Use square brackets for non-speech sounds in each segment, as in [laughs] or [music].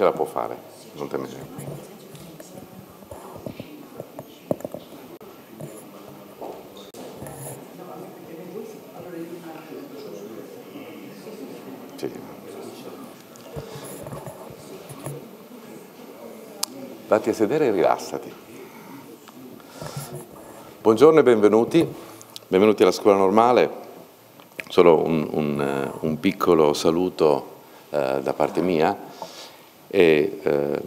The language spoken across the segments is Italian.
ce la può fare, non temere. Sì. Vatti a sedere e rilassati. Buongiorno e benvenuti, benvenuti alla scuola normale. Solo un, un, eh, un piccolo saluto eh, da parte mia. E, ehm,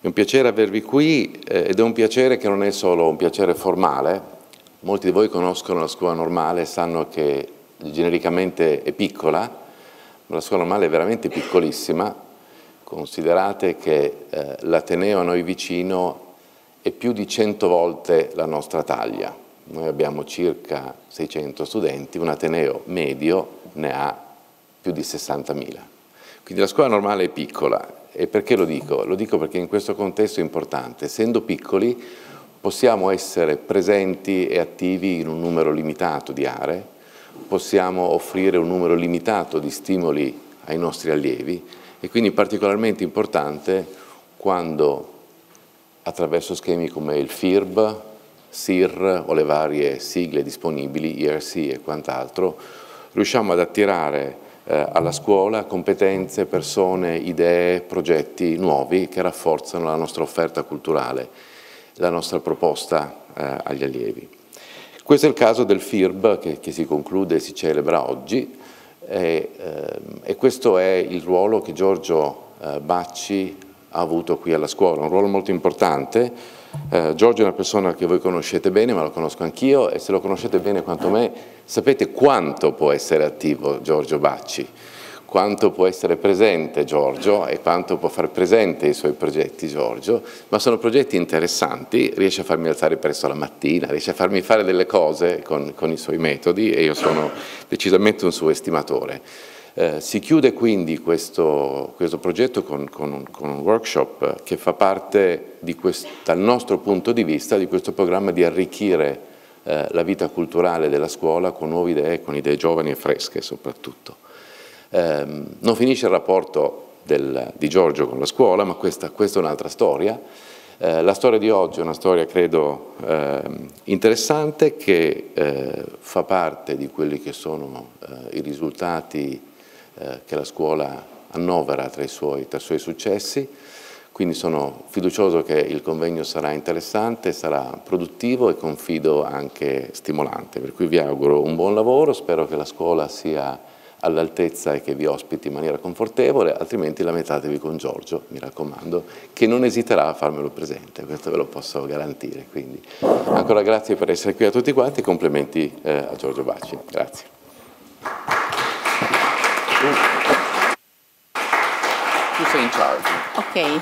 è un piacere avervi qui eh, ed è un piacere che non è solo un piacere formale. Molti di voi conoscono la scuola normale e sanno che genericamente è piccola, ma la scuola normale è veramente piccolissima. Considerate che eh, l'Ateneo a noi vicino è più di 100 volte la nostra taglia. Noi abbiamo circa 600 studenti, un Ateneo medio ne ha più di 60.000. Quindi la scuola normale è piccola. E perché lo dico? Lo dico perché in questo contesto è importante. Essendo piccoli possiamo essere presenti e attivi in un numero limitato di aree, possiamo offrire un numero limitato di stimoli ai nostri allievi e quindi particolarmente importante quando attraverso schemi come il FIRB, SIR o le varie sigle disponibili, ERC e quant'altro, riusciamo ad attirare alla scuola competenze, persone, idee, progetti nuovi che rafforzano la nostra offerta culturale, la nostra proposta eh, agli allievi. Questo è il caso del FIRB che, che si conclude e si celebra oggi e, eh, e questo è il ruolo che Giorgio eh, Bacci ha avuto qui alla scuola, un ruolo molto importante. Eh, Giorgio è una persona che voi conoscete bene, ma lo conosco anch'io, e se lo conoscete bene quanto me, sapete quanto può essere attivo Giorgio Bacci, quanto può essere presente Giorgio e quanto può far presente i suoi progetti Giorgio, ma sono progetti interessanti, riesce a farmi alzare presto la mattina, riesce a farmi fare delle cose con, con i suoi metodi e io sono decisamente un suo estimatore. Eh, si chiude quindi questo, questo progetto con, con, con, un workshop che fa parte, questo, dal nostro punto di vista, di questo programma di arricchire eh, la vita culturale della scuola con nuove idee, con idee giovani e fresche soprattutto. Eh, non finisce il rapporto del, di Giorgio con la scuola, ma questa, questa è un'altra storia. Eh, la storia di oggi è una storia, credo, eh, interessante che eh, fa parte di quelli che sono i risultati eh, che la scuola annovera tra i, suoi, tra i suoi successi, quindi sono fiducioso che il convegno sarà interessante, sarà produttivo e confido anche stimolante, per cui vi auguro un buon lavoro, spero che la scuola sia all'altezza e che vi ospiti in maniera confortevole, altrimenti lamentatevi con Giorgio, mi raccomando, che non esiterà a farmelo presente, questo ve lo posso garantire. Quindi ancora grazie per essere qui a tutti quanti complimenti eh, a Giorgio Bacci. Grazie. Tu sei in charge. Ok,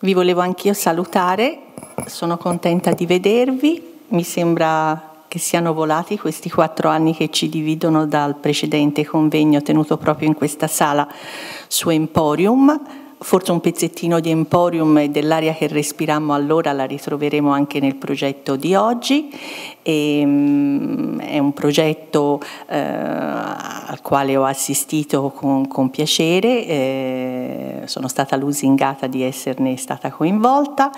vi volevo anch'io salutare, sono contenta di vedervi, mi sembra che siano volati questi quattro anni che ci dividono dal precedente convegno tenuto proprio in questa sala su Emporium forse un pezzettino di Emporium e dell'aria che respirammo allora la ritroveremo anche nel progetto di oggi. E, um, è un progetto eh, al quale ho assistito con, con piacere, eh, sono stata lusingata di esserne stata coinvolta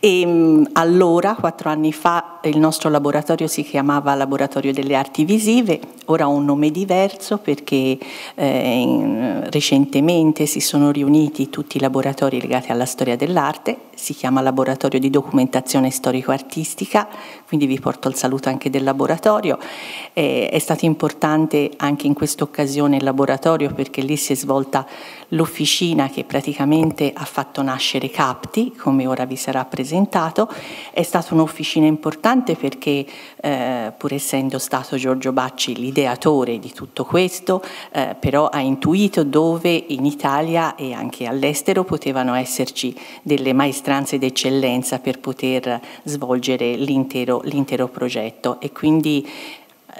e um, allora, quattro anni fa, il nostro laboratorio si chiamava Laboratorio delle Arti Visive, ora ha un nome diverso perché eh, in, recentemente si sono riuniti tutti i laboratori legati alla storia dell'arte, si chiama Laboratorio di Documentazione Storico-Artistica, quindi vi porto il saluto anche del laboratorio. Eh, è stato importante anche in questa occasione il laboratorio perché lì si è svolta l'officina che praticamente ha fatto nascere Capti, come ora vi sarà presentato. È stata un'officina importante perché eh, pur essendo stato Giorgio Bacci l'ideatore di tutto questo, eh, però ha intuito dove in Italia e anche all'estero potevano esserci delle maestranze d'eccellenza per poter svolgere l'intero, l'intero progetto e quindi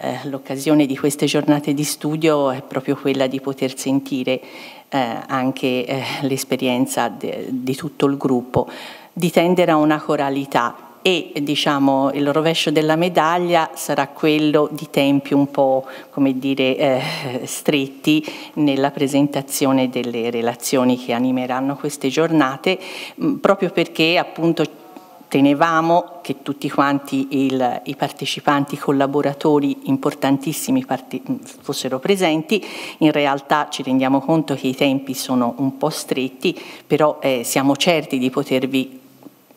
eh, l'occasione di queste giornate di studio è proprio quella di poter sentire eh, anche eh, l'esperienza di tutto il gruppo, di tendere a una coralità e diciamo, il rovescio della medaglia sarà quello di tempi un po' come dire, eh, stretti nella presentazione delle relazioni che animeranno queste giornate, mh, proprio perché appunto tenevamo che tutti quanti il, i partecipanti, i collaboratori importantissimi parti, fossero presenti, in realtà ci rendiamo conto che i tempi sono un po' stretti, però eh, siamo certi di potervi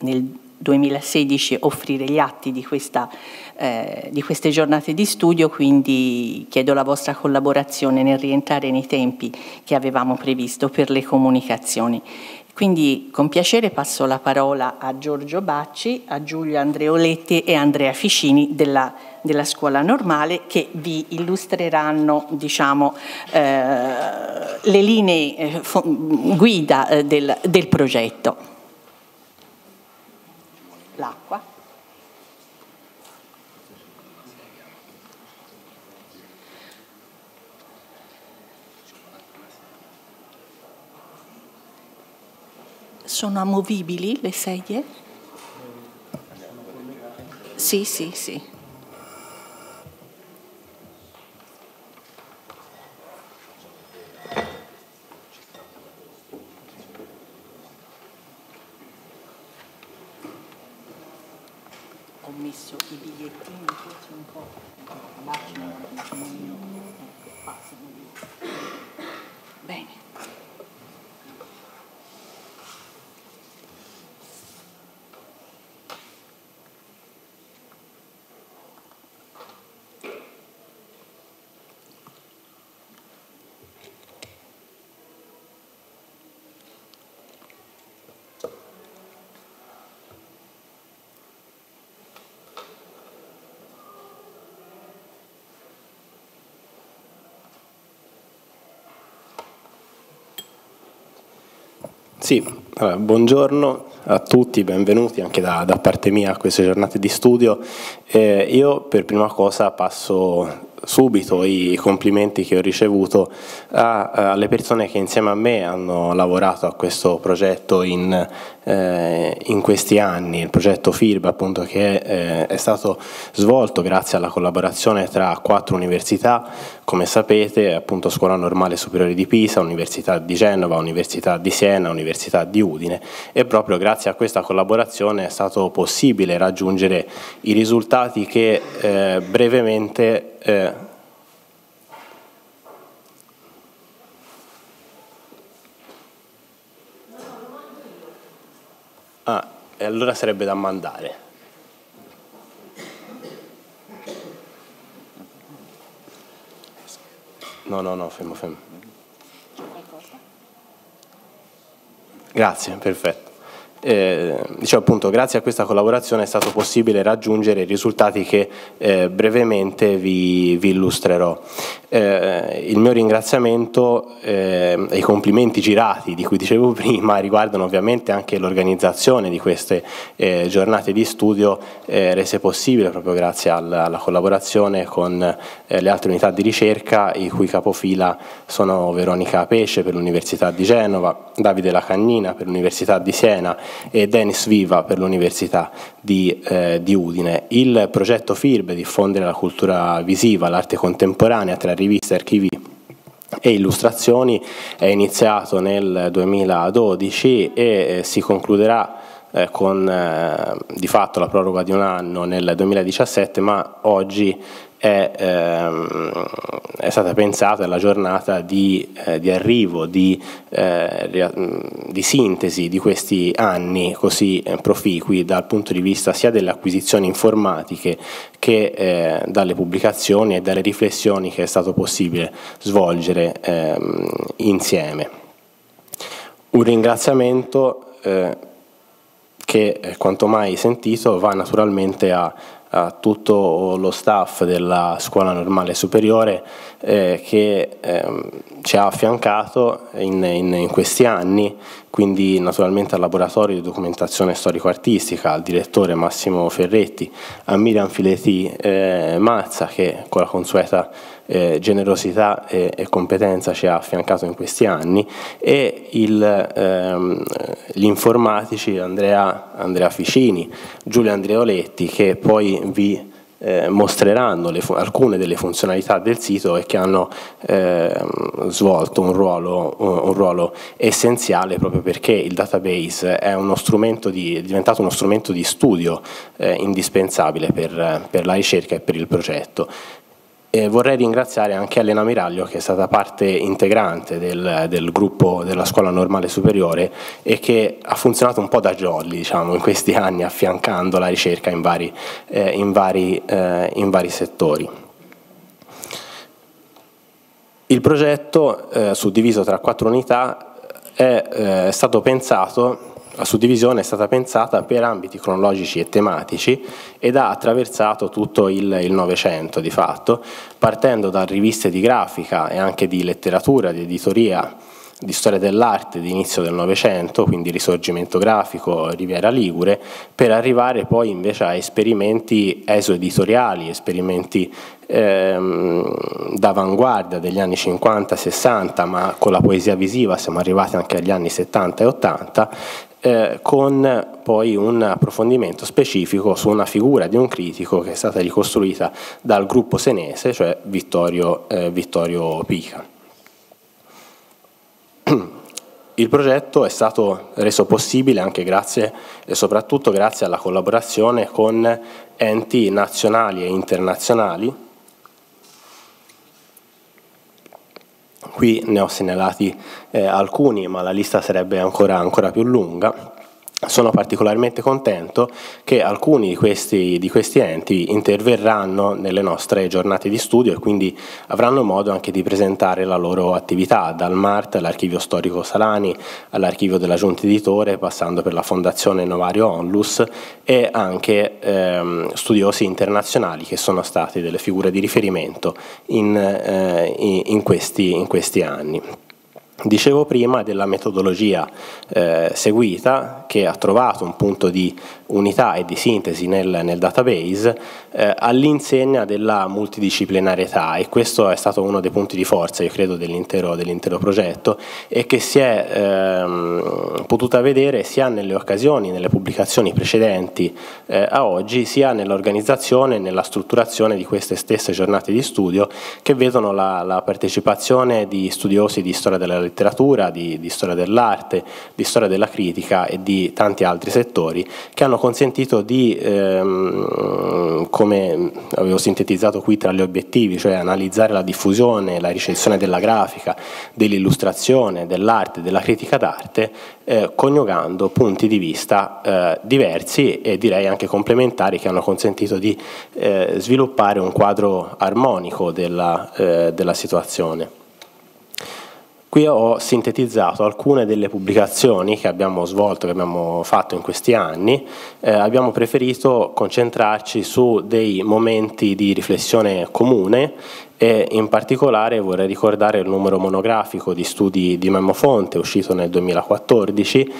nel 2016 offrire gli atti di, questa, eh, di, queste giornate di studio, quindi chiedo la vostra collaborazione nel rientrare nei tempi che avevamo previsto per le comunicazioni. Quindi con piacere passo la parola a Giorgio Bacci, a Giulio Andreoletti e Andrea Ficini della, della scuola normale che vi illustreranno diciamo, eh, le linee eh, guida eh, del, del progetto Sono amovibili le sedie? Sì, sì, sì. messo i bigliettini forse un po' lasciano un pochino passano lì. Bene. Sì, allora, buongiorno a tutti, benvenuti anche da, da, parte mia a queste giornate di studio. Eh, io per prima cosa passo subito i complimenti che ho ricevuto a, alle persone che insieme a me hanno lavorato a questo progetto in, eh, in questi anni, il progetto FIRB appunto che eh, è stato svolto grazie alla collaborazione tra quattro università, come sapete appunto Scuola Normale Superiore di Pisa, Università di Genova, Università di Siena, Università di Udine. E proprio grazie a questa collaborazione è stato possibile raggiungere i risultati che eh, brevemente eh, ah, e allora sarebbe da mandare. No, no, no, fermo, fermo. Grazie, perfetto eh, diciamo appunto, grazie a questa collaborazione è stato possibile raggiungere i risultati che eh, brevemente vi, vi illustrerò. Eh, il mio ringraziamento eh, e i complimenti girati di cui dicevo [laughs] prima riguardano ovviamente anche l'organizzazione di queste eh, giornate di studio eh, rese possibile proprio grazie alla, alla collaborazione con le altre unità di ricerca i cui capofila sono Veronica Pesce per l'Università di Genova, Davide Lacagnina per l'Università di Siena e Denis Viva per l'Università di, eh, di, Udine. Il progetto FIRB, diffondere la cultura visiva, l'arte contemporanea tra riviste, archivi e illustrazioni, è iniziato nel 2012 e eh, si concluderà eh, con eh, di fatto la proroga di un anno nel 2017, ma oggi è, ehm, è, stata pensata la giornata di, eh, di arrivo, di, eh, di, sintesi di questi anni così eh, proficui dal punto di vista sia delle acquisizioni informatiche che eh, dalle pubblicazioni e dalle riflessioni che è stato possibile svolgere ehm, insieme. Un ringraziamento eh, che quanto mai sentito va naturalmente a a tutto lo staff della scuola normale superiore eh, che eh, ci ha affiancato in, in, in, questi anni, quindi naturalmente al laboratorio di documentazione storico-artistica, al direttore Massimo Ferretti, a Miriam Fileti eh, Mazza che con la consueta eh, generosità e, e, competenza ci ha affiancato in questi anni e ehm, gli informatici Andrea, Andrea Ficini, Giulio Andreoletti che poi vi eh, mostreranno le, alcune delle funzionalità del sito e che hanno eh, svolto un ruolo, un ruolo, essenziale proprio perché il database è, di, è diventato uno strumento di studio eh, indispensabile per, per la ricerca e per il progetto. E vorrei ringraziare anche Elena Miraglio che è stata parte integrante del, del, gruppo della scuola normale superiore e che ha funzionato un po' da jolly diciamo, in questi anni affiancando la ricerca in vari, eh, in vari, eh, in vari settori. Il progetto, eh, suddiviso tra quattro unità, è, eh, stato pensato la suddivisione è stata pensata per ambiti cronologici e tematici ed ha attraversato tutto il Novecento di fatto, partendo da riviste di grafica e anche di letteratura, di editoria, di storia dell'arte di inizio del Novecento, quindi risorgimento grafico, Riviera Ligure, per arrivare poi invece a esperimenti esoeditoriali, esperimenti ehm, d'avanguardia degli anni 50-60, ma con la poesia visiva siamo arrivati anche agli anni 70 e 80, eh, con poi un approfondimento specifico su una figura di un critico che è stata ricostruita dal gruppo senese, cioè Vittorio, eh, Vittorio Pica. [clears throat] Il progetto è stato reso possibile anche grazie e soprattutto grazie alla collaborazione con enti nazionali e internazionali Qui ne ho segnalati eh, alcuni, ma la lista sarebbe ancora, ancora più lunga. Sono particolarmente contento che alcuni di questi, di questi, enti interverranno nelle nostre giornate di studio e quindi avranno modo anche di presentare la loro attività, dal MART all'Archivio Storico Salani, all'Archivio della Giunta Editore, passando per la Fondazione Novario Onlus e anche ehm, studiosi internazionali che sono stati delle figure di riferimento in, eh, in, questi, in questi anni. Dicevo prima della metodologia eh, seguita che ha trovato un punto di unità e di sintesi nel, nel database eh, all'insegna della multidisciplinarietà e questo è stato uno dei punti di forza, io credo, dell'intero, dell'intero progetto e che si è ehm, potuta vedere sia nelle occasioni, nelle pubblicazioni precedenti eh, a oggi, sia nell'organizzazione e nella strutturazione di queste stesse giornate di studio che vedono la, la partecipazione di studiosi di storia della letteratura, di, di storia dell'arte, di storia della critica e di tanti altri settori che hanno consentito di, ehm, come avevo sintetizzato qui tra gli obiettivi, cioè analizzare la diffusione, la ricezione della grafica, dell'illustrazione, dell'arte, della critica d'arte, eh, coniugando punti di vista eh, diversi e direi anche complementari che hanno consentito di eh, sviluppare un quadro armonico della, eh, della situazione. Qui ho sintetizzato alcune delle pubblicazioni che abbiamo svolto, che abbiamo fatto in questi anni. Eh, abbiamo preferito concentrarci su dei momenti di riflessione comune e in particolare vorrei ricordare il numero monografico di studi di Memmofonte uscito nel 2014,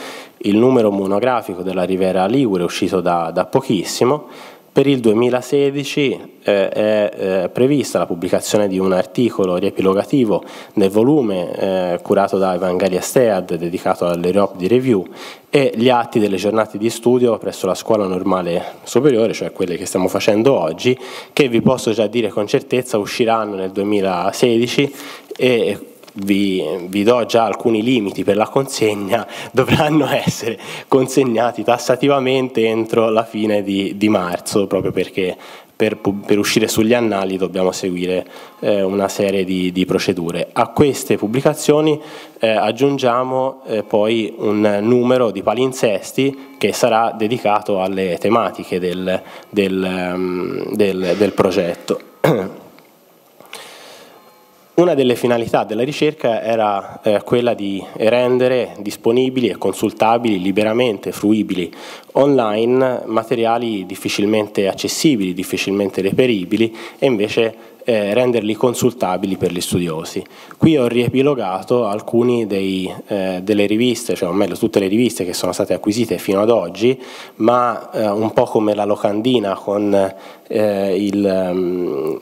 il numero monografico della Rivera Ligure uscito da, da pochissimo, per il 2016 eh, è eh, prevista la pubblicazione di un articolo riepilogativo nel volume eh, curato da Evangelia Stead dedicato all'Europe di Review e gli atti delle giornate di studio presso la scuola normale superiore, cioè quelle che stiamo facendo oggi, che vi posso già dire con certezza usciranno nel 2016 e vi, vi, do già alcuni limiti per la consegna, [laughs] dovranno essere consegnati tassativamente entro la fine di, di marzo, proprio perché per, per, uscire sugli annali dobbiamo seguire eh, una serie di, di, procedure. A queste pubblicazioni eh, aggiungiamo eh, poi un numero di palinsesti che sarà dedicato alle tematiche del, del, um, del, del progetto. [clears throat] una delle finalità della ricerca era eh, quella di rendere disponibili e consultabili, liberamente fruibili online, materiali difficilmente accessibili, difficilmente reperibili e invece eh, renderli consultabili per gli studiosi. Qui ho riepilogato alcune eh, delle riviste, cioè o meglio tutte le riviste che sono state acquisite fino ad oggi, ma eh, un po' come la locandina con eh, il... Um,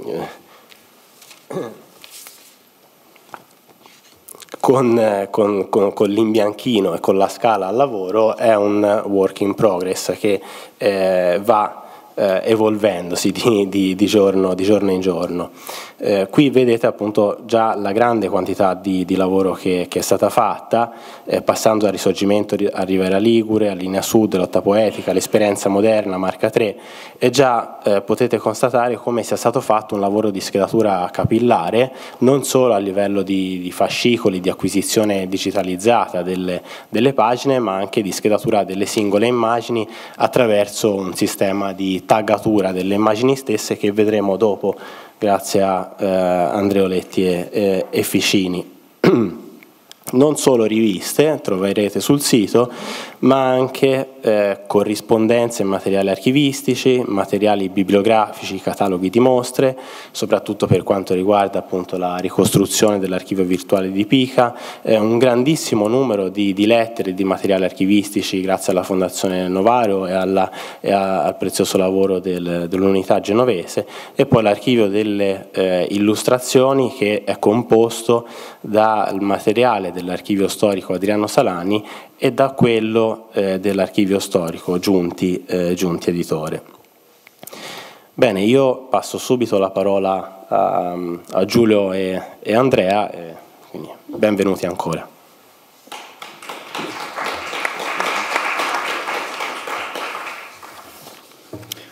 con, con, con, con, l'imbianchino e con la scala al lavoro è un work in progress che eh, va eh, evolvendosi di, di, di, giorno, di, giorno, in giorno. Eh, qui vedete appunto già la grande quantità di, lavoro che, che, è stata fatta, eh, passando dal risorgimento a Rivera Ligure, a Linea Sud, lotta poetica, l'esperienza moderna, Marca 3, e già eh, potete constatare come sia stato fatto un lavoro di schedatura capillare, non solo a livello di, fascicoli, di acquisizione digitalizzata delle, delle pagine, ma anche di schedatura delle singole immagini attraverso un sistema di taggatura delle immagini stesse che vedremo dopo grazie a eh, Andreoletti e, e, e Ficini. [clears throat] non solo riviste, troverete sul sito, ma anche eh, corrispondenze e materiali archivistici, materiali bibliografici, cataloghi di mostre, soprattutto per quanto riguarda appunto la ricostruzione dell'archivio virtuale di Pica, eh, un grandissimo numero di, di lettere e di materiali archivistici grazie alla Fondazione Novaro e, alla, e a, al prezioso lavoro del, dell'unità genovese. E poi l'archivio delle eh, illustrazioni che è composto dal materiale dell'archivio storico Adriano Salani e da quello eh, dell'archivio storico Giunti, eh, Giunti Editore. Bene, io passo subito la parola a, a Giulio e, e Andrea, e benvenuti ancora.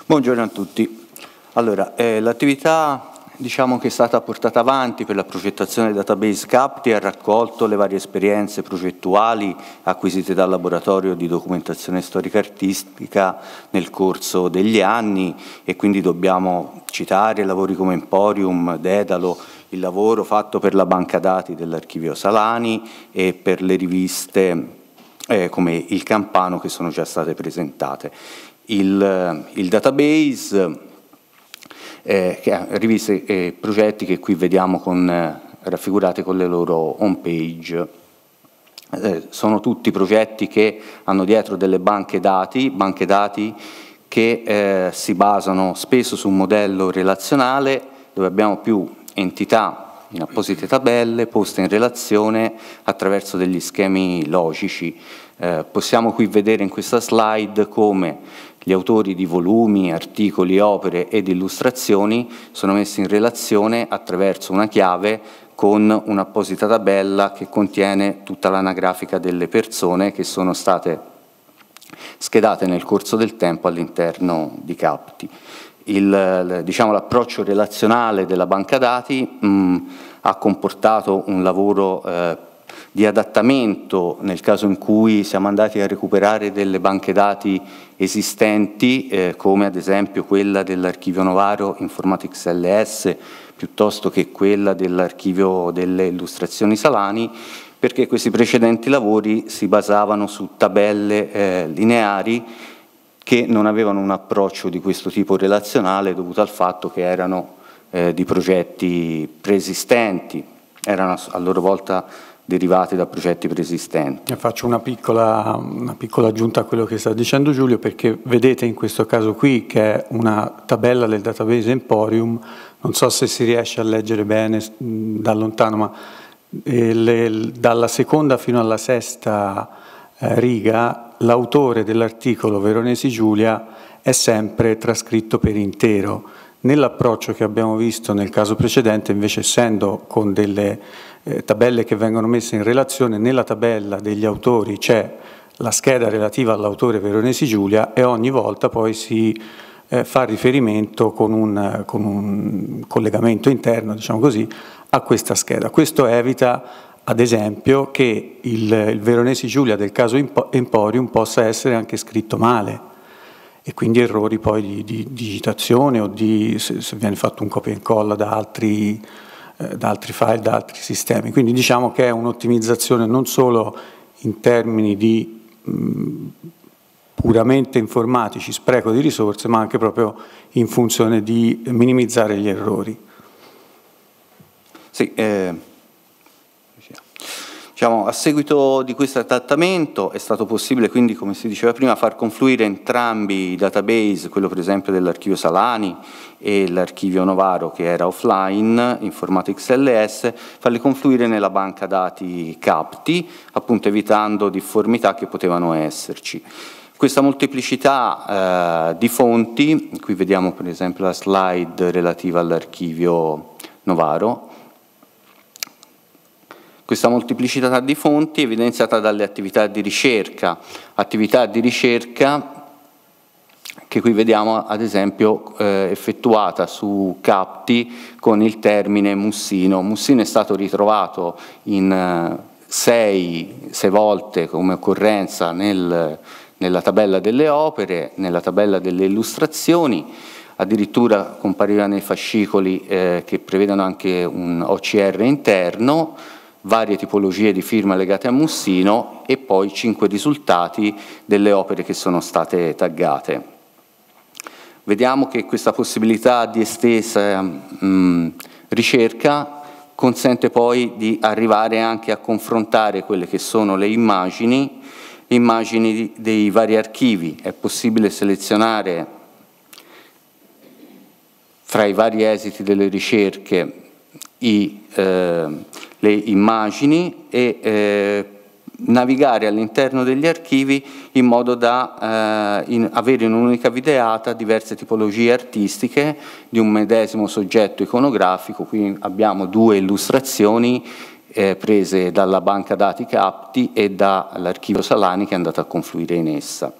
Buongiorno a tutti. Allora, eh, l'attività diciamo che è stata portata avanti per la progettazione del database CAPTI ha raccolto le varie esperienze progettuali acquisite dal laboratorio di documentazione storica artistica nel corso degli anni e quindi dobbiamo citare lavori come Emporium, Dedalo, il lavoro fatto per la banca dati dell'archivio Salani e per le riviste eh, come il Campano che sono già state presentate. Il, il database eh, riviste e progetti che qui vediamo con, eh, raffigurati con le loro home page. Eh, sono tutti progetti che hanno dietro delle banche dati, banche dati che eh, si basano spesso su un modello relazionale dove abbiamo più entità in apposite tabelle poste in relazione attraverso degli schemi logici. Eh, possiamo qui vedere in questa slide come gli autori di volumi, articoli, opere ed illustrazioni sono messi in relazione attraverso una chiave con un'apposita tabella che contiene tutta l'anagrafica delle persone che sono state schedate nel corso del tempo all'interno di Capti. Diciamo, l'approccio relazionale della banca dati mh, ha comportato un lavoro eh, di adattamento nel caso in cui siamo andati a recuperare delle banche dati esistenti, eh, come ad esempio quella dell'archivio Novaro Informatics LS, piuttosto che quella dell'archivio delle illustrazioni Salani, perché questi precedenti lavori si basavano su tabelle eh, lineari che non avevano un approccio di questo tipo relazionale dovuto al fatto che erano eh, di progetti preesistenti, erano a loro volta derivati da progetti preesistenti. Faccio una piccola, una piccola, aggiunta a quello che sta dicendo Giulio perché vedete in questo caso qui che è una tabella del database Emporium, non so se si riesce a leggere bene da lontano, ma eh, le, dalla seconda fino alla sesta eh, riga l'autore dell'articolo Veronesi Giulia è sempre trascritto per intero. Nell'approccio che abbiamo visto nel caso precedente, invece essendo con delle eh, tabelle che vengono messe in relazione, nella tabella degli autori c'è la scheda relativa all'autore Veronesi Giulia e ogni volta poi si eh, fa riferimento con un, con un, collegamento interno, diciamo così, a questa scheda. Questo evita ad esempio che il, il Veronesi Giulia del caso Emporium possa essere anche scritto male e quindi errori poi di, di digitazione o di, se, se viene fatto un copia e incolla da altri eh, da altri file, da altri sistemi. Quindi diciamo che è un'ottimizzazione non solo in termini di puramente informatici, spreco di risorse, ma anche proprio in funzione di minimizzare gli errori. Sì, eh, diciamo, a seguito di questo adattamento è stato possibile quindi, come si diceva prima, far confluire entrambi i database, quello per esempio dell'archivio Salani e l'archivio Novaro che era offline in formato XLS, farli confluire nella banca dati CAPTI, appunto evitando difformità che potevano esserci. Questa molteplicità eh, di fonti, qui vediamo per esempio la slide relativa all'archivio Novaro, questa molteplicità di fonti è evidenziata dalle attività di ricerca, attività di ricerca che qui vediamo ad esempio eh, effettuata su Capti con il termine Mussino. Mussino è stato ritrovato in eh, sei, sei, volte come occorrenza nel, nella tabella delle opere, nella tabella delle illustrazioni, addirittura compariva nei fascicoli eh, che prevedono anche un OCR interno, varie tipologie di firma legate a Mussino e poi cinque risultati delle opere che sono state taggate. Vediamo che questa possibilità di estesa mh, ricerca consente poi di arrivare anche a confrontare quelle che sono le immagini, immagini dei vari archivi. È possibile selezionare fra i vari esiti delle ricerche i, eh, le immagini e eh, navigare all'interno degli archivi in modo da eh, in, avere in un'unica videata diverse tipologie artistiche di un medesimo soggetto iconografico. Qui abbiamo due illustrazioni eh, prese dalla banca dati Capti e dall'archivio Salani che è andato a confluire in essa.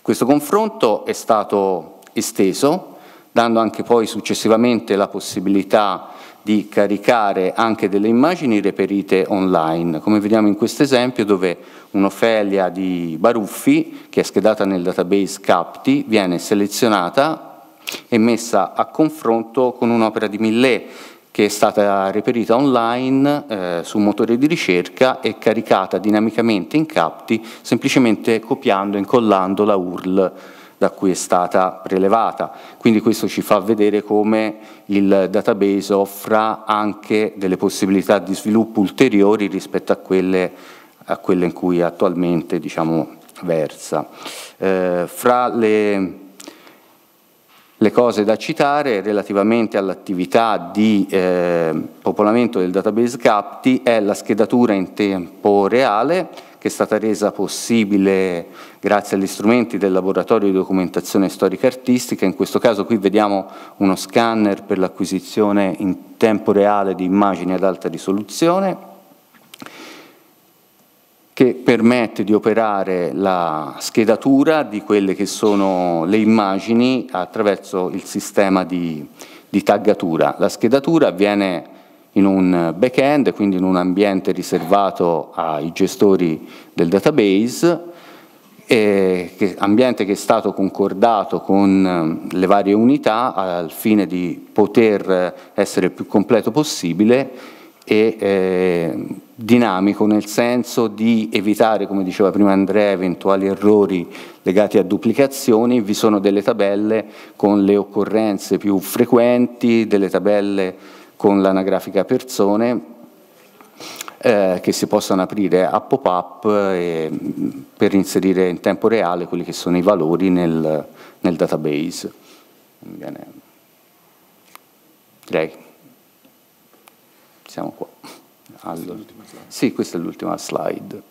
Questo confronto è stato esteso, dando anche poi successivamente la possibilità di caricare anche delle immagini reperite online, come vediamo in questo esempio dove un'Ofelia di Baruffi, che è schedata nel database Capti, viene selezionata e messa a confronto con un'opera di Millet che è stata reperita online eh, su un motore di ricerca e caricata dinamicamente in Capti semplicemente copiando e incollando la URL da cui è stata prelevata. Quindi questo ci fa vedere come il database offra anche delle possibilità di sviluppo ulteriori rispetto a quelle, a quelle in cui attualmente diciamo, versa. Eh, fra le, le cose da citare relativamente all'attività di eh, popolamento del database CAPTI è la schedatura in tempo reale che è stata resa possibile grazie agli strumenti del laboratorio di documentazione storica artistica. In questo caso qui vediamo uno scanner per l'acquisizione in tempo reale di immagini ad alta risoluzione che permette di operare la schedatura di quelle che sono le immagini attraverso il sistema di, di taggatura. La schedatura avviene in un back-end, quindi in un ambiente riservato ai gestori del database, eh, che, ambiente che è stato concordato con eh, le varie unità al fine di poter essere il più completo possibile e eh, dinamico nel senso di evitare, come diceva prima Andrea, eventuali errori legati a duplicazioni. Vi sono delle tabelle con le occorrenze più frequenti, delle tabelle con l'anagrafica persone eh, che si possano aprire a pop-up eh, per inserire in tempo reale quelli che sono i valori nel, nel database. Direi. Siamo qua. Allora. Sì, questa è l'ultima slide.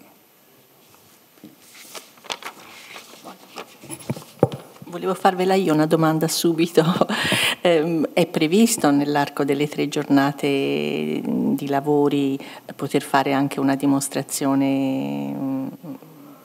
Volevo farvela io una domanda subito. [laughs] Eh, è previsto nell'arco delle tre giornate di lavori poter fare anche una dimostrazione mm,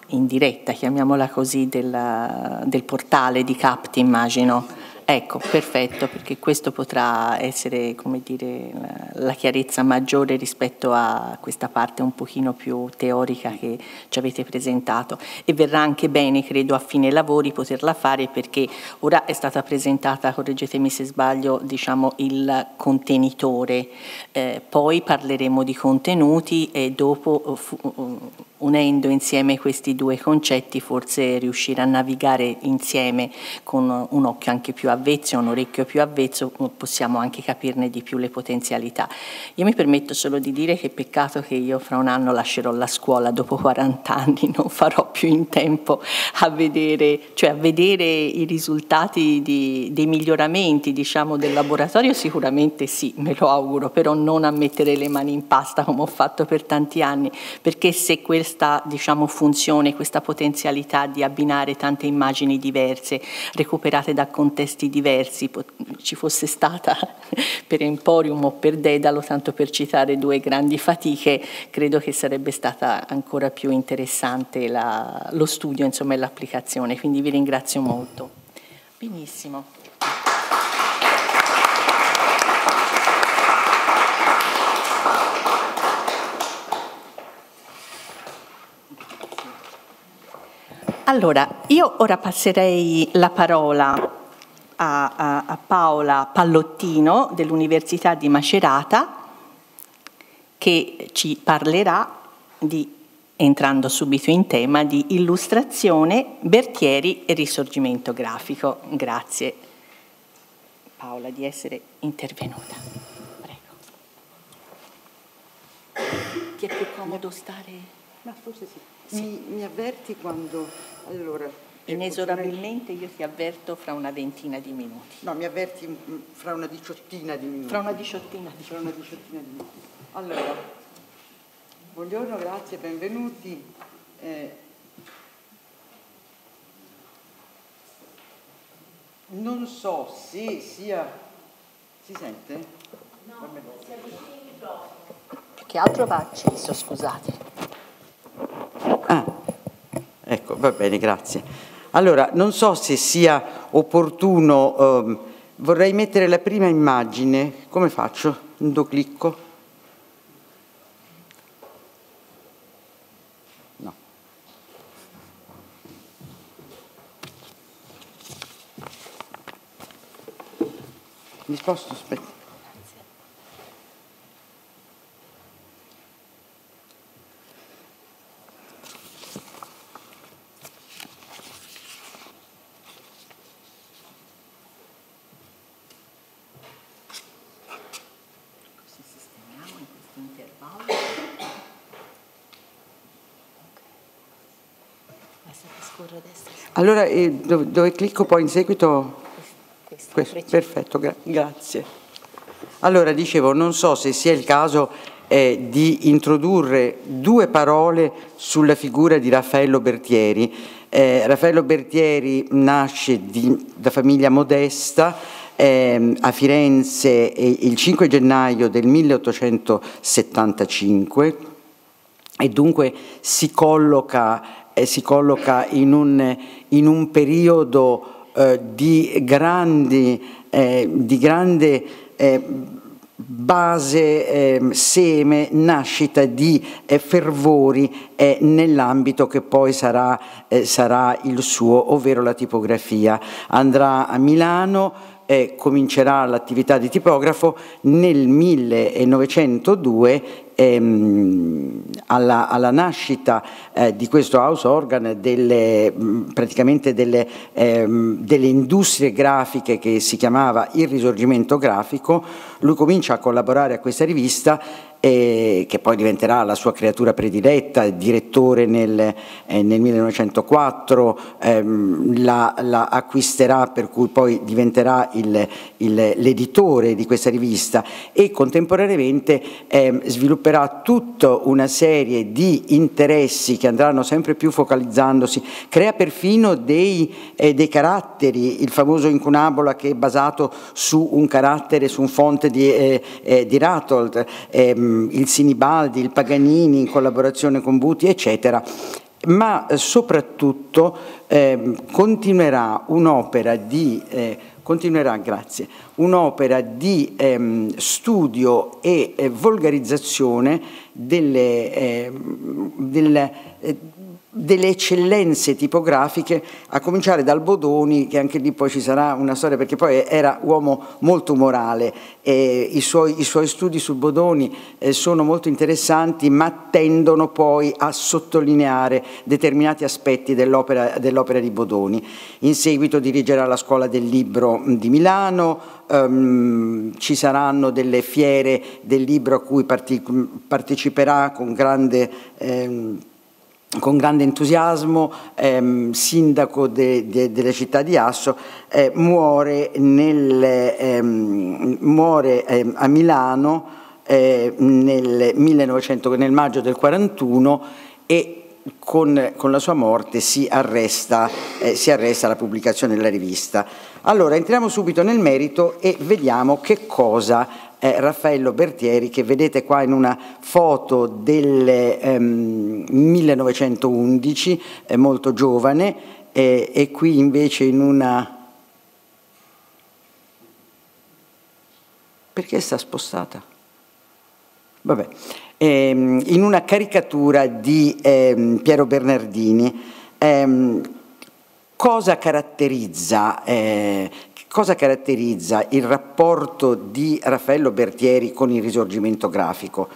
in diretta, chiamiamola così, della, del portale di CAPT, immagino. Ecco, perfetto, perché questo potrà essere, come dire, la, chiarezza maggiore rispetto a questa parte un pochino più teorica che ci avete presentato. E verrà anche bene, credo, a fine lavori poterla fare perché ora è stata presentata, correggetemi se sbaglio, diciamo il contenitore, eh, poi parleremo di contenuti e dopo fu, unendo insieme questi due concetti forse riuscire a navigare insieme con un occhio anche più avvezzo, un orecchio più avvezzo, possiamo anche capirne di più le potenzialità. Io mi permetto solo di dire che peccato che io fra un anno lascerò la scuola dopo 40 anni, non farò più in tempo a vedere, cioè a vedere i risultati di, dei miglioramenti diciamo, del laboratorio, sicuramente sì, me lo auguro, però non a mettere le mani in pasta come ho fatto per tanti anni, perché se questa diciamo, funzione, questa potenzialità di abbinare tante immagini diverse, recuperate da contesti diversi, ci fosse stata [laughs] per Emporium o per Dedalo, tanto per citare due grandi fatiche, credo che sarebbe stata ancora più interessante la, lo studio insomma, e l'applicazione, quindi vi ringrazio molto. Benissimo. Allora, io ora passerei la parola a, a, a Paola Pallottino dell'Università di Macerata che ci parlerà di, entrando subito in tema, di illustrazione, Bertieri e risorgimento grafico. Grazie Paola di essere intervenuta. Prego. Ti è più comodo stare? Ma forse sì. sì. Mi, mi avverti quando... Allora, Inesorabilmente io ti avverto fra una ventina di minuti. No, mi avverti mm, fra una diciottina di minuti. Fra una diciottina di, fra una diciottina di minuti. Allora, buongiorno, grazie, benvenuti. Eh, non so se sia... Si sente? No, si avvicini il microfono. Che altro va acceso, scusate. Ah, ecco, va bene, grazie. Allora, non so se sia opportuno, ehm, vorrei mettere la prima immagine, come faccio? Do clicco? No. Mi sposto, aspetta. Allora, eh, dove, dove, clicco poi in seguito? Questo, questo. Perfetto, gra grazie. Allora, dicevo, non so se sia il caso eh, di introdurre due parole sulla figura di Raffaello Bertieri. Eh, Raffaello Bertieri nasce di, da famiglia modesta, eh, a Firenze il 5 gennaio del 1875 e dunque si colloca eh, si colloca in un, in un periodo eh, di, grandi, eh, di grande eh, base, eh, seme, nascita di eh, fervori eh, nell'ambito che poi sarà, sarà, il suo, ovvero la tipografia. Andrà a Milano, comincerà l'attività di tipografo nel 1902 ehm, alla, alla, nascita eh, di questo house organ delle, praticamente delle, ehm, delle industrie grafiche che si chiamava Il Risorgimento Grafico, lui comincia a collaborare a questa rivista eh, che poi diventerà la sua creatura prediletta, direttore nel, eh, nel 1904, ehm, la, la, acquisterà per cui poi diventerà l'editore di questa rivista e contemporaneamente eh, svilupperà tutta una serie di interessi che andranno sempre più focalizzandosi, crea perfino dei, eh, dei caratteri, il famoso incunabola che è basato su un carattere, su un fonte di, eh, eh, di Rathold, ehm, il Sinibaldi, il Paganini in collaborazione con Buti, eccetera, ma soprattutto eh, continuerà un'opera di eh, continuerà, grazie, un'opera di ehm, studio e eh, volgarizzazione delle, eh, delle eh, delle eccellenze tipografiche, a cominciare dal Bodoni, che anche lì poi ci sarà una storia, perché poi era uomo molto morale, e i, suoi, i suoi studi su Bodoni eh, sono molto interessanti, ma tendono poi a sottolineare determinati aspetti dell'opera, dell'opera di Bodoni. In seguito dirigerà la scuola del libro di Milano, um, ci saranno delle fiere del libro a cui parteciperà con grande... Eh, con grande entusiasmo, ehm, sindaco de, de, della città di Asso, eh, muore, nel, ehm, muore ehm, a Milano eh, nel, 1900, nel maggio del 41 e con, con, la sua morte si arresta, eh, si arresta, la pubblicazione della rivista. Allora entriamo subito nel merito e vediamo che cosa è Raffaello Bertieri che vedete qua in una foto del ehm, 1911, è molto giovane, eh, e qui invece in una... Perché sta spostata? Vabbè, ehm, in una caricatura di ehm, Piero Bernardini. Ehm, cosa caratterizza eh, Cosa caratterizza il rapporto di Raffaello Bertieri con il risorgimento grafico?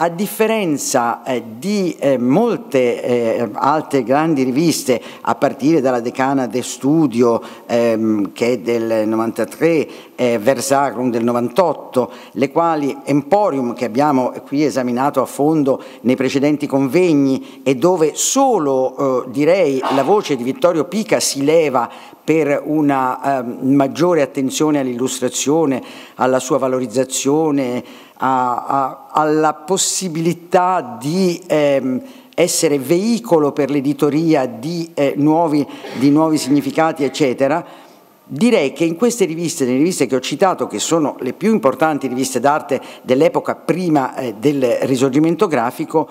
A differenza eh, di eh, molte eh, altre grandi riviste, a partire dalla Decana de Studio ehm, che è del 93, eh, Versacrum del 98, le quali Emporium che abbiamo qui esaminato a fondo nei precedenti convegni e dove solo eh, direi la voce di Vittorio Pica si leva per una ehm, maggiore attenzione all'illustrazione, alla sua valorizzazione, a, a, alla possibilità di ehm, essere veicolo per l'editoria di, eh, nuovi, di nuovi significati, eccetera, Direi che in queste riviste, nelle riviste che ho citato, che sono le più importanti riviste d'arte dell'epoca prima eh, del risorgimento grafico,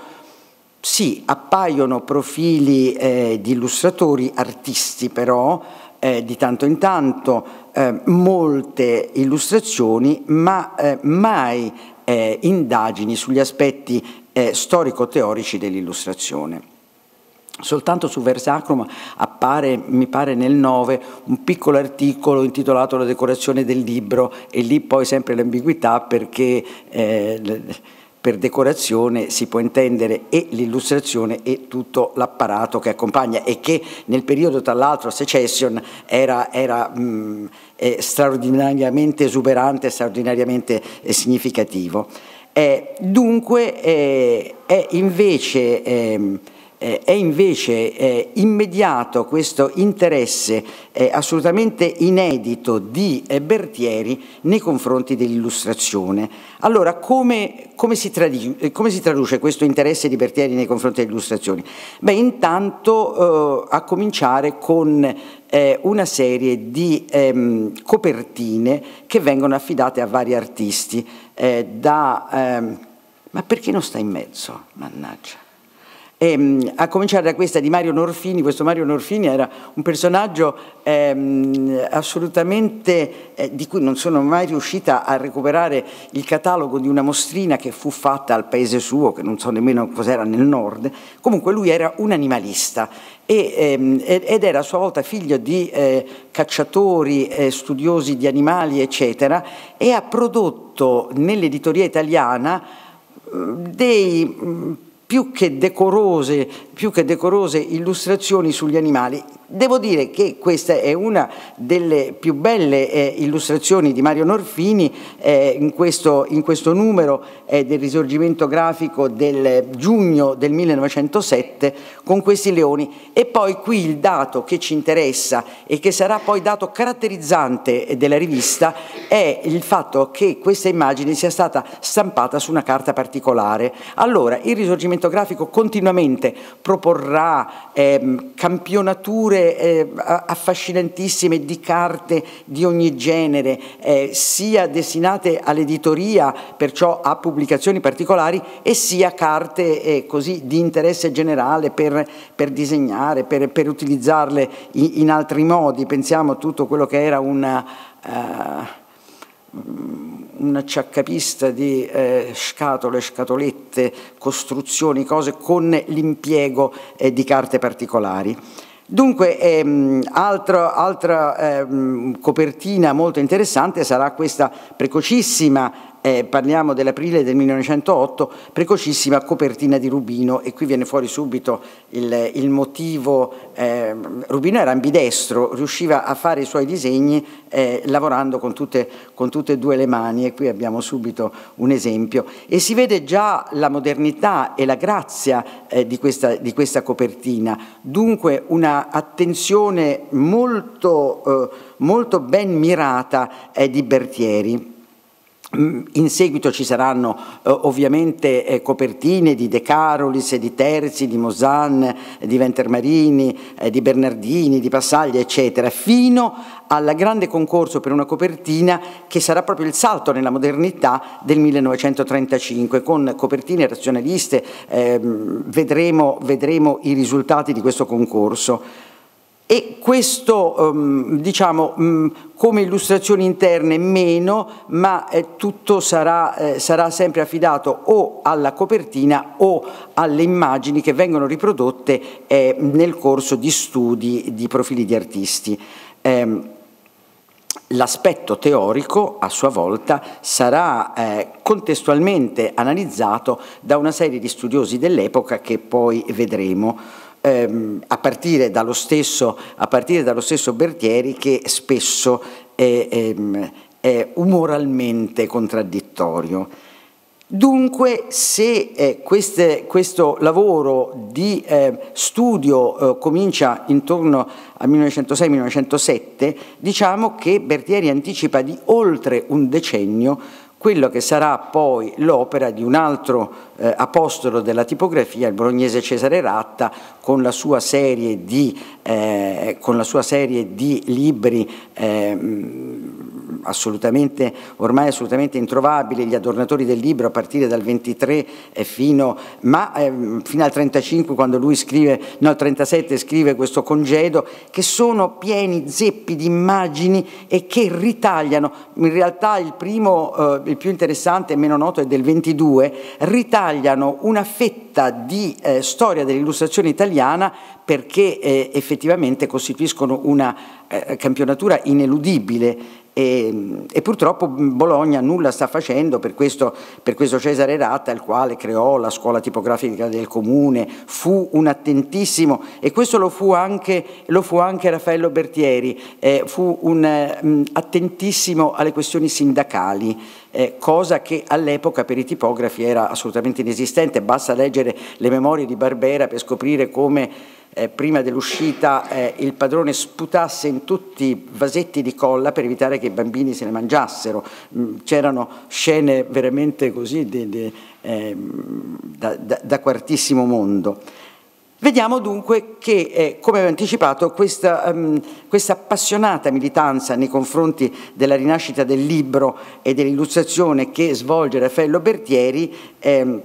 sì, appaiono profili eh, di illustratori, artisti però, eh, di tanto in tanto, eh, molte illustrazioni, ma eh, mai eh, indagini sugli aspetti eh, storico-teorici dell'illustrazione. Soltanto su Versacrum appare, mi pare nel 9, un piccolo articolo intitolato La decorazione del libro e lì poi sempre l'ambiguità perché eh, per decorazione si può intendere e l'illustrazione e tutto l'apparato che accompagna e che nel periodo tra l'altro secession era, era mh, eh, straordinariamente esuberante, straordinariamente eh, significativo. Eh, dunque eh, è invece ehm, eh, è invece eh, immediato questo interesse eh, assolutamente inedito di eh, Bertieri nei confronti dell'illustrazione. Allora, come, come, si eh, come, si traduce questo interesse di Bertieri nei confronti dell'illustrazione? Beh, intanto eh, a cominciare con una serie di ehm, copertine che vengono affidate a vari artisti. da, ehm, ma perché non sta in mezzo? Mannaggia. E, ehm, a cominciare da questa di Mario Norfini, questo Mario Norfini era un personaggio ehm, assolutamente eh, di cui non sono mai riuscita a recuperare il catalogo di una mostrina che fu fatta al paese suo, che non so nemmeno cos'era nel nord, comunque lui era un animalista e, ehm, ed era a sua volta figlio di eh, cacciatori, eh, studiosi di animali eccetera e ha prodotto nell'editoria italiana mm, dei più che decorose, più che decorose illustrazioni sugli animali. Devo dire che questa è una delle più belle eh, illustrazioni di Mario Norfini eh, in, questo, in, questo, numero eh, del risorgimento grafico del giugno del 1907 con questi leoni. E poi qui il dato che ci interessa e che sarà poi dato caratterizzante della rivista è il fatto che questa immagine sia stata stampata su una carta particolare. Allora, il risorgimento grafico continuamente proporrà ehm, campionature letture eh, affascinantissime di carte di ogni genere, eh, sia destinate all'editoria, perciò a pubblicazioni particolari, e sia carte eh, così di interesse generale per, per disegnare, per, per utilizzarle in, in, altri modi. Pensiamo a tutto quello che era una... Uh, una ciaccapista di eh, scatole, scatolette, costruzioni, cose con l'impiego eh, di carte particolari. Dunque, ehm, altro, altra ehm, copertina molto interessante sarà questa precocissima eh, parliamo dell'aprile del 1908, precocissima copertina di Rubino e qui viene fuori subito il, il motivo, eh, Rubino era ambidestro, riusciva a fare i suoi disegni eh, lavorando con tutte, con tutte, e due le mani e qui abbiamo subito un esempio e si vede già la modernità e la grazia eh, di questa, di, questa, copertina, dunque una attenzione molto, eh, molto ben mirata eh, di Bertieri. Mm, in seguito ci saranno eh, ovviamente eh, copertine di De Carolis, di Terzi, di Mosan, di Ventermarini, eh, di Bernardini, di Passaglia, eccetera, fino al grande concorso per una copertina che sarà proprio il salto nella modernità del 1935, con copertine razionaliste, ehm, vedremo, vedremo i risultati di questo concorso. E questo, um, diciamo, um, come illustrazioni interne meno, ma eh, tutto sarà, eh, sarà, sempre affidato o alla copertina o alle immagini che vengono riprodotte eh, nel corso di studi di profili di artisti. Ehm, l'aspetto teorico, a sua volta, sarà eh, contestualmente analizzato da una serie di studiosi dell'epoca che poi vedremo ehm, a, partire stesso, a, partire dallo stesso, Bertieri che spesso è, è, ehm, è umoralmente contraddittorio. Dunque, se eh, queste, questo lavoro di eh, studio eh, comincia intorno al 1906-1907, diciamo che Bertieri anticipa di oltre un decennio quello che sarà poi l'opera di un altro eh, apostolo della tipografia, il bolognese Cesare Ratta, con la sua serie di, eh, sua serie di libri eh, assolutamente, ormai assolutamente introvabili, gli adornatori del libro a partire dal 23 fino, ma, ehm, fino al 35 quando lui scrive, no, al 37 scrive questo congedo, che sono pieni zeppi di immagini e che ritagliano, in realtà il primo, eh, il più interessante e meno noto è del 22, ritagliano una fetta di eh, storia dell'illustrazione italiana perché eh, effettivamente costituiscono una eh, campionatura ineludibile e, e, purtroppo Bologna nulla sta facendo per questo, per questo, Cesare Ratta, il quale creò la scuola tipografica del comune, fu un attentissimo, e questo lo fu anche, lo fu anche Raffaello Bertieri, eh, fu un eh, attentissimo alle questioni sindacali, eh, cosa che all'epoca per i tipografi era assolutamente inesistente, basta leggere le memorie di Barbera per scoprire come eh, prima dell'uscita eh, il padrone sputasse in tutti i vasetti di colla per evitare che i bambini se ne mangiassero. Mm, c'erano scene veramente così di, di, eh, da, da, da, quartissimo mondo. Vediamo dunque che, eh, come avevo anticipato, questa, um, questa, appassionata militanza nei confronti della rinascita del libro e dell'illustrazione che svolge Raffaello Bertieri ehm,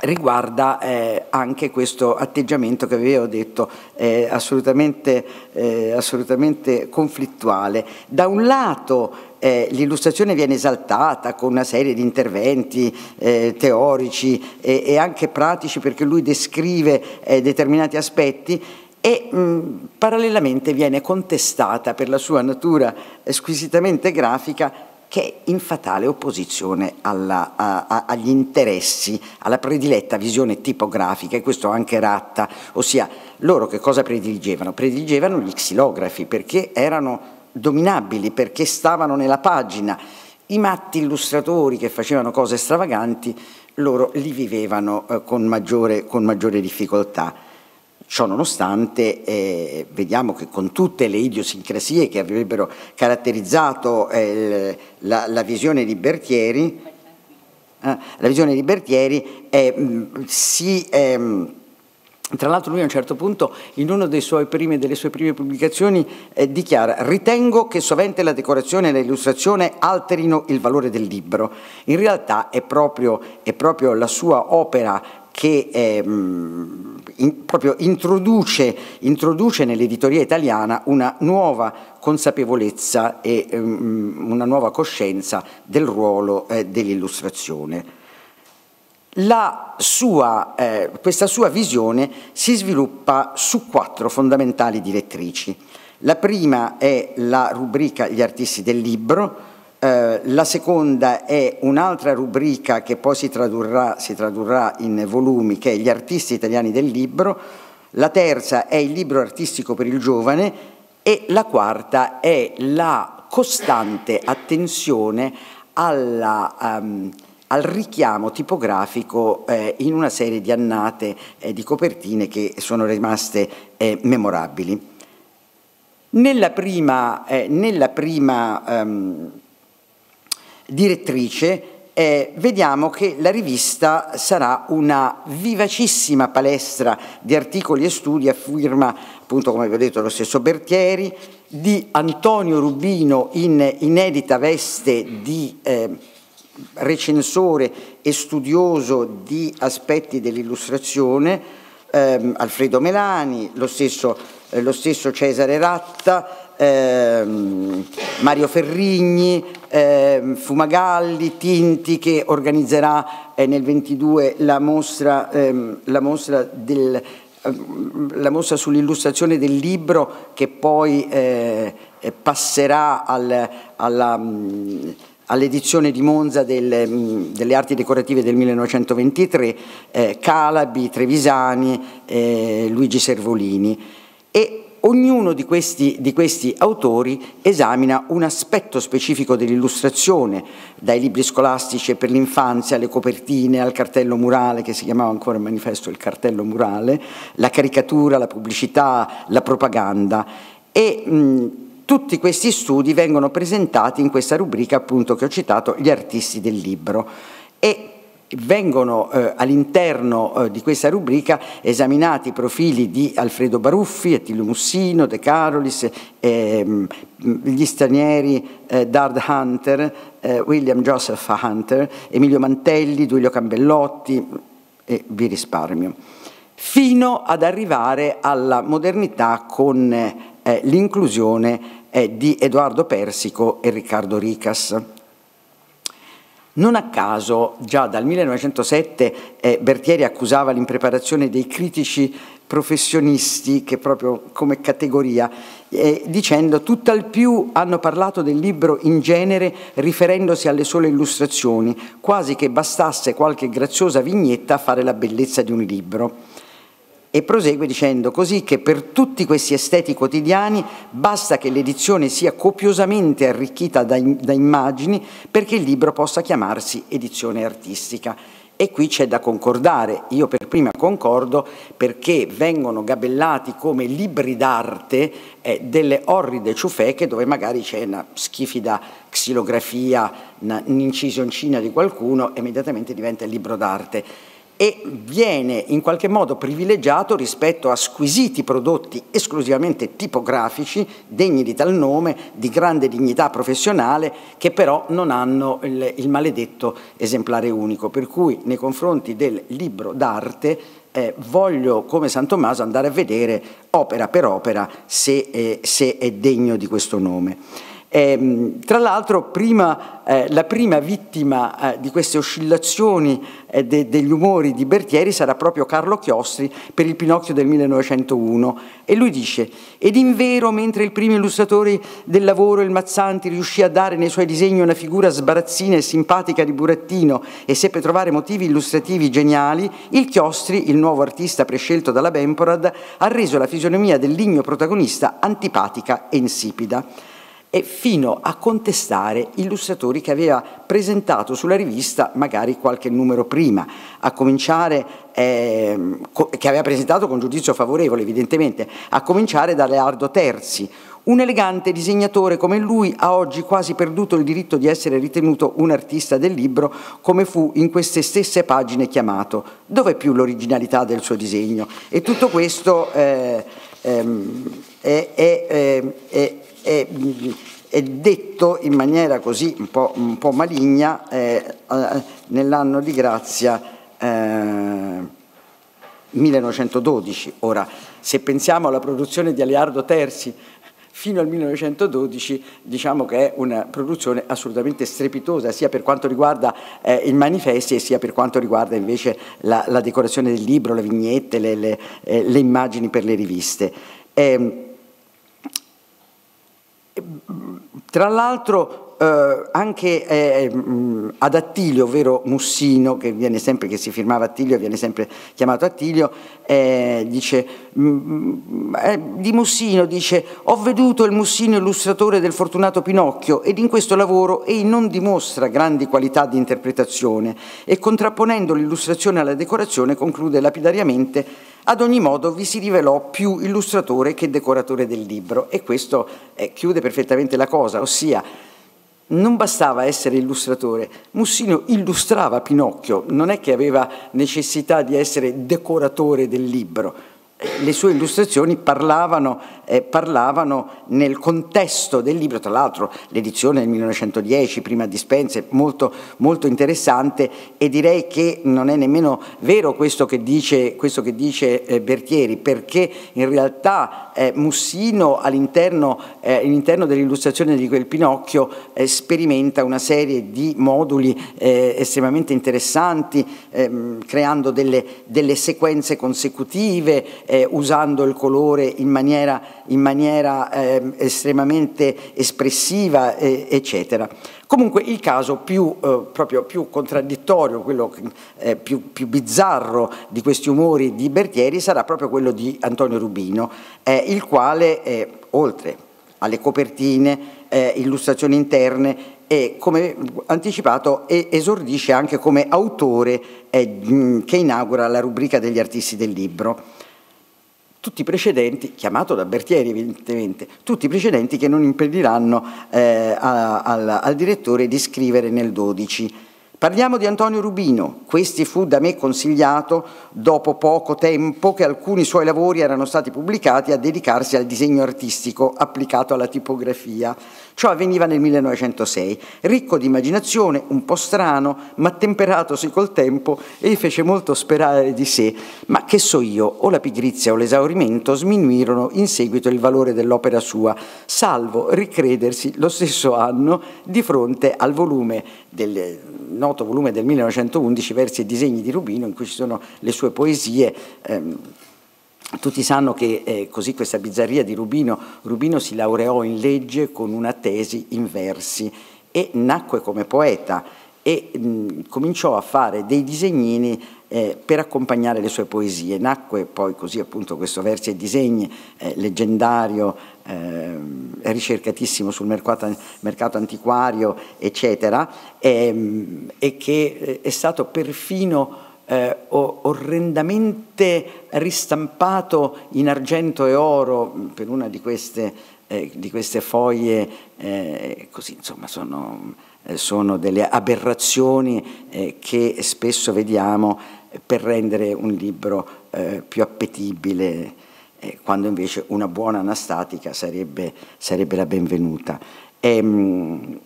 riguarda eh, anche questo atteggiamento che avevo detto eh, assolutamente, eh, assolutamente, conflittuale. Da un lato eh, l'illustrazione viene esaltata con una serie di interventi eh, teorici e, e, anche pratici perché lui descrive eh, determinati aspetti e mh, parallelamente viene contestata per la sua natura squisitamente grafica che è in fatale opposizione alla, a, a, agli interessi, alla prediletta visione tipografica, e questo anche Ratta, ossia loro che cosa prediligevano? Prediligevano gli xilografi perché erano dominabili, perché stavano nella pagina. I matti illustratori che facevano cose stravaganti, loro li vivevano eh, con, maggiore, con maggiore difficoltà. Ciò nonostante eh, vediamo che con tutte le idiosincrasie che avrebbero caratterizzato eh, la, la, visione di Bertieri, eh, la visione di Bertieri eh, si, ehm, tra l'altro lui a un certo punto in una delle sue prime pubblicazioni eh, dichiara ritengo che sovente la decorazione e l'illustrazione alterino il valore del libro. In realtà è proprio, è proprio la sua opera che ehm, in, proprio introduce, introduce, nell'editoria italiana una nuova consapevolezza e um, una nuova coscienza del ruolo eh, dell'illustrazione sua, eh, questa sua visione si sviluppa su quattro fondamentali direttrici. La prima è la rubrica Gli artisti del libro, eh, la seconda è un'altra rubrica che poi si tradurrà, si tradurrà in volumi, che è Gli artisti italiani del libro, la terza è il libro artistico per il giovane e la quarta è la costante attenzione alla... Um, al richiamo tipografico eh, in una serie di annate eh, di copertine che sono rimaste eh, memorabili. Nella prima, eh, nella prima um, direttrice eh, vediamo che la rivista sarà una vivacissima palestra di articoli e studi a firma, appunto come vi ho detto, lo stesso Bertieri, di Antonio Rubino in inedita veste di eh, recensore e studioso di aspetti dell'illustrazione, ehm, Alfredo Melani, lo stesso, eh, lo stesso Cesare Ratta, ehm, Mario Ferrigni, ehm, Fumagalli, Tinti che organizzerà eh, nel 22 la mostra, ehm, la mostra del ehm, la mostra sull'illustrazione del libro che poi eh, passerà al, alla, all'edizione di Monza del, mm, delle arti decorative del 1923, eh, Calabi, Trevisani, eh, Luigi Servolini. E ognuno di questi, di questi, autori esamina un aspetto specifico dell'illustrazione, dai libri scolastici per l'infanzia alle copertine, al cartello murale che si chiamava ancora il manifesto il cartello murale, la caricatura, la pubblicità, la propaganda. E mh, tutti questi studi vengono presentati in questa rubrica appunto che ho citato, gli artisti del libro. E vengono eh, all'interno eh, di questa rubrica esaminati i profili di Alfredo Baruffi, Attilio Mussino, De Carolis, ehm, gli stranieri eh, Dard Hunter, eh, William Joseph Hunter, Emilio Mantelli, Duilio Cambellotti e vi risparmio, fino ad arrivare alla modernità con eh, l'inclusione eh, di Edoardo Persico e Riccardo Ricas. Non a caso, già dal 1907 eh, Bertieri accusava l'impreparazione dei critici professionisti, che proprio come categoria, eh, dicendo tutt'al più hanno parlato del libro in genere riferendosi alle sole illustrazioni, quasi che bastasse qualche graziosa vignetta a fare la bellezza di un libro. E prosegue dicendo così che per tutti questi esteti quotidiani basta che l'edizione sia copiosamente arricchita da, da immagini perché il libro possa chiamarsi edizione artistica. E qui c'è da concordare, io per prima concordo perché vengono gabellati come libri d'arte eh, delle orride ciufeche dove magari c'è una schifida xilografia, un'incisioncina di qualcuno e immediatamente diventa il libro d'arte e viene in qualche modo privilegiato rispetto a squisiti prodotti esclusivamente tipografici, degni di tal nome, di grande dignità professionale, che però non hanno il, il maledetto esemplare unico. Per cui nei confronti del libro d'arte eh, voglio come San Tommaso andare a vedere opera per opera se, eh, se è degno di questo nome. Eh, tra l'altro eh, la prima vittima eh, di queste oscillazioni eh, de, degli umori di Bertieri sarà proprio Carlo Chiostri per il Pinocchio del 1901 e lui dice ed in vero mentre il primo illustratore del lavoro il Mazzanti riuscì a dare nei suoi disegni una figura sbarazzina e simpatica di burattino e seppe trovare motivi illustrativi geniali il Chiostri, il nuovo artista prescelto dalla Bemporad ha reso la fisionomia del ligno protagonista antipatica e insipida e fino a contestare illustratori che aveva presentato sulla rivista magari qualche numero prima, a cominciare, eh, che aveva presentato con giudizio favorevole evidentemente, a cominciare da Leardo Terzi, Un elegante disegnatore come lui ha oggi quasi perduto il diritto di essere ritenuto un artista del libro, come fu in queste stesse pagine chiamato. Dov'è più l'originalità del suo disegno? E tutto questo eh, ehm, è, è, è, è, detto in maniera così un po', un po maligna eh, eh nell'anno di grazia 1912. Eh, Ora, se pensiamo alla produzione di Aliardo Terzi, fino al 1912 diciamo che è una produzione assolutamente strepitosa sia per quanto riguarda eh, i manifesti e sia per quanto riguarda invece la, la decorazione del libro, le vignette, le, le, eh, le immagini per le riviste. Eh, tra l'altro eh, anche eh, ad Attilio, ovvero Mussino, che, sempre, che si firmava Attilio, viene sempre chiamato Attilio, eh, dice, eh, di Mussino dice ho veduto il Mussino illustratore del fortunato Pinocchio ed in questo lavoro egli non dimostra grandi qualità di interpretazione e contrapponendo l'illustrazione alla decorazione conclude lapidariamente ad ogni modo vi si rivelò più illustratore che decoratore del libro e questo eh, chiude perfettamente la cosa, ossia non bastava essere illustratore, Mussino illustrava Pinocchio, non è che aveva necessità di essere decoratore del libro, le sue illustrazioni parlavano, eh, parlavano, nel contesto del libro, tra l'altro l'edizione del 1910, prima di Spencer, molto, molto interessante e direi che non è nemmeno vero questo che dice, questo che dice eh, Bertieri, perché in realtà eh, Mussino all'interno, eh, all'interno dell'illustrazione di quel Pinocchio eh, sperimenta una serie di moduli eh, estremamente interessanti, ehm, creando delle, delle sequenze consecutive, usando il colore in maniera, in maniera eh, estremamente espressiva, eh, eccetera. Comunque il caso più, eh, proprio più contraddittorio, quello eh, più, più, bizzarro di questi umori di Bertieri sarà proprio quello di Antonio Rubino, eh, il quale, oltre alle copertine, illustrazioni interne, e come anticipato esordisce anche come autore che inaugura la rubrica degli artisti del libro tutti i precedenti, chiamato da Bertieri evidentemente, tutti i precedenti che non impediranno eh, a, al, al direttore di scrivere nel 12 Parliamo di Antonio Rubino, questi fu da me consigliato dopo poco tempo che alcuni suoi lavori erano stati pubblicati a dedicarsi al disegno artistico applicato alla tipografia. Ciò avveniva nel 1906, ricco di immaginazione, un po' strano, ma temperatosi col tempo e fece molto sperare di sé, ma che so io, o la pigrizia o l'esaurimento sminuirono in seguito il valore dell'opera sua, salvo ricredersi lo stesso anno di fronte al volume del noto volume del 1911, Versi e disegni di Rubino, in cui ci sono le sue poesie. Ehm, tutti sanno che eh, così questa bizzarria di Rubino, Rubino si laureò in legge con una tesi in versi e nacque come poeta e mh, cominciò a fare dei disegnini eh, per accompagnare le sue poesie. Nacque poi così appunto questo versi e disegni eh, leggendario, eh, ricercatissimo sul mercato, mercato antiquario, eccetera, ehm, e che eh, è stato perfino eh, orrendamente ristampato in argento e oro per una di queste, eh, di queste foglie, eh, così insomma sono, eh, sono delle aberrazioni eh, che spesso vediamo per rendere un libro eh, più appetibile, quando invece una buona anastatica sarebbe, sarebbe la benvenuta. E, ehm,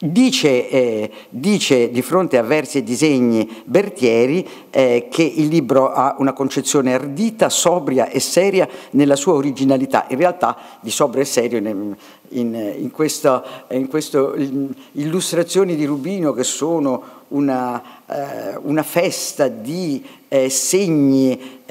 Dice, eh, dice, di fronte a versi e disegni Bertieri eh, che il libro ha una concezione ardita, sobria e seria nella sua originalità. In realtà di sobrio e serio in, in, in queste illustrazioni di Rubino che sono una, eh, una festa di eh, segni,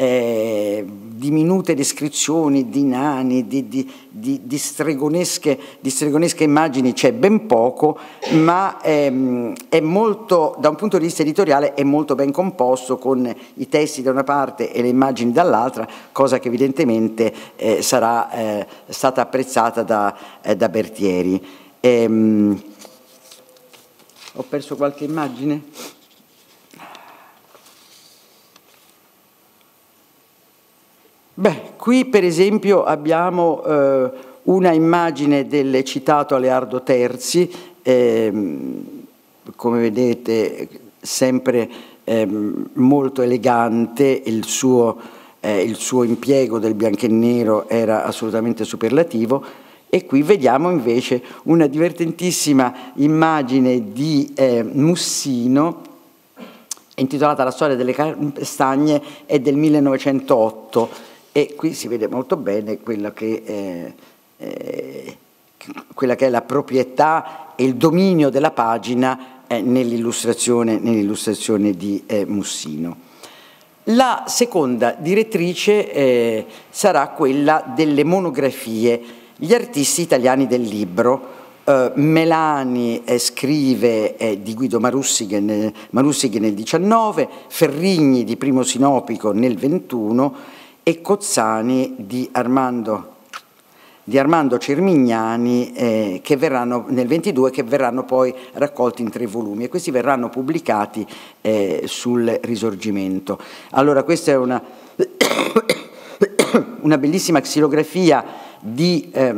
di minute descrizioni, di nani, di, di, di, di, stregonesche, stregonesche immagini c'è ben poco, ma ehm, è molto, da un punto di vista editoriale è molto ben composto con i testi da una parte e le immagini dall'altra, cosa che evidentemente eh, sarà eh, stata apprezzata da, eh, da Bertieri. Ehm, ho perso qualche immagine? Beh, qui per esempio abbiamo eh, una immagine del citato Aleardo Terzi, ehm, come vedete sempre ehm, molto elegante, il suo, eh, il suo impiego del bianco e nero era assolutamente superlativo, e qui vediamo invece una divertentissima immagine di eh, Mussino intitolata La storia delle castagne è del 1908 e qui si vede molto bene quello che, eh, eh, quella che è la proprietà e il dominio della pagina eh, nell'illustrazione, nell di eh, Mussino. La seconda direttrice eh, sarà quella delle monografie, gli artisti italiani del libro, Uh, Melani eh, scrive eh, di Guido Marussighe nel, Marussighe nel 19, Ferrigni di Primo Sinopico nel 21 e Cozzani di Armando, di Armando Cermignani eh, verranno nel 22 che verranno poi raccolti in tre volumi e questi verranno pubblicati eh, sul Risorgimento. Allora questa è una, [coughs] una bellissima xilografia di eh,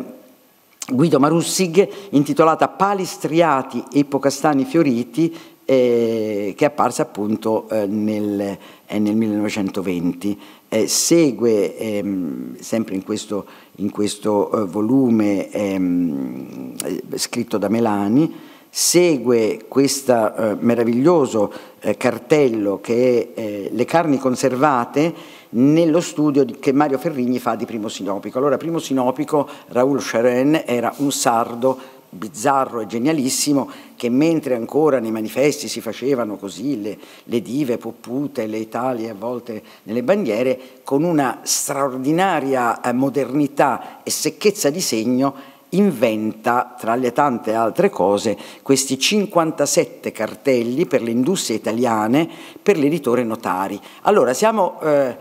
Guido Marussig intitolata Pali striati e ipocastani fioriti eh, che è apparsa appunto eh, nel, eh, nel, 1920. Eh, segue ehm, sempre in questo, in questo eh, volume ehm, scritto da Melani, segue questo meraviglioso cartello che è Le carni conservate nello studio che Mario Ferrigni fa di Primo Sinopico. Allora, Primo Sinopico, Raoul Charen, era un sardo bizzarro e genialissimo che mentre ancora nei manifesti si facevano così le, le dive poppute, le Italie a volte nelle bandiere, con una straordinaria eh, modernità e secchezza di segno inventa, tra le tante altre cose, questi 57 cartelli per le industrie italiane per l'editore Notari. Allora, siamo eh,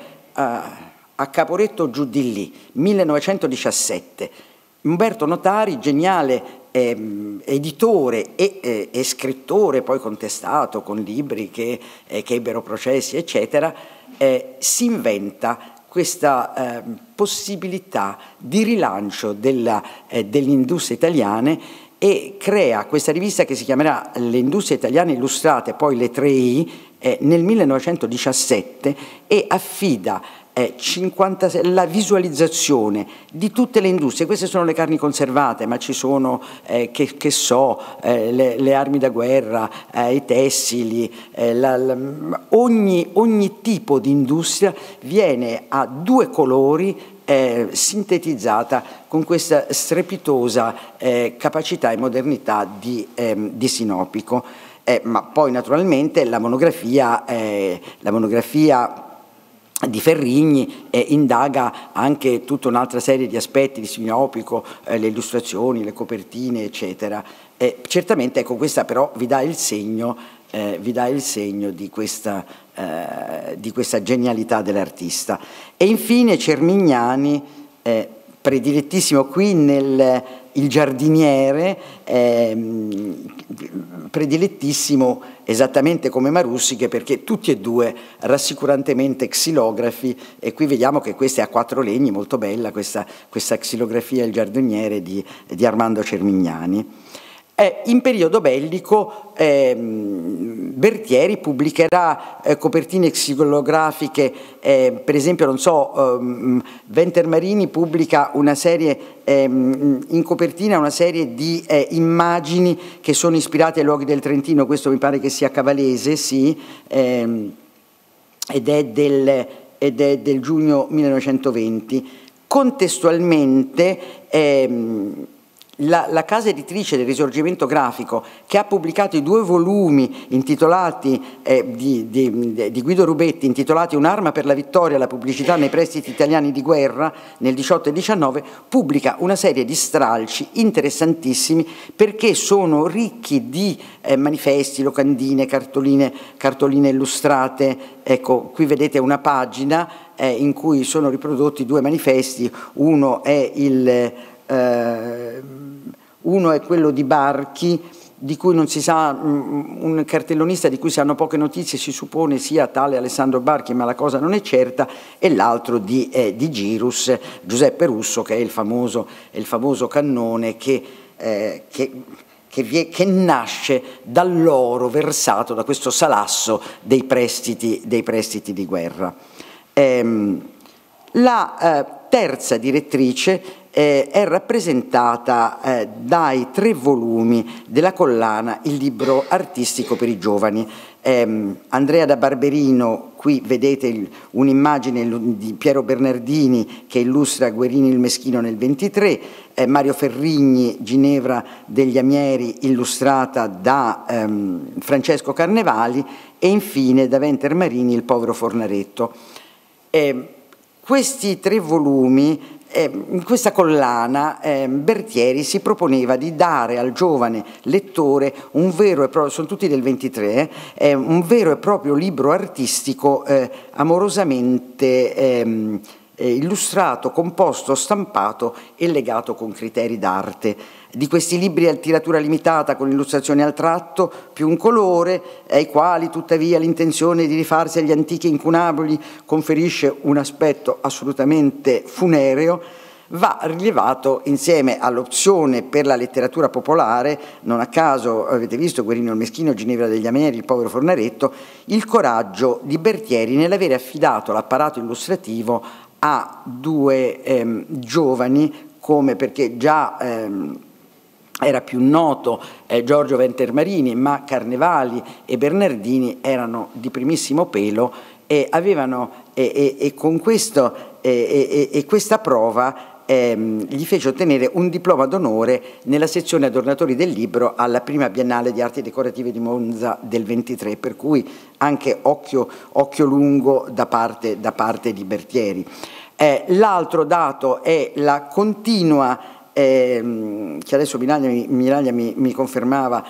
a Caporetto giù di lì, 1917. Umberto Notari, geniale eh, editore e, eh, e, scrittore, poi contestato con libri che, eh, che ebbero processi, eccetera, eh, si inventa questa ehm, possibilità di rilancio della, eh, delle industrie italiane e crea questa rivista che si chiamerà Le industrie italiane illustrate, poi le 3I, eh, nel 1917 e affida eh, 50, la visualizzazione di tutte le industrie, queste sono le carni conservate, ma ci sono, eh, che, che, so, eh, le, le, armi da guerra, eh, i tessili, eh, la, la, ogni, ogni tipo di industria viene a due colori eh, sintetizzata con questa strepitosa eh, capacità e modernità di, ehm, di Sinopico. Eh, ma poi naturalmente la monografia, eh, la monografia di Ferrigni eh, indaga anche tutta un'altra serie di aspetti di Sinopico, eh, le illustrazioni, le copertine, eccetera. certamente ecco, questa però vi dà il segno, eh, vi dà il segno di, questa, eh, di questa genialità dell'artista. E infine Cermignani, eh, predilettissimo qui nel il giardiniere, ehm, predilettissimo esattamente come Marussiche perché tutti e due rassicurantemente xilografi e qui vediamo che questa è a quattro legni, molto bella questa, questa xilografia Il giardiniere di, di Armando Cermignani. Eh, in periodo bellico eh, Bertieri pubblicherà eh, copertine xilografiche, eh, per esempio, non so, ehm, Venter Marini pubblica una serie, ehm, in copertina una serie di eh, immagini che sono ispirate ai luoghi del Trentino, questo mi pare che sia Cavalese, sì, ehm, ed, è del, ed, è del, giugno 1920. Contestualmente la, la, casa editrice del risorgimento grafico che ha pubblicato i due volumi eh, di, di, di, Guido Rubetti intitolati Un'arma per la vittoria, la pubblicità nei prestiti italiani di guerra nel 18 e 19 pubblica una serie di stralci interessantissimi perché sono ricchi di eh, manifesti, locandine, cartoline, cartoline illustrate. Ecco, qui vedete una pagina eh, in cui sono riprodotti due manifesti, uno è il eh, uno è quello di Barchi di cui non si sa, mm, un cartellonista di cui si hanno poche notizie, si suppone sia tale Alessandro Barchi, ma la cosa non è certa, e l'altro di, eh, di Girus, Giuseppe Russo, che è il famoso, il famoso cannone che, eh, che, che, nasce dall'oro versato da questo salasso dei prestiti, dei prestiti di guerra. Ehm, la eh, terza direttrice eh, è rappresentata eh, dai tre volumi della collana Il libro artistico per i giovani. Eh, Andrea da Barberino, qui vedete un'immagine di Piero Bernardini che illustra Guerini il Meschino nel 23, eh, Mario Ferrigni, Ginevra degli Amieri, illustrata da ehm, Francesco Carnevali e infine da Venter Marini Il povero Fornaretto. Eh, questi tre volumi in questa collana eh, Bertieri si proponeva di dare al giovane lettore un vero e proprio, sono tutti del 23, eh, un vero e proprio libro artistico eh, amorosamente ehm, eh, illustrato, composto, stampato e legato con criteri d'arte di questi libri a tiratura limitata con illustrazioni al tratto più un colore, ai quali tuttavia l'intenzione di rifarsi agli antichi incunaboli conferisce un aspetto assolutamente funereo, va rilevato insieme all'opzione per la letteratura popolare, non a caso avete visto Guerino il Meschino, Ginevra degli Amieri, il povero Fornaretto, il coraggio di Bertieri nell'avere affidato l'apparato illustrativo a due ehm, giovani come perché già ehm, era più noto eh, Giorgio Ventermarini, ma Carnevali e Bernardini erano di primissimo pelo e avevano e, e, e con questo, questa prova ehm, gli fece ottenere un diploma d'onore nella sezione adornatori del libro alla prima Biennale di Arti Decorative di Monza del 23, per cui anche occhio, occhio lungo da parte, da parte di Bertieri. Eh, l'altro dato è la continua eh, che adesso Miraglia, Miraglia mi, mi, confermava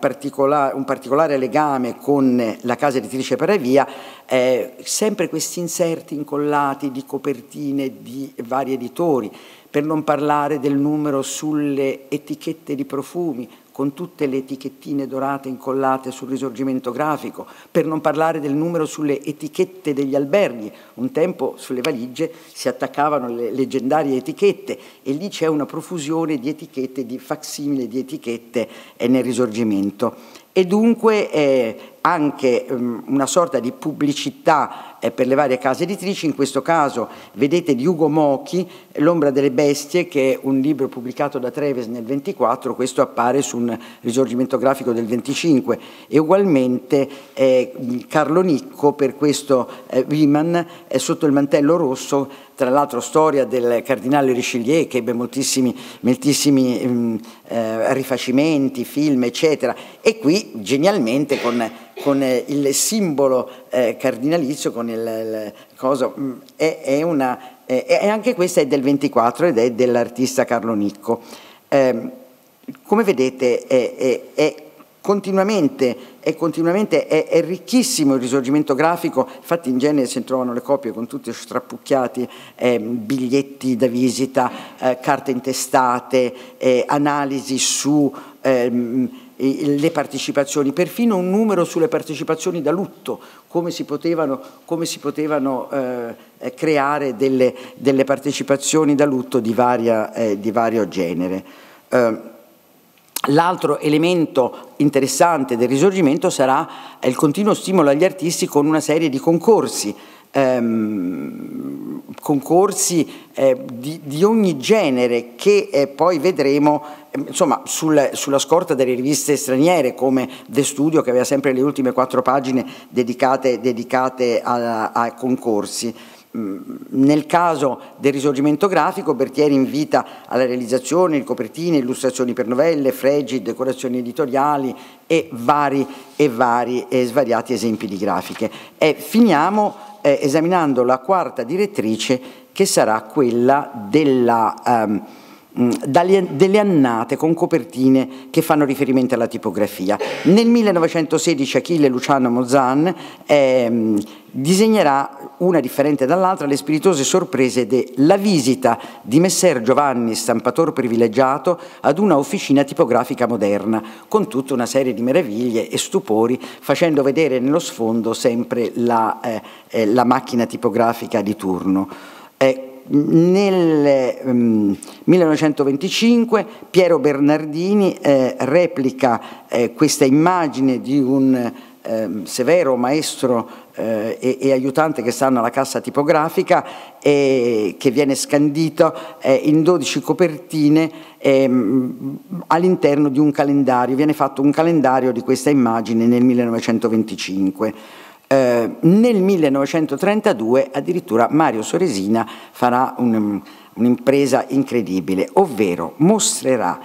particola, un particolare legame con la casa editrice Paravia, eh, sempre questi inserti incollati di copertine di vari editori, per non parlare del numero sulle etichette di profumi, con tutte le etichettine dorate incollate sul risorgimento grafico, per non parlare del numero sulle etichette degli alberghi. Un tempo sulle valigie si attaccavano le leggendarie etichette e lì c'è una profusione di etichette, di facsimile di etichette nel risorgimento. E dunque eh, anche um, una sorta di pubblicità eh, per le varie case editrici, in questo caso vedete di Ugo Mochi, L'ombra delle bestie, che è un libro pubblicato da Treves nel 24, questo appare su un risorgimento grafico del 25 e ugualmente eh, Carlo Nicco per questo eh, Wiman è sotto il mantello rosso tra l'altro storia del cardinale Richelieu che ebbe moltissimi, moltissimi um, eh, rifacimenti, film eccetera e qui genialmente con, con eh, il simbolo eh, cardinalizio, con il, il cosa, mm, è, è una, e anche questa è del 24 ed è dell'artista Carlo Nicco. Eh, come vedete è, è, è continuamente, è, continuamente è, è, ricchissimo il risorgimento grafico, infatti in genere si trovano le copie con tutti strappucchiati, eh, biglietti da visita, eh, carte intestate, eh, analisi su ehm, le partecipazioni, perfino un numero sulle partecipazioni da lutto, come si potevano, come si potevano eh, creare delle, delle, partecipazioni da lutto di, varia, eh, di vario genere. Eh, L'altro elemento interessante del risorgimento sarà il continuo stimolo agli artisti con una serie di concorsi, ehm, concorsi eh, di, di, ogni genere che eh, poi vedremo ehm, insomma, sul, sulla scorta delle riviste straniere come The Studio che aveva sempre le ultime quattro pagine dedicate, dedicate a, a concorsi. Mm, nel caso del risorgimento grafico, Bertieri invita alla realizzazione di copertine, illustrazioni per novelle, fregi, decorazioni editoriali e vari e, vari, e svariati esempi di grafiche. E finiamo eh, esaminando la quarta direttrice che sarà quella della, dalle, delle annate con copertine che fanno riferimento alla tipografia. Nel 1916 Achille Luciano Mozan eh, disegnerà una differente dall'altra le spiritose sorprese della visita di Messer Giovanni, stampator privilegiato, ad una officina tipografica moderna, con tutta una serie di meraviglie e stupori, facendo vedere nello sfondo sempre la, eh, eh, la macchina tipografica di turno. Eh, nel um, 1925 Piero Bernardini eh, replica eh, questa immagine di un eh, severo maestro eh, e, e, aiutante che stanno alla cassa tipografica e che viene scandito eh, in 12 copertine ehm, all'interno di un calendario, viene fatto un calendario di questa immagine nel 1925. Eh, nel 1932 addirittura Mario Soresina farà un, un'impresa incredibile, ovvero mostrerà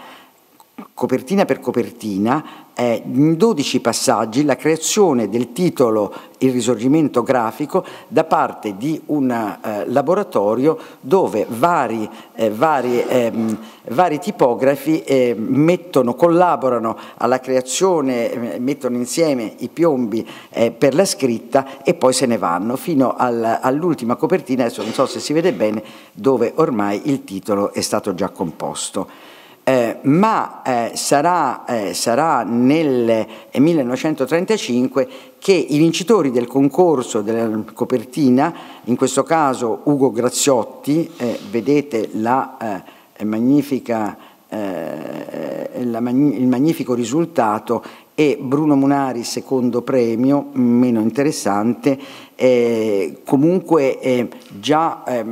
copertina per copertina eh, in 12 passaggi la creazione del titolo Il risorgimento grafico da parte di un eh, laboratorio dove vari, eh, vari, ehm, vari tipografi eh, mettono, collaborano alla creazione, eh, mettono insieme i piombi eh, per la scritta e poi se ne vanno fino al, all'ultima copertina, adesso non so se si vede bene, dove ormai il titolo è stato già composto. Eh, ma eh, sarà, eh, sarà, nel 1935 eh, che i vincitori del concorso della copertina, in questo caso Ugo Graziotti, eh, vedete la, eh, magnifica, la magni il magnifico risultato e Bruno Munari secondo premio, meno interessante, eh, comunque eh, già eh,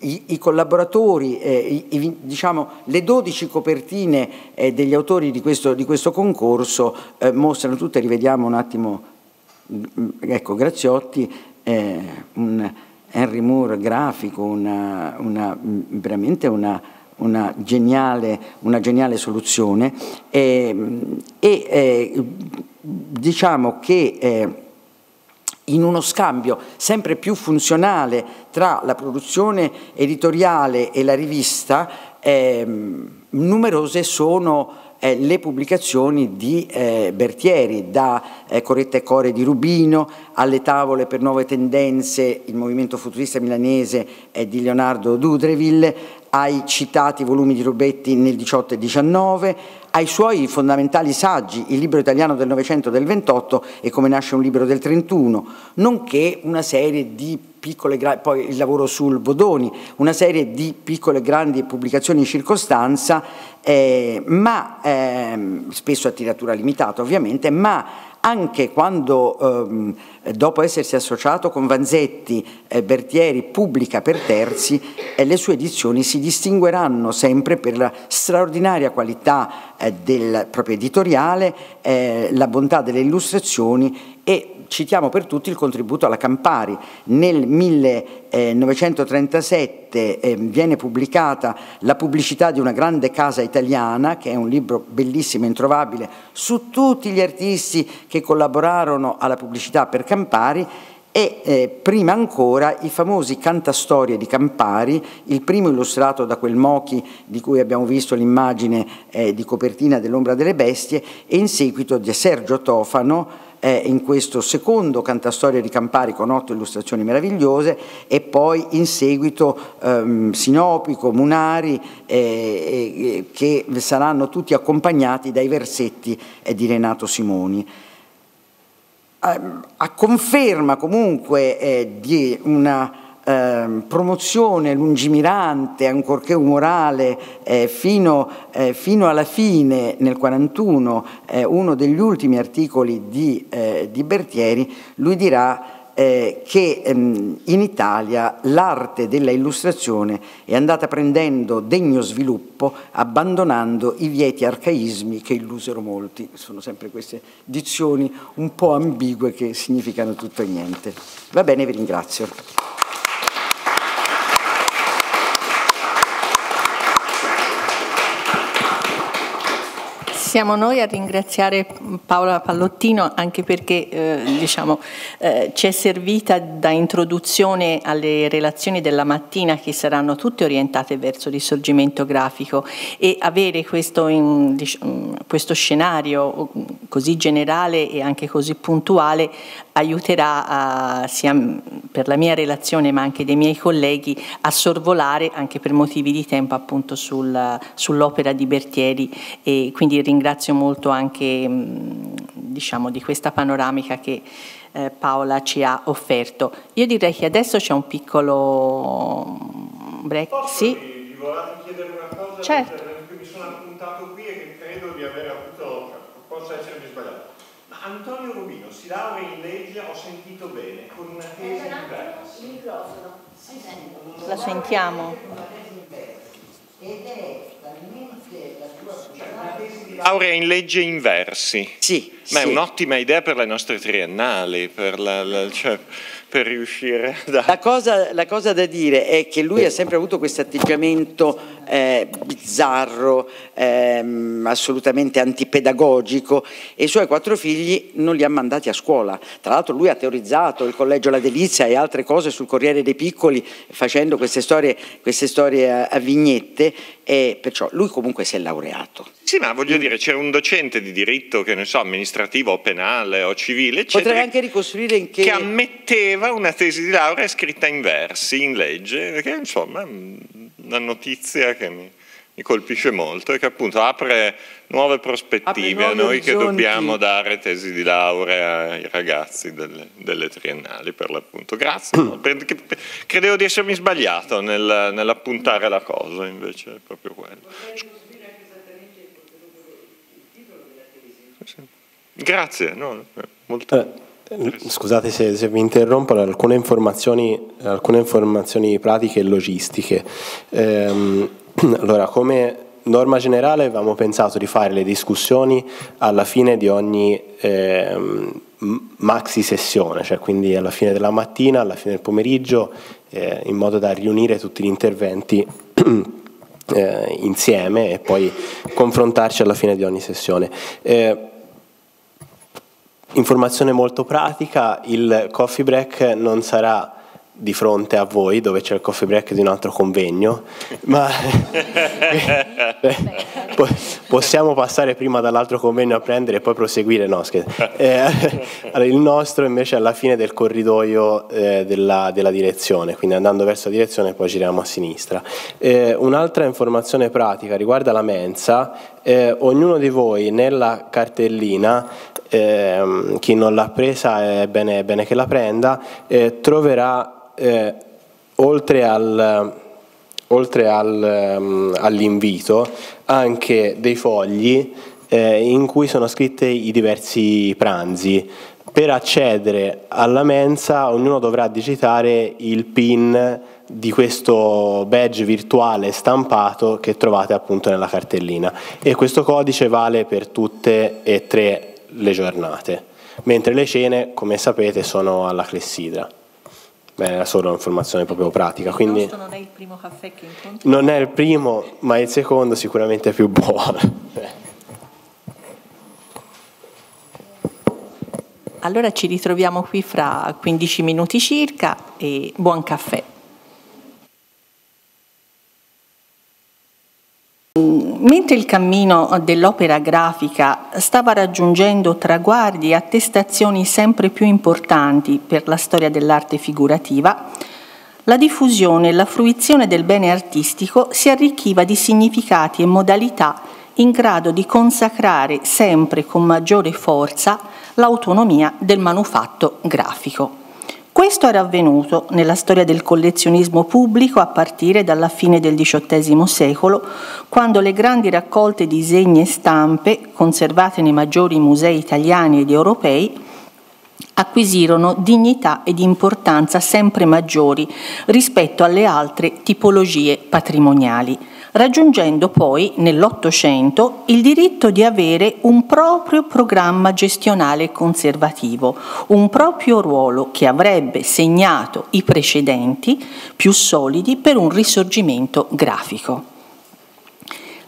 i, i, collaboratori, eh, i, diciamo, le 12 copertine eh, degli autori di questo, di questo concorso eh, mostrano tutte, rivediamo un attimo, mm, ecco Graziotti, un Henry Moore grafico, una, una, veramente una una geniale, una geniale soluzione. E, e eh, diciamo che eh, in uno scambio sempre più funzionale tra la produzione editoriale e la rivista, eh, numerose sono eh, le pubblicazioni di eh, Bertieri, da eh, Coretta e Core di Rubino alle tavole per nuove tendenze, il movimento futurista milanese eh, di Leonardo Dudreville, ai citati volumi di Rubetti nel 18 e 19, ai suoi fondamentali saggi, il libro italiano del Novecento del 28 e come nasce un libro del 31, nonché una serie di piccole, poi il lavoro sul Bodoni, una serie di piccole e grandi pubblicazioni in circostanza, eh, ma eh, spesso a tiratura limitata ovviamente, ma anche quando ehm, dopo essersi associato con Vanzetti, eh, Bertieri pubblica per terzi, eh, le sue edizioni si distingueranno sempre per la straordinaria qualità eh, del proprio editoriale, eh, la bontà delle illustrazioni e citiamo per tutti il contributo alla Campari. Nel 1937 eh, viene pubblicata La pubblicità di una grande casa italiana, che è un libro bellissimo e introvabile, su tutti gli artisti che collaborarono alla pubblicità per Campari e eh, prima ancora i famosi cantastorie di Campari, il primo illustrato da quel Mochi di cui abbiamo visto l'immagine eh, di copertina dell'ombra delle bestie e in seguito di Sergio Tofano eh, in questo secondo cantastoria di Campari con otto illustrazioni meravigliose e poi in seguito ehm, Sinopico, Munari eh, eh, che saranno tutti accompagnati dai versetti eh, di Renato Simoni. Ehm, a conferma comunque eh, di una eh, promozione lungimirante, ancorché umorale, eh, fino, eh, fino, alla fine, nel 1941, eh, uno degli ultimi articoli di, eh, di Bertieri, lui dirà eh, che ehm, in Italia l'arte della illustrazione è andata prendendo degno sviluppo abbandonando i vieti arcaismi che illusero molti. Sono sempre queste dizioni un po' ambigue che significano tutto e niente. Va bene, vi ringrazio. Siamo noi a ringraziare Paola Pallottino anche perché eh, diciamo, eh, ci è servita da introduzione alle relazioni della mattina che saranno tutte orientate verso il risorgimento grafico e avere questo, in, diciamo, questo scenario così generale e anche così puntuale aiuterà a, sia per la mia relazione ma anche dei miei colleghi a sorvolare anche per motivi di tempo appunto sul, sull'opera di Bertieri e quindi ringrazio molto anche diciamo, di questa panoramica che eh, Paola ci ha offerto. Io direi che adesso c'è un piccolo break. Posso sì? vi volete chiedere una cosa? Certo. Che mi sono appuntato qui e credo di aver avuto, possa. Ma Antonio Rubino si laurea in legge, ho sentito bene, con una tesi diversa. Il microfono. Sì, sì. La sentiamo. Ed è talmente la sua cioè, una tesi di laurea in legge in versi. Sì. Ma sì. è un'ottima idea per le nostre triennali, per, la, la, cioè, per riuscire [laughs] a... La cosa, la cosa, da dire è che lui ha sempre avuto questo atteggiamento eh, bizzarro, ehm, assolutamente antipedagogico e i suoi quattro figli non li ha mandati a scuola. Tra l'altro lui ha teorizzato il Collegio La Delizia e altre cose sul Corriere dei Piccoli facendo queste storie, queste storie a, a vignette e perciò lui comunque si è laureato. Sì, ma voglio dire, c'era un docente di diritto, che ne so, amministrativo o penale o civile, eccetera, Potrei anche ricostruire in che... che ammetteva una tesi di laurea scritta in versi, in legge, che insomma è una notizia che mi, mi colpisce molto e che appunto apre nuove prospettive Apre a noi che dobbiamo dare tesi di laurea ai ragazzi delle, delle triennali per l'appunto. Grazie, [clears throat] no? credevo di essermi sbagliato nel, nell'appuntare la cosa, invece è proprio quello. Grazie, no, molto... Eh, Scusate se, se vi interrompo, alcune informazioni, alcune informazioni pratiche e logistiche. Ehm, [clears throat] allora, come norma generale avevamo pensato di fare le discussioni alla fine di ogni ehm, maxi sessione, cioè quindi alla fine della mattina, alla fine del pomeriggio, eh, in modo da riunire tutti gli interventi [clears throat] eh, insieme e poi confrontarci alla fine di ogni sessione. Eh, Informazione molto pratica, il coffee break non sarà di fronte a voi dove c'è il coffee break di un altro convegno, ma [laughs] possiamo passare prima dall'altro convegno a prendere e poi proseguire, no. Eh, allora, il nostro invece è alla fine del corridoio eh, della, della, direzione, quindi andando verso la direzione poi giriamo a sinistra. Eh, un'altra informazione pratica riguarda la mensa, eh, ognuno di voi nella cartellina eh, chi non l'ha presa è bene, è bene che la prenda, eh, troverà eh, oltre, al, oltre al, um, all'invito anche dei fogli eh, in cui sono scritti i diversi pranzi. Per accedere alla mensa ognuno dovrà digitare il PIN di questo badge virtuale stampato che trovate appunto nella cartellina e questo codice vale per tutte e tre le giornate, mentre le cene, come sapete, sono alla clessidra. Beh, era solo un'informazione proprio pratica. Quindi non è il primo caffè che incontri? Non è il primo, ma il secondo sicuramente è più buono. Allora ci ritroviamo qui fra 15 minuti circa e buon caffè. Mentre il cammino dell'opera grafica stava raggiungendo traguardi e attestazioni sempre più importanti per la storia dell'arte figurativa, la diffusione e la fruizione del bene artistico si arricchiva di significati e modalità in grado di consacrare sempre con maggiore forza l'autonomia del manufatto grafico. Questo era avvenuto nella storia del collezionismo pubblico a partire dalla fine del XVIII secolo, quando le grandi raccolte di disegni e stampe, conservate nei maggiori musei italiani ed europei, acquisirono dignità ed importanza sempre maggiori rispetto alle altre tipologie patrimoniali raggiungendo poi nell'Ottocento il diritto di avere un proprio programma gestionale conservativo, un proprio ruolo che avrebbe segnato i precedenti più solidi per un risorgimento grafico.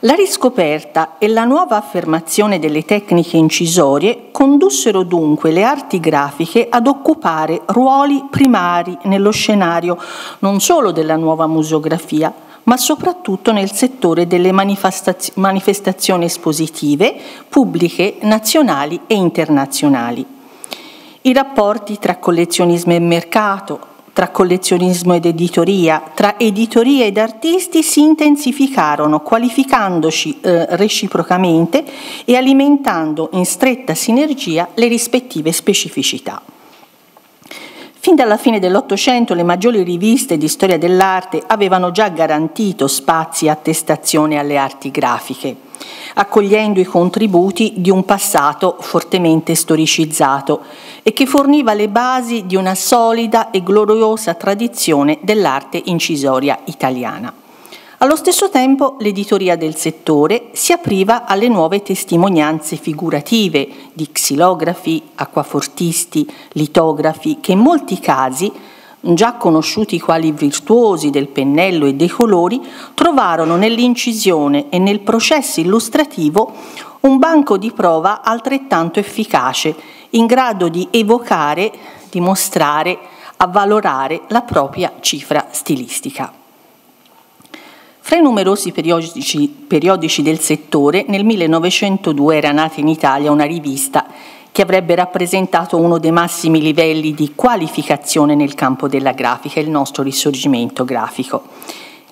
La riscoperta e la nuova affermazione delle tecniche incisorie condussero dunque le arti grafiche ad occupare ruoli primari nello scenario non solo della nuova museografia, ma soprattutto nel settore delle manifestazioni espositive pubbliche nazionali e internazionali. I rapporti tra collezionismo e mercato, tra collezionismo ed editoria, tra editoria ed artisti si intensificarono, qualificandoci eh, reciprocamente e alimentando in stretta sinergia le rispettive specificità. Fin dalla fine dell'Ottocento le maggiori riviste di storia dell'arte avevano già garantito spazi e attestazione alle arti grafiche accogliendo i contributi di un passato fortemente storicizzato e che forniva le basi di una solida e gloriosa tradizione dell'arte incisoria italiana. Allo stesso tempo l'editoria del settore si apriva alle nuove testimonianze figurative di xilografi, acquafortisti, litografi che in molti casi già conosciuti quali virtuosi del pennello e dei colori, trovarono nell'incisione e nel processo illustrativo un banco di prova altrettanto efficace, in grado di evocare, dimostrare, avvalorare la propria cifra stilistica. Fra i numerosi periodici, periodici del settore, nel 1902 era nata in Italia una rivista che avrebbe rappresentato uno dei massimi livelli di qualificazione nel campo della grafica, il nostro risorgimento grafico.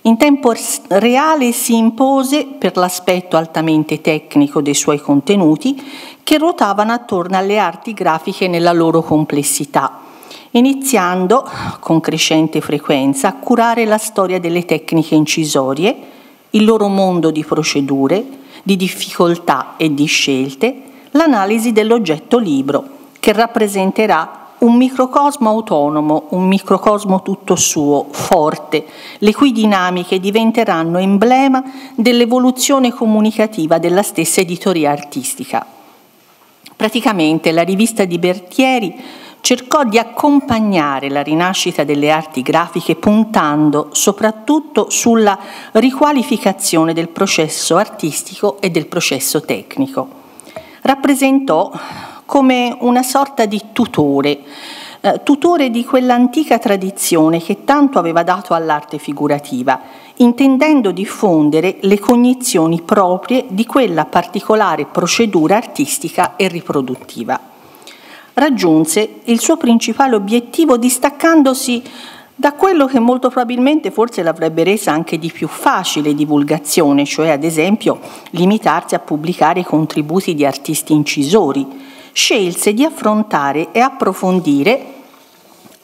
In tempo reale si impose per l'aspetto altamente tecnico dei suoi contenuti che ruotavano attorno alle arti grafiche nella loro complessità, iniziando con crescente frequenza a curare la storia delle tecniche incisorie, il loro mondo di procedure, di difficoltà e di scelte, l'analisi dell'oggetto libro, che rappresenterà un microcosmo autonomo, un microcosmo tutto suo, forte, le cui dinamiche diventeranno emblema dell'evoluzione comunicativa della stessa editoria artistica. Praticamente la rivista di Bertieri cercò di accompagnare la rinascita delle arti grafiche puntando soprattutto sulla riqualificazione del processo artistico e del processo tecnico rappresentò come una sorta di tutore, eh, tutore di quell'antica tradizione che tanto aveva dato all'arte figurativa, intendendo diffondere le cognizioni proprie di quella particolare procedura artistica e riproduttiva. Raggiunse il suo principale obiettivo distaccandosi da quello che molto probabilmente forse l'avrebbe resa anche di più facile divulgazione, cioè ad esempio limitarsi a pubblicare i contributi di artisti incisori, scelse di affrontare e approfondire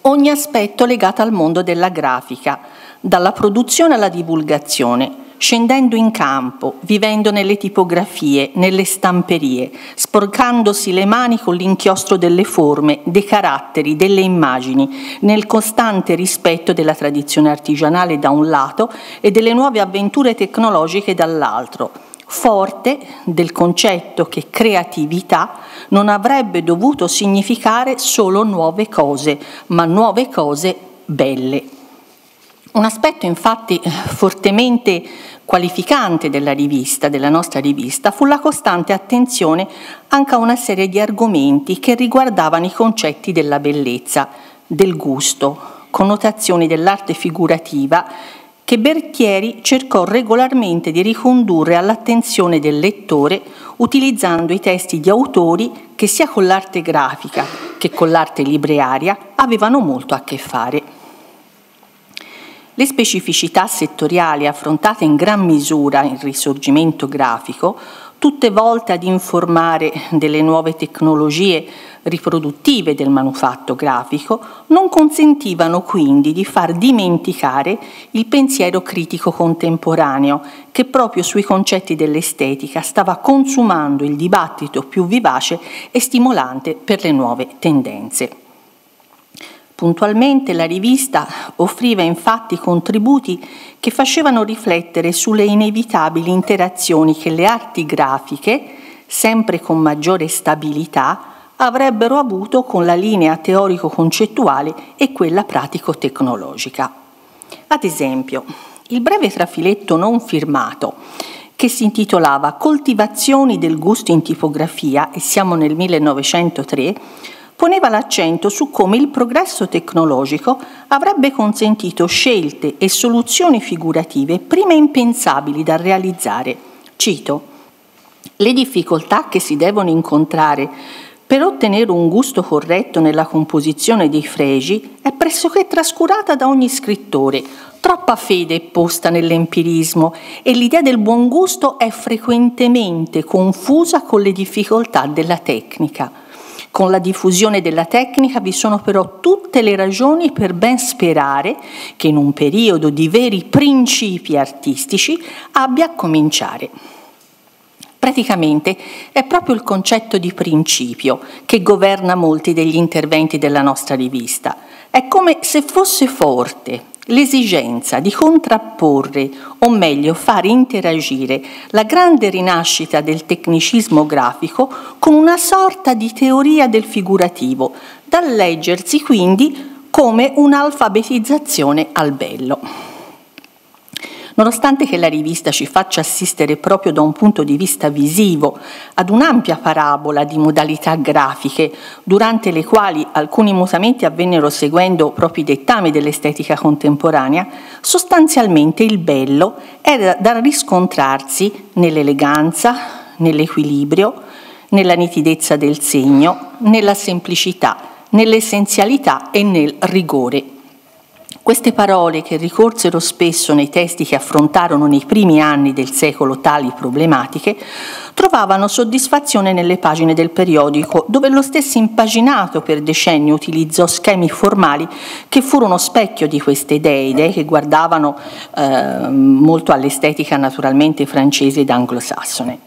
ogni aspetto legato al mondo della grafica, dalla produzione alla divulgazione, scendendo in campo, vivendo nelle tipografie, nelle stamperie, sporcandosi le mani con l'inchiostro delle forme, dei caratteri, delle immagini, nel costante rispetto della tradizione artigianale da un lato e delle nuove avventure tecnologiche dall'altro, forte del concetto che creatività non avrebbe dovuto significare solo nuove cose, ma nuove cose belle. Un aspetto infatti fortemente qualificante della rivista, della nostra rivista, fu la costante attenzione anche a una serie di argomenti che riguardavano i concetti della bellezza, del gusto, connotazioni dell'arte figurativa che Bertieri cercò regolarmente di ricondurre all'attenzione del lettore utilizzando i testi di autori che sia con l'arte grafica che con l'arte libraria avevano molto a che fare. Le specificità settoriali affrontate in gran misura in risorgimento grafico, tutte volte ad informare delle nuove tecnologie riproduttive del manufatto grafico, non consentivano quindi di far dimenticare il pensiero critico contemporaneo che proprio sui concetti dell'estetica stava consumando il dibattito più vivace e stimolante per le nuove tendenze. Puntualmente la rivista offriva infatti contributi che facevano riflettere sulle inevitabili interazioni che le arti grafiche, sempre con maggiore stabilità, avrebbero avuto con la linea teorico-concettuale e quella pratico-tecnologica. Ad esempio, il breve trafiletto non firmato che si intitolava Coltivazioni del gusto in tipografia, e siamo nel 1903, poneva l'accento su come il progresso tecnologico avrebbe consentito scelte e soluzioni figurative prima impensabili da realizzare. Cito, le difficoltà che si devono incontrare per ottenere un gusto corretto nella composizione dei fregi è pressoché trascurata da ogni scrittore. Troppa fede è posta nell'empirismo e l'idea del buon gusto è frequentemente confusa con le difficoltà della tecnica. Con la diffusione della tecnica vi sono però tutte le ragioni per ben sperare che in un periodo di veri principi artistici abbia a cominciare. Praticamente è proprio il concetto di principio che governa molti degli interventi della nostra rivista. È come se fosse forte l'esigenza di contrapporre, o meglio far interagire, la grande rinascita del tecnicismo grafico con una sorta di teoria del figurativo, da leggersi quindi come un'alfabetizzazione al bello. Nonostante che la rivista ci faccia assistere proprio da un punto di vista visivo ad un'ampia parabola di modalità grafiche, durante le quali alcuni mutamenti avvennero seguendo proprio i dettami dell'estetica contemporanea, sostanzialmente il bello era da riscontrarsi nell'eleganza, nell'equilibrio, nella nitidezza del segno, nella semplicità, nell'essenzialità e nel rigore queste parole che ricorsero spesso nei testi che affrontarono nei primi anni del secolo tali problematiche, trovavano soddisfazione nelle pagine del periodico, dove lo stesso impaginato per decenni utilizzò schemi formali che furono specchio di queste idee, idee che guardavano eh, molto all'estetica naturalmente francese ed anglosassone.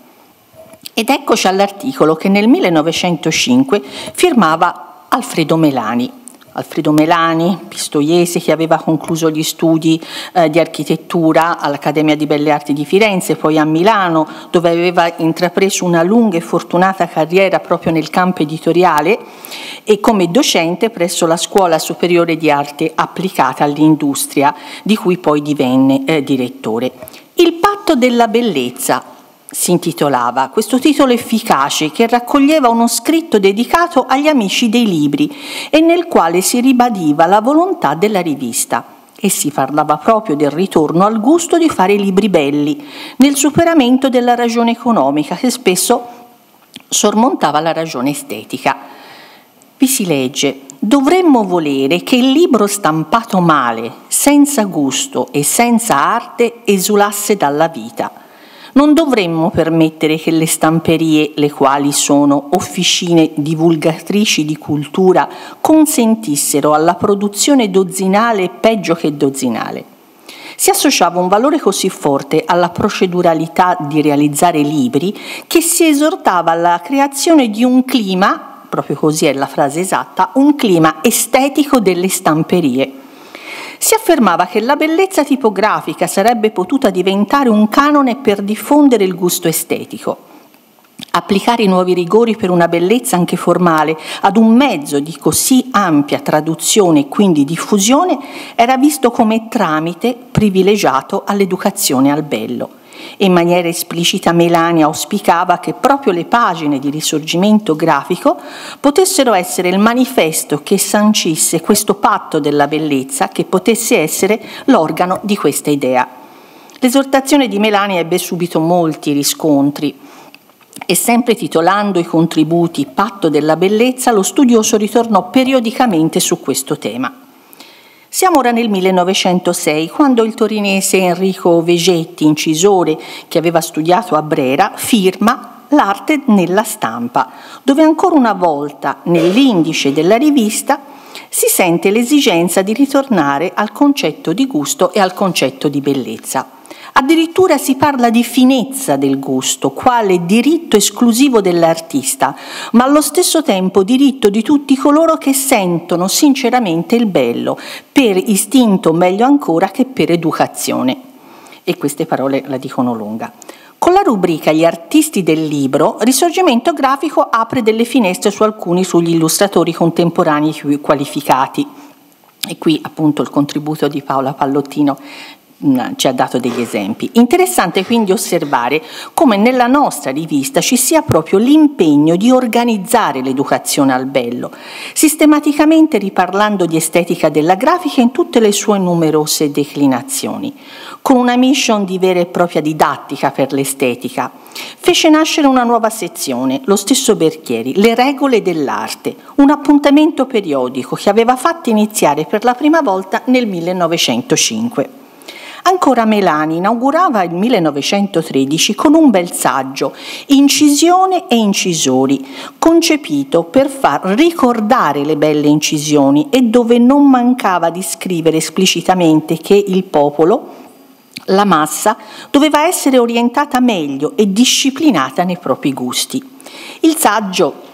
Ed eccoci all'articolo che nel 1905 firmava Alfredo Melani, Alfredo Melani, pistoiese che aveva concluso gli studi eh, di architettura all'Accademia di Belle Arti di Firenze, poi a Milano, dove aveva intrapreso una lunga e fortunata carriera proprio nel campo editoriale e come docente presso la Scuola Superiore di Arte Applicata all'Industria, di cui poi divenne eh, direttore. Il patto della bellezza, si intitolava, questo titolo efficace che raccoglieva uno scritto dedicato agli amici dei libri e nel quale si ribadiva la volontà della rivista e si parlava proprio del ritorno al gusto di fare libri belli, nel superamento della ragione economica che spesso sormontava la ragione estetica. Vi si legge, dovremmo volere che il libro stampato male, senza gusto e senza arte, esulasse dalla vita non dovremmo permettere che le stamperie, le quali sono officine divulgatrici di cultura, consentissero alla produzione dozzinale peggio che dozzinale. Si associava un valore così forte alla proceduralità di realizzare libri che si esortava alla creazione di un clima, proprio così è la frase esatta, un clima estetico delle stamperie si affermava che la bellezza tipografica sarebbe potuta diventare un canone per diffondere il gusto estetico. Applicare i nuovi rigori per una bellezza anche formale ad un mezzo di così ampia traduzione e quindi diffusione era visto come tramite privilegiato all'educazione al bello in maniera esplicita Melania auspicava che proprio le pagine di risorgimento grafico potessero essere il manifesto che sancisse questo patto della bellezza, che potesse essere l'organo di questa idea. L'esortazione di Melania ebbe subito molti riscontri e sempre titolando i contributi Patto della bellezza, lo studioso ritornò periodicamente su questo tema. Siamo ora nel 1906, quando il torinese Enrico Vegetti, incisore che aveva studiato a Brera, firma L'arte nella stampa, dove ancora una volta nell'indice della rivista si sente l'esigenza di ritornare al concetto di gusto e al concetto di bellezza. Addirittura si parla di finezza del gusto, quale diritto esclusivo dell'artista, ma allo stesso tempo diritto di tutti coloro che sentono sinceramente il bello, per istinto meglio ancora che per educazione. E queste parole la dicono lunga. Con la rubrica Gli artisti del libro, Risorgimento grafico apre delle finestre su alcuni sugli illustratori contemporanei più qualificati. E qui appunto il contributo di Paola Pallottino ci ha dato degli esempi. Interessante quindi osservare come nella nostra rivista ci sia proprio l'impegno di organizzare l'educazione al bello, sistematicamente riparlando di estetica della grafica in tutte le sue numerose declinazioni, con una mission di vera e propria didattica per l'estetica. Fece nascere una nuova sezione, lo stesso Berchieri, Le regole dell'arte, un appuntamento periodico che aveva fatto iniziare per la prima volta nel 1905. Ancora Melani inaugurava il 1913 con un bel saggio, Incisione e incisori, concepito per far ricordare le belle incisioni e dove non mancava di scrivere esplicitamente che il popolo, la massa, doveva essere orientata meglio e disciplinata nei propri gusti. Il saggio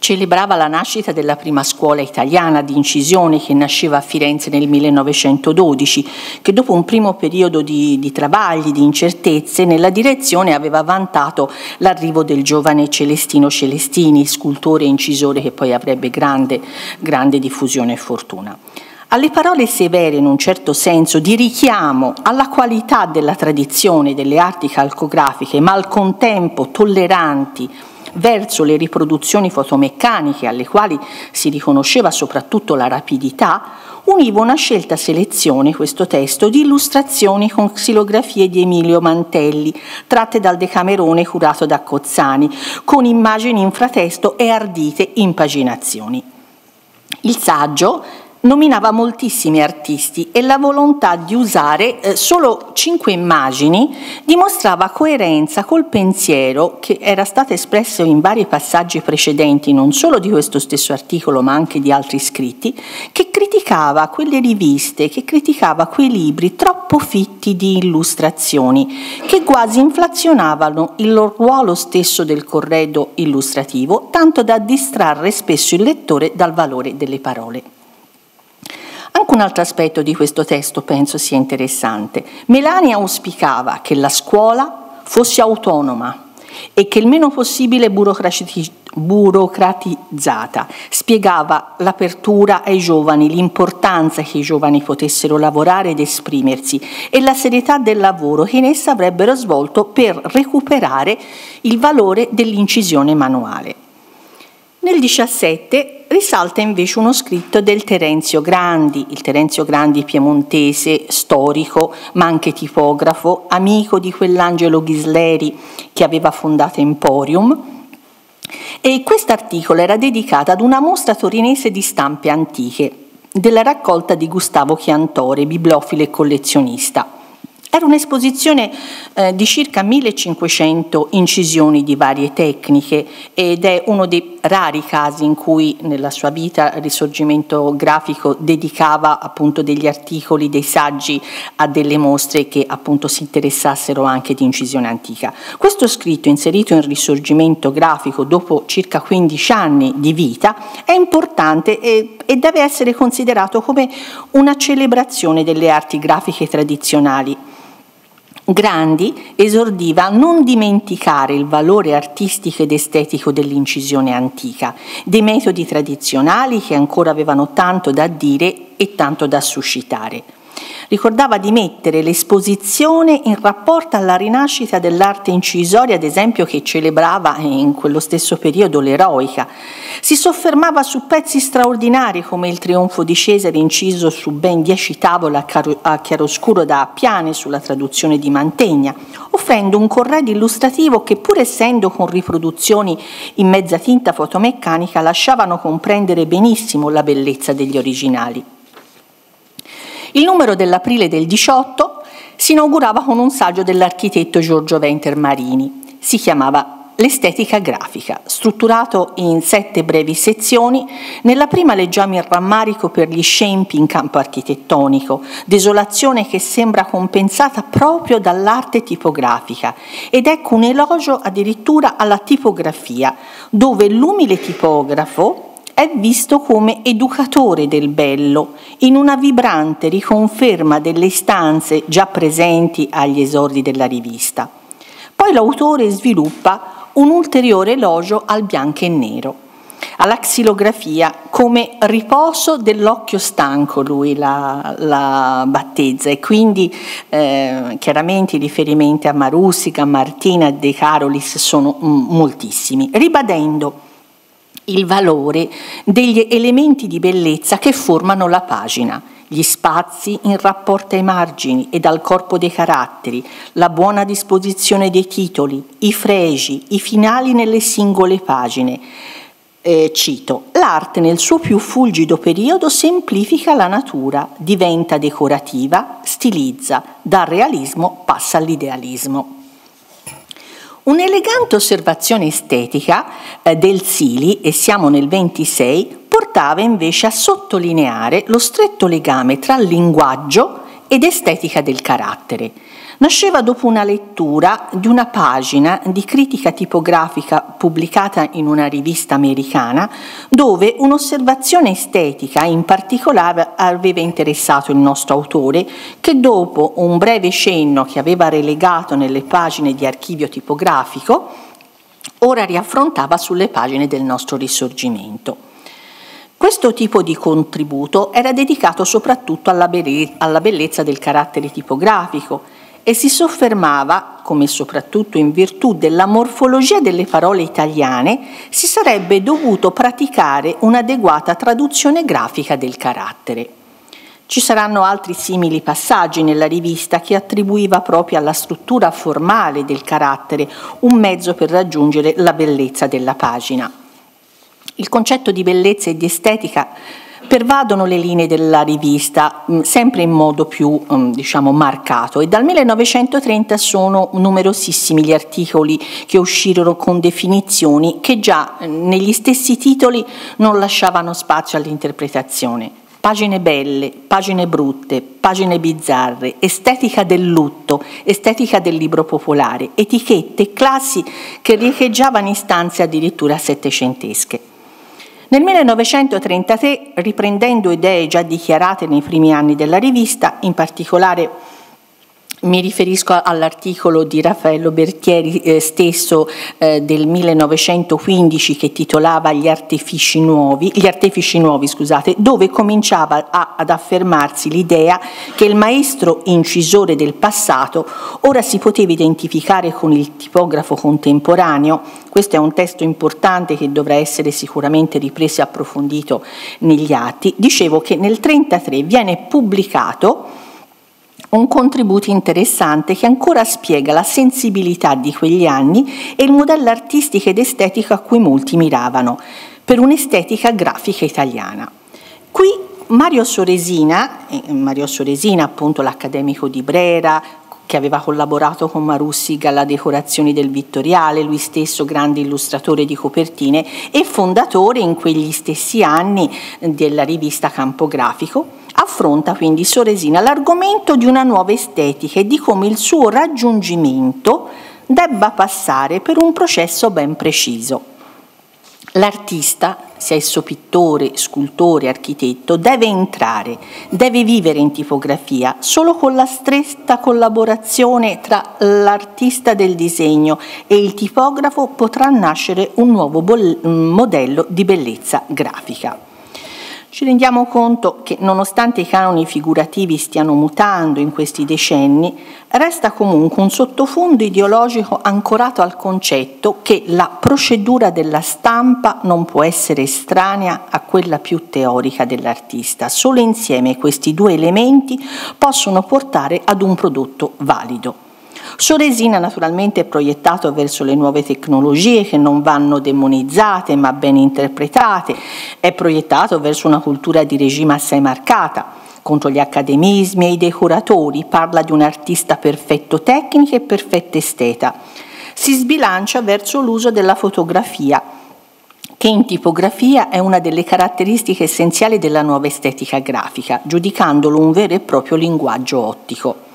celebrava la nascita della prima scuola italiana di incisione che nasceva a Firenze nel 1912, che dopo un primo periodo di, di travagli, di incertezze, nella direzione aveva vantato l'arrivo del giovane Celestino Celestini, scultore e incisore che poi avrebbe grande, grande diffusione e fortuna. Alle parole severe, in un certo senso, di richiamo alla qualità della tradizione delle arti calcografiche, ma al contempo tolleranti, verso le riproduzioni fotomeccaniche alle quali si riconosceva soprattutto la rapidità, univa una scelta selezione, questo testo, di illustrazioni con xilografie di Emilio Mantelli, tratte dal Decamerone curato da Cozzani, con immagini in fratesto e ardite impaginazioni. Il saggio nominava moltissimi artisti e la volontà di usare eh, solo cinque immagini dimostrava coerenza col pensiero che era stato espresso in vari passaggi precedenti, non solo di questo stesso articolo ma anche di altri scritti, che criticava quelle riviste, che criticava quei libri troppo fitti di illustrazioni, che quasi inflazionavano il ruolo stesso del corredo illustrativo, tanto da distrarre spesso il lettore dal valore delle parole. Anche un altro aspetto di questo testo penso sia interessante. Melania auspicava che la scuola fosse autonoma e che il meno possibile burocratizzata. Spiegava l'apertura ai giovani, l'importanza che i giovani potessero lavorare ed esprimersi e la serietà del lavoro che in essa avrebbero svolto per recuperare il valore dell'incisione manuale. Nel 17 risalta invece uno scritto del Terenzio Grandi, il Terenzio Grandi piemontese, storico, ma anche tipografo, amico di quell'Angelo Ghisleri che aveva fondato Emporium. E quest'articolo era dedicato ad una mostra torinese di stampe antiche, della raccolta di Gustavo Chiantore, bibliofilo e collezionista. Era un'esposizione eh, di circa 1500 incisioni di varie tecniche ed è uno dei rari casi in cui nella sua vita il risorgimento grafico dedicava appunto degli articoli, dei saggi a delle mostre che appunto si interessassero anche di incisione antica. Questo scritto inserito in risorgimento grafico dopo circa 15 anni di vita è importante e, e deve essere considerato come una celebrazione delle arti grafiche tradizionali Grandi esordiva a non dimenticare il valore artistico ed estetico dell'incisione antica, dei metodi tradizionali che ancora avevano tanto da dire e tanto da suscitare ricordava di mettere l'esposizione in rapporto alla rinascita dell'arte incisoria, ad esempio che celebrava in quello stesso periodo l'eroica. Si soffermava su pezzi straordinari come il trionfo di Cesare inciso su ben dieci tavole a chiaroscuro da Appiane sulla traduzione di Mantegna, offrendo un corredo illustrativo che pur essendo con riproduzioni in mezza tinta fotomeccanica lasciavano comprendere benissimo la bellezza degli originali. Il numero dell'aprile del 18 si inaugurava con un saggio dell'architetto Giorgio Venter Marini. Si chiamava L'estetica grafica, strutturato in sette brevi sezioni, nella prima leggiamo il rammarico per gli scempi in campo architettonico, desolazione che sembra compensata proprio dall'arte tipografica, ed ecco un elogio addirittura alla tipografia, dove l'umile tipografo è visto come educatore del bello, in una vibrante riconferma delle istanze già presenti agli esordi della rivista. Poi l'autore sviluppa un ulteriore elogio al bianco e nero, alla xilografia come riposo dell'occhio stanco lui la, la battezza e quindi eh, chiaramente i riferimenti a Marussica, a Martina, a De Carolis sono moltissimi, ribadendo il valore degli elementi di bellezza che formano la pagina gli spazi in rapporto ai margini ed al corpo dei caratteri, la buona disposizione dei titoli, i fregi, i finali nelle singole pagine. Eh, cito, l'arte nel suo più fulgido periodo semplifica la natura, diventa decorativa, stilizza, dal realismo passa all'idealismo. Un'elegante osservazione estetica eh, del Sili, e siamo nel 26, portava invece a sottolineare lo stretto legame tra linguaggio ed estetica del carattere. Nasceva dopo una lettura di una pagina di critica tipografica pubblicata in una rivista americana dove un'osservazione estetica in particolare aveva interessato il nostro autore che dopo un breve cenno che aveva relegato nelle pagine di archivio tipografico ora riaffrontava sulle pagine del nostro risorgimento. Questo tipo di contributo era dedicato soprattutto alla, bellezza del carattere tipografico e si soffermava, come soprattutto in virtù della morfologia delle parole italiane, si sarebbe dovuto praticare un'adeguata traduzione grafica del carattere. Ci saranno altri simili passaggi nella rivista che attribuiva proprio alla struttura formale del carattere un mezzo per raggiungere la bellezza della pagina. Il concetto di bellezza e di estetica pervadono le linee della rivista mm, sempre in modo più mm, diciamo, marcato e dal 1930 sono numerosissimi gli articoli che uscirono con definizioni che già mm, negli stessi titoli non lasciavano spazio all'interpretazione. Pagine belle, pagine brutte, pagine bizzarre, estetica del lutto, estetica del libro popolare, etichette, classi che riecheggiavano istanze addirittura settecentesche. Nel 1933, riprendendo idee già dichiarate nei primi anni della rivista, in particolare mi riferisco all'articolo di Raffaello Bertieri eh, stesso eh, del 1915 che titolava Gli artefici nuovi, gli artefici nuovi scusate, dove cominciava a, ad affermarsi l'idea che il maestro incisore del passato ora si poteva identificare con il tipografo contemporaneo. Questo è un testo importante che dovrà essere sicuramente ripreso e approfondito negli atti. Dicevo che nel 1933 viene pubblicato un contributo interessante che ancora spiega la sensibilità di quegli anni e il modello artistico ed estetico a cui molti miravano, per un'estetica grafica italiana. Qui Mario Soresina, eh, Mario Soresina appunto l'accademico di Brera, che aveva collaborato con Marussiga alla decorazione del Vittoriale, lui stesso grande illustratore di copertine e fondatore in quegli stessi anni della rivista Campografico, affronta quindi Soresina l'argomento di una nuova estetica e di come il suo raggiungimento debba passare per un processo ben preciso. L'artista, sia esso pittore, scultore, architetto, deve entrare, deve vivere in tipografia solo con la stretta collaborazione tra l'artista del disegno e il tipografo potrà nascere un nuovo modello di bellezza grafica. Ci rendiamo conto che nonostante i canoni figurativi stiano mutando in questi decenni, resta comunque un sottofondo ideologico ancorato al concetto che la procedura della stampa non può essere estranea a quella più teorica dell'artista. Solo insieme questi due elementi possono portare ad un prodotto valido. Soresina naturalmente è proiettato verso le nuove tecnologie che non vanno demonizzate ma ben interpretate, è proiettato verso una cultura di regime assai marcata, contro gli accademismi e i decoratori, parla di un artista perfetto tecnico e perfetto esteta. Si sbilancia verso l'uso della fotografia, che in tipografia è una delle caratteristiche essenziali della nuova estetica grafica, giudicandolo un vero e proprio linguaggio ottico.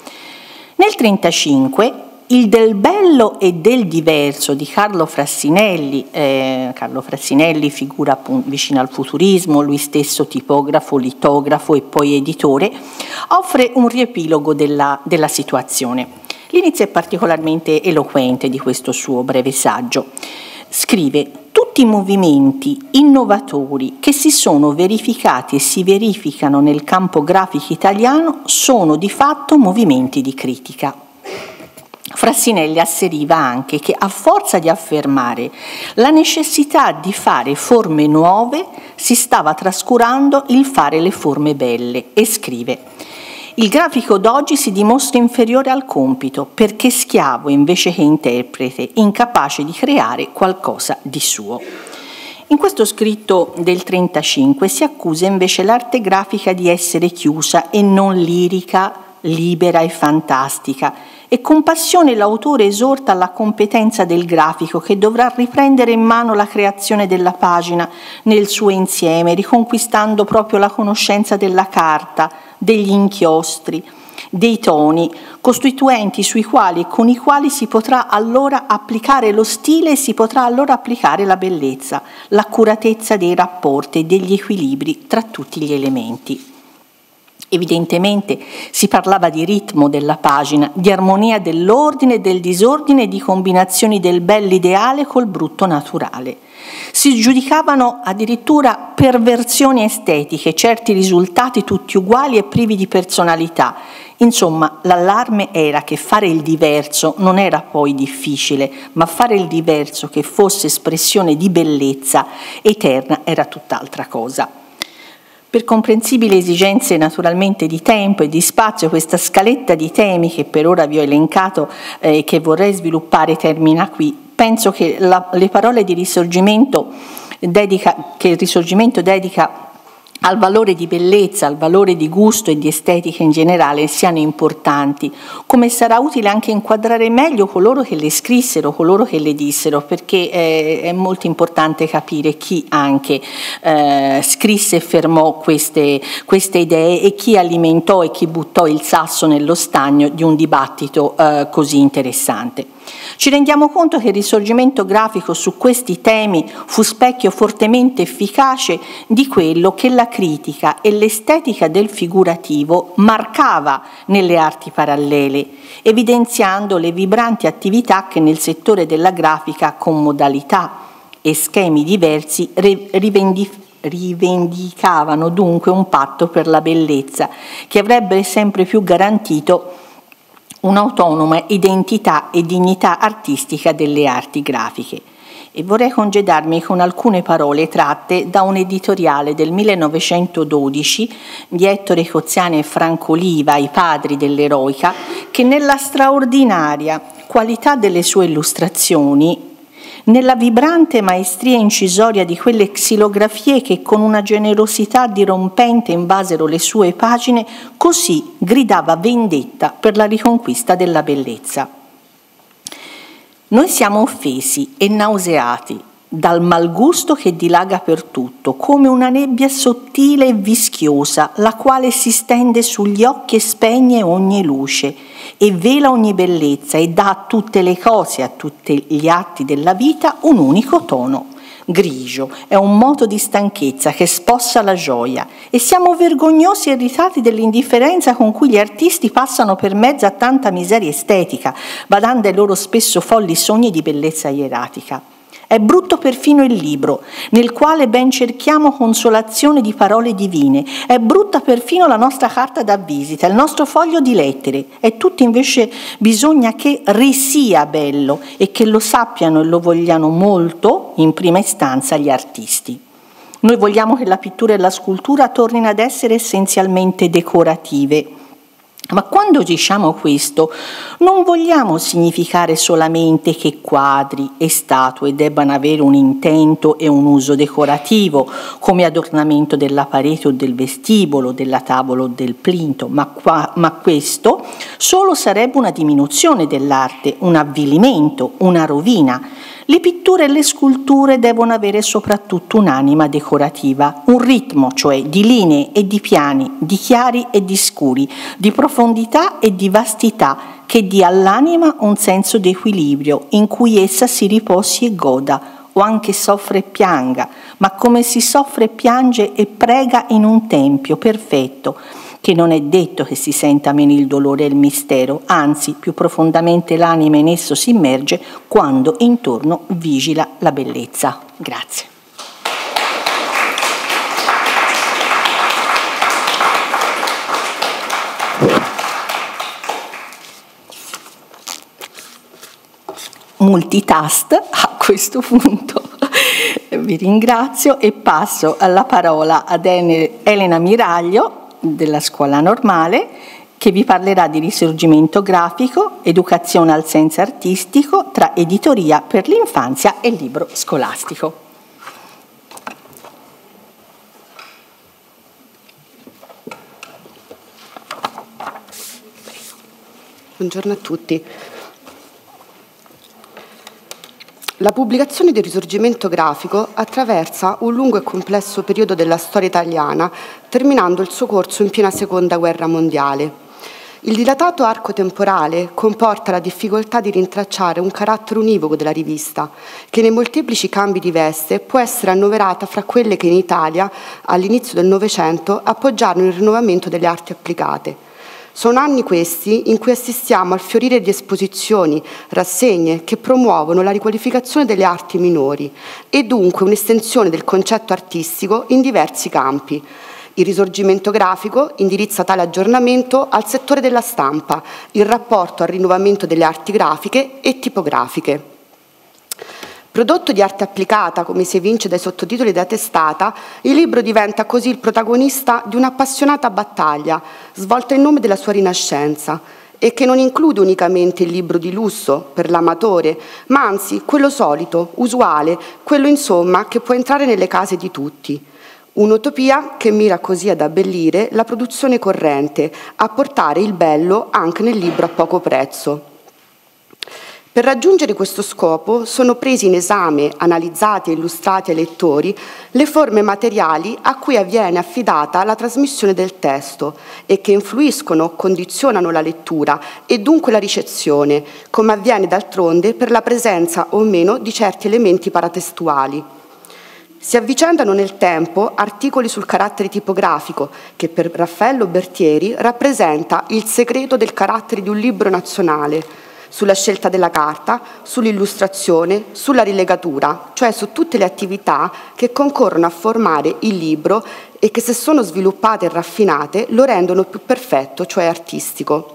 Nel 1935 il del bello e del diverso di Carlo Frassinelli, eh, Carlo Frassinelli figura appunto, vicino al futurismo, lui stesso tipografo, litografo e poi editore, offre un riepilogo della, della situazione. L'inizio è particolarmente eloquente di questo suo breve saggio. Scrive tutti i movimenti innovatori che si sono verificati e si verificano nel campo grafico italiano sono di fatto movimenti di critica. Frassinelli asseriva anche che a forza di affermare la necessità di fare forme nuove si stava trascurando il fare le forme belle e scrive il grafico d'oggi si dimostra inferiore al compito perché schiavo invece che interprete, incapace di creare qualcosa di suo. In questo scritto del 35 si accusa invece l'arte grafica di essere chiusa e non lirica, libera e fantastica e con passione l'autore esorta alla competenza del grafico che dovrà riprendere in mano la creazione della pagina nel suo insieme, riconquistando proprio la conoscenza della carta, degli inchiostri, dei toni, costituenti sui quali e con i quali si potrà allora applicare lo stile e si potrà allora applicare la bellezza, l'accuratezza dei rapporti e degli equilibri tra tutti gli elementi. Evidentemente si parlava di ritmo della pagina, di armonia dell'ordine e del disordine di combinazioni del bell'ideale col brutto naturale. Si giudicavano addirittura perversioni estetiche, certi risultati tutti uguali e privi di personalità. Insomma, l'allarme era che fare il diverso non era poi difficile, ma fare il diverso che fosse espressione di bellezza eterna era tutt'altra cosa. Per comprensibili esigenze naturalmente di tempo e di spazio, questa scaletta di temi che per ora vi ho elencato e eh, che vorrei sviluppare termina qui. Penso che la, le parole di risorgimento dedica, che il risorgimento dedica al valore di bellezza, al valore di gusto e di estetica in generale siano importanti, come sarà utile anche inquadrare meglio coloro che le scrissero, coloro che le dissero, perché è, è molto importante capire chi anche eh, scrisse e fermò queste, queste, idee e chi alimentò e chi buttò il sasso nello stagno di un dibattito eh, così interessante. Ci rendiamo conto che il risorgimento grafico su questi temi fu specchio fortemente efficace di quello che la critica e l'estetica del figurativo marcava nelle arti parallele, evidenziando le vibranti attività che nel settore della grafica con modalità e schemi diversi rivendicavano dunque un patto per la bellezza che avrebbe sempre più garantito un'autonoma identità e dignità artistica delle arti grafiche. E vorrei congedarmi con alcune parole tratte da un editoriale del 1912 di Ettore Coziani e Franco Oliva, i padri dell'eroica, che nella straordinaria qualità delle sue illustrazioni nella vibrante maestria incisoria di quelle xilografie che con una generosità dirompente invasero le sue pagine, così gridava vendetta per la riconquista della bellezza. Noi siamo offesi e nauseati dal malgusto che dilaga per tutto, come una nebbia sottile e vischiosa, la quale si stende sugli occhi e spegne ogni luce e vela ogni bellezza e dà a tutte le cose, a tutti gli atti della vita, un unico tono. Grigio è un moto di stanchezza che spossa la gioia e siamo vergognosi e irritati dell'indifferenza con cui gli artisti passano per mezzo a tanta miseria estetica, badando ai loro spesso folli sogni di bellezza ieratica. È brutto perfino il libro, nel quale ben cerchiamo consolazione di parole divine. È brutta perfino la nostra carta da visita, il nostro foglio di lettere. E tutto invece bisogna che risia bello e che lo sappiano e lo vogliano molto, in prima istanza, gli artisti. Noi vogliamo che la pittura e la scultura tornino ad essere essenzialmente decorative ma quando diciamo questo non vogliamo significare solamente che quadri e statue debbano avere un intento e un uso decorativo come adornamento della parete o del vestibolo, della tavola o del plinto, ma, qua, ma questo solo sarebbe una diminuzione dell'arte, un avvilimento, una rovina le pitture e le sculture devono avere soprattutto un'anima decorativa, un ritmo, cioè di linee e di piani, di chiari e di scuri, di profondità e di vastità, che dia all'anima un senso di equilibrio in cui essa si riposi e goda, o anche soffre e pianga, ma come si soffre piange e prega in un tempio perfetto, che non è detto che si senta meno il dolore e il mistero, anzi più profondamente l'anima in esso si immerge quando intorno vigila la bellezza. Grazie. multitask a questo punto vi ringrazio e passo la parola ad Elena Miraglio della scuola normale che vi parlerà di risorgimento grafico, educazione al senso artistico tra editoria per l'infanzia e libro scolastico. Buongiorno a tutti. La pubblicazione del risorgimento grafico attraversa un lungo e complesso periodo della storia italiana, terminando il suo corso in piena seconda guerra mondiale. Il dilatato arco temporale comporta la difficoltà di rintracciare un carattere univoco della rivista, che nei molteplici cambi di veste può essere annoverata fra quelle che in Italia, all'inizio del Novecento, appoggiarono il rinnovamento delle arti applicate sono anni questi in cui assistiamo al fiorire di esposizioni, rassegne che promuovono la riqualificazione delle arti minori e dunque un'estensione del concetto artistico in diversi campi. Il risorgimento grafico indirizza tale aggiornamento al settore della stampa, il rapporto al rinnovamento delle arti grafiche e tipografiche. Prodotto di arte applicata, come si evince dai sottotitoli della testata, il libro diventa così il protagonista di un'appassionata battaglia, svolta in nome della sua rinascenza, e che non include unicamente il libro di lusso per l'amatore, ma anzi quello solito, usuale, quello insomma che può entrare nelle case di tutti. Un'utopia che mira così ad abbellire la produzione corrente, a portare il bello anche nel libro a poco prezzo. Per raggiungere questo scopo sono presi in esame, analizzati e illustrati ai lettori le forme materiali a cui avviene affidata la trasmissione del testo e che influiscono, condizionano la lettura e dunque la ricezione, come avviene d'altronde per la presenza o meno di certi elementi paratestuali. Si avvicendano nel tempo articoli sul carattere tipografico, che per Raffaello Bertieri rappresenta il segreto del carattere di un libro nazionale, sulla scelta della carta, sull'illustrazione, sulla rilegatura, cioè su tutte le attività che concorrono a formare il libro e che se sono sviluppate e raffinate lo rendono più perfetto, cioè artistico.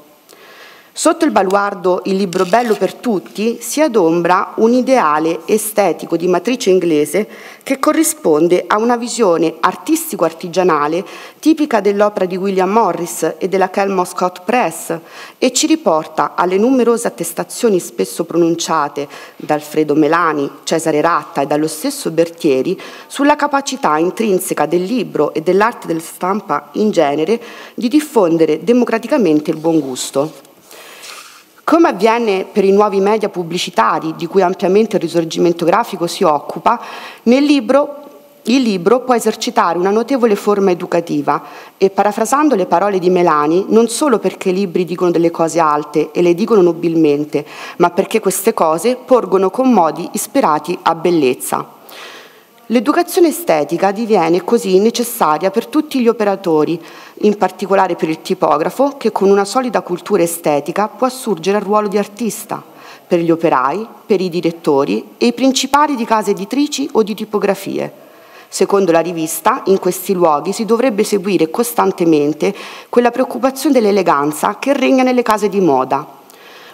Sotto il baluardo Il libro bello per tutti si adombra un ideale estetico di matrice inglese che corrisponde a una visione artistico-artigianale tipica dell'opera di William Morris e della Kelmo Scott Press e ci riporta alle numerose attestazioni spesso pronunciate da Alfredo Melani, Cesare Ratta e dallo stesso Bertieri sulla capacità intrinseca del libro e dell'arte della stampa in genere di diffondere democraticamente il buon gusto. Come avviene per i nuovi media pubblicitari, di cui ampiamente il risorgimento grafico si occupa, nel libro il libro può esercitare una notevole forma educativa e, parafrasando le parole di Melani, non solo perché i libri dicono delle cose alte e le dicono nobilmente, ma perché queste cose porgono con modi ispirati a bellezza. L'educazione estetica diviene così necessaria per tutti gli operatori, in particolare per il tipografo che con una solida cultura estetica può assurgere al ruolo di artista, per gli operai, per i direttori e i principali di case editrici o di tipografie. Secondo la rivista, in questi luoghi si dovrebbe seguire costantemente quella preoccupazione dell'eleganza che regna nelle case di moda,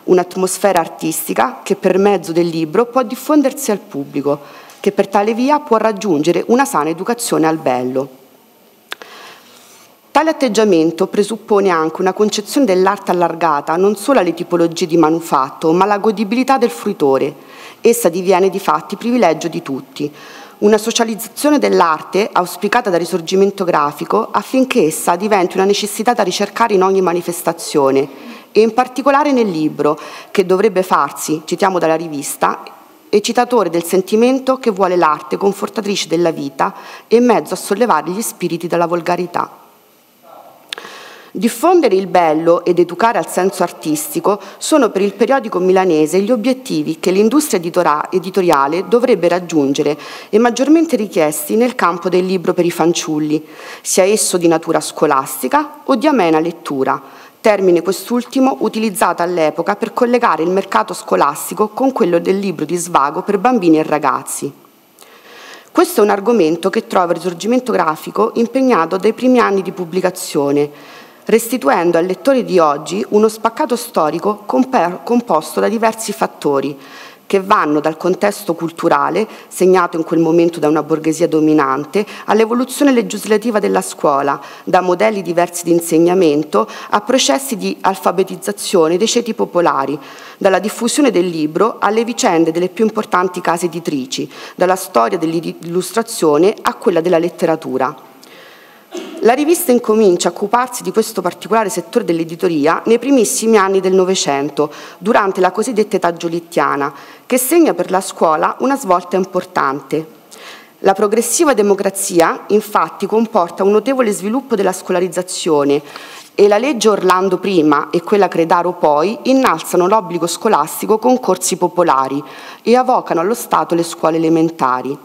un'atmosfera artistica che per mezzo del libro può diffondersi al pubblico, che per tale via può raggiungere una sana educazione al bello. Tale atteggiamento presuppone anche una concezione dell'arte allargata non solo alle tipologie di manufatto, ma alla godibilità del fruitore. Essa diviene di fatti privilegio di tutti. Una socializzazione dell'arte auspicata dal risorgimento grafico affinché essa diventi una necessità da ricercare in ogni manifestazione e in particolare nel libro, che dovrebbe farsi, citiamo dalla rivista, e citatore del sentimento che vuole l'arte confortatrice della vita e mezzo a sollevare gli spiriti dalla volgarità. Diffondere il bello ed educare al senso artistico sono per il periodico milanese gli obiettivi che l'industria editoriale dovrebbe raggiungere e maggiormente richiesti nel campo del libro per i fanciulli, sia esso di natura scolastica o di amena lettura, termine quest'ultimo utilizzato all'epoca per collegare il mercato scolastico con quello del libro di svago per bambini e ragazzi. Questo è un argomento che trova risorgimento grafico impegnato dai primi anni di pubblicazione, restituendo al lettore di oggi uno spaccato storico composto da diversi fattori che vanno dal contesto culturale, segnato in quel momento da una borghesia dominante, all'evoluzione legislativa della scuola, da modelli diversi di insegnamento a processi di alfabetizzazione dei ceti popolari, dalla diffusione del libro alle vicende delle più importanti case editrici, dalla storia dell'illustrazione a quella della letteratura. La rivista incomincia a occuparsi di questo particolare settore dell'editoria nei primissimi anni del Novecento, durante la cosiddetta età giolittiana, che segna per la scuola una svolta importante. La progressiva democrazia, infatti, comporta un notevole sviluppo della scolarizzazione e la legge Orlando prima e quella Credaro poi innalzano l'obbligo scolastico con corsi popolari e avocano allo Stato le scuole elementari.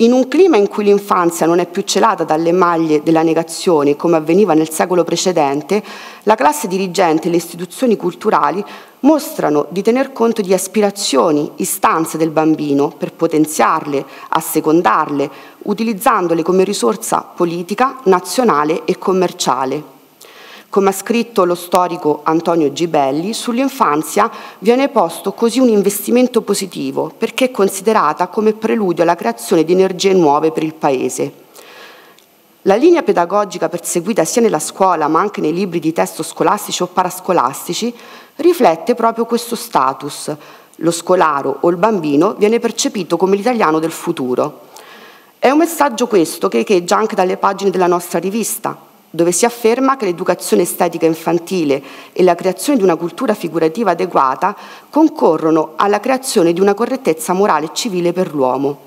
In un clima in cui l'infanzia non è più celata dalle maglie della negazione, come avveniva nel secolo precedente, la classe dirigente e le istituzioni culturali mostrano di tener conto di aspirazioni, istanze del bambino per potenziarle, assecondarle, utilizzandole come risorsa politica, nazionale e commerciale. Come ha scritto lo storico Antonio Gibelli, sull'infanzia viene posto così un investimento positivo perché è considerata come preludio alla creazione di energie nuove per il Paese. La linea pedagogica perseguita sia nella scuola ma anche nei libri di testo scolastici o parascolastici riflette proprio questo status. Lo scolaro o il bambino viene percepito come l'italiano del futuro. È un messaggio questo che echeggia anche dalle pagine della nostra rivista, dove si afferma che l'educazione estetica infantile e la creazione di una cultura figurativa adeguata concorrono alla creazione di una correttezza morale e civile per l'uomo.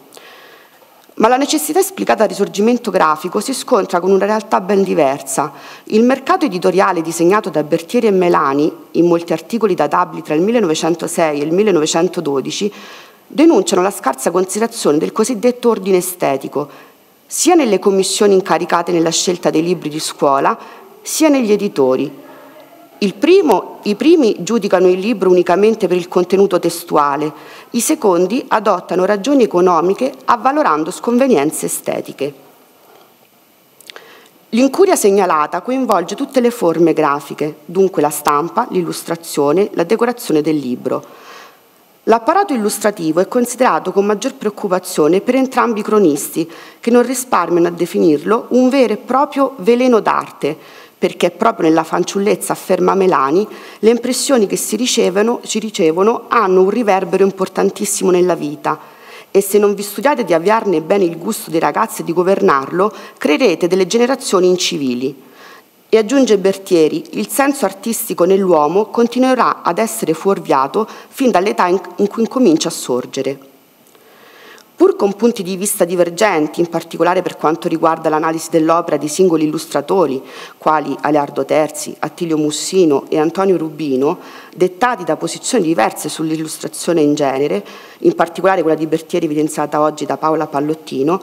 Ma la necessità esplicata dal risorgimento grafico si scontra con una realtà ben diversa. Il mercato editoriale disegnato da Bertieri e Melani, in molti articoli databili tra il 1906 e il 1912, denunciano la scarsa considerazione del cosiddetto ordine estetico, sia nelle commissioni incaricate nella scelta dei libri di scuola, sia negli editori. Primo, I primi giudicano il libro unicamente per il contenuto testuale, i secondi adottano ragioni economiche avvalorando sconvenienze estetiche. L'incuria segnalata coinvolge tutte le forme grafiche, dunque la stampa, l'illustrazione, la decorazione del libro. L'apparato illustrativo è considerato con maggior preoccupazione per entrambi i cronisti, che non risparmiano a definirlo un vero e proprio veleno d'arte, perché proprio nella fanciullezza, afferma Melani, le impressioni che si ricevono, ci ricevono hanno un riverbero importantissimo nella vita e se non vi studiate di avviarne bene il gusto dei ragazzi e di governarlo, creerete delle generazioni incivili. E aggiunge Bertieri, il senso artistico nell'uomo continuerà ad essere fuorviato fin dall'età in cui incomincia a sorgere. Pur con punti di vista divergenti, in particolare per quanto riguarda l'analisi dell'opera di singoli illustratori, quali Aleardo Terzi, Attilio Mussino e Antonio Rubino, dettati da posizioni diverse sull'illustrazione in genere, in particolare quella di Bertieri evidenziata oggi da Paola Pallottino,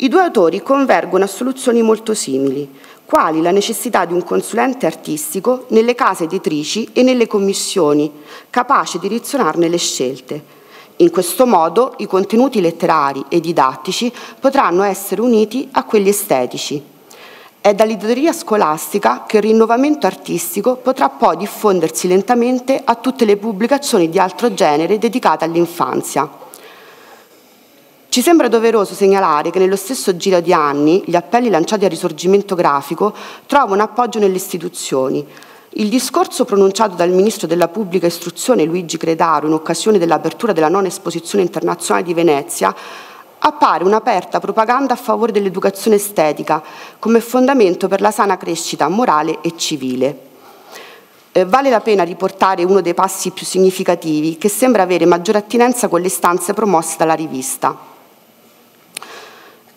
i due autori convergono a soluzioni molto simili, quali la necessità di un consulente artistico nelle case editrici e nelle commissioni, capace di direzionarne le scelte. In questo modo i contenuti letterari e didattici potranno essere uniti a quelli estetici. È dall'editoria scolastica che il rinnovamento artistico potrà poi diffondersi lentamente a tutte le pubblicazioni di altro genere dedicate all'infanzia. Ci sembra doveroso segnalare che nello stesso giro di anni gli appelli lanciati al risorgimento grafico trovano appoggio nelle istituzioni. Il discorso pronunciato dal Ministro della Pubblica Istruzione Luigi Credaro in occasione dell'apertura della nona esposizione internazionale di Venezia appare un'aperta propaganda a favore dell'educazione estetica come fondamento per la sana crescita morale e civile. Eh, vale la pena riportare uno dei passi più significativi che sembra avere maggiore attinenza con le istanze promosse dalla rivista.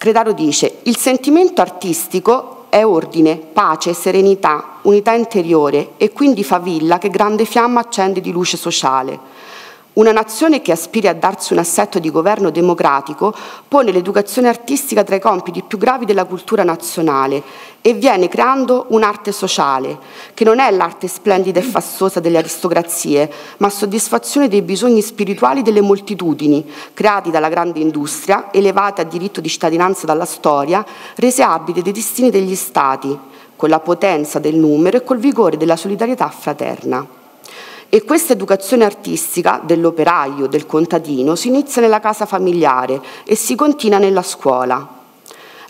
Credaro dice il sentimento artistico è ordine, pace, serenità, unità interiore e quindi favilla che grande fiamma accende di luce sociale. Una nazione che aspiri a darsi un assetto di governo democratico pone l'educazione artistica tra i compiti più gravi della cultura nazionale e viene creando un'arte sociale, che non è l'arte splendida e fassosa delle aristocrazie, ma soddisfazione dei bisogni spirituali delle moltitudini, creati dalla grande industria, elevate a diritto di cittadinanza dalla storia, rese abili dei destini degli Stati, con la potenza del numero e col vigore della solidarietà fraterna. E questa educazione artistica dell'operaio, del contadino, si inizia nella casa familiare e si continua nella scuola.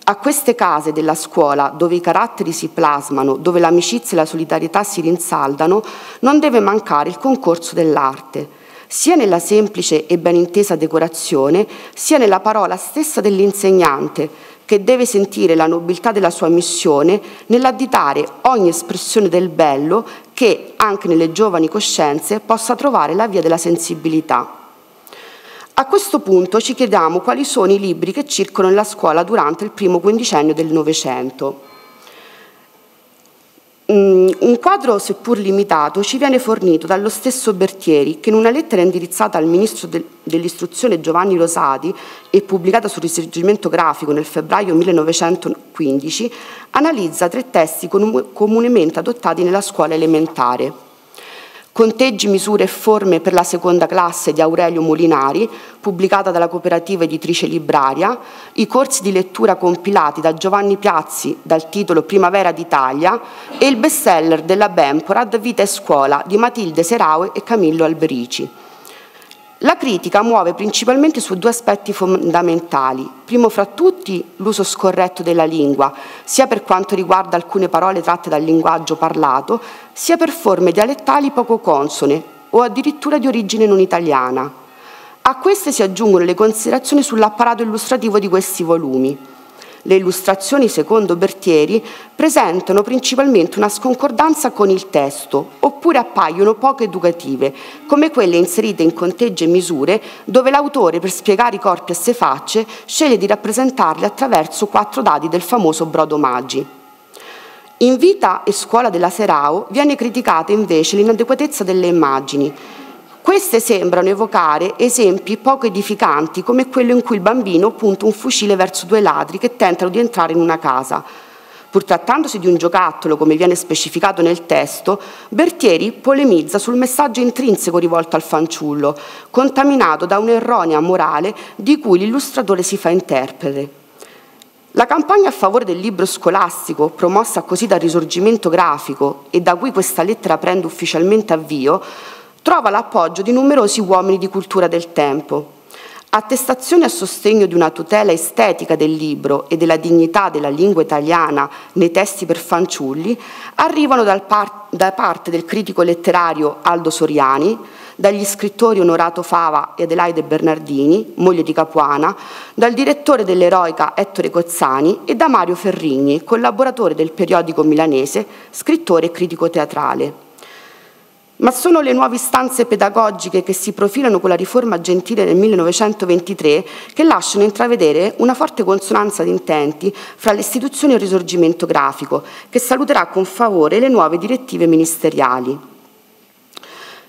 A queste case della scuola, dove i caratteri si plasmano, dove l'amicizia e la solidarietà si rinsaldano, non deve mancare il concorso dell'arte, sia nella semplice e ben intesa decorazione, sia nella parola stessa dell'insegnante, che deve sentire la nobiltà della sua missione nell'additare ogni espressione del bello che, anche nelle giovani coscienze, possa trovare la via della sensibilità. A questo punto ci chiediamo quali sono i libri che circolano nella scuola durante il primo quindicennio del Novecento. Mm, un quadro, seppur limitato, ci viene fornito dallo stesso Bertieri, che in una lettera indirizzata al ministro dell'istruzione Giovanni Rosati e pubblicata sul risorgimento grafico nel febbraio 1915, analizza tre testi comunemente adottati nella scuola elementare. Conteggi, misure e forme per la seconda classe di Aurelio Molinari, pubblicata dalla cooperativa editrice Libraria, i corsi di lettura compilati da Giovanni Piazzi dal titolo Primavera d'Italia e il bestseller della Bemporad Vita e Scuola di Matilde Seraue e Camillo Alberici. La critica muove principalmente su due aspetti fondamentali. Primo fra tutti l'uso scorretto della lingua, sia per quanto riguarda alcune parole tratte dal linguaggio parlato, sia per forme dialettali poco consone o addirittura di origine non italiana. A queste si aggiungono le considerazioni sull'apparato illustrativo di questi volumi. Le illustrazioni, secondo Bertieri, presentano principalmente una sconcordanza con il testo, oppure appaiono poco educative, come quelle inserite in conteggi e misure, dove l'autore, per spiegare i corpi a sé facce, sceglie di rappresentarli attraverso quattro dadi del famoso brodo Maggi. In Vita e Scuola della Serao viene criticata invece l'inadeguatezza delle immagini, queste sembrano evocare esempi poco edificanti come quello in cui il bambino punta un fucile verso due ladri che tentano di entrare in una casa. Pur trattandosi di un giocattolo, come viene specificato nel testo, Bertieri polemizza sul messaggio intrinseco rivolto al fanciullo, contaminato da un'erronea morale di cui l'illustratore si fa interprete. La campagna a favore del libro scolastico, promossa così dal risorgimento grafico e da cui questa lettera prende ufficialmente avvio, trova l'appoggio di numerosi uomini di cultura del tempo. Attestazioni a sostegno di una tutela estetica del libro e della dignità della lingua italiana nei testi per fanciulli arrivano par da parte del critico letterario Aldo Soriani, dagli scrittori Onorato Fava e Adelaide Bernardini, moglie di Capuana, dal direttore dell'eroica Ettore Cozzani e da Mario Ferrigni, collaboratore del periodico milanese, scrittore e critico teatrale ma sono le nuove istanze pedagogiche che si profilano con la riforma gentile del 1923 che lasciano intravedere una forte consonanza di intenti fra le istituzioni e il risorgimento grafico, che saluterà con favore le nuove direttive ministeriali.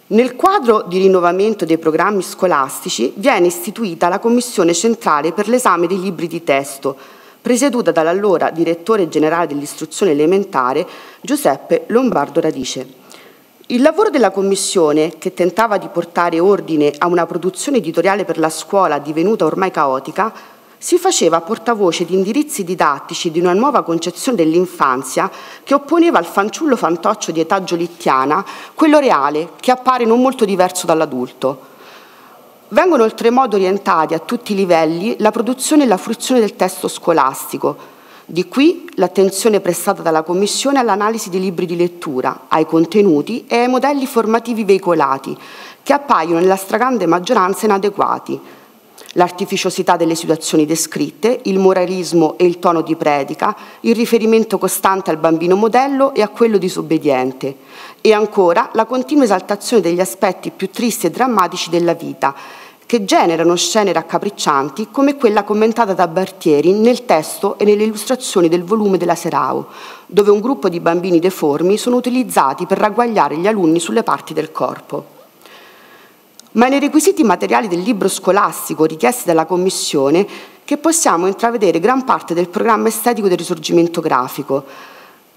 Nel quadro di rinnovamento dei programmi scolastici viene istituita la Commissione centrale per l'esame dei libri di testo, presieduta dall'allora direttore generale dell'istruzione elementare Giuseppe Lombardo Radice. Il lavoro della Commissione, che tentava di portare ordine a una produzione editoriale per la scuola divenuta ormai caotica, si faceva portavoce di indirizzi didattici di una nuova concezione dell'infanzia che opponeva al fanciullo fantoccio di età giolittiana quello reale, che appare non molto diverso dall'adulto. Vengono oltremodo orientati a tutti i livelli la produzione e la fruizione del testo scolastico, di qui l'attenzione prestata dalla Commissione all'analisi dei libri di lettura, ai contenuti e ai modelli formativi veicolati, che appaiono nella stragrande maggioranza inadeguati. L'artificiosità delle situazioni descritte, il moralismo e il tono di predica, il riferimento costante al bambino modello e a quello disobbediente, e ancora la continua esaltazione degli aspetti più tristi e drammatici della vita, che generano scene raccapriccianti come quella commentata da Bartieri nel testo e nelle illustrazioni del volume della Serao, dove un gruppo di bambini deformi sono utilizzati per ragguagliare gli alunni sulle parti del corpo. Ma è nei requisiti materiali del libro scolastico richiesti dalla Commissione che possiamo intravedere gran parte del programma estetico del risorgimento grafico,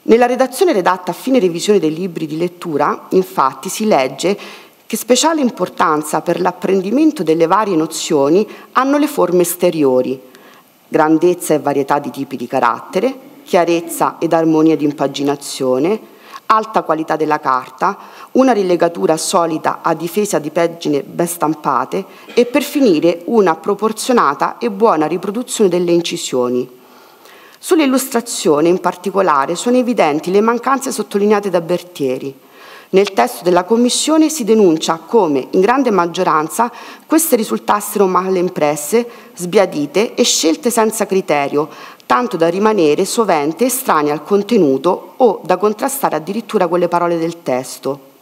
nella redazione redatta a fine revisione dei libri di lettura, infatti, si legge che speciale importanza per l'apprendimento delle varie nozioni hanno le forme esteriori, grandezza e varietà di tipi di carattere, chiarezza ed armonia di impaginazione, alta qualità della carta, una rilegatura solida a difesa di pagine ben stampate e per finire una proporzionata e buona riproduzione delle incisioni. Sull'illustrazione in particolare sono evidenti le mancanze sottolineate da Bertieri. Nel testo della Commissione si denuncia come, in grande maggioranza, queste risultassero male impresse, sbiadite e scelte senza criterio, tanto da rimanere sovente estranee al contenuto o da contrastare addirittura con le parole del testo.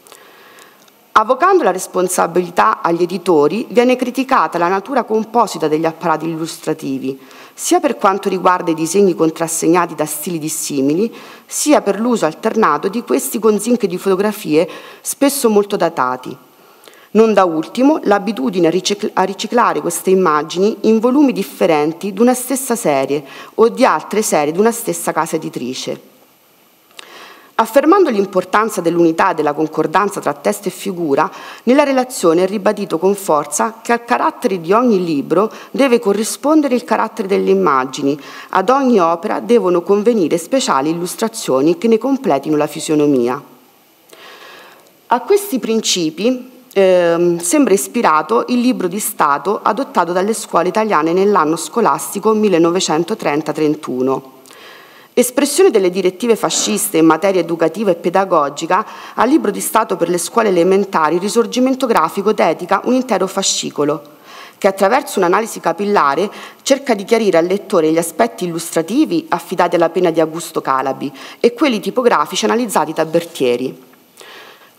Avvocando la responsabilità agli editori, viene criticata la natura composita degli apparati illustrativi, sia per quanto riguarda i disegni contrassegnati da stili dissimili, sia per l'uso alternato di questi con zinche di fotografie spesso molto datati. Non da ultimo l'abitudine a riciclare queste immagini in volumi differenti di una stessa serie o di altre serie di una stessa casa editrice. Affermando l'importanza dell'unità e della concordanza tra testo e figura, nella relazione è ribadito con forza che al carattere di ogni libro deve corrispondere il carattere delle immagini, ad ogni opera devono convenire speciali illustrazioni che ne completino la fisionomia. A questi principi eh, sembra ispirato il libro di Stato adottato dalle scuole italiane nell'anno scolastico 1930-31. Espressione delle direttive fasciste in materia educativa e pedagogica, al libro di Stato per le scuole elementari Risorgimento grafico dedica un intero fascicolo, che attraverso un'analisi capillare cerca di chiarire al lettore gli aspetti illustrativi affidati alla pena di Augusto Calabi e quelli tipografici analizzati da Bertieri.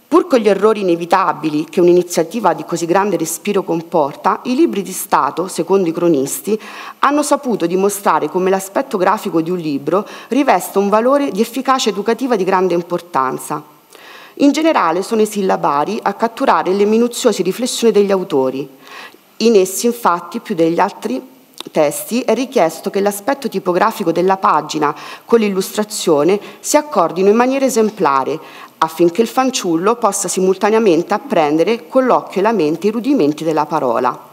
Pur con gli errori inevitabili che un'iniziativa di così grande respiro comporta, i libri di Stato, secondo i cronisti, hanno saputo dimostrare come l'aspetto grafico di un libro rivesta un valore di efficacia educativa di grande importanza. In generale sono i sillabari a catturare le minuziose riflessioni degli autori. In essi, infatti, più degli altri testi è richiesto che l'aspetto tipografico della pagina con l'illustrazione si accordino in maniera esemplare, affinché il fanciullo possa simultaneamente apprendere con l'occhio e la mente i rudimenti della parola.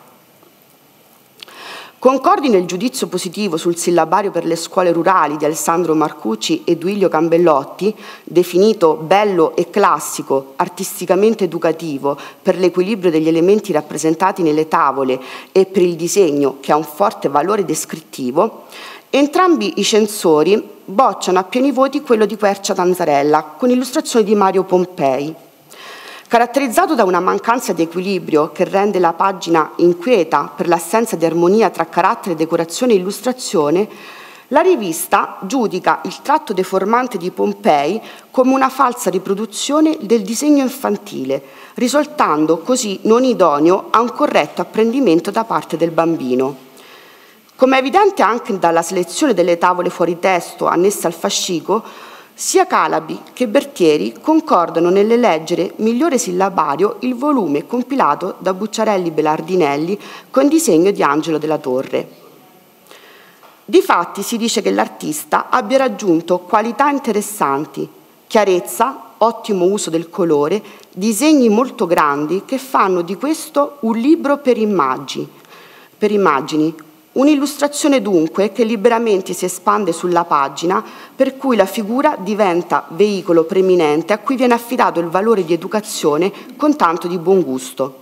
Concordi nel giudizio positivo sul sillabario per le scuole rurali di Alessandro Marcucci e Duilio Cambellotti, definito bello e classico, artisticamente educativo, per l'equilibrio degli elementi rappresentati nelle tavole e per il disegno che ha un forte valore descrittivo, entrambi i censori bocciano a pieni voti quello di Quercia Tanzarella, con illustrazioni di Mario Pompei. Caratterizzato da una mancanza di equilibrio che rende la pagina inquieta per l'assenza di armonia tra carattere, decorazione e illustrazione, la rivista giudica il tratto deformante di Pompei come una falsa riproduzione del disegno infantile, risultando così non idoneo a un corretto apprendimento da parte del bambino. Come è evidente anche dalla selezione delle tavole fuori testo annesse al fascico, sia Calabi che Bertieri concordano nell'eleggere migliore sillabario il volume compilato da Bucciarelli Belardinelli con disegno di Angelo della Torre. Difatti si dice che l'artista abbia raggiunto qualità interessanti, chiarezza, ottimo uso del colore, disegni molto grandi che fanno di questo un libro per immagini, per immagini Un'illustrazione dunque che liberamente si espande sulla pagina, per cui la figura diventa veicolo preminente a cui viene affidato il valore di educazione con tanto di buon gusto.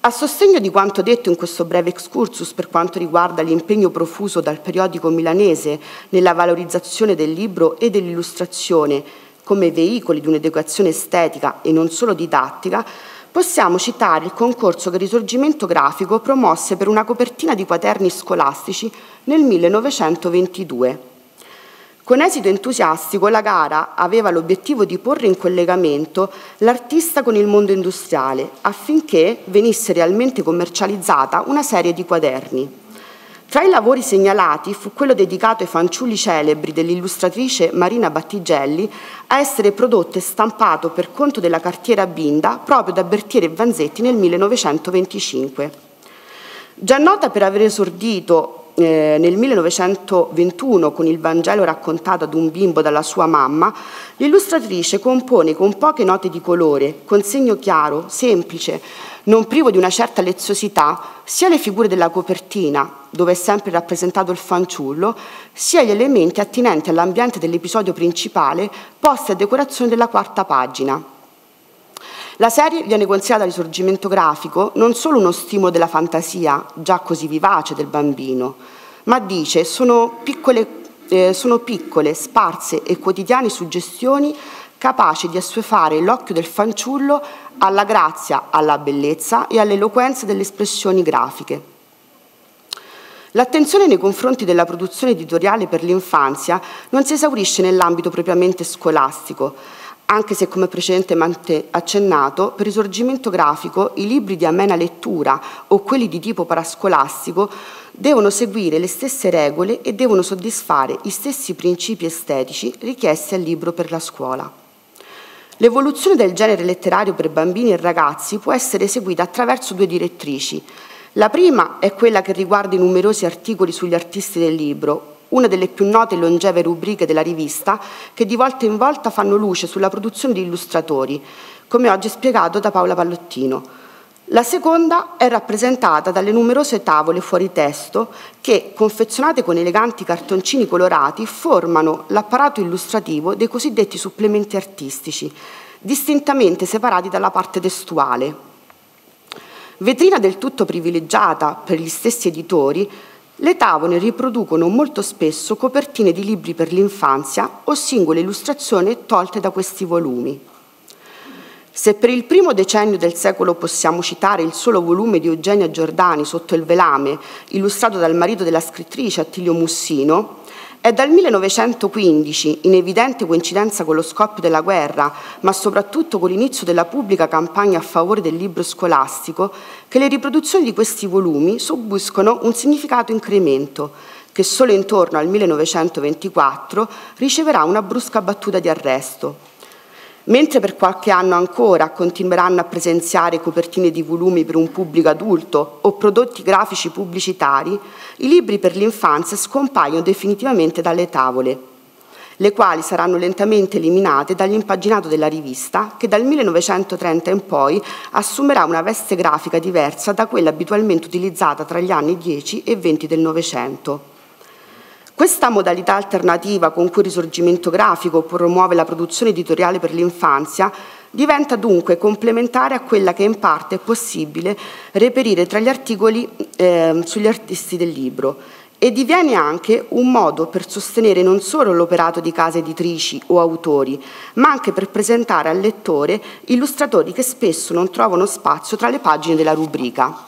A sostegno di quanto detto in questo breve excursus per quanto riguarda l'impegno profuso dal periodico milanese nella valorizzazione del libro e dell'illustrazione come veicoli di un'educazione estetica e non solo didattica, possiamo citare il concorso il Risorgimento Grafico promosse per una copertina di quaderni scolastici nel 1922. Con esito entusiastico la gara aveva l'obiettivo di porre in collegamento l'artista con il mondo industriale affinché venisse realmente commercializzata una serie di quaderni. Tra i lavori segnalati fu quello dedicato ai fanciulli celebri dell'illustratrice Marina Battigelli a essere prodotto e stampato per conto della cartiera Binda proprio da Bertiere e Vanzetti nel 1925. Già nota per aver esordito eh, nel 1921 con il Vangelo raccontato ad un bimbo dalla sua mamma, l'illustratrice compone con poche note di colore, con segno chiaro, semplice, non privo di una certa leziosità, sia le figure della copertina, dove è sempre rappresentato il fanciullo, sia gli elementi attinenti all'ambiente dell'episodio principale posti a decorazione della quarta pagina. La serie viene considerata risorgimento grafico non solo uno stimolo della fantasia, già così vivace del bambino, ma dice sono piccole, eh, sono piccole sparse e quotidiane suggestioni capaci di assuefare l'occhio del fanciullo alla grazia, alla bellezza e all'eloquenza delle espressioni grafiche. L'attenzione nei confronti della produzione editoriale per l'infanzia non si esaurisce nell'ambito propriamente scolastico, anche se come precedentemente accennato, per risorgimento grafico i libri di amena lettura o quelli di tipo parascolastico devono seguire le stesse regole e devono soddisfare gli stessi principi estetici richiesti al libro per la scuola. L'evoluzione del genere letterario per bambini e ragazzi può essere seguita attraverso due direttrici. La prima è quella che riguarda i numerosi articoli sugli artisti del libro, una delle più note e longeve rubriche della rivista che di volta in volta fanno luce sulla produzione di illustratori, come oggi spiegato da Paola Pallottino. La seconda è rappresentata dalle numerose tavole fuori testo che, confezionate con eleganti cartoncini colorati, formano l'apparato illustrativo dei cosiddetti supplementi artistici, distintamente separati dalla parte testuale. Vetrina del tutto privilegiata per gli stessi editori, le tavole riproducono molto spesso copertine di libri per l'infanzia o singole illustrazioni tolte da questi volumi. Se per il primo decennio del secolo possiamo citare il solo volume di Eugenia Giordani sotto il velame, illustrato dal marito della scrittrice Attilio Mussino, è dal 1915, in evidente coincidenza con lo scoppio della guerra, ma soprattutto con l'inizio della pubblica campagna a favore del libro scolastico, che le riproduzioni di questi volumi subiscono un significato incremento, che solo intorno al 1924 riceverà una brusca battuta di arresto. Mentre per qualche anno ancora continueranno a presenziare copertine di volumi per un pubblico adulto o prodotti grafici pubblicitari, i libri per l'infanzia scompaiono definitivamente dalle tavole, le quali saranno lentamente eliminate dall'impaginato della rivista che dal 1930 in poi assumerà una veste grafica diversa da quella abitualmente utilizzata tra gli anni 10 e 20 del Novecento. Questa modalità alternativa con cui il risorgimento grafico promuove la produzione editoriale per l'infanzia diventa dunque complementare a quella che in parte è possibile reperire tra gli articoli eh, sugli artisti del libro e diviene anche un modo per sostenere non solo l'operato di case editrici o autori, ma anche per presentare al lettore illustratori che spesso non trovano spazio tra le pagine della rubrica.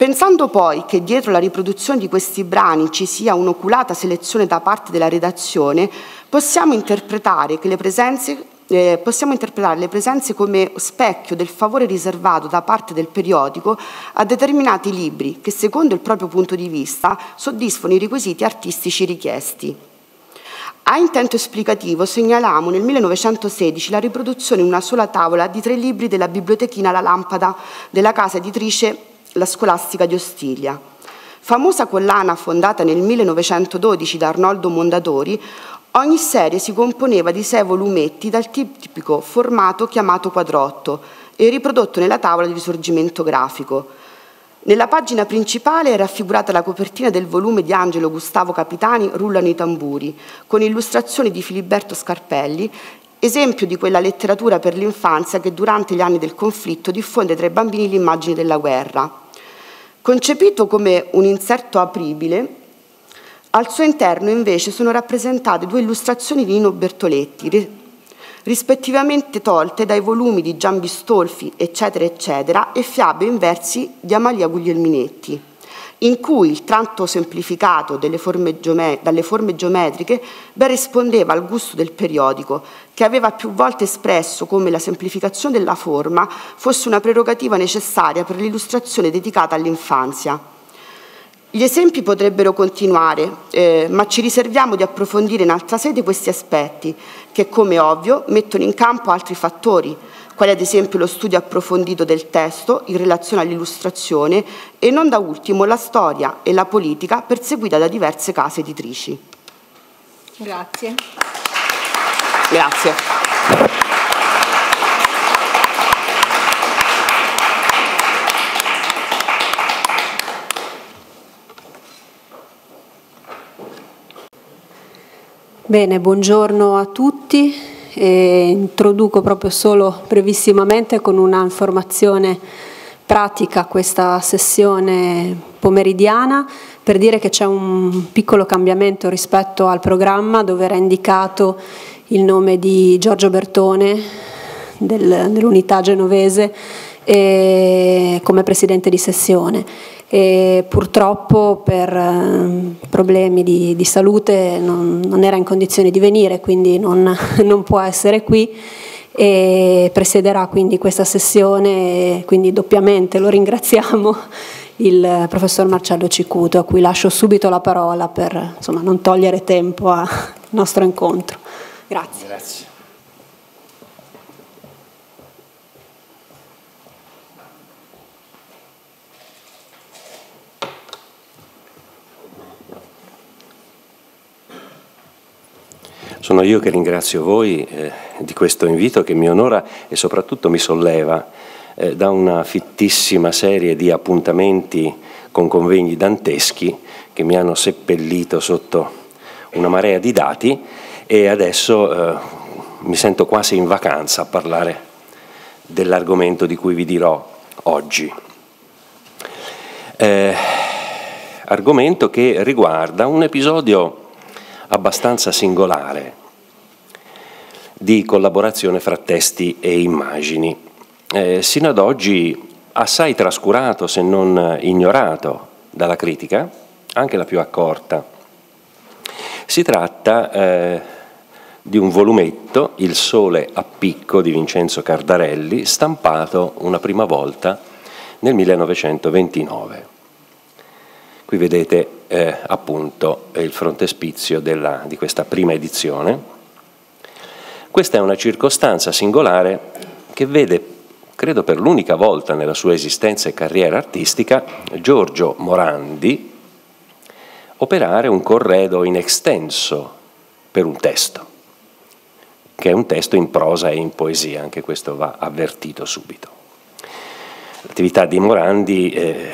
Pensando poi che dietro la riproduzione di questi brani ci sia un'oculata selezione da parte della redazione, possiamo interpretare, le presenze, eh, possiamo interpretare le presenze come specchio del favore riservato da parte del periodico a determinati libri che, secondo il proprio punto di vista, soddisfano i requisiti artistici richiesti. A intento esplicativo segnaliamo nel 1916 la riproduzione in una sola tavola di tre libri della bibliotechina La Lampada della casa editrice la scolastica di Ostiglia. Famosa collana fondata nel 1912 da Arnoldo Mondadori, ogni serie si componeva di sei volumetti dal tipico formato chiamato quadrotto e riprodotto nella tavola di risorgimento grafico. Nella pagina principale è raffigurata la copertina del volume di Angelo Gustavo Capitani Rullano i tamburi, con illustrazioni di Filiberto Scarpelli esempio di quella letteratura per l'infanzia che durante gli anni del conflitto diffonde tra i bambini l'immagine della guerra. Concepito come un inserto apribile, al suo interno invece sono rappresentate due illustrazioni di Nino Bertoletti, rispettivamente tolte dai volumi di Gian Bistolfi, eccetera, eccetera, e fiabe in versi di Amalia Guglielminetti. In cui il tratto semplificato forme dalle forme geometriche ben rispondeva al gusto del periodico, che aveva più volte espresso come la semplificazione della forma fosse una prerogativa necessaria per l'illustrazione dedicata all'infanzia. Gli esempi potrebbero continuare, eh, ma ci riserviamo di approfondire in altra sede questi aspetti, che come ovvio mettono in campo altri fattori, quali ad esempio lo studio approfondito del testo in relazione all'illustrazione e non da ultimo la storia e la politica perseguita da diverse case editrici. Grazie. Grazie. Bene, buongiorno a tutti. E introduco proprio solo brevissimamente con una informazione pratica questa sessione pomeridiana per dire che c'è un piccolo cambiamento rispetto al programma dove era indicato il nome di Giorgio Bertone del, dell'unità genovese come presidente di sessione e purtroppo per eh, problemi di, di salute non, non, era in condizione di venire, quindi non, [laughs] non, può essere qui e presiederà quindi questa sessione, quindi doppiamente lo ringraziamo [laughs] il professor Marcello Cicuto, a cui lascio subito la parola per insomma, non togliere tempo al nostro incontro. Grazie. Grazie. Sono io che ringrazio voi eh, di questo invito che mi onora e soprattutto mi solleva eh, da una fittissima serie di appuntamenti con convegni danteschi che mi hanno seppellito sotto una marea di dati e adesso eh, mi sento quasi in vacanza a parlare dell'argomento di cui vi dirò oggi. Eh, argomento che riguarda un episodio abbastanza singolare di collaborazione fra testi e immagini, eh, sino ad oggi assai trascurato se non ignorato dalla critica, anche la più accorta. Si tratta eh, di un volumetto, Il Sole a picco di Vincenzo Cardarelli, stampato una prima volta nel 1929. Qui vedete eh, appunto il frontespizio della, di questa prima edizione. Questa è una circostanza singolare che vede, credo per l'unica volta nella sua esistenza e carriera artistica, Giorgio Morandi operare un corredo in extenso per un testo, che è un testo in prosa e in poesia, anche questo va avvertito subito. L'attività di Morandi eh,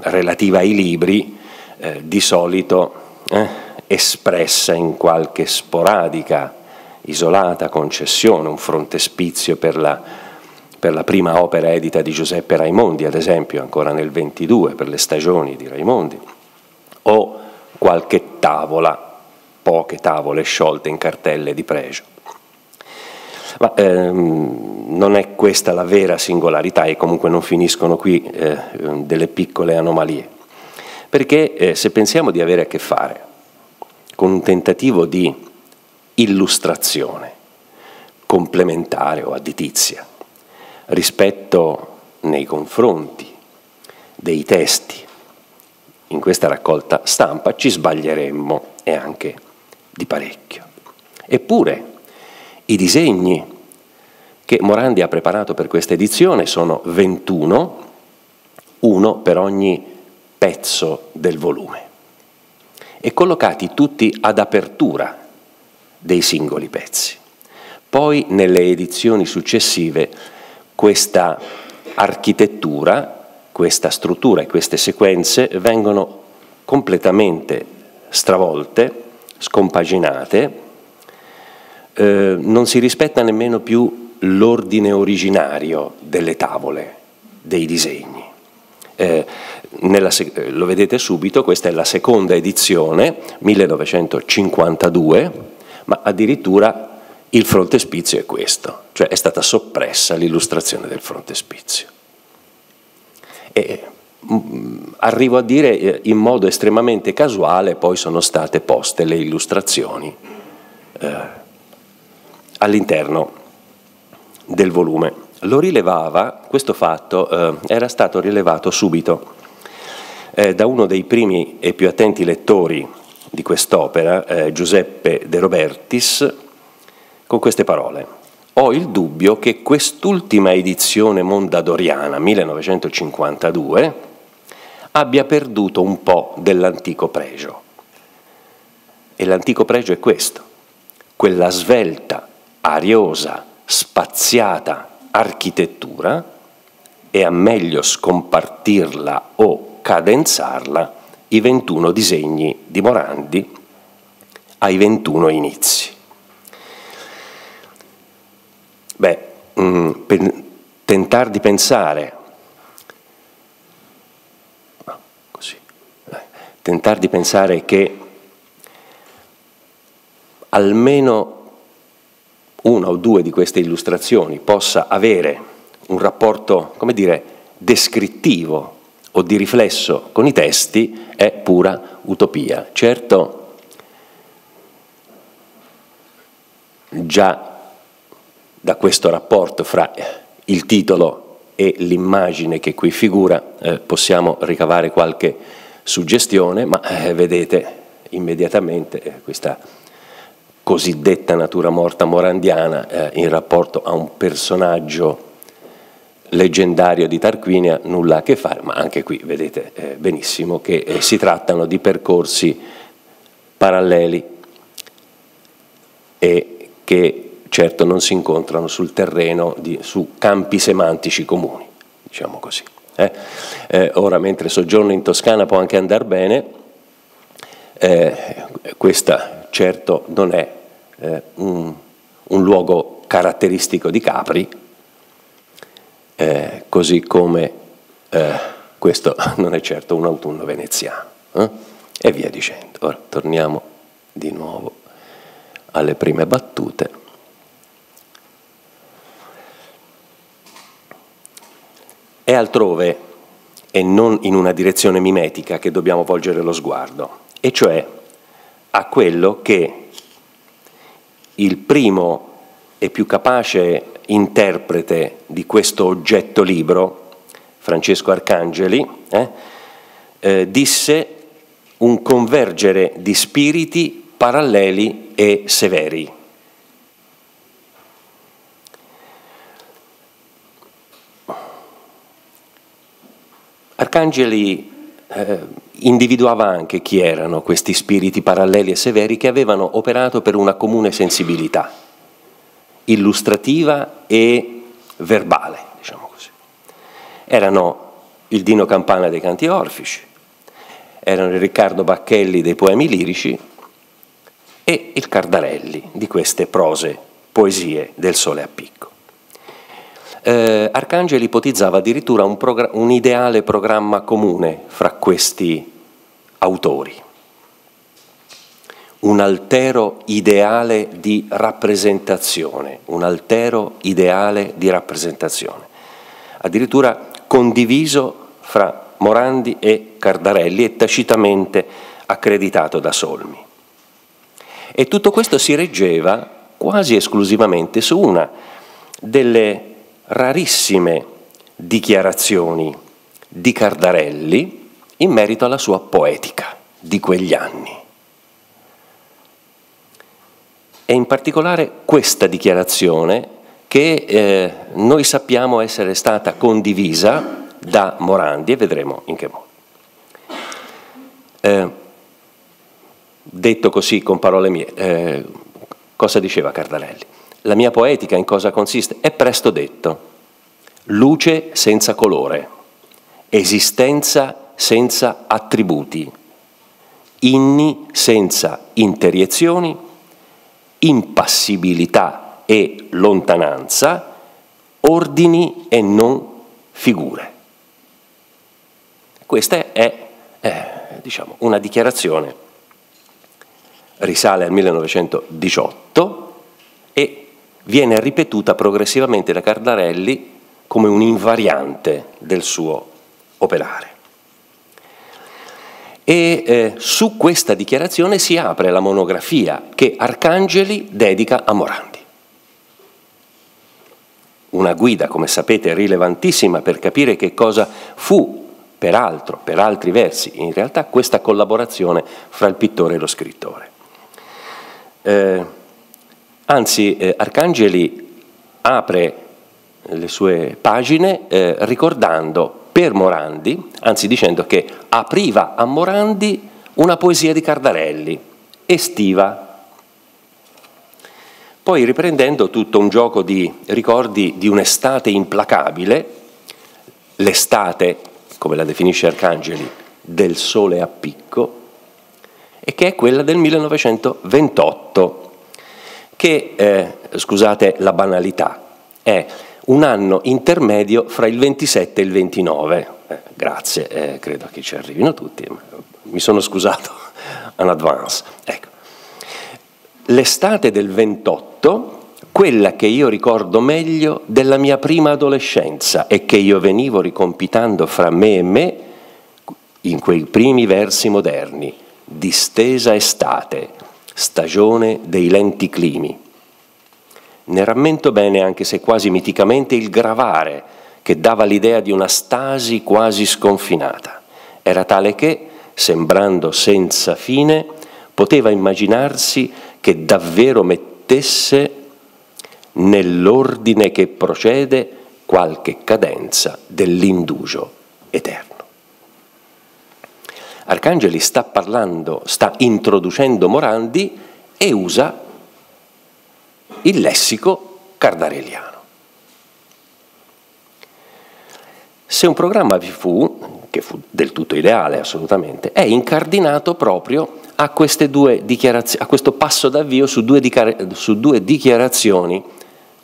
relativa ai libri eh, di solito eh, espressa in qualche sporadica, isolata concessione, un frontespizio per la, per la prima opera edita di Giuseppe Raimondi, ad esempio, ancora nel 22, per le stagioni di Raimondi, o qualche tavola, poche tavole sciolte in cartelle di pregio. Ma ehm, non è questa la vera singolarità e comunque non finiscono qui eh, delle piccole anomalie. Perché eh, se pensiamo di avere a che fare con un tentativo di illustrazione complementare o additizia rispetto nei confronti dei testi in questa raccolta stampa, ci sbaglieremmo e anche di parecchio. Eppure i disegni che Morandi ha preparato per questa edizione sono 21, uno per ogni pezzo del volume e collocati tutti ad apertura dei singoli pezzi. Poi nelle edizioni successive questa architettura, questa struttura e queste sequenze vengono completamente stravolte, scompaginate, eh, non si rispetta nemmeno più l'ordine originario delle tavole, dei disegni. Eh, nella, lo vedete subito, questa è la seconda edizione, 1952, ma addirittura il frontespizio è questo, cioè è stata soppressa l'illustrazione del frontespizio. E arrivo a dire eh, in modo estremamente casuale poi sono state poste le illustrazioni eh, all'interno del volume. Lo rilevava, questo fatto eh, era stato rilevato subito eh, da uno dei primi e più attenti lettori di quest'opera, eh, Giuseppe De Robertis, con queste parole. Ho il dubbio che quest'ultima edizione mondadoriana, 1952, abbia perduto un po' dell'antico pregio. E l'antico pregio è questo, quella svelta, ariosa, spaziata architettura e a meglio scompartirla o cadenzarla i 21 disegni di Morandi ai 21 inizi. Beh, mh, mm, tentare di pensare tentare di pensare che almeno una o due di queste illustrazioni possa avere un rapporto, come dire, descrittivo o di riflesso con i testi è pura utopia. Certo, già da questo rapporto fra il titolo e l'immagine che qui figura eh, possiamo ricavare qualche suggestione, ma eh, vedete immediatamente eh, questa cosiddetta natura morta morandiana eh, in rapporto a un personaggio leggendario di Tarquinia nulla a che fare, ma anche qui vedete eh, benissimo che eh, si trattano di percorsi paralleli e che certo non si incontrano sul terreno, di, su campi semantici comuni, diciamo così. Eh? Eh, ora, mentre soggiorno in Toscana può anche andare bene, eh, questa certo non è eh, un, un, luogo caratteristico di Capri, eh, così come eh, questo [laughs] non è certo un autunno veneziano. E via dicendo. Ora torniamo di nuovo alle prime battute. È altrove e non in una direzione mimetica che dobbiamo volgere lo sguardo, e cioè a quello che il primo e più capace interprete di questo oggetto libro, Francesco Arcangeli, eh, eh, disse un convergere di spiriti paralleli e severi. Arcangeli eh, individuava anche chi erano questi spiriti paralleli e severi che avevano operato per una comune sensibilità illustrativa e verbale, diciamo così. Erano il Dino Campana dei canti orfici, erano il Riccardo Bacchelli dei poemi lirici e il Cardarelli di queste prose, poesie del sole a picco eh, Arcangeli ipotizzava addirittura un, un ideale programma comune fra questi autori, un altero ideale di rappresentazione, un altero ideale di rappresentazione, addirittura condiviso fra Morandi e Cardarelli e tacitamente accreditato da Solmi. E tutto questo si reggeva quasi esclusivamente su una delle rarissime dichiarazioni di Cardarelli in merito alla sua poetica di quegli anni. E in particolare questa dichiarazione che eh, noi sappiamo essere stata condivisa da Morandi e vedremo in che modo. Eh, detto così con parole mie, eh, cosa diceva Cardarelli? La mia poetica in cosa consiste? È presto detto. Luce senza colore, esistenza senza attributi, inni senza interiezioni, impassibilità e lontananza, ordini e non figure. Questa è eh, diciamo, una dichiarazione, risale al 1918 e viene ripetuta progressivamente da Cardarelli come un invariante del suo operare. e eh, su questa dichiarazione si apre la monografia che Arcangeli dedica a Morandi. Una guida, come sapete, rilevantissima per capire che cosa fu, peraltro, per altri versi, in realtà questa collaborazione fra il pittore e lo scrittore. Eh, anzi, eh, Arcangeli apre le sue pagine eh, ricordando per Morandi, anzi dicendo che apriva a Morandi una poesia di Cardarelli, estiva. Poi riprendendo tutto un gioco di ricordi di un'estate implacabile, l'estate, come la definisce Arcangeli, del sole a picco, e che è quella del 1928, che, eh, scusate la banalità, è un anno intermedio fra il 27 e il 29. Eh, grazie, eh, credo che ci arrivino tutti, mi sono scusato [laughs] in advance. Ecco. L'estate del 28, quella che io ricordo meglio della mia prima adolescenza e che io venivo ricompitando fra me e me in quei primi versi moderni, distesa estate, stagione dei lenti climi ne rammento bene, anche se quasi miticamente, il gravare che dava l'idea di una stasi quasi sconfinata. Era tale che, sembrando senza fine, poteva immaginarsi che davvero mettesse nell'ordine che procede qualche cadenza dell'indugio eterno. Arcangeli sta parlando, sta introducendo Morandi e usa il lessico cardarelliano. Se un programma vi fu, che fu del tutto ideale assolutamente, è incardinato proprio a, a questo passo d'avvio su due, su due, dichiarazioni,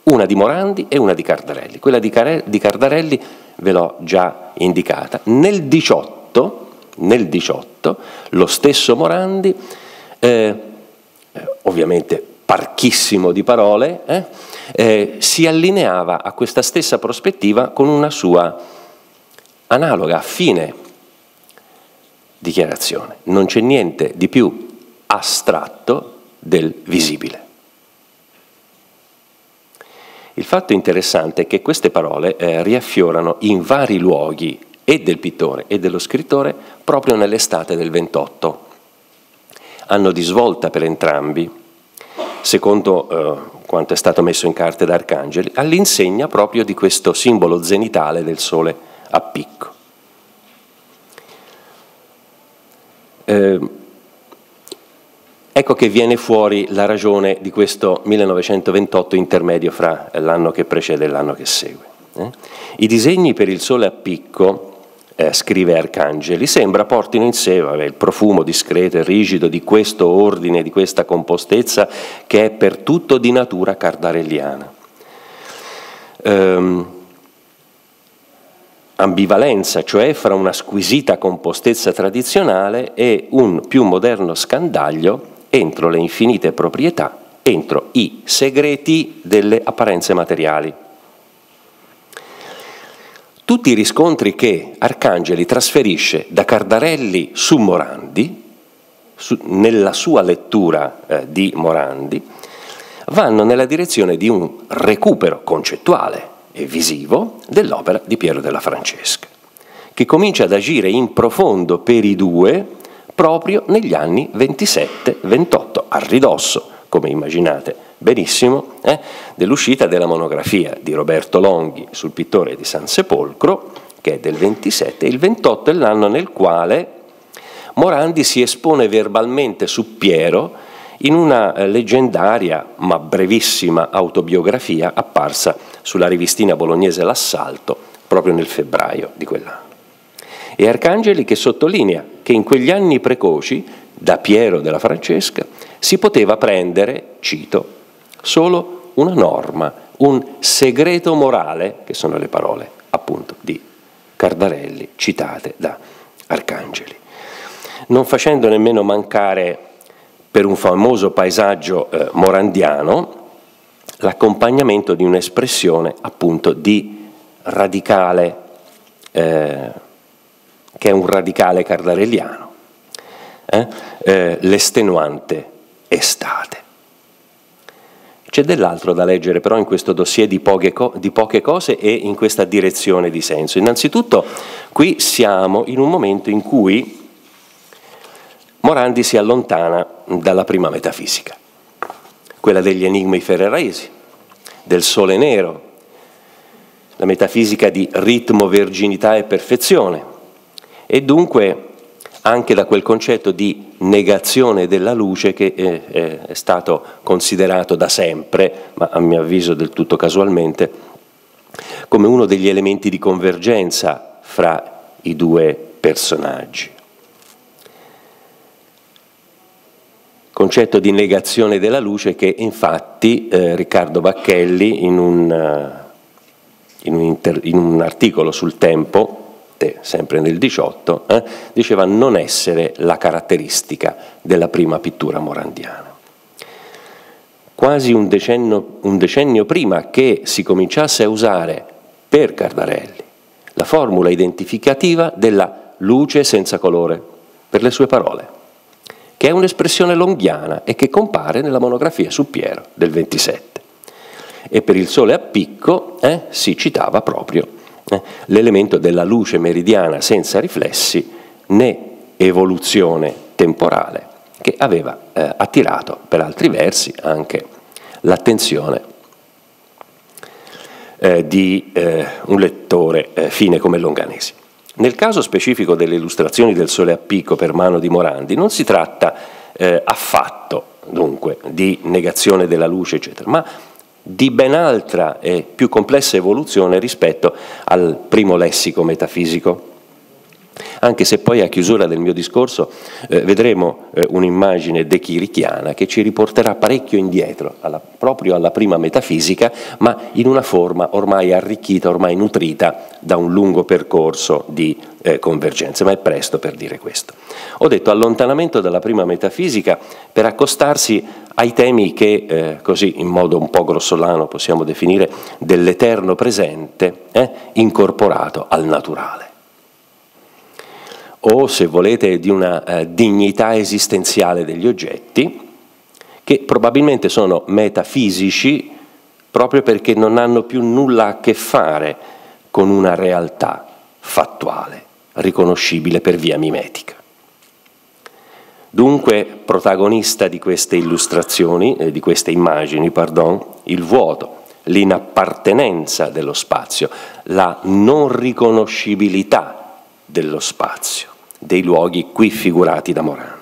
una di Morandi e una di Cardarelli. Quella di, Care, di Cardarelli ve l'ho già indicata. Nel 18, nel 18 lo stesso Morandi, eh, ovviamente parchissimo di parole, eh, eh, si allineava a questa stessa prospettiva con una sua analoga, affine dichiarazione. Non c'è niente di più astratto del visibile. Il fatto interessante è che queste parole eh, riaffiorano in vari luoghi e del pittore e dello scrittore proprio nell'estate del 28. Hanno di svolta per entrambi secondo eh, quanto è stato messo in carte da Arcangeli, all'insegna proprio di questo simbolo zenitale del sole a picco. Eh, ecco che viene fuori la ragione di questo 1928 intermedio fra l'anno che precede e l'anno che segue. Eh? I disegni per il sole a picco eh, scrive Arcangeli, sembra portino in sé vabbè, il profumo discreto e rigido di questo ordine, di questa compostezza che è per tutto di natura cardarelliana. Ehm, ambivalenza, cioè fra una squisita compostezza tradizionale e un più moderno scandaglio entro le infinite proprietà, entro i segreti delle apparenze materiali. Tutti i riscontri che Arcangeli trasferisce da Cardarelli su Morandi, su, nella sua lettura eh, di Morandi, vanno nella direzione di un recupero concettuale e visivo dell'opera di Piero della Francesca, che comincia ad agire in profondo per i due proprio negli anni 27-28, a ridosso, come immaginate, benissimo, eh, dell'uscita della monografia di Roberto Longhi sul pittore di San Sepolcro, che è del 27, e il 28 è l'anno nel quale Morandi si espone verbalmente su Piero in una eh, leggendaria ma brevissima autobiografia apparsa sulla rivistina bolognese L'Assalto proprio nel febbraio di quell'anno. E Arcangeli che sottolinea che in quegli anni precoci, da Piero della Francesca, si poteva prendere, cito, solo una norma, un segreto morale, che sono le parole appunto di Cardarelli citate da Arcangeli, non facendo nemmeno mancare per un famoso paesaggio eh, morandiano l'accompagnamento di un'espressione appunto di radicale, eh, che è un radicale cardarelliano. eh, eh, l'estenuante estate. C'è dell'altro da leggere però in questo dossier di poche, di poche, cose e in questa direzione di senso. Innanzitutto qui siamo in un momento in cui Morandi si allontana dalla prima metafisica, quella degli enigmi ferraresi, del sole nero, la metafisica di ritmo, verginità e perfezione e dunque anche da quel concetto di negazione della luce che è, è stato considerato da sempre, ma a mio avviso del tutto casualmente, come uno degli elementi di convergenza fra i due personaggi. Concetto di negazione della luce che infatti eh, Riccardo Bacchelli in un, in, un inter, in un articolo sul tempo sempre nel 18, eh, diceva non essere la caratteristica della prima pittura morandiana. Quasi un decennio, un decennio prima che si cominciasse a usare per Cardarelli la formula identificativa della luce senza colore, per le sue parole, che è un'espressione longhiana e che compare nella monografia su Piero del 27. E per il sole a picco eh, si citava proprio l'elemento della luce meridiana senza riflessi né evoluzione temporale che aveva eh, attirato per altri versi anche l'attenzione eh, di eh, un lettore eh, fine come Longanesi. Nel caso specifico delle illustrazioni del Sole a picco per mano di Morandi non si tratta eh, affatto dunque di negazione della luce eccetera, ma di ben altra e più complessa evoluzione rispetto al primo lessico metafisico. Anche se poi a chiusura del mio discorso eh, vedremo eh, un'immagine dechirichiana che ci riporterà parecchio indietro, alla, proprio alla prima metafisica, ma in una forma ormai arricchita, ormai nutrita da un lungo percorso di eh, convergenze, ma è presto per dire questo. Ho detto allontanamento dalla prima metafisica per accostarsi ai temi che, eh, così in modo un po' grossolano possiamo definire, dell'eterno presente eh, incorporato al naturale. O, se volete, di una eh, dignità esistenziale degli oggetti, che probabilmente sono metafisici proprio perché non hanno più nulla a che fare con una realtà fattuale, riconoscibile per via mimetica. Dunque, protagonista di queste illustrazioni, eh, di queste immagini, pardon, il vuoto, l'inappartenenza dello spazio, la non riconoscibilità dello spazio, dei luoghi qui figurati da Morandi.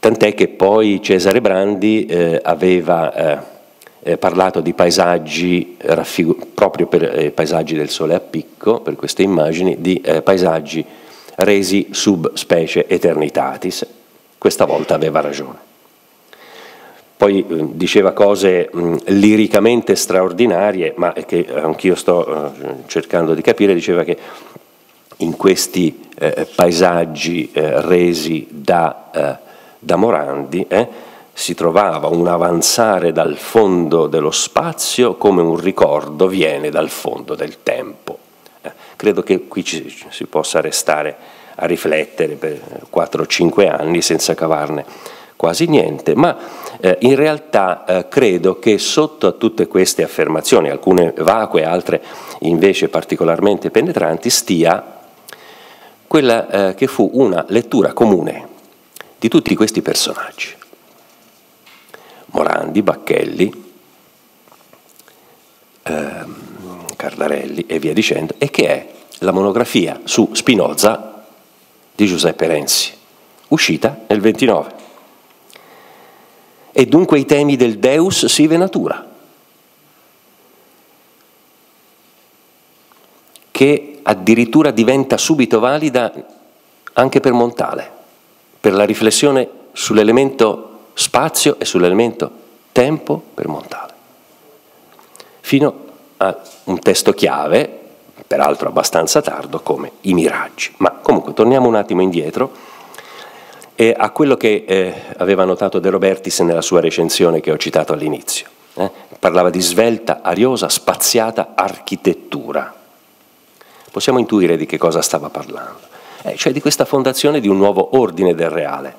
Tant'è che poi Cesare Brandi eh, aveva eh, eh parlato di paesaggi, proprio per eh, paesaggi del sole a picco, per queste immagini, di eh, paesaggi resi sub specie eternitatis. Questa volta aveva ragione. Poi eh, diceva cose mh, liricamente straordinarie, ma che anch'io sto eh, cercando di capire, diceva che in questi eh, paesaggi eh, resi da, eh, da Morandi eh, si trovava un avanzare dal fondo dello spazio come un ricordo viene dal fondo del tempo. Credo che qui ci, si possa restare a riflettere per 4-5 anni senza cavarne quasi niente, ma eh, in realtà eh, credo che sotto a tutte queste affermazioni, alcune vacue, altre invece particolarmente penetranti, stia quella eh, che fu una lettura comune di tutti questi personaggi. Morandi, Bacchelli, ehm, Cardarelli e via dicendo, e che è la monografia su Spinoza di Giuseppe Renzi, uscita nel 29. E dunque i temi del Deus sive natura, che addirittura diventa subito valida anche per Montale, per la riflessione sull'elemento spazio e sull'elemento tempo per Montale. Fino a un testo chiave, peraltro abbastanza tardo, come I miraggi. Ma comunque torniamo un attimo indietro e a quello che eh, aveva notato De Robertis nella sua recensione che ho citato all'inizio. Eh? Parlava di svelta, ariosa, spaziata architettura. Possiamo intuire di che cosa stava parlando. eh, cioè di questa fondazione di un nuovo ordine del reale,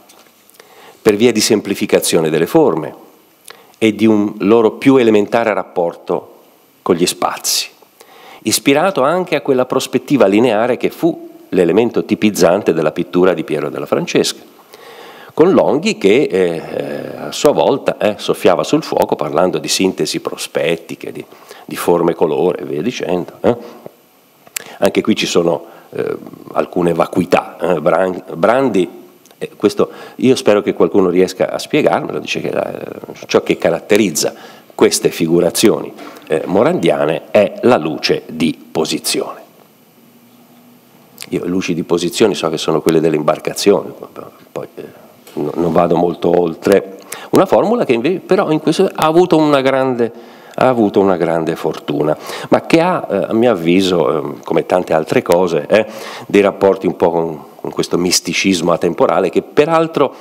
per via di semplificazione delle forme e di un loro più elementare rapporto con gli spazi, ispirato anche a quella prospettiva lineare che fu l'elemento tipizzante della pittura di Piero della Francesca, con Longhi che eh, eh, a sua volta eh, soffiava sul fuoco parlando di sintesi prospettiche, di, di forme colore e via dicendo. Eh. Anche qui ci sono eh, alcune vacuità. Eh. Brandi, questo, io spero che qualcuno riesca a spiegarmelo, dice che la, ciò che caratterizza queste figurazioni morandiane è la luce di posizione. Io luci di posizione so che sono quelle delle imbarcazioni, poi eh, non vado molto oltre. Una formula che invece però in questo ha avuto una grande, avuto una grande fortuna, ma che ha, eh, a mio avviso, eh, come tante altre cose, eh, dei rapporti un po' con, con, questo misticismo atemporale che peraltro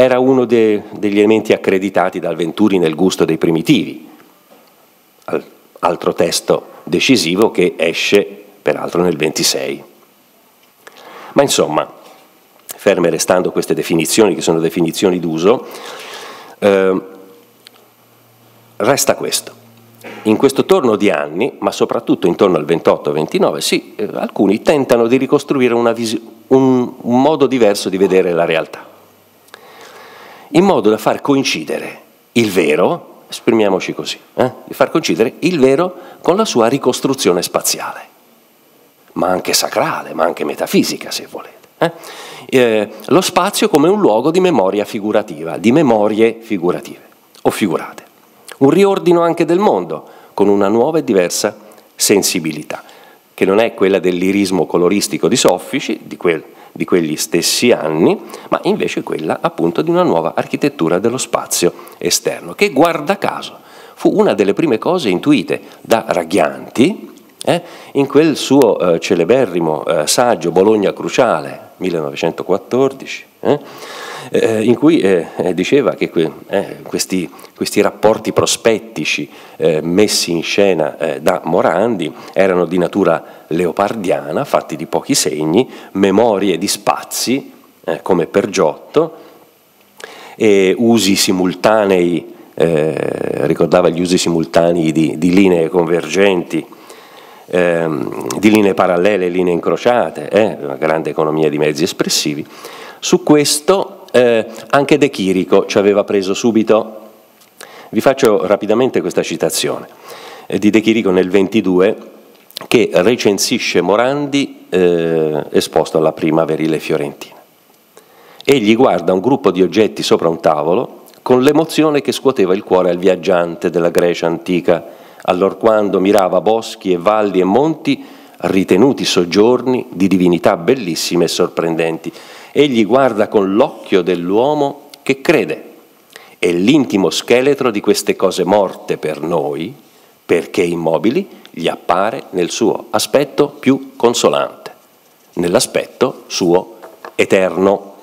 era uno de, degli elementi accreditati dal Venturi nel gusto dei primitivi, altro testo decisivo che esce peraltro nel 26. Ma insomma, ferme restando queste definizioni, che sono definizioni d'uso, eh, resta questo. In questo torno di anni, ma soprattutto intorno al 28-29, sì, eh, alcuni tentano di ricostruire un, un modo diverso di vedere la realtà, in modo da far coincidere il vero, esprimiamoci così, eh, di far coincidere il vero con la sua ricostruzione spaziale ma anche sacrale, ma anche metafisica se volete. Eh? Eh, lo spazio come un luogo di memoria figurativa, di memorie figurative o figurate. Un riordino anche del mondo, con una nuova e diversa sensibilità, che non è quella dell'irismo coloristico di Soffici, di, quel, di quegli stessi anni, ma invece quella appunto di una nuova architettura dello spazio esterno, che guarda caso fu una delle prime cose intuite da Raghianti, eh, in quel suo eh, celeberrimo eh, saggio Bologna Cruciale, 1914, eh, eh, in cui eh, diceva che que, questi, questi, rapporti prospettici messi in scena da Morandi erano di natura leopardiana, fatti di pochi segni, memorie di spazi, come per Giotto, e usi simultanei, ricordava gli usi simultanei di, di linee convergenti, ehm, di linee parallele, linee incrociate, eh, una grande economia di mezzi espressivi. Su questo eh, anche De Chirico ci aveva preso subito. Vi faccio rapidamente questa citazione eh, di De Chirico nel 22 che recensisce Morandi eh, esposto alla prima Verile Fiorentina. Egli guarda un gruppo di oggetti sopra un tavolo con l'emozione che scuoteva il cuore al viaggiante della Grecia antica allorquando mirava boschi e valli e monti, ritenuti soggiorni di divinità bellissime e sorprendenti. Egli guarda con l'occhio dell'uomo che crede. È l'intimo scheletro di queste cose morte per noi, perché immobili, gli appare nel suo aspetto più consolante, nell'aspetto suo eterno.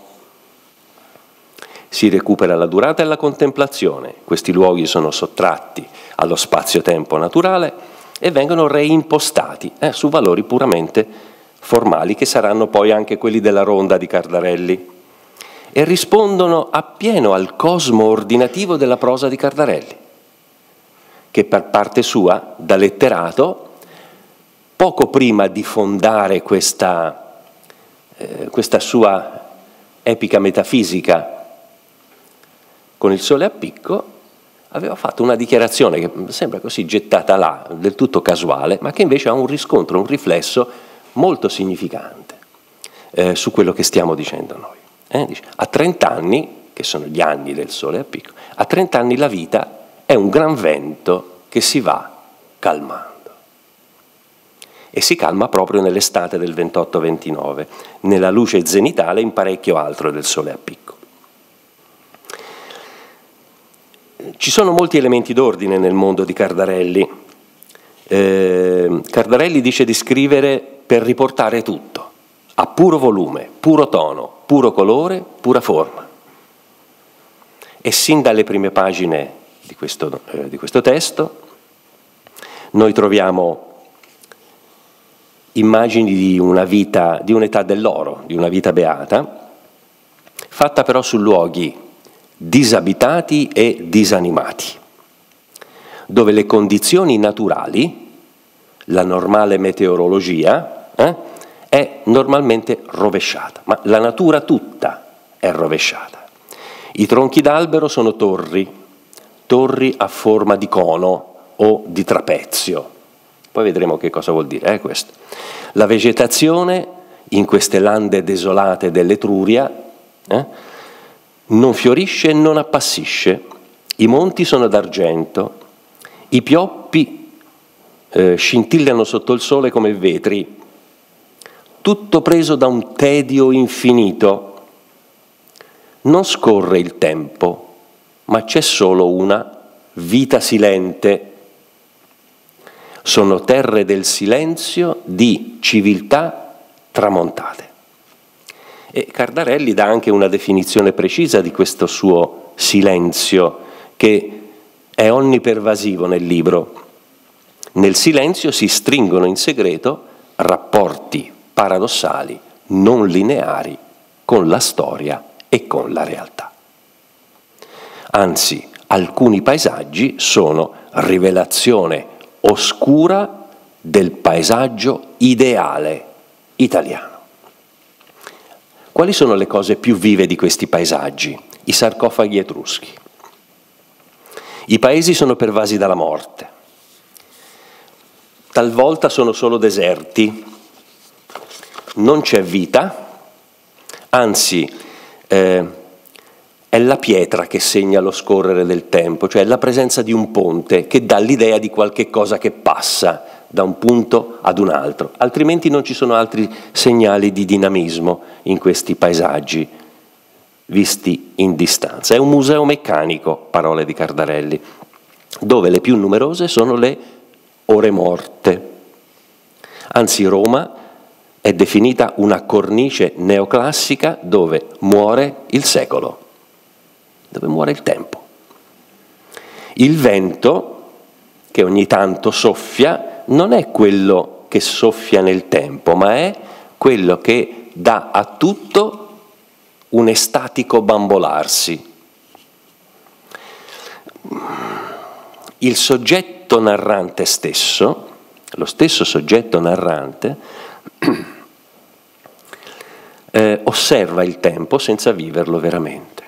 Si recupera la durata e la contemplazione, questi luoghi sono sottratti allo spazio-tempo naturale e vengono reimpostati eh, su valori puramente formali che saranno poi anche quelli della ronda di Cardarelli. E rispondono appieno al cosmo ordinativo della prosa di Cardarelli, che per parte sua, da letterato, poco prima di fondare questa, eh, questa sua epica metafisica con il sole a picco, aveva fatto una dichiarazione che sembra così gettata là, del tutto casuale, ma che invece ha un riscontro, un riflesso molto significante eh, su quello che stiamo dicendo noi. Eh? Dice, a 30 anni, che sono gli anni del sole a picco, a 30 anni la vita è un gran vento che si va calmando. E si calma proprio nell'estate del 28-29, nella luce zenitale in parecchio altro del sole a picco. Ci sono molti elementi d'ordine nel mondo di Cardarelli. Eh, Cardarelli dice di scrivere per riportare tutto, a puro volume, puro tono, puro colore, pura forma. E sin dalle prime pagine di questo, eh, di questo testo noi troviamo immagini di una vita, di un'età dell'oro, di una vita beata, fatta però su luoghi disabitati e disanimati, dove le condizioni naturali, la normale meteorologia, eh, è normalmente rovesciata, ma la natura tutta è rovesciata. I tronchi d'albero sono torri, torri a forma di cono o di trapezio. Poi vedremo che cosa vuol dire eh, questo. La vegetazione in queste lande desolate dell'Etruria eh, non fiorisce e non appassisce. I monti sono d'argento, i pioppi eh, scintillano sotto il sole come vetri, tutto preso da un tedio infinito non scorre il tempo, ma c'è solo una vita silente. Sono terre del silenzio di civiltà tramontate. E Cardarelli dà anche una definizione precisa di questo suo silenzio che è onnipervasivo nel libro. Nel silenzio si stringono in segreto rapporti paradossali, non lineari, con la storia e con la realtà. Anzi, alcuni paesaggi sono rivelazione oscura del paesaggio ideale italiano. Quali sono le cose più vive di questi paesaggi? I sarcofagi etruschi. I paesi sono pervasi dalla morte. Talvolta sono solo deserti. Non c'è vita, anzi eh, è la pietra che segna lo scorrere del tempo, cioè la presenza di un ponte che dà l'idea di qualche cosa che passa da un punto ad un altro, altrimenti non ci sono altri segnali di dinamismo in questi paesaggi visti in distanza. È un museo meccanico, parole di Cardarelli, dove le più numerose sono le ore morte. Anzi Roma è definita una cornice neoclassica dove muore il secolo, dove muore il tempo. Il vento, che ogni tanto soffia, non è quello che soffia nel tempo, ma è quello che dà a tutto un estatico bambolarsi. Il soggetto narrante stesso, lo stesso soggetto narrante, [clears throat] eh, osserva il tempo senza viverlo veramente.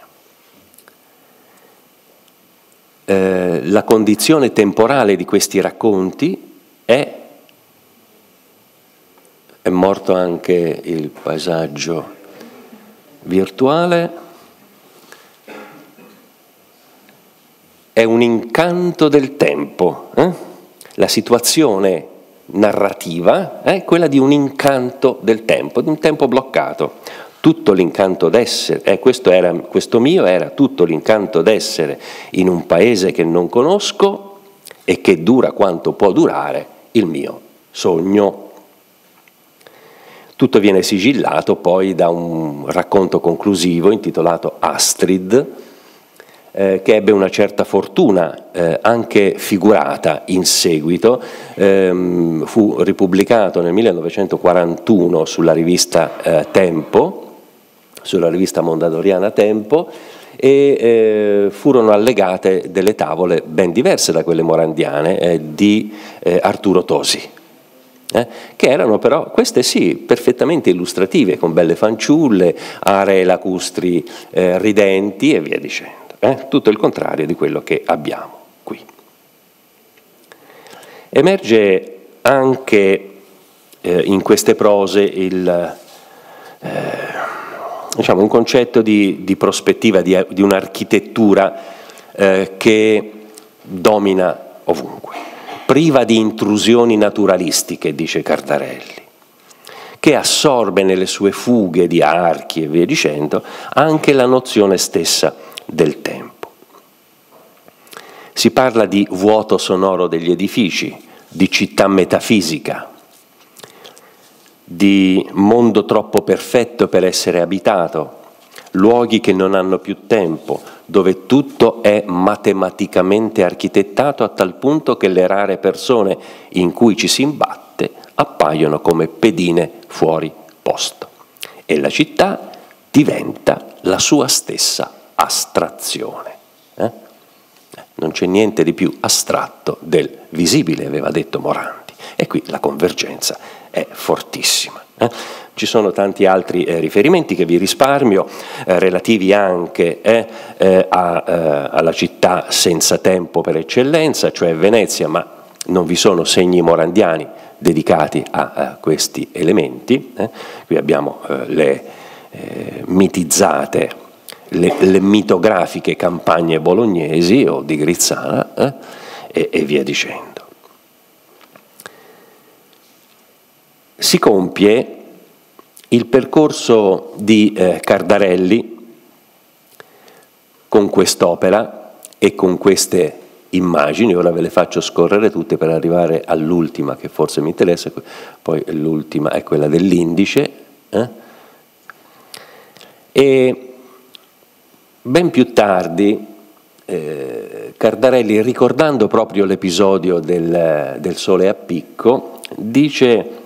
Eh, la condizione temporale di questi racconti è, è morto anche il paesaggio virtuale, è un incanto del tempo. Eh? La situazione narrativa è quella di un incanto del tempo, di un tempo bloccato. Tutto l'incanto d'essere, eh, questo, era, questo mio era tutto l'incanto d'essere in un paese che non conosco e che dura quanto può durare il mio sogno. Tutto viene sigillato poi da un racconto conclusivo intitolato Astrid, eh, che ebbe una certa fortuna eh, anche figurata in seguito, ehm, fu ripubblicato nel 1941 sulla rivista eh, Tempo, sulla rivista mondadoriana Tempo, e eh, furono allegate delle tavole ben diverse da quelle morandiane eh, di eh, Arturo Tosi. Eh, che erano però, queste sì, perfettamente illustrative, con belle fanciulle, aree lacustri eh, ridenti e via dicendo eh? tutto il contrario di quello che abbiamo qui. Emerge anche in queste prose il, diciamo, un concetto di, di prospettiva, di, di un'architettura eh, che domina ovunque, priva di intrusioni naturalistiche, dice Cardarelli che assorbe nelle sue fughe di archi e via dicendo anche la nozione stessa del tempo. Si parla di vuoto sonoro degli edifici, di città metafisica, di mondo troppo perfetto per essere abitato, luoghi che non hanno più tempo, dove tutto è matematicamente architettato a tal punto che le rare persone in cui ci si imbatte appaiono come pedine fuori posto e la città diventa la sua stessa astrazione. Eh? Non c'è niente di più astratto del visibile, aveva detto Morandi, e qui la convergenza è fortissima. Eh? Ci sono tanti altri eh, riferimenti che vi risparmio, eh, relativi anche eh, eh, a, eh, alla città senza tempo per eccellenza, cioè Venezia, ma non vi sono segni morandiani dedicati a, a questi elementi. Qui abbiamo le mitizzate, le, le, mitografiche campagne bolognesi o di Grizzana e, e via dicendo. Si compie il percorso di eh, Cardarelli con quest'opera e con queste immagini, ora ve le faccio scorrere tutte per arrivare all'ultima che forse mi interessa, poi l'ultima è quella dell'indice. Eh? E ben più tardi eh, Cardarelli, ricordando proprio l'episodio del, del Sole a picco, dice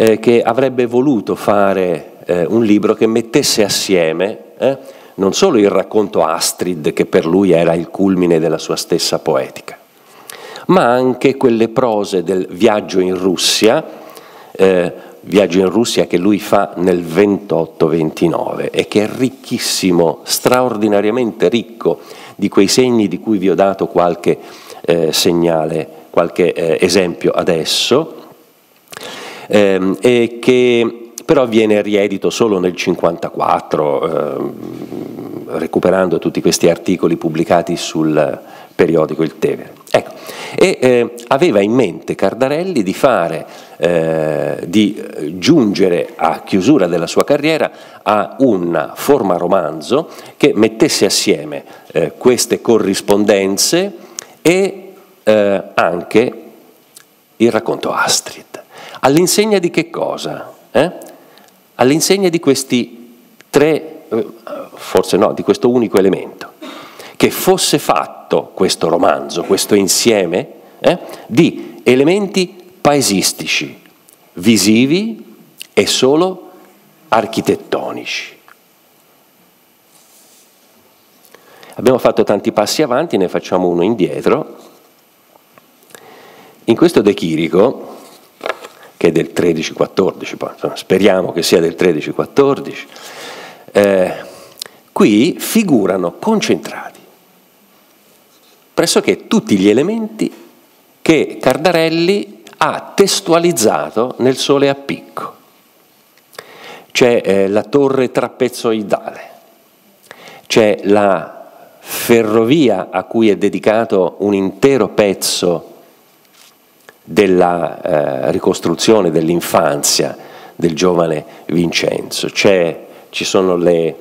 eh, che avrebbe voluto fare eh, un libro che mettesse assieme eh, non solo il racconto Astrid, che per lui era il culmine della sua stessa poetica, ma anche quelle prose del viaggio in Russia, eh, viaggio in Russia che lui fa nel 28-29 e che è ricchissimo, straordinariamente ricco di quei segni di cui vi ho dato qualche eh, segnale, qualche eh, esempio adesso ehm, e che però viene riedito solo nel 1954, ehm, recuperando tutti questi articoli pubblicati sul periodico Il Tevere. Ecco, e eh, aveva in mente Cardarelli di fare, eh, di giungere a chiusura della sua carriera a una forma romanzo che mettesse assieme eh, queste corrispondenze e eh, anche il racconto Astrid. All'insegna di che cosa? Eh? All'insegna di questi tre, eh, forse no, di questo unico elemento. Che fosse fatto questo romanzo, questo insieme eh, di elementi paesistici, visivi e solo architettonici. Abbiamo fatto tanti passi avanti, ne facciamo uno indietro. In questo De Chirico, che è del 13-14, poi, insomma, speriamo che sia del 13-14, eh, qui figurano concentrati pressoché tutti gli elementi che Cardarelli ha testualizzato nel sole a picco. C'è eh, la torre trapezzoidale, c'è la ferrovia a cui è dedicato un intero pezzo della eh, ricostruzione dell'infanzia del giovane Vincenzo. Ci sono le,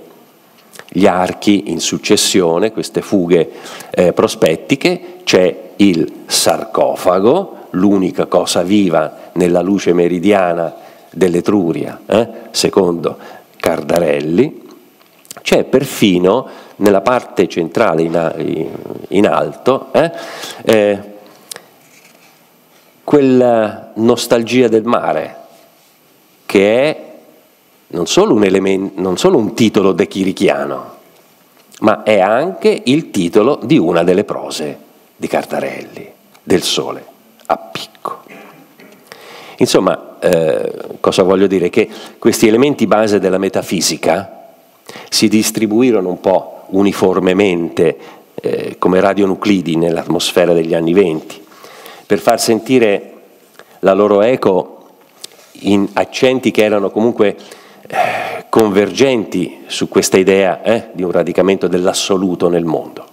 gli archi in successione, queste fughe eh, prospettiche, c'è il sarcofago, l'unica cosa viva nella luce meridiana dell'Etruria, eh, secondo Cardarelli, c'è perfino nella parte centrale in, in alto eh, eh quella nostalgia del mare, che è non solo un, elemento, non solo un titolo de chirichiano, ma è anche il titolo di una delle prose di Cardarelli, del sole a picco. Insomma, eh, cosa voglio dire? Che questi elementi base della metafisica si distribuirono un po' uniformemente eh, come radionuclidi nell'atmosfera degli anni venti per far sentire la loro eco in accenti che erano comunque eh, convergenti su questa idea eh, di un radicamento dell'assoluto nel mondo.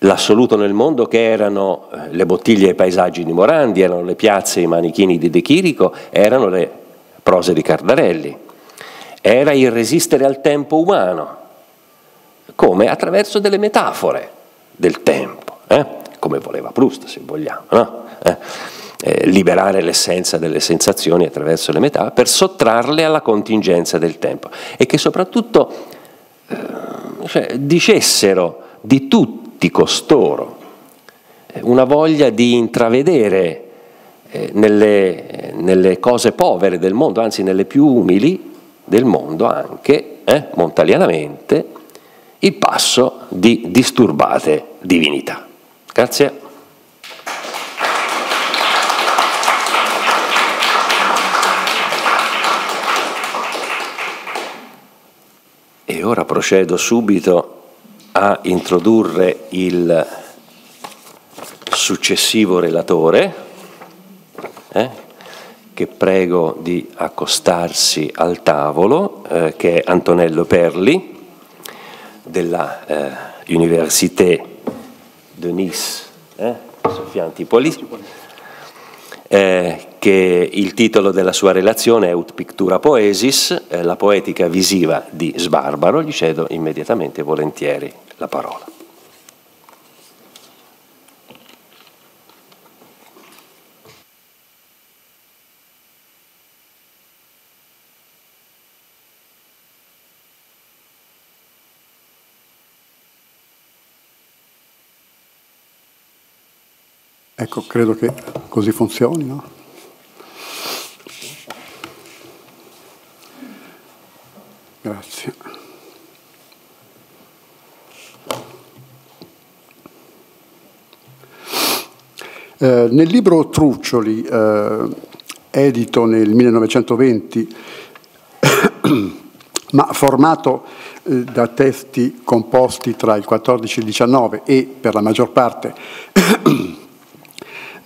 L'assoluto nel mondo che erano eh, le bottiglie e i paesaggi di Morandi, erano le piazze e i manichini di De Chirico, erano le prose di Cardarelli. Era il resistere al tempo umano, come attraverso delle metafore del tempo. Eh? Come voleva Proust, se vogliamo, no? eh? Eh, liberare l'essenza delle sensazioni attraverso le metà per sottrarle alla contingenza del tempo e che soprattutto eh, cioè, dicessero di tutti costoro eh, una voglia di intravedere eh, nelle, nelle, cose povere del mondo, anzi nelle più umili del mondo anche, eh, montalianamente, il passo di disturbate divinità. Grazie. E ora procedo subito a introdurre il successivo relatore, eh, che prego di accostarsi al tavolo, eh, che è Antonello Perli, della eh, Université de Nice, eh, Sofia Antipoli, eh, che il titolo della sua relazione è Ut Pictura Poesis, eh, la poetica visiva di Sbarbaro, gli cedo immediatamente e volentieri la parola. Ecco, credo che così funzioni, no? Grazie. Eh, nel libro Truccioli, eh, edito nel 1920, [coughs] ma formato eh, da testi composti tra il 14 e il 19 e per la maggior parte [coughs]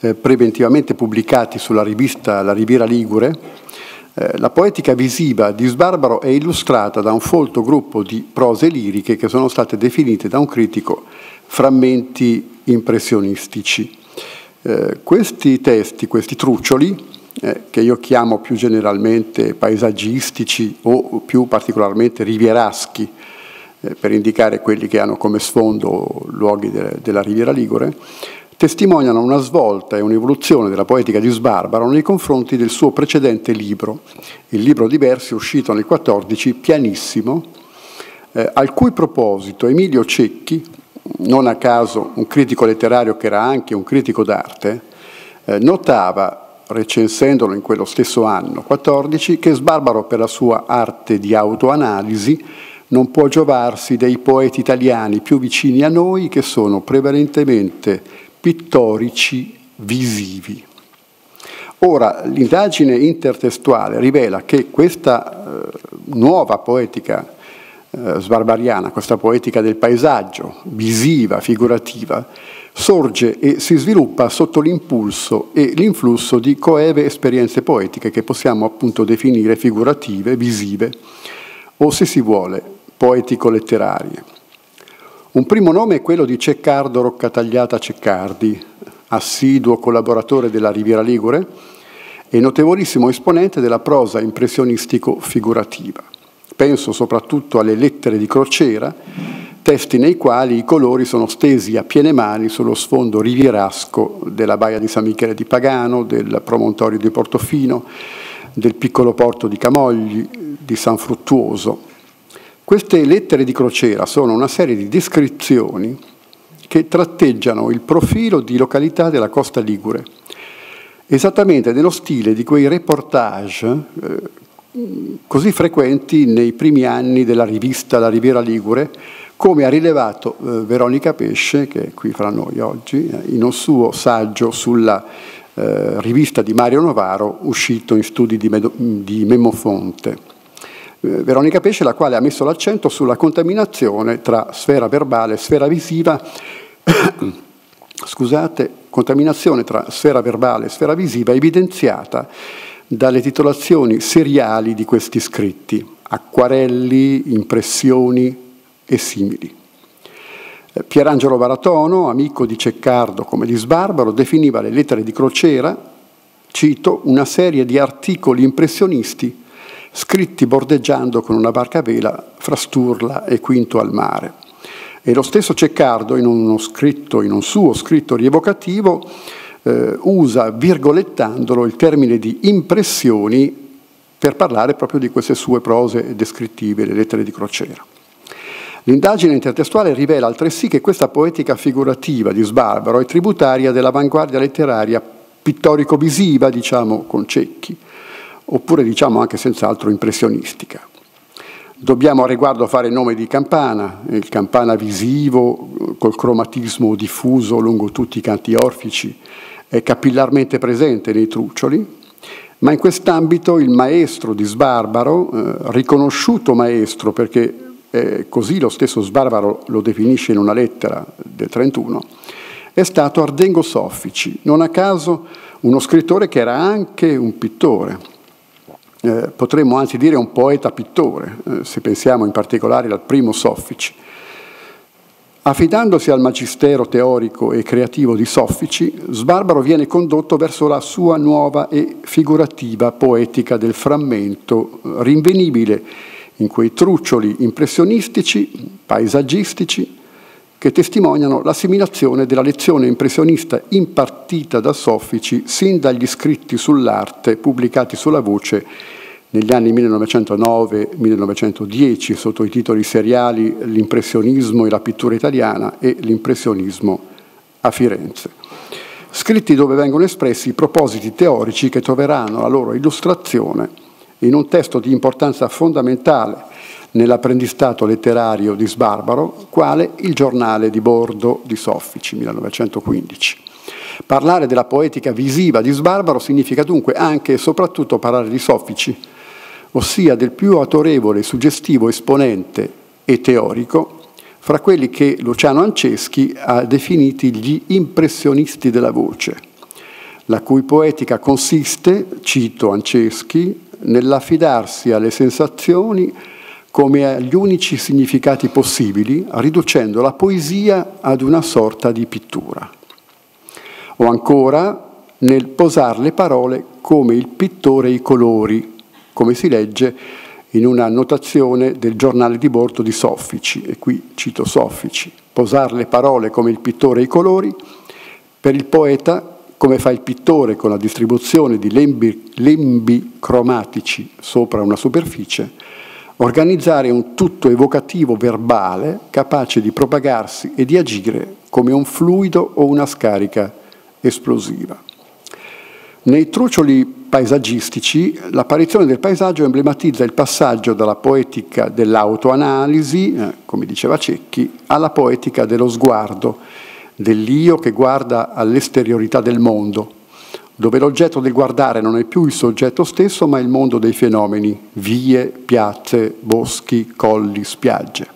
eh, preventivamente pubblicati sulla rivista La Riviera Ligure, eh, la poetica visiva di Sbarbaro è illustrata da un folto gruppo di prose liriche che sono state definite da un critico frammenti impressionistici. Eh, questi testi, questi truccioli, eh, che io chiamo più generalmente paesaggistici o più particolarmente rivieraschi, per indicare quelli che hanno come sfondo luoghi de- della Riviera Ligure, testimoniano una svolta e un'evoluzione della poetica di Sbarbaro nei confronti del suo precedente libro, il libro di versi uscito nel 14, Pianissimo, eh, al cui proposito Emilio Cecchi, non a caso un critico letterario che era anche un critico d'arte, eh, notava, recensendolo in quello stesso anno, 14, che Sbarbaro per la sua arte di autoanalisi non può giovarsi dei poeti italiani più vicini a noi che sono prevalentemente pittorici visivi. Ora, l'indagine intertestuale rivela che questa eh, nuova poetica eh, sbarbariana, questa poetica del paesaggio, visiva, figurativa, sorge e si sviluppa sotto l'impulso e l'influsso di coeve esperienze poetiche che possiamo appunto definire figurative, visive o, se si vuole, poetico-letterarie. Un primo nome è quello di Ceccardo Roccatagliata Ceccardi, assiduo collaboratore della Riviera Ligure e notevolissimo esponente della prosa impressionistico-figurativa. Penso soprattutto alle lettere di crociera, testi nei quali i colori sono stesi a piene mani sullo sfondo rivierasco della baia di San Michele di Pagano, del promontorio di Portofino, del piccolo porto di Camogli, di San Fruttuoso, queste lettere di crociera sono una serie di descrizioni che tratteggiano il profilo di località della costa ligure, esattamente nello stile di quei reportage eh, così frequenti nei primi anni della rivista La Riviera Ligure, come ha rilevato eh, Veronica Pesce, che è qui fra noi oggi, eh, in un suo saggio sulla eh, rivista di Mario Novaro uscito in studi di, Medo- di Memofonte. Eh, Veronica Pesce, la quale ha messo l'accento sulla contaminazione tra sfera verbale e sfera visiva, [coughs] scusate, contaminazione tra sfera verbale e sfera visiva evidenziata dalle titolazioni seriali di questi scritti, acquarelli, impressioni e simili. Eh, Pierangelo Baratono, amico di Ceccardo come di Sbarbaro, definiva le lettere di crociera, cito, una serie di articoli impressionisti scritti bordeggiando con una barca a vela fra Sturla e Quinto al mare. E lo stesso Ceccardo, in, scritto, in un suo scritto rievocativo, eh, usa, virgolettandolo, il termine di impressioni per parlare proprio di queste sue prose descrittive, le lettere di crociera. L'indagine intertestuale rivela altresì che questa poetica figurativa di Sbarbaro è tributaria dell'avanguardia letteraria pittorico-visiva, diciamo con Cecchi, oppure diciamo anche senz'altro impressionistica. Dobbiamo a riguardo fare nome di Campana, il Campana visivo col cromatismo diffuso lungo tutti i canti orfici, è capillarmente presente nei truccioli, ma in quest'ambito il maestro di Sbarbaro, eh, riconosciuto maestro perché eh, così lo stesso Sbarbaro lo definisce in una lettera del 31, è stato Ardengo Soffici, non a caso uno scrittore che era anche un pittore, eh, potremmo anzi dire un poeta pittore, eh, se pensiamo in particolare al primo Soffici. Affidandosi al magistero teorico e creativo di Soffici, Sbarbaro viene condotto verso la sua nuova e figurativa poetica del frammento, rinvenibile in quei truccioli impressionistici, paesaggistici, che testimoniano l'assimilazione della lezione impressionista impartita da Soffici sin dagli scritti sull'arte pubblicati sulla voce negli anni 1909-1910 sotto i titoli seriali L'impressionismo e la pittura italiana e L'impressionismo a Firenze. Scritti dove vengono espressi i propositi teorici che troveranno la loro illustrazione in un testo di importanza fondamentale nell'apprendistato letterario di Sbarbaro, quale il giornale di bordo di Soffici, 1915. Parlare della poetica visiva di Sbarbaro significa dunque anche e soprattutto parlare di Soffici, ossia del più autorevole, suggestivo esponente e teorico fra quelli che Luciano Anceschi ha definiti gli impressionisti della voce, la cui poetica consiste, cito Anceschi, nell'affidarsi alle sensazioni come agli unici significati possibili, riducendo la poesia ad una sorta di pittura. O ancora nel posare le parole come il pittore i colori, come si legge in una notazione del giornale di bordo di Soffici, e qui cito Soffici, posare le parole come il pittore i colori, per il poeta come fa il pittore con la distribuzione di lembi, lembi cromatici sopra una superficie, organizzare un tutto evocativo verbale capace di propagarsi e di agire come un fluido o una scarica esplosiva. Nei trucioli paesaggistici l'apparizione del paesaggio emblematizza il passaggio dalla poetica dell'autoanalisi, eh, come diceva Cecchi, alla poetica dello sguardo, dell'io che guarda all'esteriorità del mondo, dove l'oggetto del guardare non è più il soggetto stesso, ma il mondo dei fenomeni, vie, piazze, boschi, colli, spiagge.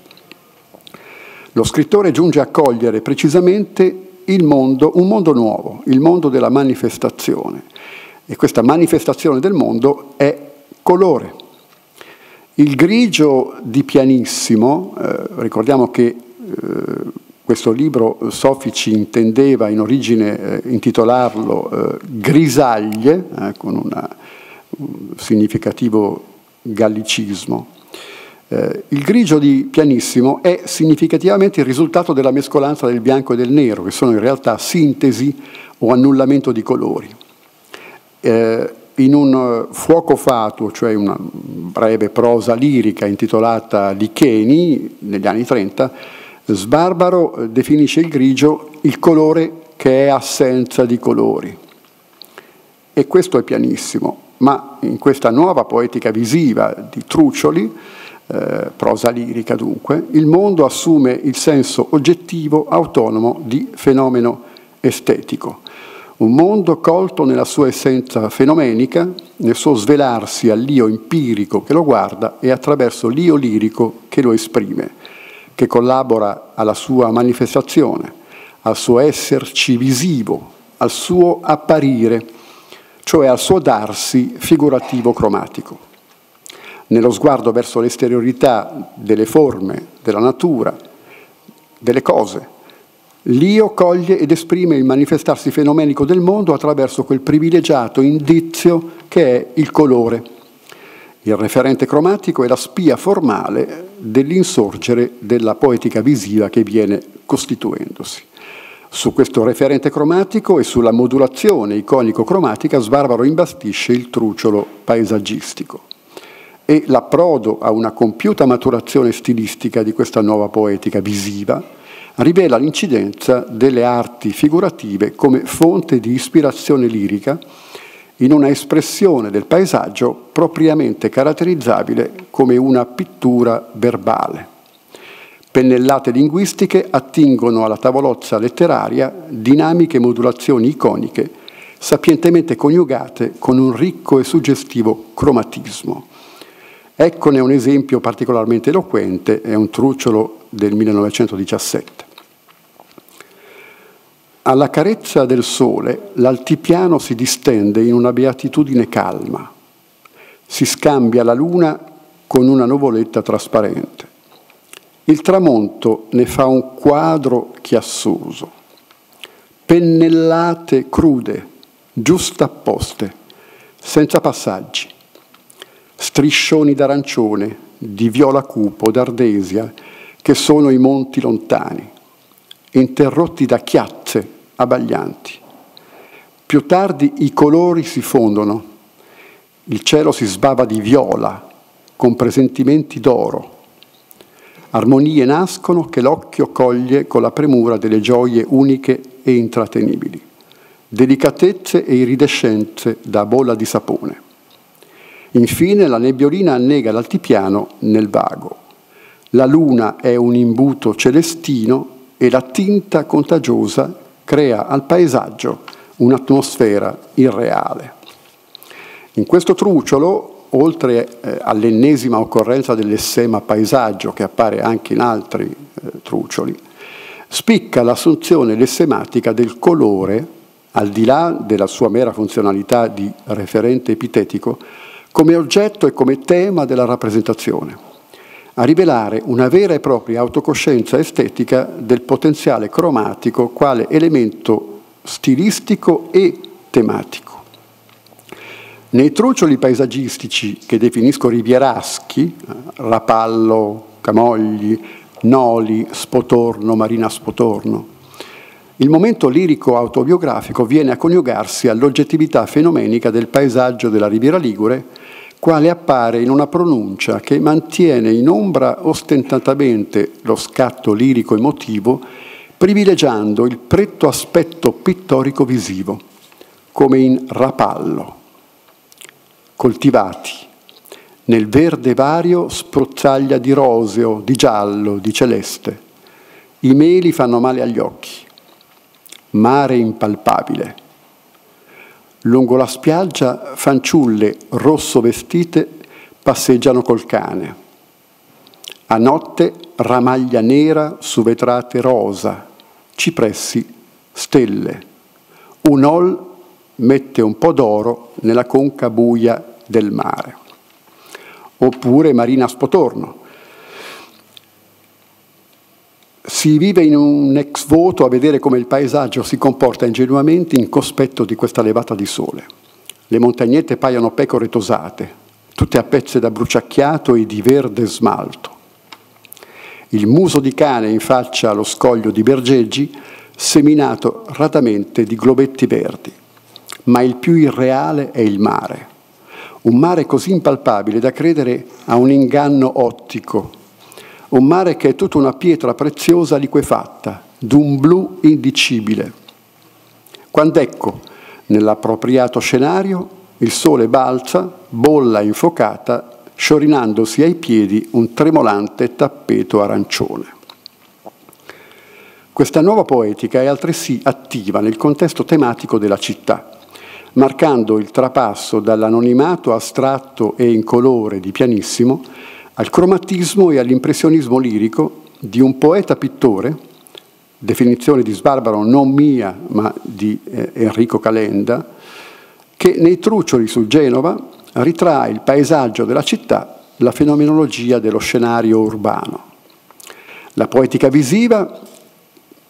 Lo scrittore giunge a cogliere precisamente mondo, un mondo nuovo, il mondo della manifestazione. E questa manifestazione del mondo è colore. Il grigio di pianissimo, eh, ricordiamo che eh, questo libro Soffici intendeva in origine eh, intitolarlo eh, Grisaglie, eh, con una, un significativo gallicismo. Eh, il grigio di pianissimo è significativamente il risultato della mescolanza del bianco e del nero, che sono in realtà sintesi o annullamento di colori. Eh, in un fuoco fatuo, cioè una breve prosa lirica intitolata Licheni, negli anni 30, Sbarbaro eh, definisce il grigio il colore che è assenza di colori. E questo è pianissimo, ma in questa nuova poetica visiva di Trucioli, eh, prosa lirica dunque, il mondo assume il senso oggettivo, autonomo di fenomeno estetico. Un mondo colto nella sua essenza fenomenica, nel suo svelarsi all'io empirico che lo guarda e attraverso l'io lirico che lo esprime che collabora alla sua manifestazione, al suo esserci visivo, al suo apparire, cioè al suo darsi figurativo cromatico. Nello sguardo verso l'esteriorità delle forme, della natura, delle cose, l'io coglie ed esprime il manifestarsi fenomenico del mondo attraverso quel privilegiato indizio che è il colore il referente cromatico è la spia formale dell'insorgere della poetica visiva che viene costituendosi. Su questo referente cromatico e sulla modulazione iconico-cromatica Sbarbaro imbastisce il truciolo paesaggistico e l'approdo a una compiuta maturazione stilistica di questa nuova poetica visiva rivela l'incidenza delle arti figurative come fonte di ispirazione lirica in una espressione del paesaggio propriamente caratterizzabile come una pittura verbale. Pennellate linguistiche attingono alla tavolozza letteraria dinamiche modulazioni iconiche sapientemente coniugate con un ricco e suggestivo cromatismo. Eccone un esempio particolarmente eloquente, è un trucciolo del 1917. Alla carezza del sole l'altipiano si distende in una beatitudine calma, si scambia la luna con una nuvoletta trasparente. Il tramonto ne fa un quadro chiassoso, pennellate crude, giustapposte, senza passaggi, striscioni d'arancione, di viola cupo, d'ardesia, che sono i monti lontani, interrotti da chiazze abbaglianti. Più tardi i colori si fondono, il cielo si sbava di viola, con presentimenti d'oro. Armonie nascono che l'occhio coglie con la premura delle gioie uniche e intrattenibili, delicatezze e iridescenze da bolla di sapone. Infine la nebbiolina annega l'altipiano nel vago. La luna è un imbuto celestino e la tinta contagiosa crea al paesaggio un'atmosfera irreale. In questo truciolo, oltre eh, all'ennesima occorrenza dell'essema paesaggio che appare anche in altri eh, trucioli, spicca l'assunzione lessematica del colore, al di là della sua mera funzionalità di referente epitetico, come oggetto e come tema della rappresentazione a rivelare una vera e propria autocoscienza estetica del potenziale cromatico quale elemento stilistico e tematico. Nei trucioli paesaggistici che definisco rivieraschi, Rapallo, Camogli, Noli, Spotorno, Marina Spotorno, il momento lirico autobiografico viene a coniugarsi all'oggettività fenomenica del paesaggio della Riviera Ligure quale appare in una pronuncia che mantiene in ombra ostentatamente lo scatto lirico emotivo, privilegiando il pretto aspetto pittorico visivo, come in rapallo, coltivati. Nel verde vario spruzzaglia di roseo, di giallo, di celeste. I meli fanno male agli occhi. Mare impalpabile Lungo la spiaggia fanciulle rosso vestite passeggiano col cane. A notte ramaglia nera su vetrate rosa, cipressi, stelle. Un ol mette un po' d'oro nella conca buia del mare. Oppure Marina Spotorno, si vive in un ex voto a vedere come il paesaggio si comporta ingenuamente in cospetto di questa levata di sole. Le montagnette paiono pecore tosate, tutte a pezze da bruciacchiato e di verde smalto. Il muso di cane in faccia allo scoglio di Bergeggi, seminato ratamente di globetti verdi. Ma il più irreale è il mare. Un mare così impalpabile da credere a un inganno ottico, un mare che è tutta una pietra preziosa liquefatta, d'un blu indicibile. Quando ecco, nell'appropriato scenario, il sole balza, bolla infocata, sciorinandosi ai piedi un tremolante tappeto arancione. Questa nuova poetica è altresì attiva nel contesto tematico della città, marcando il trapasso dall'anonimato astratto e incolore di pianissimo al cromatismo e all'impressionismo lirico di un poeta-pittore, definizione di Sbarbaro non mia ma di eh, Enrico Calenda, che nei truccioli su Genova ritrae il paesaggio della città, la fenomenologia dello scenario urbano. La poetica visiva,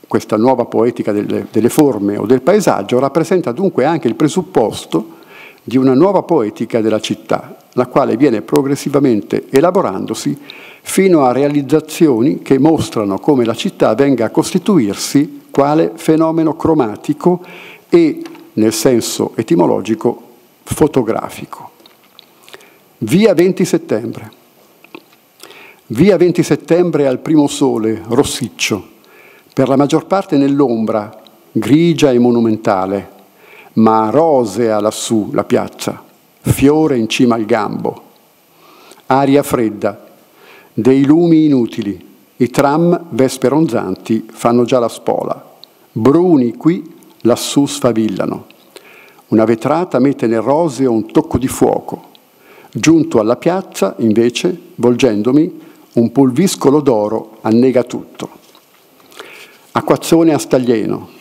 questa nuova poetica delle, delle forme o del paesaggio, rappresenta dunque anche il presupposto di una nuova poetica della città, la quale viene progressivamente elaborandosi fino a realizzazioni che mostrano come la città venga a costituirsi quale fenomeno cromatico e, nel senso etimologico, fotografico. Via 20 settembre. Via 20 settembre al primo sole, rossiccio, per la maggior parte nell'ombra, grigia e monumentale, ma rosea lassù la piazza, fiore in cima al gambo, aria fredda, dei lumi inutili, i tram vesperonzanti fanno già la spola, bruni qui, lassù sfavillano. Una vetrata mette nel roseo un tocco di fuoco. Giunto alla piazza, invece, volgendomi, un pulviscolo d'oro annega tutto. Acquazzone a staglieno.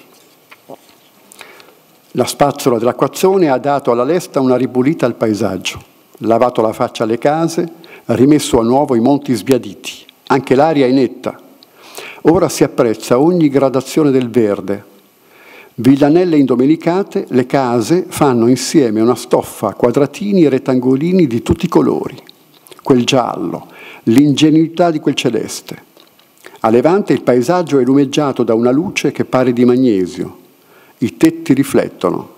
La spazzola dell'acquazzone ha dato alla lesta una ripulita al paesaggio, lavato la faccia alle case, rimesso a nuovo i monti sbiaditi. Anche l'aria è netta. Ora si apprezza ogni gradazione del verde. Villanelle indomenicate, le case fanno insieme una stoffa a quadratini e rettangolini di tutti i colori. Quel giallo, l'ingenuità di quel celeste. A levante il paesaggio è lumeggiato da una luce che pare di magnesio. I tetti riflettono.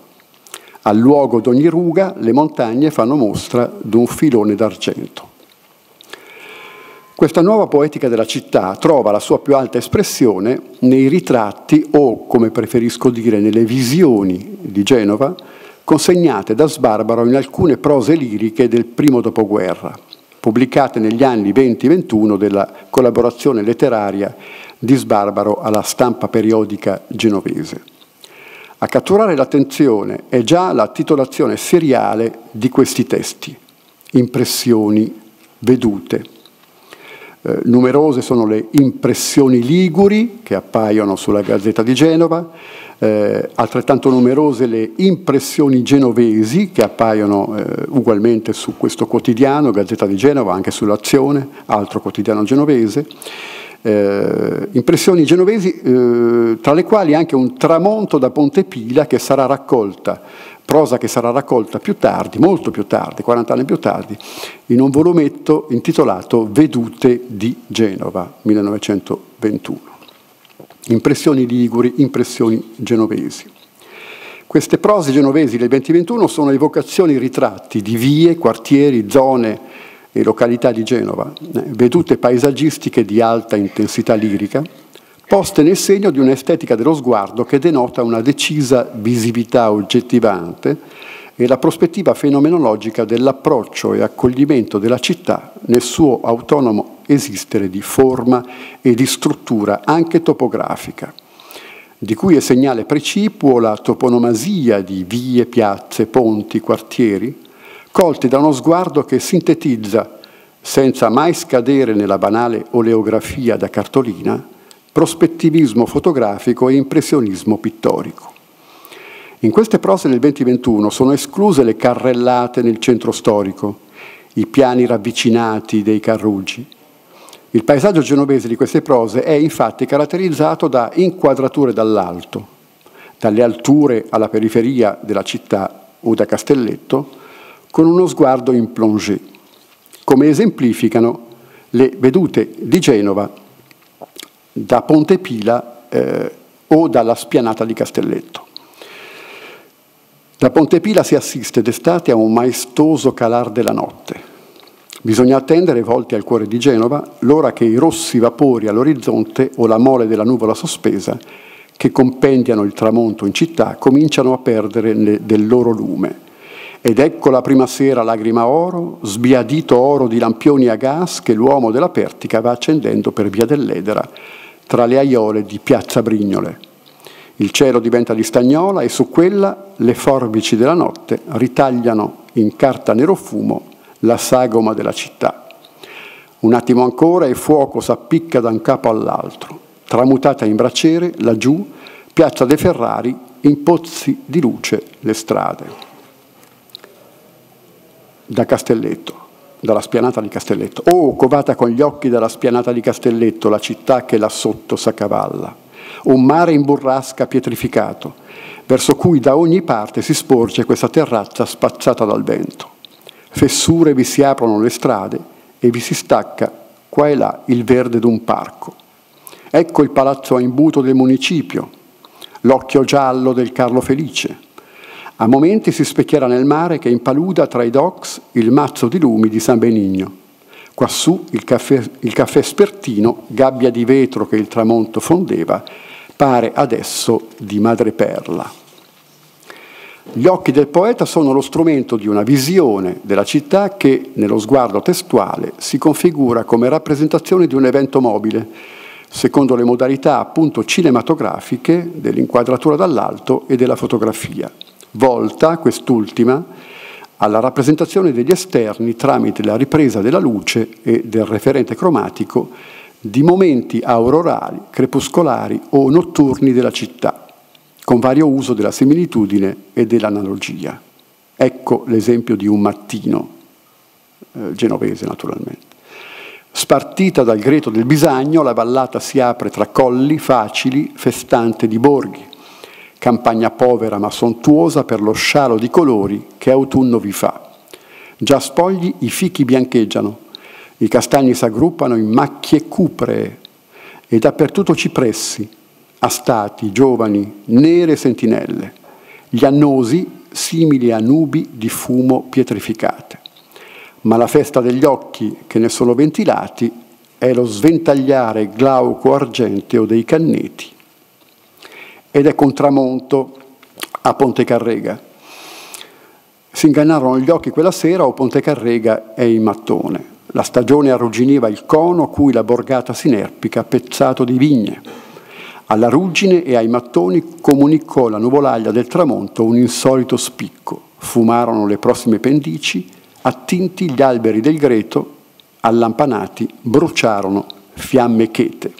Al luogo d'ogni ruga le montagne fanno mostra d'un filone d'argento. Questa nuova poetica della città trova la sua più alta espressione nei ritratti o, come preferisco dire, nelle visioni di Genova, consegnate da Sbarbaro in alcune prose liriche del primo dopoguerra, pubblicate negli anni 20-21 della collaborazione letteraria di Sbarbaro alla stampa periodica genovese. A catturare l'attenzione è già la titolazione seriale di questi testi, impressioni vedute eh, numerose sono le impressioni liguri che appaiono sulla Gazzetta di Genova, eh, altrettanto numerose le impressioni genovesi che appaiono eh, ugualmente su questo quotidiano, Gazzetta di Genova, anche sull'Azione, altro quotidiano genovese. Eh, impressioni genovesi, eh, tra le quali anche un tramonto da Ponte Pila che sarà raccolta prosa che sarà raccolta più tardi, molto più tardi, 40 anni più tardi, in un volumetto intitolato Vedute di Genova, 1921. Impressioni liguri, impressioni genovesi. Queste prose genovesi del 2021 sono evocazioni ritratti di vie, quartieri, zone e località di Genova, eh, vedute paesaggistiche di alta intensità lirica, poste nel segno di un'estetica dello sguardo che denota una decisa visività oggettivante e la prospettiva fenomenologica dell'approccio e accoglimento della città nel suo autonomo esistere di forma e di struttura anche topografica, di cui è segnale precipuo la toponomasia di vie, piazze, ponti, quartieri, colti da uno sguardo che sintetizza, senza mai scadere nella banale oleografia da cartolina, prospettivismo fotografico e impressionismo pittorico. In queste prose del 2021 sono escluse le carrellate nel centro storico, i piani ravvicinati dei carruggi. Il paesaggio genovese di queste prose è infatti caratterizzato da inquadrature dall'alto, dalle alture alla periferia della città o da Castelletto, con uno sguardo in plongée, come esemplificano le vedute di Genova da Ponte Pila eh, o dalla spianata di Castelletto. Da Ponte Pila si assiste d'estate a un maestoso calar della notte. Bisogna attendere, volti al cuore di Genova, l'ora che i rossi vapori all'orizzonte o la mole della nuvola sospesa che compendiano il tramonto in città cominciano a perdere del loro lume. Ed ecco la prima sera lagrima oro, sbiadito oro di lampioni a gas che l'uomo della Pertica va accendendo per via dell'edera tra le aiole di Piazza Brignole. Il cielo diventa di stagnola e su quella le forbici della notte ritagliano in carta nero fumo la sagoma della città. Un attimo ancora e fuoco s'appicca da un capo all'altro. Tramutata in braciere, laggiù, Piazza dei Ferrari, in pozzi di luce le strade. Da Castelletto dalla spianata di Castelletto. Oh, covata con gli occhi dalla spianata di Castelletto, la città che là sotto s'accavalla. Un mare in burrasca pietrificato, verso cui da ogni parte si sporge questa terrazza spazzata dal vento. Fessure vi si aprono le strade e vi si stacca qua e là il verde d'un parco. Ecco il palazzo a imbuto del municipio, l'occhio giallo del Carlo Felice, a momenti si specchierà nel mare che impaluda tra i docks il mazzo di lumi di San Benigno. Quassù il caffè, il caffè spertino, gabbia di vetro che il tramonto fondeva, pare adesso di madreperla. Gli occhi del poeta sono lo strumento di una visione della città che, nello sguardo testuale, si configura come rappresentazione di un evento mobile, secondo le modalità appunto cinematografiche dell'inquadratura dall'alto e della fotografia, volta quest'ultima alla rappresentazione degli esterni tramite la ripresa della luce e del referente cromatico di momenti aurorali, crepuscolari o notturni della città, con vario uso della similitudine e dell'analogia. Ecco l'esempio di un mattino, eh, genovese naturalmente. Spartita dal greto del Bisagno, la vallata si apre tra colli facili, festante di borghi, campagna povera ma sontuosa per lo scialo di colori che autunno vi fa. Già spogli i fichi biancheggiano, i castagni s'aggruppano in macchie cupree e dappertutto cipressi, astati, giovani, nere sentinelle, gli annosi simili a nubi di fumo pietrificate ma la festa degli occhi che ne sono ventilati è lo sventagliare glauco argenteo dei canneti. Ed è contramonto a Ponte Carrega. Si ingannarono gli occhi quella sera o Ponte Carrega è in mattone. La stagione arrugginiva il cono a cui la borgata sinerpica pezzato di vigne. Alla ruggine e ai mattoni comunicò la nuvolaglia del tramonto un insolito spicco. Fumarono le prossime pendici attinti gli alberi del greto, allampanati, bruciarono fiamme chete.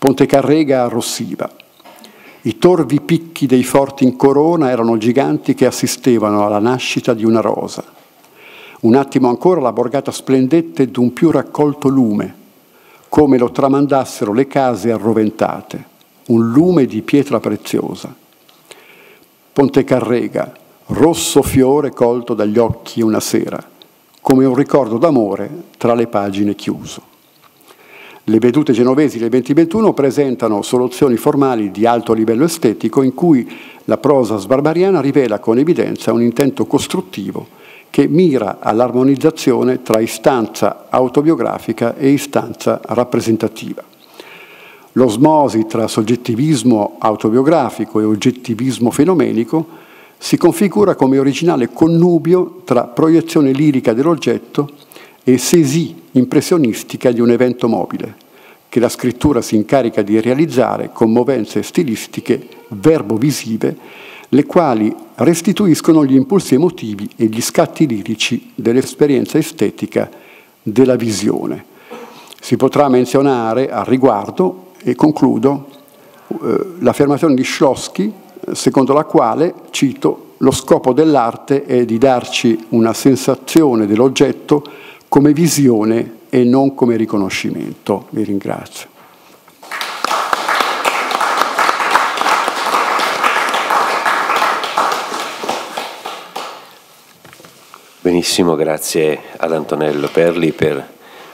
Ponte Carrega arrossiva. I torvi picchi dei forti in corona erano giganti che assistevano alla nascita di una rosa. Un attimo ancora la borgata splendette d'un più raccolto lume, come lo tramandassero le case arroventate, un lume di pietra preziosa. Ponte Carrega, rosso fiore colto dagli occhi una sera, come un ricordo d'amore tra le pagine chiuso. Le vedute genovesi del 2021 presentano soluzioni formali di alto livello estetico in cui la prosa sbarbariana rivela con evidenza un intento costruttivo che mira all'armonizzazione tra istanza autobiografica e istanza rappresentativa. L'osmosi tra soggettivismo autobiografico e oggettivismo fenomenico si configura come originale connubio tra proiezione lirica dell'oggetto e sesi impressionistica di un evento mobile, che la scrittura si incarica di realizzare con movenze stilistiche verbo-visive, le quali restituiscono gli impulsi emotivi e gli scatti lirici dell'esperienza estetica della visione. Si potrà menzionare al riguardo, e concludo, eh, l'affermazione di Schlosky secondo la quale, cito, lo scopo dell'arte è di darci una sensazione dell'oggetto come visione e non come riconoscimento. Vi ringrazio. Benissimo, grazie ad Antonello Perli per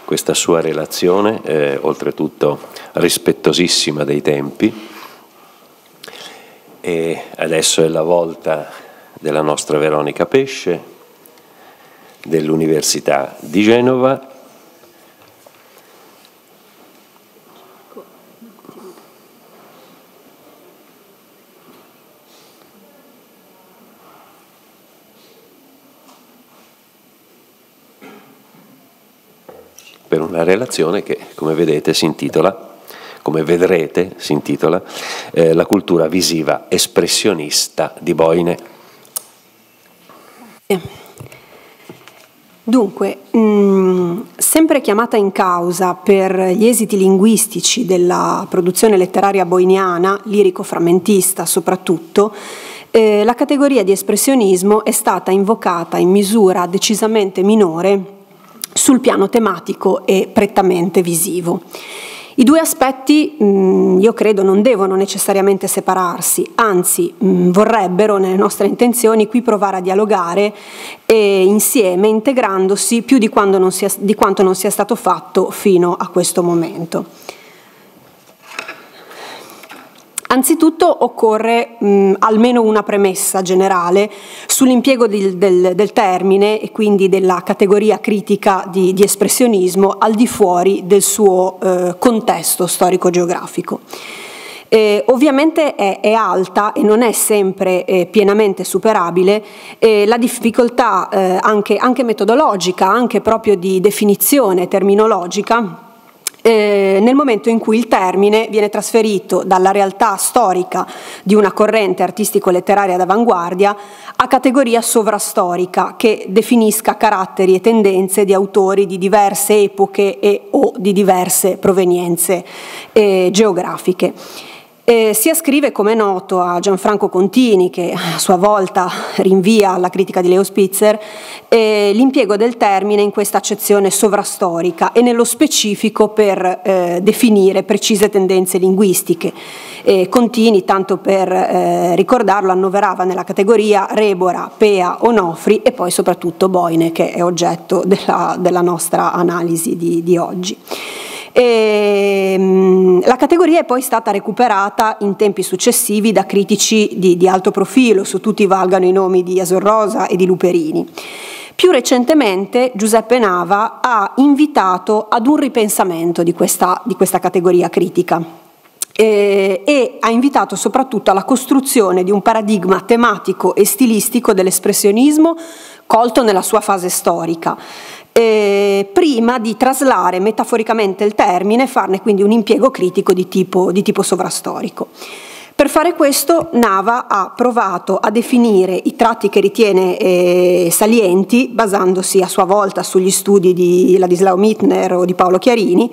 questa sua relazione, eh, oltretutto rispettosissima dei tempi. E adesso è la volta della nostra Veronica Pesce dell'Università di Genova. per una relazione che, come vedete, si intitola come vedrete, si intitola, eh, La cultura visiva espressionista di Boine. Dunque, mh, mm, sempre chiamata in causa per gli esiti linguistici della produzione letteraria boiniana, lirico-frammentista soprattutto, eh, la categoria di espressionismo è stata invocata in misura decisamente minore sul piano tematico e prettamente visivo. I due aspetti mh, io credo non devono necessariamente separarsi, anzi mh, vorrebbero nelle nostre intenzioni qui provare a dialogare e insieme integrandosi più di, sia, di quanto non sia stato fatto fino a questo momento. Anzitutto occorre mh, almeno una premessa generale sull'impiego del, del, del, termine e quindi della categoria critica di, di espressionismo al di fuori del suo eh, contesto storico-geografico. Eh, ovviamente è, è, alta e non è sempre eh, pienamente superabile eh, la difficoltà eh, anche, anche metodologica, anche proprio di definizione terminologica eh, nel momento in cui il termine viene trasferito dalla realtà storica di una corrente artistico-letteraria d'avanguardia a categoria sovrastorica che definisca caratteri e tendenze di autori di diverse epoche e o di diverse provenienze eh, geografiche. Eh, si ascrive, come noto, a Gianfranco Contini, che a sua volta rinvia alla critica di Leo Spitzer, eh, l'impiego del termine in questa accezione sovrastorica e nello specifico per eh, definire precise tendenze linguistiche. Contini, tanto per eh, ricordarlo, annoverava nella categoria Rebora, Pea, Onofri e poi soprattutto Boine, che è oggetto della, della nostra analisi di, di oggi. E, ehm, la categoria è poi stata recuperata in tempi successivi da critici di, di alto profilo, su tutti valgano i nomi di Asor Rosa e di Luperini. Più recentemente Giuseppe Nava ha invitato ad un ripensamento di questa, di questa categoria critica eh, e ha invitato soprattutto alla costruzione di un paradigma tematico e stilistico dell'espressionismo colto nella sua fase storica, eh, prima di traslare metaforicamente il termine e farne quindi un impiego critico di tipo, di tipo sovrastorico. Per fare questo Nava ha provato a definire i tratti che ritiene eh, salienti, basandosi a sua volta sugli studi di Ladislao Mittner o di Paolo Chiarini,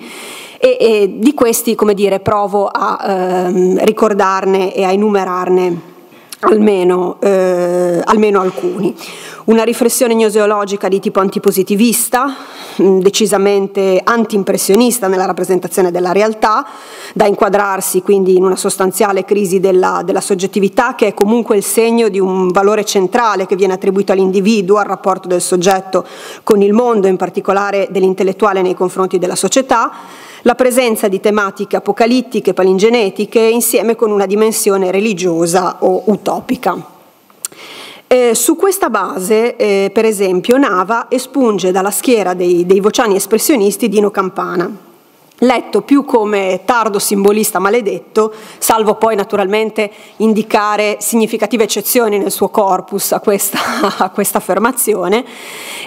e, e di questi, come dire, provo a ehm, ricordarne e a enumerarne almeno, eh, almeno alcuni. Una riflessione gnoseologica di tipo antipositivista, mm, decisamente anti-impressionista nella rappresentazione della realtà, da inquadrarsi quindi in una sostanziale crisi della, della, soggettività che è comunque il segno di un valore centrale che viene attribuito all'individuo, al rapporto del soggetto con il mondo, in particolare dell'intellettuale nei confronti della società, la presenza di tematiche apocalittiche, palingenetiche, insieme con una dimensione religiosa o utopica. Eh, su questa base, eh, per esempio, Nava espunge dalla schiera dei, dei vociani espressionisti Dino Campana, letto più come tardo simbolista maledetto, salvo poi naturalmente indicare significative eccezioni nel suo corpus a questa, [laughs] a questa affermazione,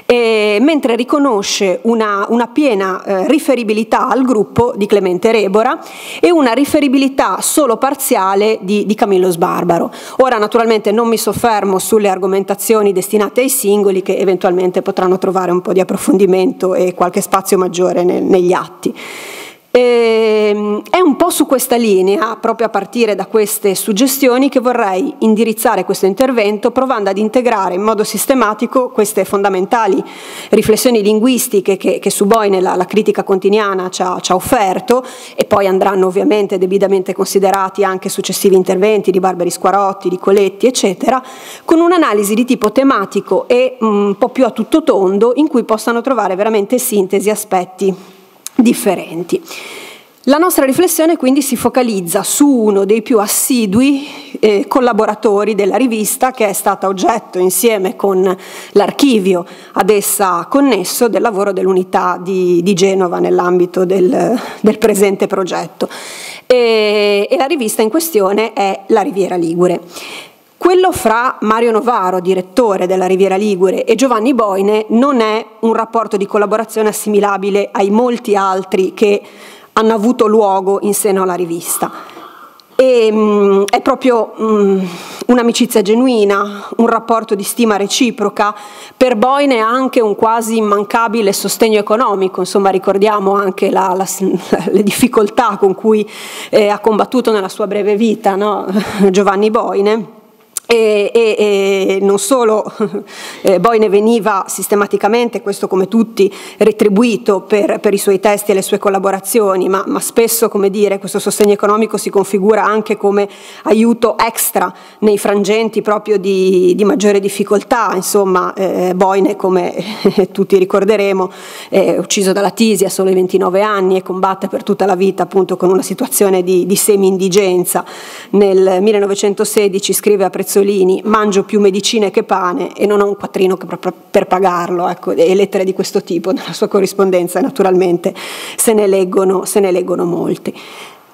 e, mentre riconosce una, una piena eh, riferibilità al gruppo di Clemente Rebora e una riferibilità solo parziale di, di Camillo Sbarbaro. Ora naturalmente non mi soffermo sulle argomentazioni destinate ai singoli che eventualmente potranno trovare un po' di approfondimento e qualche spazio maggiore nel, negli atti. E, ehm, è un po' su questa linea, proprio a partire da queste suggestioni, che vorrei indirizzare questo intervento provando ad integrare in modo sistematico queste fondamentali riflessioni linguistiche che, che su Boine la, la critica continiana ci ha, ci ha, offerto e poi andranno ovviamente debitamente considerati anche successivi interventi di Barberi Squarotti, di Coletti, eccetera, con un'analisi di tipo tematico e mm, un po' più a tutto tondo in cui possano trovare veramente sintesi aspetti differenti. La nostra riflessione quindi si focalizza su uno dei più assidui eh, collaboratori della rivista che è stata oggetto insieme con l'archivio ad essa connesso del lavoro dell'unità di, di Genova nell'ambito del, del, presente progetto. E, e la rivista in questione è La Riviera Ligure. Quello fra Mario Novaro, direttore della Riviera Ligure, e Giovanni Boine non è un rapporto di collaborazione assimilabile ai molti altri che hanno avuto luogo in seno alla rivista. E, mh, è proprio mh, un'amicizia genuina, un rapporto di stima reciproca, per Boine anche un quasi immancabile sostegno economico, insomma ricordiamo anche la, la, [laughs] le difficoltà con cui eh, ha combattuto nella sua breve vita no? [laughs] Giovanni Boine e, e, e, non solo [laughs] eh, Boine veniva sistematicamente, questo come tutti, retribuito per, per i suoi testi e le sue collaborazioni, ma, ma, spesso come dire, questo sostegno economico si configura anche come aiuto extra nei frangenti proprio di, di maggiore difficoltà. Insomma, eh, Boine, come [laughs] tutti ricorderemo, è ucciso dalla tisi a solo 29 anni e combatte per tutta la vita appunto con una situazione di, di semi-indigenza. Nel 1916 scrive a prezzo Pasolini, mangio più medicine che pane e non ho un quattrino per pagarlo, ecco, e lettere di questo tipo nella sua corrispondenza naturalmente se ne leggono, se ne leggono molti.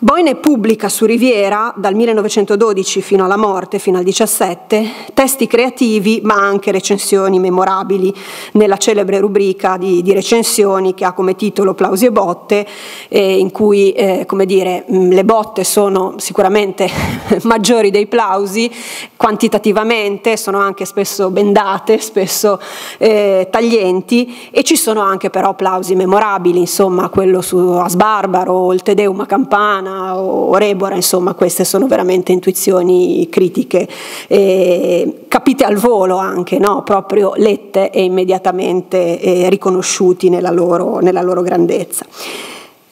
Boine pubblica su Riviera dal 1912 fino alla morte, fino al 17, testi creativi ma anche recensioni memorabili nella celebre rubrica di, di recensioni che ha come titolo Plausi e botte, eh, in cui eh, dire, mm, le botte sono sicuramente [laughs] maggiori dei plausi, quantitativamente sono anche spesso bendate, spesso eh, taglienti e ci sono anche però plausi memorabili, insomma quello su Asbarbaro, il Tedeum a Campana, o Rebora, insomma queste sono veramente intuizioni critiche, eh, capite al volo anche, no? proprio lette e immediatamente eh, riconosciuti nella loro, nella loro grandezza.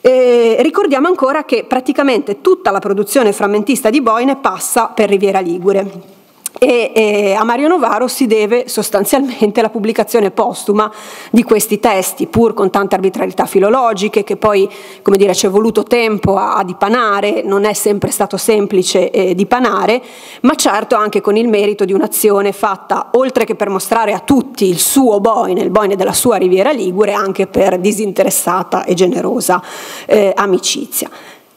Eh, ricordiamo ancora che praticamente tutta la produzione frammentista di Boine passa per Riviera Ligure e eh, a Mario Novaro si deve sostanzialmente la pubblicazione postuma di questi testi, pur con tante arbitrarietà filologiche che poi, come dire, ci è voluto tempo a, a dipanare, non è sempre stato semplice eh, dipanare, ma certo anche con il merito di un'azione fatta, oltre che per mostrare a tutti il suo boine, il boine della sua Riviera Ligure, anche per disinteressata e generosa eh, amicizia.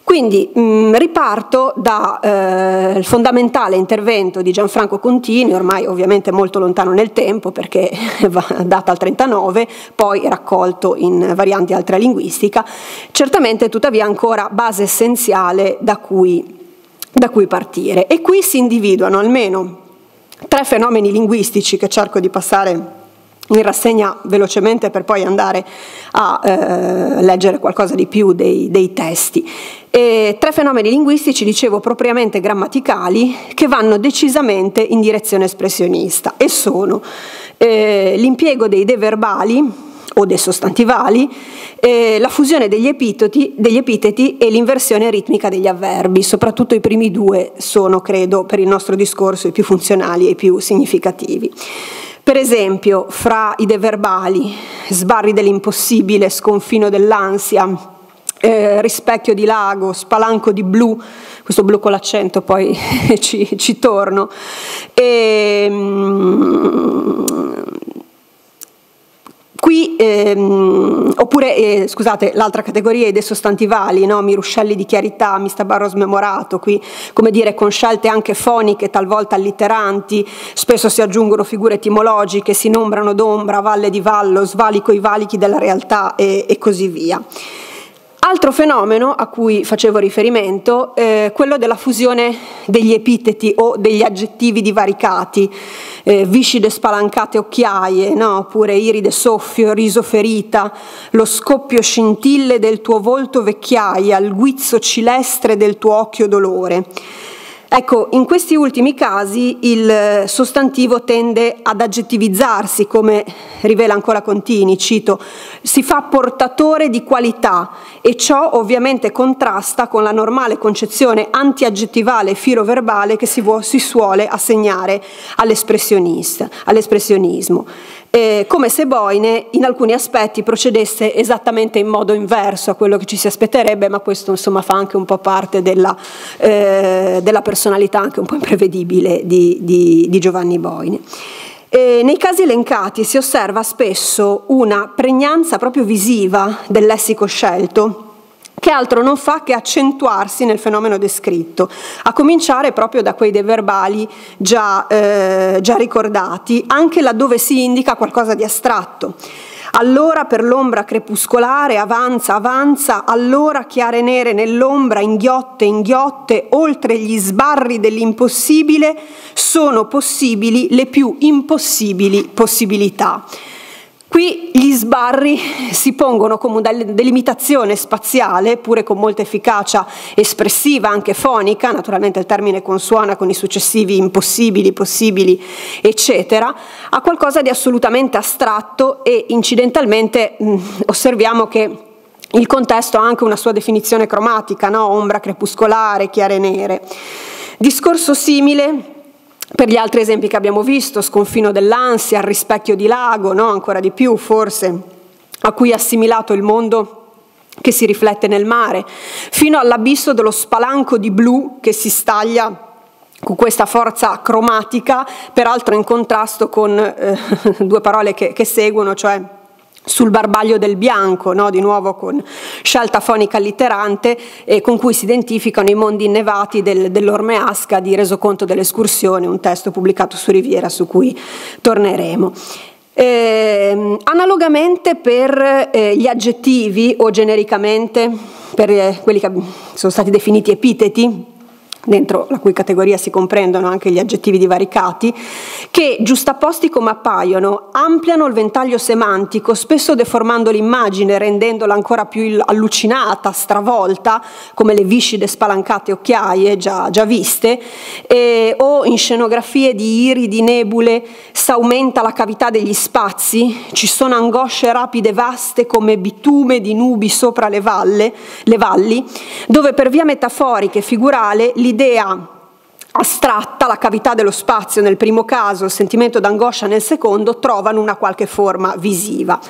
Quindi mh, mm, riparto dal eh, fondamentale intervento di Gianfranco Contini, ormai ovviamente molto lontano nel tempo perché [laughs] va data al 39, poi raccolto in varianti altra linguistica, certamente tuttavia ancora base essenziale da cui, da cui partire. E qui si individuano almeno tre fenomeni linguistici che cerco di passare in rassegna velocemente per poi andare a eh, leggere qualcosa di più dei, dei testi. E tre fenomeni linguistici, dicevo, propriamente grammaticali che vanno decisamente in direzione espressionista e sono eh, l'impiego dei deverbali o dei sostantivali, eh, la fusione degli epiteti, degli epiteti e l'inversione ritmica degli avverbi, soprattutto i primi due sono, credo, per il nostro discorso i più funzionali e i più significativi. Per esempio, fra i deverbali, sbarri dell'impossibile, sconfino dell'ansia, eh, rispecchio di lago, spalanco di blu, questo blu con l'accento poi [laughs] ci, ci torno, e, mm, Qui, ehm, oppure, eh, scusate, l'altra categoria è dei sostantivali, no? mi ruscelli di chiarità, mi stabarro smemorato, qui, come dire, con scelte anche foniche, talvolta allitteranti, spesso si aggiungono figure etimologiche, si nombrano d'ombra, valle di vallo, svalico i valichi della realtà e, e così via. Altro fenomeno a cui facevo riferimento è quello della fusione degli epiteti o degli aggettivi divaricati, eh, viscide spalancate occhiaie, no? oppure iride soffio, riso ferita, lo scoppio scintille del tuo volto vecchiaia, il guizzo cilestre del tuo occhio dolore. Ecco, in questi ultimi casi il sostantivo tende ad aggettivizzarsi, come rivela ancora Contini, cito, si fa portatore di qualità e ciò ovviamente contrasta con la normale concezione antiaggettivale filoverbale che si, vuole, si suole assegnare all'espressionismo eh, come se Boine in alcuni aspetti procedesse esattamente in modo inverso a quello che ci si aspetterebbe, ma questo insomma fa anche un po' parte della, eh, della personalità anche un po' imprevedibile di, di, di Giovanni Boine. E nei casi elencati si osserva spesso una pregnanza proprio visiva del lessico scelto, che altro non fa che accentuarsi nel fenomeno descritto, a cominciare proprio da quei deverbali già, eh, già ricordati, anche laddove si indica qualcosa di astratto. Allora per l'ombra crepuscolare avanza, avanza, allora chiare nere nell'ombra, inghiotte, inghiotte, oltre gli sbarri dell'impossibile, sono possibili le più impossibili possibilità. Qui gli sbarri si pongono come una delimitazione spaziale, pure con molta efficacia espressiva, anche fonica, naturalmente il termine consuona con i successivi impossibili, possibili, eccetera, a qualcosa di assolutamente astratto e incidentalmente mh, osserviamo che il contesto ha anche una sua definizione cromatica, no? ombra crepuscolare, chiare nere. Discorso simile per gli altri esempi che abbiamo visto, sconfino dell'ansia, rispecchio di lago, no? ancora di più forse, a cui è assimilato il mondo che si riflette nel mare, fino all'abisso dello spalanco di blu che si staglia con questa forza cromatica, peraltro in contrasto con eh, [laughs] due parole che, che seguono, cioè sul barbaglio del bianco, no? di nuovo con scelta fonica allitterante, eh, con cui si identificano i mondi innevati del, dell'Ormeasca di Resoconto dell'escursione, un testo pubblicato su Riviera su cui torneremo. Eh, analogamente per eh, gli aggettivi o genericamente per eh, quelli che sono stati definiti epiteti, dentro la cui categoria si comprendono anche gli aggettivi divaricati, che giustapposti come appaiono ampliano il ventaglio semantico, spesso deformando l'immagine, rendendola ancora più allucinata, stravolta, come le viscide spalancate occhiaie già, già viste, eh, o in scenografie di iri, di nebule, s'aumenta la cavità degli spazi, ci sono angosce rapide vaste come bitume di nubi sopra le, valle, le valli, dove per via metaforica e figurale l'idea l'idea astratta, la cavità dello spazio nel primo caso, il sentimento d'angoscia nel secondo, trovano una qualche forma visiva.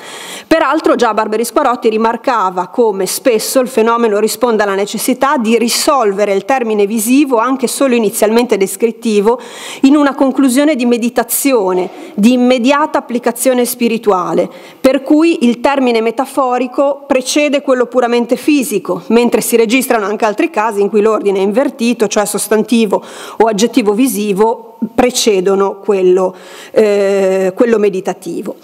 Peraltro già Barberi Squarotti rimarcava come spesso il fenomeno risponda alla necessità di risolvere il termine visivo, anche solo inizialmente descrittivo, in una conclusione di meditazione, di immediata applicazione spirituale, per cui il termine metaforico precede quello puramente fisico, mentre si registrano anche altri casi in cui l'ordine è invertito, cioè sostantivo o aggettivo visivo precedono quello, eh, quello meditativo.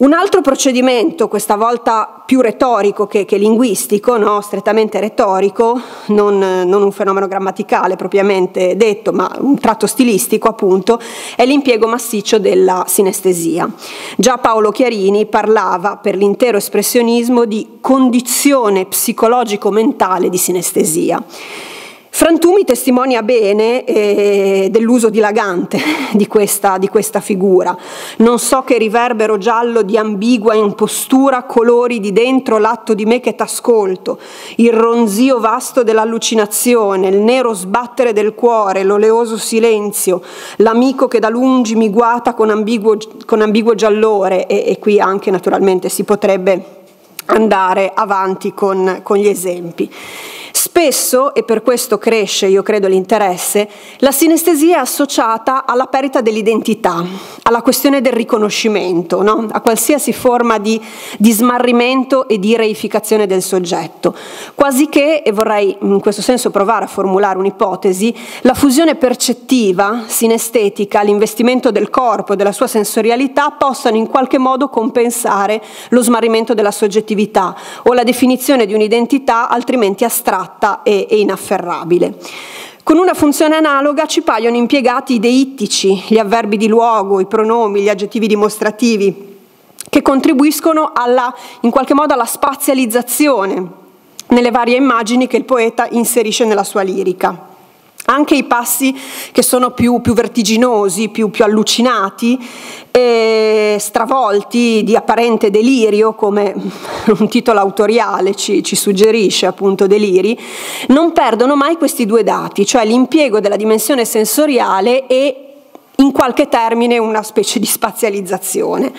Un altro procedimento, questa volta più retorico che, che linguistico, no? strettamente retorico, non, non, un fenomeno grammaticale propriamente detto, ma un tratto stilistico appunto, è l'impiego massiccio della sinestesia. Già Paolo Chiarini parlava per l'intero espressionismo di condizione psicologico-mentale di sinestesia. Frantumi testimonia bene eh, dell'uso dilagante di questa, di questa, figura. Non so che riverbero giallo di ambigua impostura colori di dentro l'atto di me che t'ascolto, il ronzio vasto dell'allucinazione, il nero sbattere del cuore, l'oleoso silenzio, l'amico che da lungi mi guata con ambiguo, con ambiguo giallore e, e qui anche naturalmente si potrebbe andare avanti con, con gli esempi. Spesso, e per questo cresce, io credo, l'interesse, la sinestesia è associata alla perdita dell'identità, alla questione del riconoscimento, no? a qualsiasi forma di, di smarrimento e di reificazione del soggetto. Quasi che, e vorrei in questo senso provare a formulare un'ipotesi, la fusione percettiva, sinestetica, l'investimento del corpo e della sua sensorialità possano in qualche modo compensare lo smarrimento della soggettività o la definizione di un'identità altrimenti astratta astratta e, e inafferrabile. Con una funzione analoga ci paiono impiegati i deittici, gli avverbi di luogo, i pronomi, gli aggettivi dimostrativi, che contribuiscono alla, in qualche modo alla spazializzazione nelle varie immagini che il poeta inserisce nella sua lirica. Anche i passi che sono più, più vertiginosi, più, più allucinati, e stravolti di apparente delirio, come un titolo autoriale ci, ci, suggerisce, appunto deliri, non perdono mai questi due dati, cioè l'impiego della dimensione sensoriale e in qualche termine una specie di spazializzazione.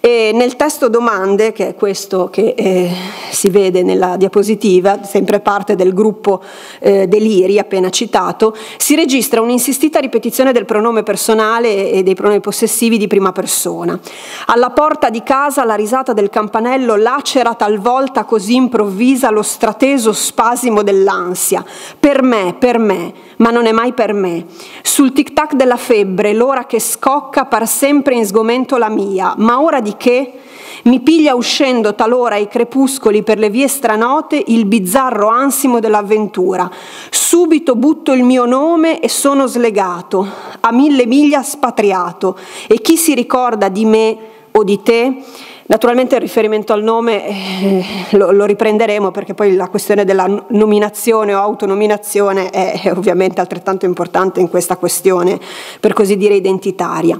E nel testo domande, che è questo che eh, si vede nella diapositiva, sempre parte del gruppo eh, Deliri appena citato, si registra un'insistita ripetizione del pronome personale e dei pronomi possessivi di prima persona. Alla porta di casa la risata del campanello lacera talvolta così improvvisa lo strateso spasimo dell'ansia. Per me, per me, ma non è mai per me. Sul tic-tac della febbre, l'ora che scocca par sempre in sgomento la mia, ma ora di che? Mi piglia uscendo talora ai crepuscoli per le vie stranote il bizzarro ansimo dell'avventura. Subito butto il mio nome e sono slegato, a mille miglia spatriato, e chi si ricorda di me o di te Naturalmente il riferimento al nome eh, lo, lo, riprenderemo perché poi la questione della nominazione o autonominazione è, è ovviamente altrettanto importante in questa questione, per così dire, identitaria.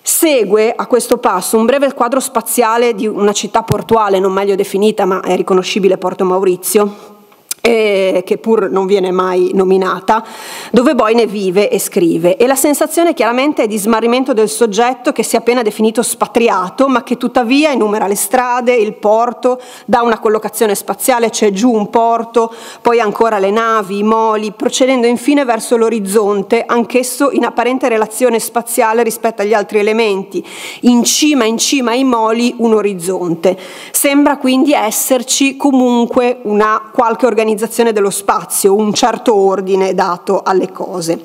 Segue a questo passo un breve quadro spaziale di una città portuale non meglio definita ma è riconoscibile Porto Maurizio, eh, che pur non viene mai nominata, dove Boine vive e scrive. E la sensazione chiaramente è di smarrimento del soggetto che si è appena definito spatriato, ma che tuttavia enumera le strade, il porto, dà una collocazione spaziale, c'è giù un porto, poi ancora le navi, i moli, procedendo infine verso l'orizzonte, anch'esso in apparente relazione spaziale rispetto agli altri elementi. In cima, in cima ai moli, un orizzonte. Sembra quindi esserci comunque una qualche organizzazione organizzazione dello spazio, un certo ordine dato alle cose.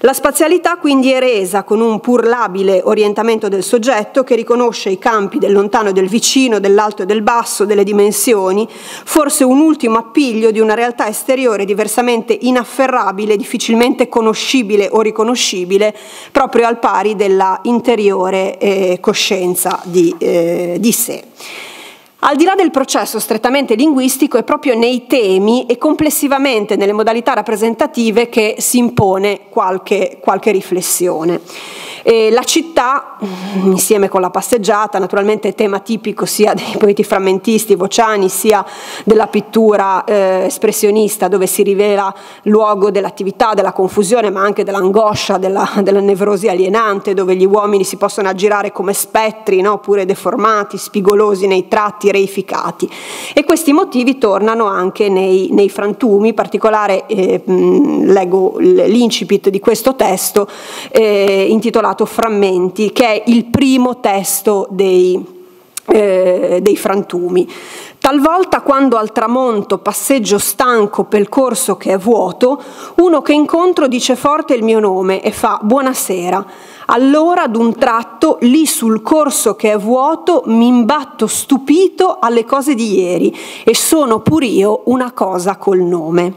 La spazialità quindi è resa con un pur labile orientamento del soggetto che riconosce i campi del lontano e del vicino, dell'alto e del basso, delle dimensioni, forse un ultimo appiglio di una realtà esteriore diversamente inafferrabile, difficilmente conoscibile o riconoscibile, proprio al pari della interiore eh, coscienza di, eh, di sé. Al di là del processo strettamente linguistico è proprio nei temi e complessivamente nelle modalità rappresentative che si impone qualche, qualche riflessione. E la città, insieme con la passeggiata, naturalmente tema tipico sia dei poeti frammentisti vociani sia della pittura eh, espressionista dove si rivela luogo dell'attività, della confusione ma anche dell'angoscia, della, della nevrosi alienante dove gli uomini si possono aggirare come spettri, no? pure deformati, spigolosi nei tratti, reificati. E questi motivi tornano anche nei, nei frantumi, in particolare eh, mh, leggo l'incipit di questo testo eh, intitolato intitolato Frammenti, che è il primo testo dei, eh, dei frantumi. Talvolta quando al tramonto passeggio stanco pel corso che è vuoto, uno che incontro dice forte il mio nome e fa buonasera. Allora ad un tratto, lì sul corso che è vuoto, mi imbatto stupito alle cose di ieri e sono pur io una cosa col nome.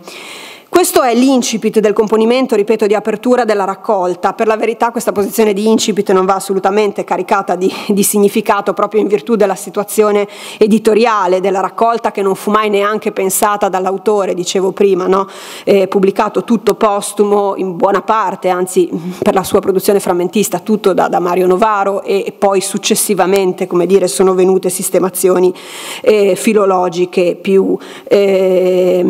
Questo è l'incipit del componimento, ripeto, di apertura della raccolta. Per la verità questa posizione di incipit non va assolutamente caricata di, di, significato proprio in virtù della situazione editoriale della raccolta che non fu mai neanche pensata dall'autore, dicevo prima, no? eh, pubblicato tutto postumo in buona parte, anzi per la sua produzione frammentista, tutto da, da Mario Novaro e, e, poi successivamente, come dire, sono venute sistemazioni eh, filologiche più, eh,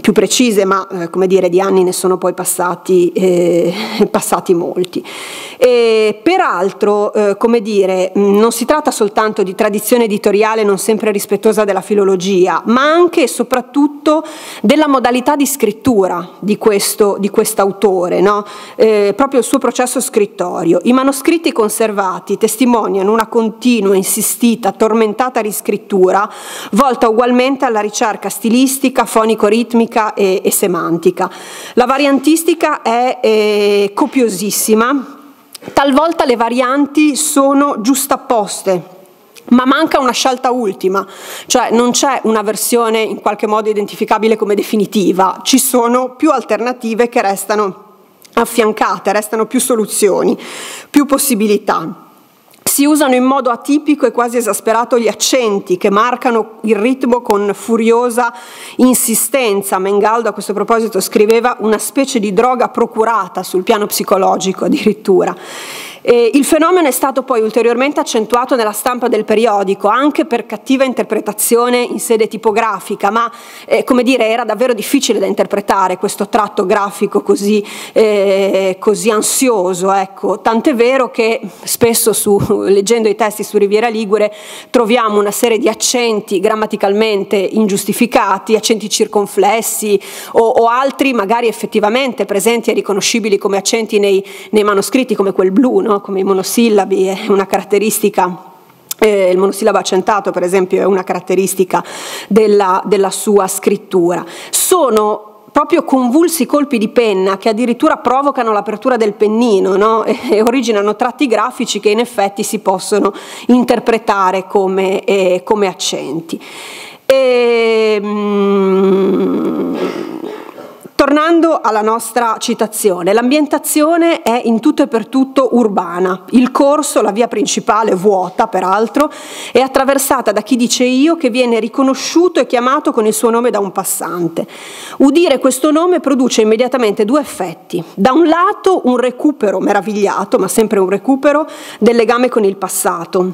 più precise mese, ma eh, come dire, di anni ne sono poi passati, eh, [laughs] passati molti. E, peraltro, eh, come dire, non si tratta soltanto di tradizione editoriale non sempre rispettosa della filologia, ma anche e soprattutto della modalità di scrittura di questo di quest'autore, no? Eh, proprio il suo processo scrittorio. I manoscritti conservati testimoniano una continua, insistita, tormentata riscrittura volta ugualmente alla ricerca stilistica, fonico-ritmica e, e semantica. La variantistica è eh, copiosissima, talvolta le varianti sono giustapposte, ma manca una scelta ultima, cioè non c'è una versione in qualche modo identificabile come definitiva, ci sono più alternative che restano affiancate, restano più soluzioni, più possibilità. Si usano in modo atipico e quasi esasperato gli accenti che marcano il ritmo con furiosa insistenza. Mengaldo a questo proposito scriveva una specie di droga procurata sul piano psicologico addirittura. Eh, il fenomeno è stato poi ulteriormente accentuato nella stampa del periodico, anche per cattiva interpretazione in sede tipografica, ma eh, come dire, era davvero difficile da interpretare questo tratto grafico così, eh, così ansioso. Ecco. Tant'è vero che spesso su, leggendo i testi su Riviera Ligure troviamo una serie di accenti grammaticalmente ingiustificati, accenti circonflessi o, o altri magari effettivamente presenti e riconoscibili come accenti nei, nei manoscritti, come quel blu. No? No? come i monosillabi, è una caratteristica eh, il monosillabo accentato, per esempio, è una caratteristica della, della sua scrittura. Sono proprio convulsi colpi di penna che addirittura provocano l'apertura del pennino no? e, [laughs] e, originano tratti grafici che in effetti si possono interpretare come, eh, come accenti. E, mm, Tornando alla nostra citazione, l'ambientazione è in tutto e per tutto urbana. Il corso, la via principale vuota peraltro, è attraversata da chi dice io che viene riconosciuto e chiamato con il suo nome da un passante. Udire questo nome produce immediatamente due effetti. Da un lato un recupero meravigliato, ma sempre un recupero, del legame con il passato,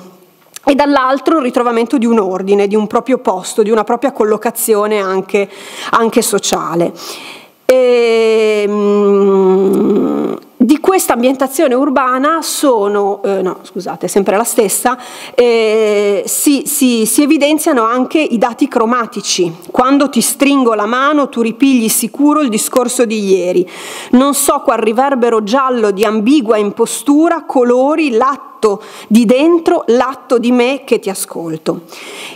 e dall'altro il ritrovamento di un ordine, di un proprio posto, di una propria collocazione anche, anche sociale. E, ehm, di questa ambientazione urbana sono, eh, no scusate, sempre la stessa, eh, si, si, si, evidenziano anche i dati cromatici. Quando ti stringo la mano tu ripigli sicuro il discorso di ieri. Non so qual riverbero giallo di ambigua impostura, colori, latte l'atto di dentro, l'atto di me che ti ascolto.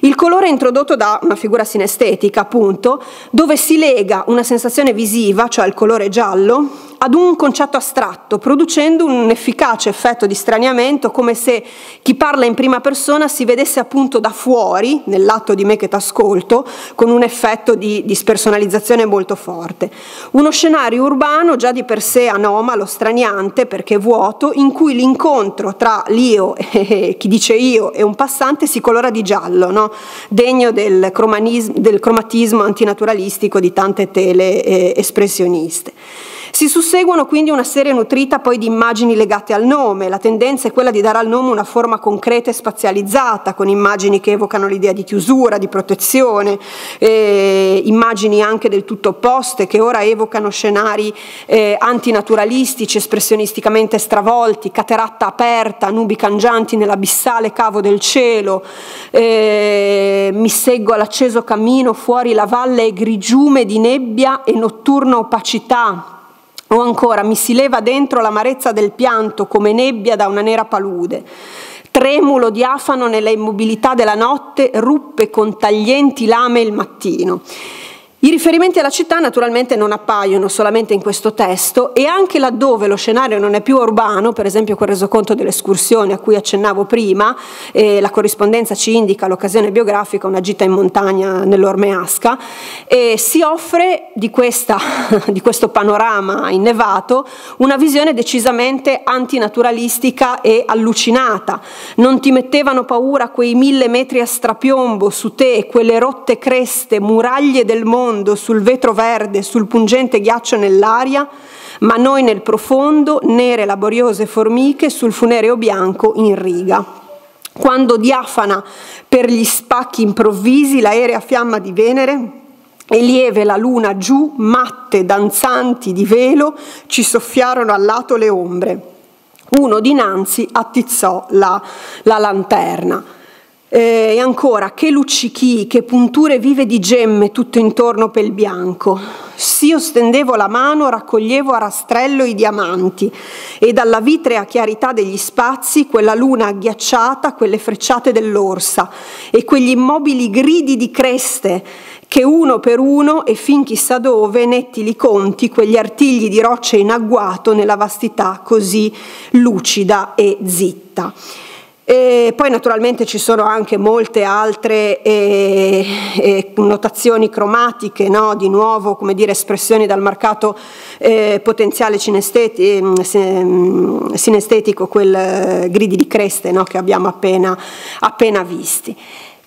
Il colore è introdotto da una figura sinestetica, appunto, dove si lega una sensazione visiva, cioè il colore giallo, ad un concetto astratto, producendo un efficace effetto di straniamento, come se chi parla in prima persona si vedesse appunto da fuori, nell'atto di me che ti ascolto, con un effetto di, di spersonalizzazione molto forte. Uno scenario urbano già di per sé anomalo, straniante, perché vuoto, in cui l'incontro tra l'io, e [laughs] chi dice io, e un passante si colora di giallo, no? degno del, del cromatismo antinaturalistico di tante tele eh, espressioniste. Si susseguono quindi una serie nutrita poi di immagini legate al nome, la tendenza è quella di dare al nome una forma concreta e spazializzata, con immagini che evocano l'idea di chiusura, di protezione, eh, immagini anche del tutto opposte che ora evocano scenari eh, antinaturalistici, espressionisticamente stravolti, cateratta aperta, nubi cangianti nell'abissale cavo del cielo, eh, mi seggo all'acceso cammino, fuori la valle è grigiume di nebbia e notturna opacità, o ancora mi si leva dentro l'amarezza del pianto come nebbia da una nera palude. Tremulo diafano nella immobilità della notte, ruppe con taglienti lame il mattino. I riferimenti alla città naturalmente non appaiono solamente in questo testo e anche laddove lo scenario non è più urbano, per esempio quel resoconto delle escursioni a cui accennavo prima, eh, la corrispondenza ci indica l'occasione biografica, una gita in montagna nell'Ormeasca, e si offre di, questa, [laughs] di questo panorama innevato una visione decisamente antinaturalistica e allucinata. Non ti mettevano paura quei mille metri a strapiombo su te, quelle rotte creste, muraglie del mondo, mondo, sul vetro verde, sul pungente ghiaccio nell'aria, ma noi nel profondo, nere laboriose formiche sul funereo bianco in riga. Quando diafana per gli spacchi improvvisi l'aerea fiamma di Venere, e lieve la luna giù, matte, danzanti di velo, ci soffiarono al lato le ombre. Uno dinanzi attizzò la, la lanterna. Eh, e ancora, che luccichi, che punture vive di gemme tutto intorno pel bianco. S'io stendevo la mano, raccoglievo a rastrello i diamanti, e dalla vitrea chiarità degli spazi, quella luna agghiacciata, quelle frecciate dell'orsa, e quegli immobili gridi di creste, che uno per uno, e fin chissà dove, netti li conti, quegli artigli di rocce in agguato nella vastità così lucida e zitta. E poi naturalmente ci sono anche molte altre eh, eh, notazioni cromatiche, no? di nuovo come dire, espressioni dal marcato eh, potenziale mm, mm, sinestetico, quel eh, gridi di creste no? che abbiamo appena, appena visti.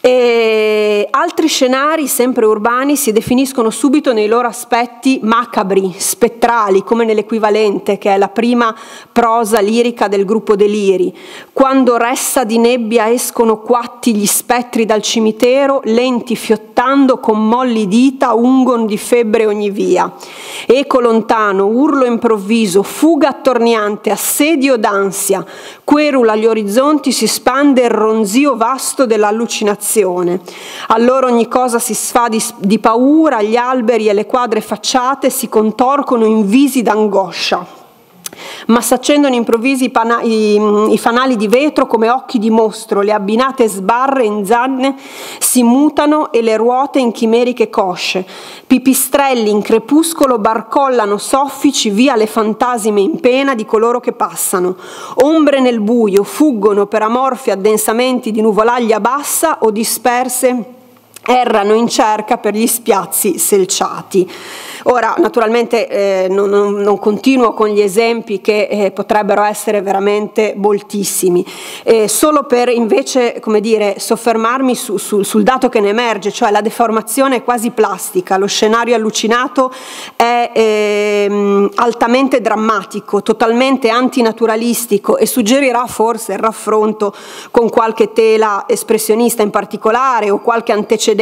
E altri scenari, sempre urbani, si definiscono subito nei loro aspetti macabri, spettrali, come nell'equivalente, che è la prima prosa lirica del gruppo Deliri. Quando ressa di nebbia escono quatti gli spettri dal cimitero, lenti fiottando con molli dita, ungon di febbre ogni via. Eco lontano, urlo improvviso, fuga attorniante, assedio d'ansia, querula agli orizzonti si spande il ronzio vasto dell'allucinazione azione. Allora ogni cosa si sfa di, di paura, gli alberi e le quadre facciate si contorcono in visi d'angoscia ma s'accendono improvvisi i, pana- i, i, fanali di vetro come occhi di mostro, le abbinate sbarre in zanne si mutano e le ruote in chimeriche cosce. Pipistrelli in crepuscolo barcollano soffici via le fantasime in pena di coloro che passano. Ombre nel buio fuggono per amorfi addensamenti di nuvolaglia bassa o disperse errano in cerca per gli spiazzi selciati. Ora, naturalmente eh, non, non, continuo con gli esempi che eh, potrebbero essere veramente moltissimi, eh, solo per invece dire, soffermarmi su, su, sul dato che ne emerge, cioè la deformazione quasi plastica, lo scenario allucinato è ehm, altamente drammatico, totalmente antinaturalistico e suggerirà forse il raffronto con qualche tela espressionista in particolare o qualche antecedente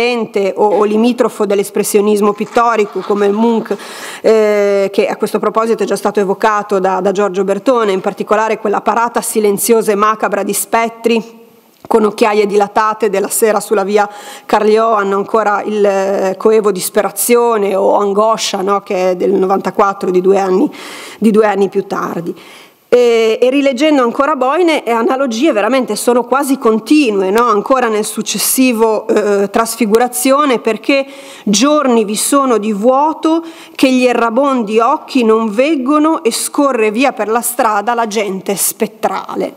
o, o limitrofo dell'espressionismo pittorico come il Munch, eh, che a questo proposito è già stato evocato da, da Giorgio Bertone, in particolare quella parata silenziosa e macabra di spettri con occhiaie dilatate della sera sulla via Carliò hanno ancora il eh, coevo disperazione o angoscia no, che è del 94 di due anni, di due anni più tardi. E, e, rileggendo ancora Boine, analogie veramente sono quasi continue, no? ancora nel successivo eh, trasfigurazione, perché giorni vi sono di vuoto che gli errabondi occhi non veggono e scorre via per la strada la gente spettrale.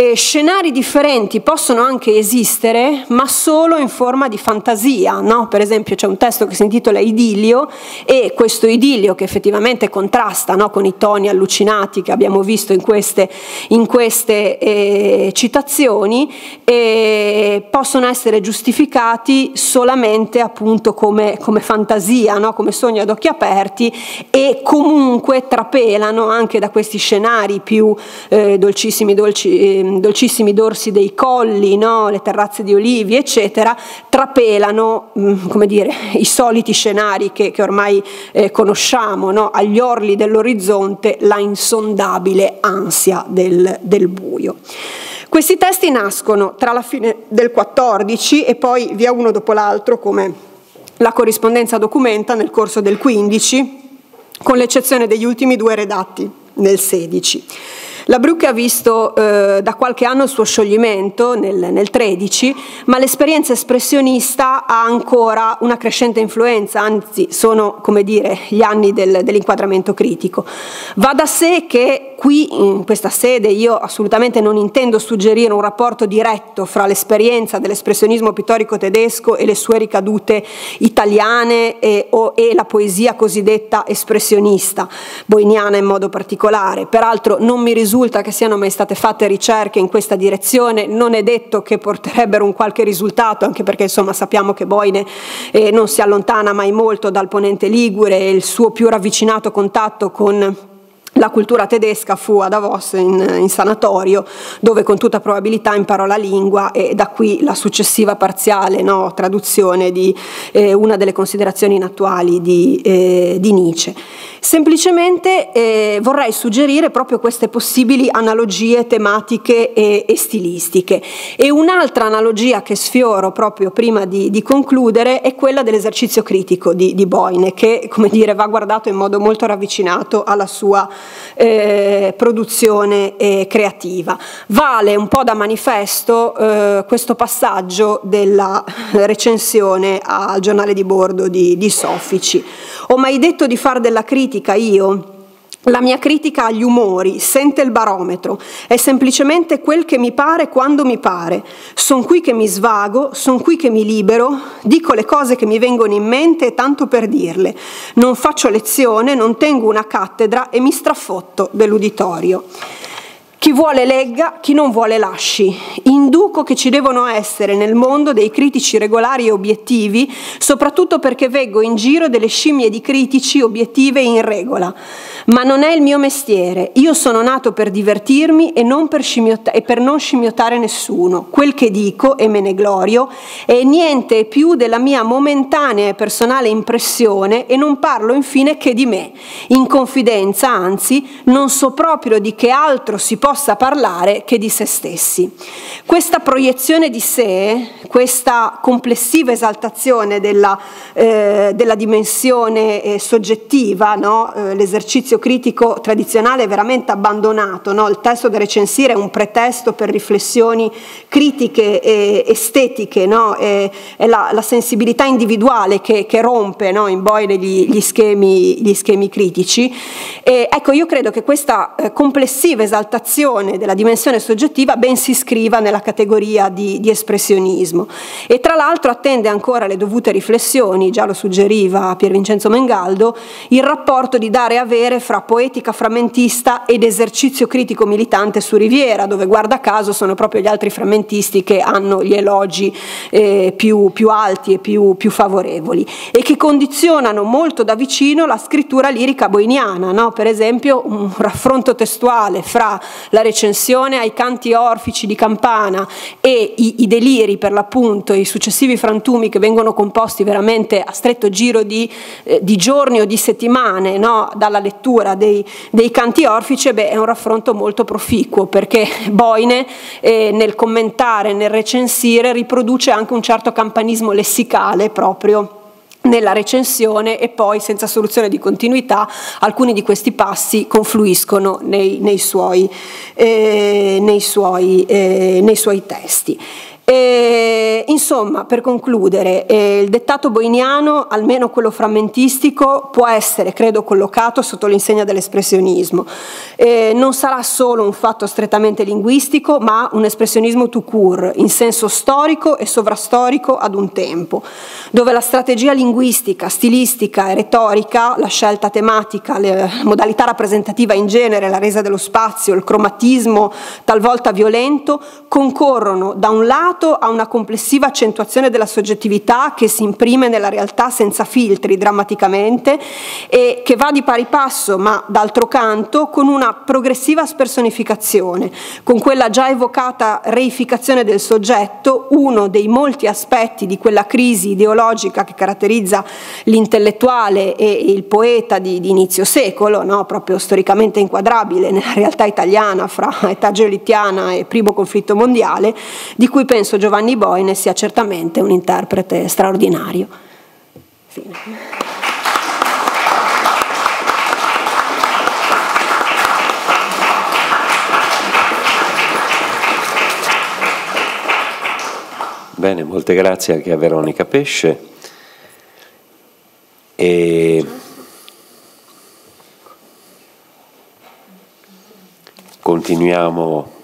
E scenari differenti possono anche esistere, ma solo in forma di fantasia. No? Per esempio c'è un testo che si intitola Idilio e questo idilio che effettivamente contrasta no? con i toni allucinati che abbiamo visto in queste, in queste eh, citazioni eh, possono essere giustificati solamente appunto come, come fantasia, no? come sogno ad occhi aperti e comunque trapelano anche da questi scenari più eh, dolcissimi, dolci eh, dolcissimi dorsi dei colli, no? le terrazze di olivi, eccetera, trapelano mm, come dire, i soliti scenari che, che ormai eh, conosciamo, no? agli orli dell'orizzonte la insondabile ansia del, del buio. Questi testi nascono tra la fine del 14 e poi via uno dopo l'altro, come la corrispondenza documenta nel corso del 15, con l'eccezione degli ultimi due redatti nel 16. La Brücke ha visto eh, da qualche anno il suo scioglimento nel, nel 13, ma l'esperienza espressionista ha ancora una crescente influenza, anzi sono come dire gli anni del, dell'inquadramento critico. Va da sé che qui in questa sede io assolutamente non intendo suggerire un rapporto diretto fra l'esperienza dell'espressionismo pittorico tedesco e le sue ricadute italiane e, o, e la poesia cosiddetta espressionista, boiniana in modo particolare. Peraltro non mi risulta risulta che siano mai state fatte ricerche in questa direzione, non è detto che porterebbero un qualche risultato, anche perché insomma sappiamo che Boine eh, non si allontana mai molto dal ponente Ligure e il suo più ravvicinato contatto con la cultura tedesca fu a Davos in, in, sanatorio, dove con tutta probabilità imparò la lingua e da qui la successiva parziale no, traduzione di eh, una delle considerazioni inattuali di, eh, di Nietzsche. Semplicemente eh, vorrei suggerire proprio queste possibili analogie tematiche e, e stilistiche. E un'altra analogia che sfioro proprio prima di, di concludere è quella dell'esercizio critico di, di Boine, che come dire, va guardato in modo molto ravvicinato alla sua eh, produzione eh, creativa. Vale un po' da manifesto eh, questo passaggio della [laughs] recensione al giornale di bordo di, di Soffici. Ho mai detto di fare della critica io? La mia critica agli umori sente il barometro, è semplicemente quel che mi pare quando mi pare. Sono qui che mi svago, sono qui che mi libero, dico le cose che mi vengono in mente tanto per dirle. Non faccio lezione, non tengo una cattedra e mi strafotto dell'uditorio. Chi vuole legga, chi non vuole lasci. Induco che ci devono essere nel mondo dei critici regolari e obiettivi, soprattutto perché veggo in giro delle scimmie di critici obiettive in regola. Ma non è il mio mestiere. Io sono nato per divertirmi e, per, e per non scimmiottare nessuno. Quel che dico, e me ne glorio, è niente più della mia momentanea e personale impressione e non parlo infine che di me. In confidenza, anzi, non so proprio di che altro si può possa parlare che di se stessi. Questa proiezione di sé, questa complessiva esaltazione della, eh, della dimensione eh, soggettiva, no? eh, l'esercizio critico tradizionale è veramente abbandonato, no? il testo da recensire è un pretesto per riflessioni critiche e estetiche, no? è, è la, la, sensibilità individuale che, che rompe in Boyle gli, gli, schemi, gli schemi critici. E, ecco, io credo che questa eh, complessiva esaltazione negazione della dimensione soggettiva ben si iscriva nella categoria di, di espressionismo. E tra l'altro attende ancora le dovute riflessioni, già lo suggeriva Pier Vincenzo Mengaldo, il rapporto di dare e avere fra poetica frammentista ed esercizio critico militante su Riviera, dove guarda caso sono proprio gli altri frammentisti che hanno gli elogi eh, più, più, alti e più, più, favorevoli e che condizionano molto da vicino la scrittura lirica boiniana, no? per esempio un raffronto testuale fra la recensione ai canti orfici di Campana e i, i deliri per l'appunto, i successivi frantumi che vengono composti veramente a stretto giro di, eh, di giorni o di settimane no? dalla lettura dei, dei canti orfici, beh, è un raffronto molto proficuo perché Boine eh, nel commentare, nel recensire riproduce anche un certo campanismo lessicale proprio nella recensione e poi senza soluzione di continuità alcuni di questi passi confluiscono nei, nei, suoi, eh, nei, suoi, eh, nei suoi testi. E, insomma, per concludere, eh, il dettato boiniano, almeno quello frammentistico, può essere, credo, collocato sotto l'insegna dell'espressionismo. Eh, non sarà solo un fatto strettamente linguistico, ma un espressionismo tout court, in senso storico e sovrastorico ad un tempo, dove la strategia linguistica, stilistica e retorica, la scelta tematica, la modalità rappresentativa in genere, la resa dello spazio, il cromatismo talvolta violento, concorrono da un lato legato a una complessiva accentuazione della soggettività che si imprime nella realtà senza filtri drammaticamente e che va di pari passo, ma d'altro canto, con una progressiva spersonificazione, con quella già evocata reificazione del soggetto, uno dei molti aspetti di quella crisi ideologica che caratterizza l'intellettuale e il poeta di, di inizio secolo, no? proprio storicamente inquadrabile nella realtà italiana fra età geolitiana e primo conflitto mondiale, di cui penso penso Giovanni Boine sia certamente un interprete straordinario. Fine. Bene, molte grazie anche a Veronica Pesce. E continuiamo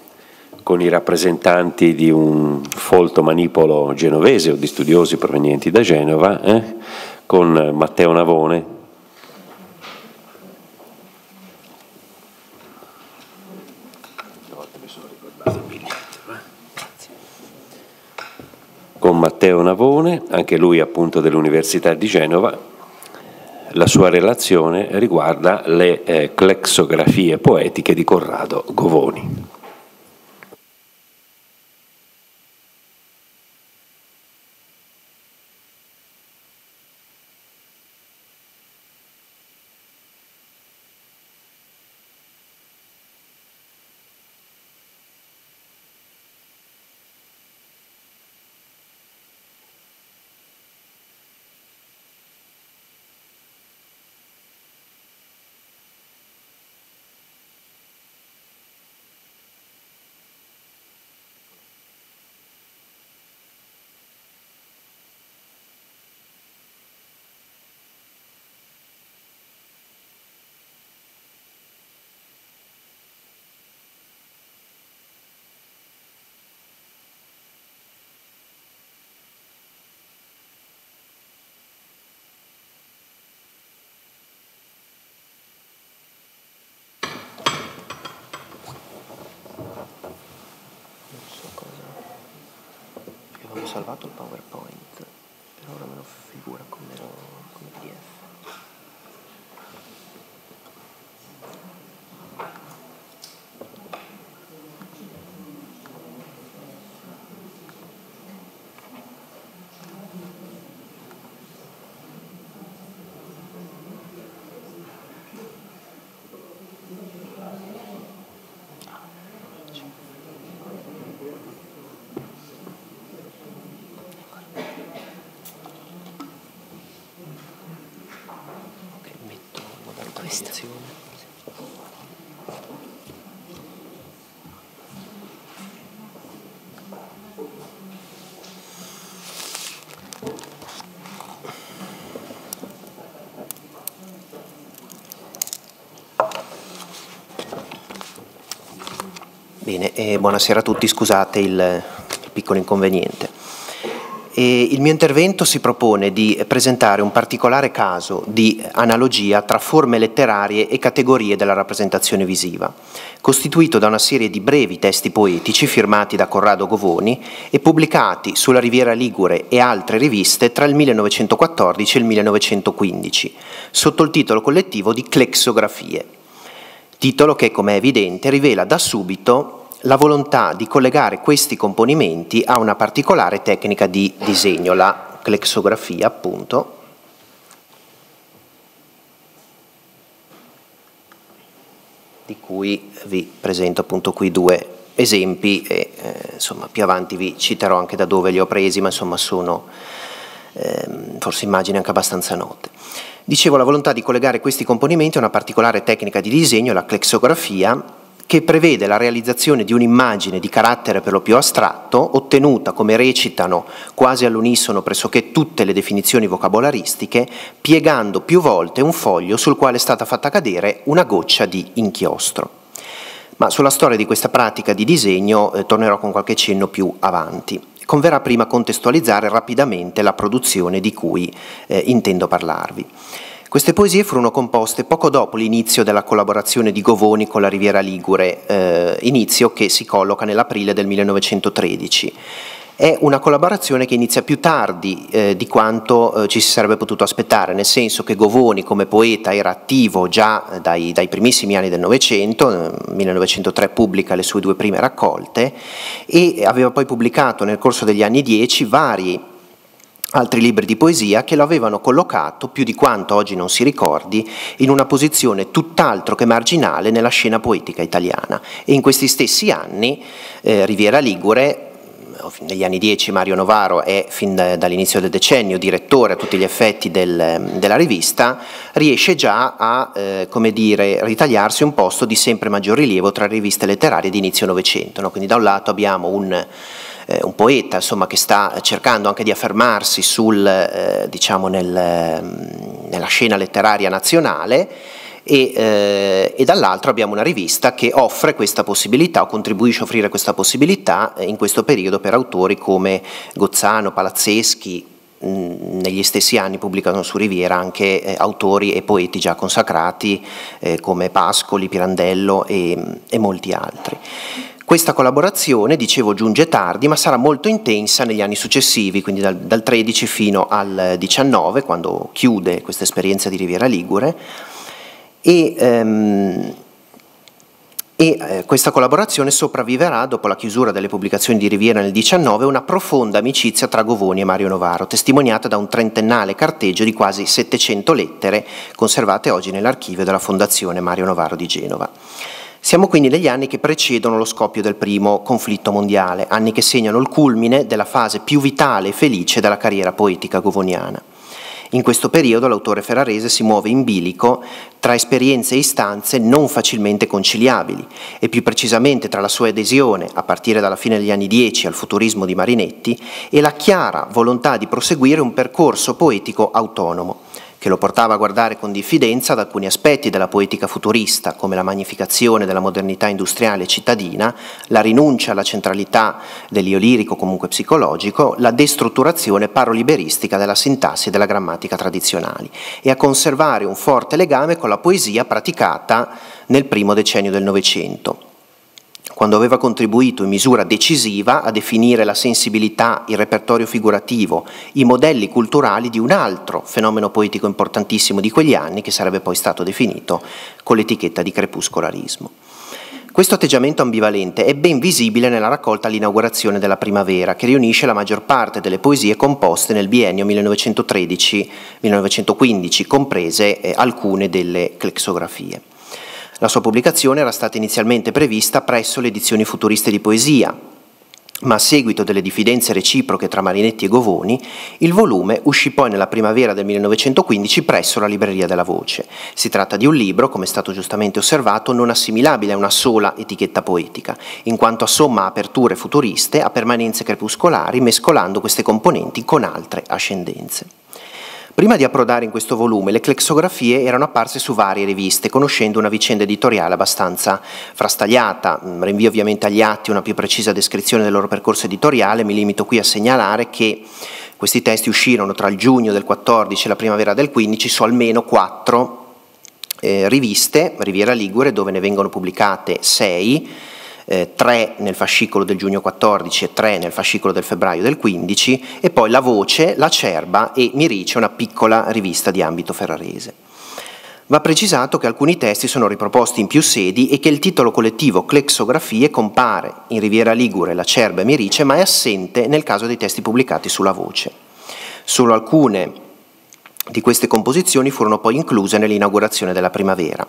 con i rappresentanti di un folto manipolo genovese o di studiosi provenienti da Genova, eh, con Matteo Navone. Con Matteo Navone, anche lui appunto dell'Università di Genova, la sua relazione riguarda le eh, clexografie poetiche di Corrado Govoni. Bene, eh, buonasera a tutti, scusate il, il piccolo inconveniente. E il mio intervento si propone di presentare un particolare caso di analogia tra forme letterarie e categorie della rappresentazione visiva, costituito da una serie di brevi testi poetici firmati da Corrado Govoni e pubblicati sulla Riviera Ligure e altre riviste tra il 1914 e il 1915, sotto il titolo collettivo di Clexografie titolo che, come è evidente, rivela da subito la volontà di collegare questi componimenti a una particolare tecnica di disegno, la clexografia appunto, di cui vi presento appunto qui due esempi e eh, insomma più avanti vi citerò anche da dove li ho presi, ma insomma sono eh, forse immagini anche abbastanza note. Dicevo la volontà di collegare questi componimenti a una particolare tecnica di disegno, la clexografia, che prevede la realizzazione di un'immagine di carattere per lo più astratto, ottenuta, come recitano quasi all'unisono pressoché tutte le definizioni vocabolaristiche, piegando più volte un foglio sul quale è stata fatta cadere una goccia di inchiostro. Ma sulla storia di questa pratica di disegno eh, tornerò con qualche cenno più avanti. Converrà prima contestualizzare rapidamente la produzione di cui eh, intendo parlarvi. Queste poesie furono composte poco dopo l'inizio della collaborazione di Govoni con la Riviera Ligure, eh, inizio che si colloca nell'aprile del 1913. È una collaborazione che inizia più tardi eh, di quanto eh, ci si sarebbe potuto aspettare, nel senso che Govoni come poeta era attivo già dai, dai primissimi anni del Novecento, nel 1903 pubblica le sue due prime raccolte e aveva poi pubblicato nel corso degli anni dieci vari altri libri di poesia che lo avevano collocato, più di quanto oggi non si ricordi, in una posizione tutt'altro che marginale nella scena poetica italiana. E in questi stessi anni eh, Riviera Ligure negli anni 10 Mario Novaro è fin dall'inizio del decennio direttore a tutti gli effetti del, della rivista, riesce già a eh, come dire, ritagliarsi un posto di sempre maggior rilievo tra riviste letterarie di inizio Novecento. No? Quindi da un lato abbiamo un eh, un poeta insomma, che sta cercando anche di affermarsi sul, eh, diciamo nel, mm, nella scena letteraria nazionale e, eh, e dall'altro abbiamo una rivista che offre questa possibilità o contribuisce a offrire questa possibilità eh, in questo periodo per autori come Gozzano, Palazzeschi, mm, negli stessi anni pubblicano su Riviera anche eh, autori e poeti già consacrati eh, come Pascoli, Pirandello e, e molti altri. Questa collaborazione, dicevo, giunge tardi, ma sarà molto intensa negli anni successivi, quindi dal, dal 13 fino al 19, quando chiude questa esperienza di Riviera Ligure. E, ehm, e eh, questa collaborazione sopravviverà, dopo la chiusura delle pubblicazioni di Riviera nel 19, una profonda amicizia tra Govoni e Mario Novaro, testimoniata da un trentennale carteggio di quasi 700 lettere conservate oggi nell'archivio della Fondazione Mario Novaro di Genova. Siamo quindi negli anni che precedono lo scoppio del primo conflitto mondiale, anni che segnano il culmine della fase più vitale e felice della carriera poetica govoniana. In questo periodo l'autore ferrarese si muove in bilico tra esperienze e istanze non facilmente conciliabili e più precisamente tra la sua adesione, a partire dalla fine degli anni dieci, al futurismo di Marinetti e la chiara volontà di proseguire un percorso poetico autonomo che lo portava a guardare con diffidenza ad alcuni aspetti della poetica futurista, come la magnificazione della modernità industriale cittadina, la rinuncia alla centralità dell'io lirico comunque psicologico, la destrutturazione paroliberistica della sintassi e della grammatica tradizionali, e a conservare un forte legame con la poesia praticata nel primo decennio del Novecento quando aveva contribuito in misura decisiva a definire la sensibilità, il repertorio figurativo, i modelli culturali di un altro fenomeno poetico importantissimo di quegli anni che sarebbe poi stato definito con l'etichetta di crepuscolarismo. Questo atteggiamento ambivalente è ben visibile nella raccolta all'inaugurazione della primavera, che riunisce la maggior parte delle poesie composte nel biennio 1913-1915, comprese eh, alcune delle clexografie. La sua pubblicazione era stata inizialmente prevista presso le edizioni futuriste di poesia, ma a seguito delle diffidenze reciproche tra Marinetti e Govoni, il volume uscì poi nella primavera del 1915 presso la Libreria della Voce. Si tratta di un libro, come è stato giustamente osservato, non assimilabile a una sola etichetta poetica, in quanto assomma aperture futuriste a permanenze crepuscolari, mescolando queste componenti con altre ascendenze. Prima di approdare in questo volume, le clexografie erano apparse su varie riviste, conoscendo una vicenda editoriale abbastanza frastagliata. Mm, rinvio ovviamente agli atti una più precisa descrizione del loro percorso editoriale, mi limito qui a segnalare che questi testi uscirono tra il giugno del 14 e la primavera del 15 su almeno quattro eh, riviste, Riviera Ligure, dove ne vengono pubblicate sei, eh, tre nel fascicolo del giugno 14 e tre nel fascicolo del febbraio del 15 e poi La Voce, La Cerba e Mirice, una piccola rivista di ambito ferrarese. Va precisato che alcuni testi sono riproposti in più sedi e che il titolo collettivo Clexografie compare in Riviera Ligure, La Cerba e Mirice, ma è assente nel caso dei testi pubblicati sulla voce. Solo alcune di queste composizioni furono poi incluse nell'inaugurazione della primavera.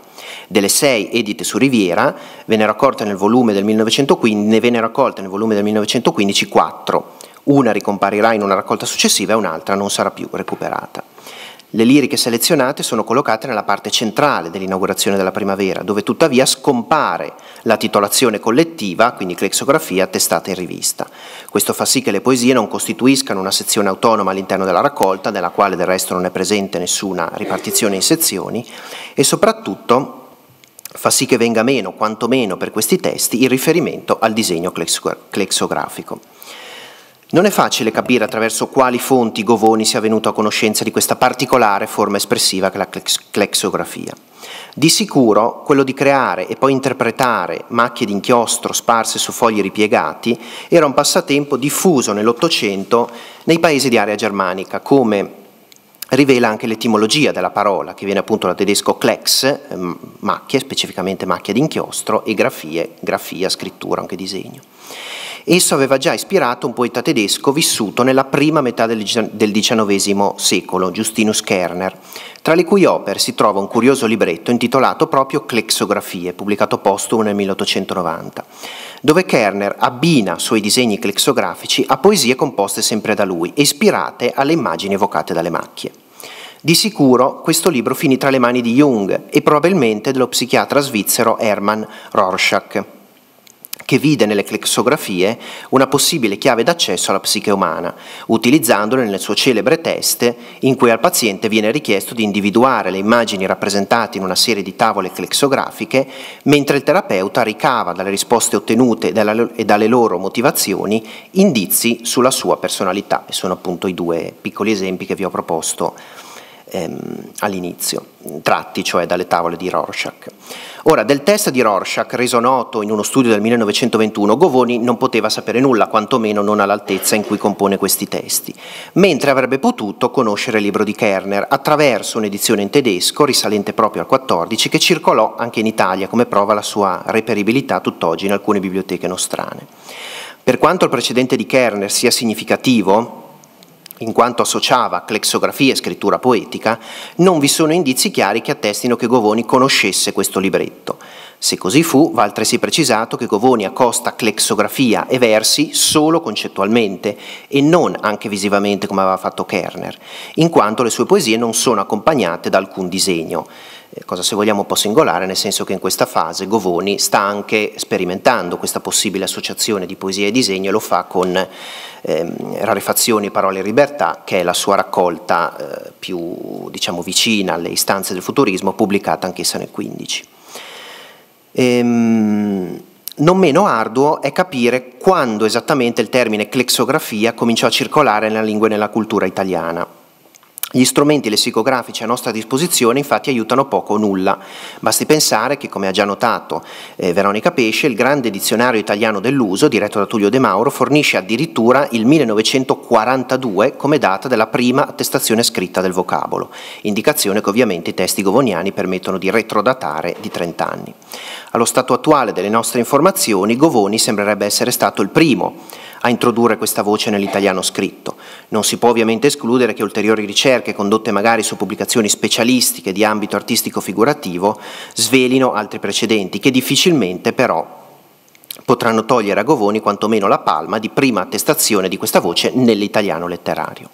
Delle sei edite su Riviera vennero accolte nel volume del 1915, ne vennero accolte nel volume del 1915 quattro. Una ricomparirà in una raccolta successiva e un'altra non sarà più recuperata. Le liriche selezionate sono collocate nella parte centrale dell'inaugurazione della primavera, dove tuttavia scompare la titolazione collettiva, quindi clexografia, testata in rivista. Questo fa sì che le poesie non costituiscano una sezione autonoma all'interno della raccolta, nella quale del resto non è presente nessuna ripartizione in sezioni, e soprattutto fa sì che venga meno, quantomeno per questi testi, il riferimento al disegno clexografico. Non è facile capire attraverso quali fonti Govoni sia venuto a conoscenza di questa particolare forma espressiva che è la clexografia. Di sicuro quello di creare e poi interpretare macchie d'inchiostro sparse su fogli ripiegati era un passatempo diffuso nell'Ottocento nei paesi di area germanica, come rivela anche l'etimologia della parola, che viene appunto dal tedesco Klex, ehm, macchie, specificamente macchie d'inchiostro, e grafie, grafia, scrittura, anche disegno. Esso aveva già ispirato un poeta tedesco vissuto nella prima metà del XIX secolo, Justinus Kerner, tra le cui opere si trova un curioso libretto intitolato proprio Clexografie, pubblicato postumo nel 1890, dove Kerner abbina suoi disegni clexografici a poesie composte sempre da lui ispirate alle immagini evocate dalle macchie. Di sicuro questo libro finì tra le mani di Jung e probabilmente dello psichiatra svizzero Hermann Rorschach che vide nelle clexografie una possibile chiave d'accesso alla psiche umana, utilizzandole nel suo celebre test in cui al paziente viene richiesto di individuare le immagini rappresentate in una serie di tavole clexografiche, mentre il terapeuta ricava dalle risposte ottenute e dalle loro motivazioni indizi sulla sua personalità. E sono appunto i due piccoli esempi che vi ho proposto ehm, all'inizio, tratti cioè dalle tavole di Rorschach. Ora, del test di Rorschach, reso noto in uno studio del 1921, Govoni non poteva sapere nulla, quantomeno non all'altezza in cui compone questi testi, mentre avrebbe potuto conoscere il libro di Kerner attraverso un'edizione in tedesco risalente proprio al 14 che circolò anche in Italia come prova la sua reperibilità tutt'oggi in alcune biblioteche nostrane. Per quanto il precedente di Kerner sia significativo, in quanto associava clexografia e scrittura poetica, non vi sono indizi chiari che attestino che Govoni conoscesse questo libretto. Se così fu, va altresì precisato che Govoni accosta clexografia e versi solo concettualmente e non anche visivamente come aveva fatto Kerner, in quanto le sue poesie non sono accompagnate da alcun disegno. Eh, cosa se vogliamo un po' singolare, nel senso che in questa fase Govoni sta anche sperimentando questa possibile associazione di poesia e disegno e lo fa con ehm, Rarefazioni, Parole e Libertà, che è la sua raccolta eh, più diciamo, vicina alle istanze del futurismo, pubblicata anch'essa nel 15. Ehm, non meno arduo è capire quando esattamente il termine clexografia cominciò a circolare nella lingua e nella cultura italiana. Gli strumenti lessicografici a nostra disposizione infatti aiutano poco o nulla. Basti pensare che, come ha già notato eh, Veronica Pesce, il grande dizionario italiano dell'uso, diretto da Tullio De Mauro, fornisce addirittura il 1942 come data della prima attestazione scritta del vocabolo, indicazione che ovviamente i testi govoniani permettono di retrodatare di 30 anni. Allo stato attuale delle nostre informazioni, Govoni sembrerebbe essere stato il primo a introdurre questa voce nell'italiano scritto. Non si può ovviamente escludere che ulteriori ricerche condotte magari su pubblicazioni specialistiche di ambito artistico figurativo svelino altri precedenti che difficilmente però potranno togliere a Govoni quantomeno la palma di prima attestazione di questa voce nell'italiano letterario.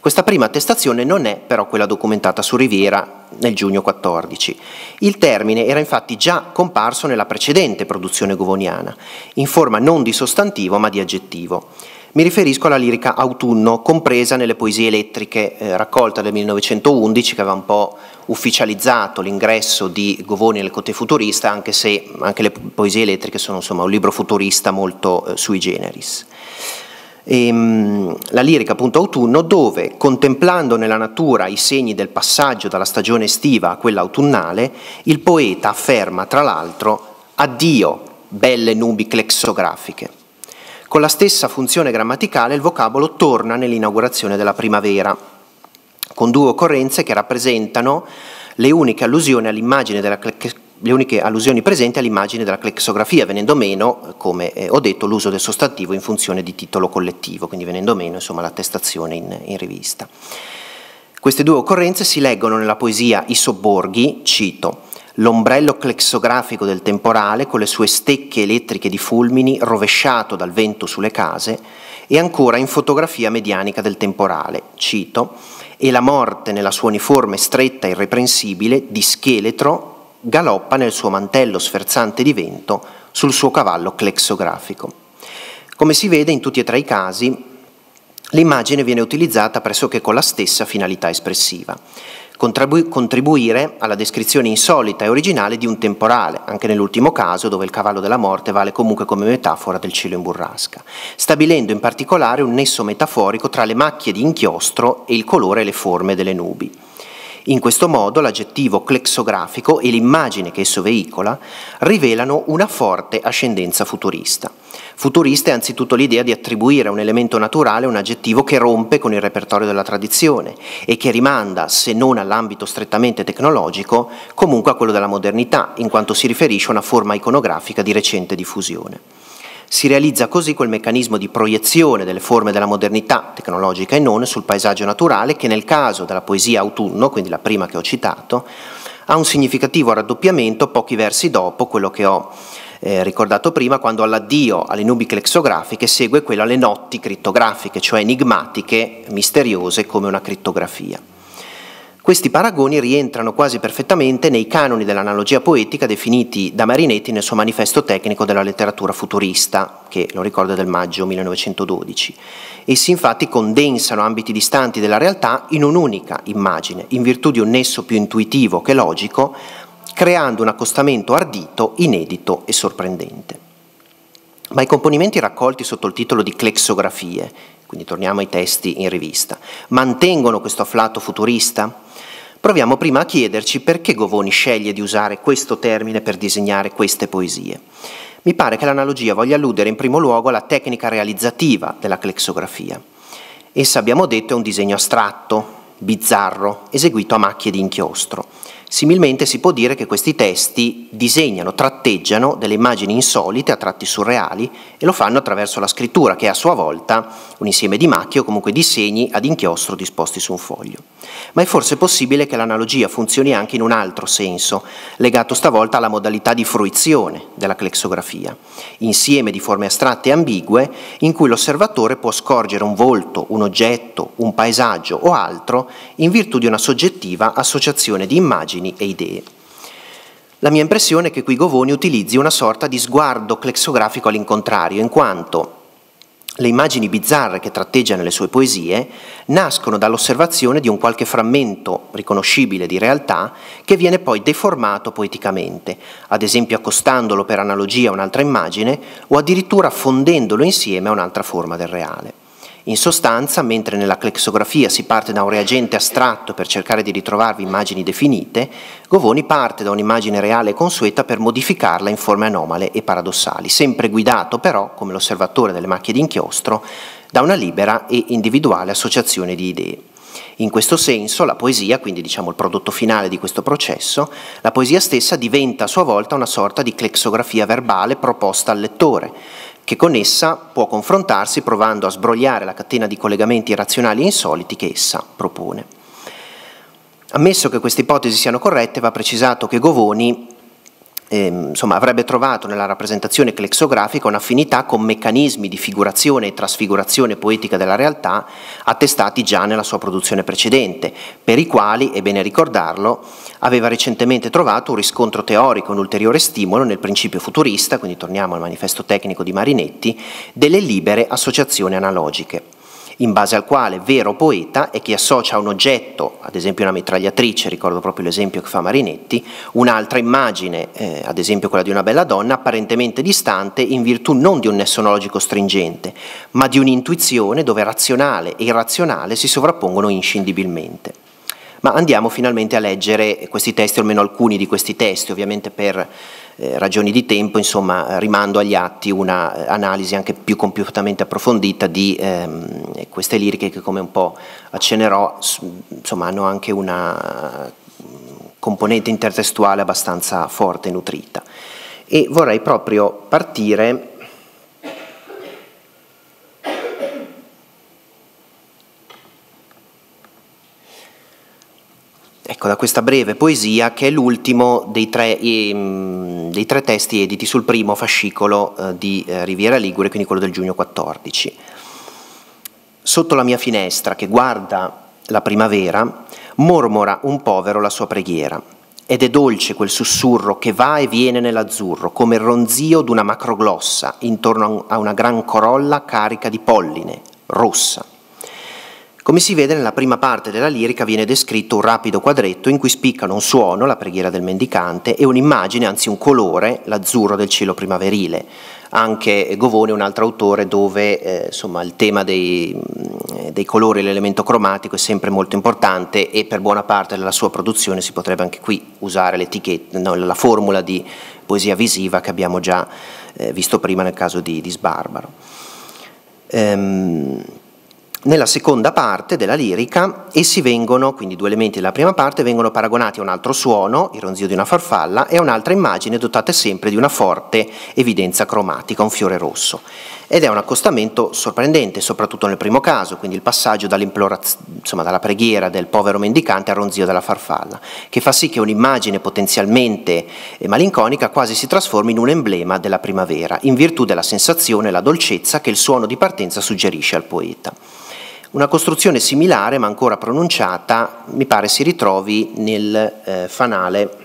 Questa prima attestazione non è però quella documentata su Riviera nel giugno 14. Il termine era infatti già comparso nella precedente produzione govoniana, in forma non di sostantivo ma di aggettivo. Mi riferisco alla lirica Autunno, compresa nelle poesie elettriche eh, raccolta del 1911, che aveva un po' ufficializzato l'ingresso di Govoni nel Cote futurista, anche se anche le poesie elettriche sono insomma, un libro futurista molto eh, sui generis. Ehm, la lirica appunto autunno dove contemplando nella natura i segni del passaggio dalla stagione estiva a quella autunnale il poeta afferma tra l'altro addio belle nubi clexografiche con la stessa funzione grammaticale il vocabolo torna nell'inaugurazione della primavera, con due occorrenze che rappresentano le uniche allusioni, della, le uniche allusioni presenti all'immagine della clexografia, venendo meno, come eh, ho detto, l'uso del sostantivo in funzione di titolo collettivo, quindi venendo meno insomma, l'attestazione in, in rivista. Queste due occorrenze si leggono nella poesia I sobborghi, cito, l'ombrello clexografico del temporale con le sue stecche elettriche di fulmini rovesciato dal vento sulle case e ancora in fotografia medianica del temporale, cito, e la morte nella sua uniforme stretta e irreprensibile di scheletro galoppa nel suo mantello sferzante di vento sul suo cavallo clexografico. Come si vede in tutti e tre i casi, l'immagine viene utilizzata pressoché con la stessa finalità espressiva contribuire alla descrizione insolita e originale di un temporale, anche nell'ultimo caso dove il cavallo della morte vale comunque come metafora del cielo in burrasca, stabilendo in particolare un nesso metaforico tra le macchie di inchiostro e il colore e le forme delle nubi. In questo modo l'aggettivo clexografico e l'immagine che esso veicola rivelano una forte ascendenza futurista. Futurista è anzitutto l'idea di attribuire a un elemento naturale un aggettivo che rompe con il repertorio della tradizione e che rimanda, se non all'ambito strettamente tecnologico, comunque a quello della modernità, in quanto si riferisce a una forma iconografica di recente diffusione. Si realizza così quel meccanismo di proiezione delle forme della modernità tecnologica e non sul paesaggio naturale che nel caso della poesia autunno, quindi la prima che ho citato, ha un significativo raddoppiamento pochi versi dopo quello che ho eh, ricordato prima, quando all'addio alle nubi clexografiche segue quello alle notti crittografiche, cioè enigmatiche, misteriose come una crittografia. Questi paragoni rientrano quasi perfettamente nei canoni dell'analogia poetica definiti da Marinetti nel suo manifesto tecnico della letteratura futurista, che lo ricordo del maggio 1912. Essi infatti condensano ambiti distanti della realtà in un'unica immagine, in virtù di un nesso più intuitivo che logico, creando un accostamento ardito, inedito e sorprendente. Ma i componimenti raccolti sotto il titolo di clexografie, quindi torniamo ai testi in rivista, mantengono questo afflato futurista? Proviamo prima a chiederci perché Govoni sceglie di usare questo termine per disegnare queste poesie. Mi pare che l'analogia voglia alludere in primo luogo alla tecnica realizzativa della clexografia. Essa, abbiamo detto, è un disegno astratto, bizzarro, eseguito a macchie di inchiostro. Similmente si può dire che questi testi disegnano, tratteggiano delle immagini insolite, a tratti surreali, e lo fanno attraverso la scrittura, che è a sua volta un insieme di macchie o comunque di segni ad inchiostro disposti su un foglio. Ma è forse possibile che l'analogia funzioni anche in un altro senso, legato stavolta alla modalità di fruizione della clexografia, insieme di forme astratte e ambigue in cui l'osservatore può scorgere un volto, un oggetto, un paesaggio o altro in virtù di una soggettiva associazione di immagini immagini e idee. La mia impressione è che qui Govoni utilizzi una sorta di sguardo clexografico all'incontrario, in quanto le immagini bizzarre che tratteggia nelle sue poesie nascono dall'osservazione di un qualche frammento riconoscibile di realtà che viene poi deformato poeticamente, ad esempio accostandolo per analogia a un'altra immagine o addirittura fondendolo insieme a un'altra forma del reale. In sostanza, mentre nella clexografia si parte da un reagente astratto per cercare di ritrovarvi immagini definite, Govoni parte da un'immagine reale e consueta per modificarla in forme anomale e paradossali, sempre guidato però, come l'osservatore delle macchie d'inchiostro, da una libera e individuale associazione di idee. In questo senso la poesia, quindi diciamo il prodotto finale di questo processo, la poesia stessa diventa a sua volta una sorta di clexografia verbale proposta al lettore, che con essa può confrontarsi provando a sbrogliare la catena di collegamenti razionali e insoliti che essa propone. Ammesso che queste ipotesi siano corrette, va precisato che Govoni ehm, insomma, avrebbe trovato nella rappresentazione clexografica un'affinità con meccanismi di figurazione e trasfigurazione poetica della realtà attestati già nella sua produzione precedente, per i quali, è bene ricordarlo, aveva recentemente trovato un riscontro teorico, un ulteriore stimolo nel principio futurista, quindi torniamo al manifesto tecnico di Marinetti, delle libere associazioni analogiche in base al quale vero poeta è chi associa a un oggetto, ad esempio una mitragliatrice, ricordo proprio l'esempio che fa Marinetti, un'altra immagine, eh, ad esempio quella di una bella donna, apparentemente distante in virtù non di un nesso logico stringente, ma di un'intuizione dove razionale e irrazionale si sovrappongono inscindibilmente. Ma andiamo finalmente a leggere questi testi, o almeno alcuni di questi testi, ovviamente per eh, ragioni di tempo, insomma, rimando agli atti un'analisi anche più compiutamente approfondita di ehm, queste liriche che, come un po' accenerò, insomma, hanno anche una componente intertestuale abbastanza forte e nutrita. E vorrei proprio partire Ecco, da questa breve poesia che è l'ultimo dei, ehm, dei, tre testi editi sul primo fascicolo eh, di eh, Riviera Ligure, quindi quello del giugno 14. Sotto la mia finestra che guarda la primavera, mormora un povero la sua preghiera. Ed è dolce quel sussurro che va e viene nell'azzurro, come il ronzio d'una macroglossa intorno a una gran corolla carica di polline, rossa. Come si vede nella prima parte della lirica viene descritto un rapido quadretto in cui spiccano un suono, la preghiera del mendicante, e un'immagine, anzi un colore, l'azzurro del cielo primaverile. Anche Govone è un altro autore dove eh, insomma, il tema dei, mm, dei colori, l'elemento cromatico è sempre molto importante e per buona parte della sua produzione si potrebbe anche qui usare no, la formula di poesia visiva che abbiamo già eh, visto prima nel caso di, di Sbarbaro. Ehm, nella seconda parte della lirica essi vengono, quindi due elementi della prima parte, vengono paragonati a un altro suono, il ronzio di una farfalla, e a un'altra immagine dotata sempre di una forte evidenza cromatica, un fiore rosso. Ed è un accostamento sorprendente, soprattutto nel primo caso, quindi il passaggio insomma, dalla preghiera del povero mendicante al ronzio della farfalla, che fa sì che un'immagine potenzialmente malinconica quasi si trasformi in un emblema della primavera, in virtù della sensazione e la dolcezza che il suono di partenza suggerisce al poeta. Una costruzione similare, ma ancora pronunciata, mi pare si ritrovi nel eh, fanale,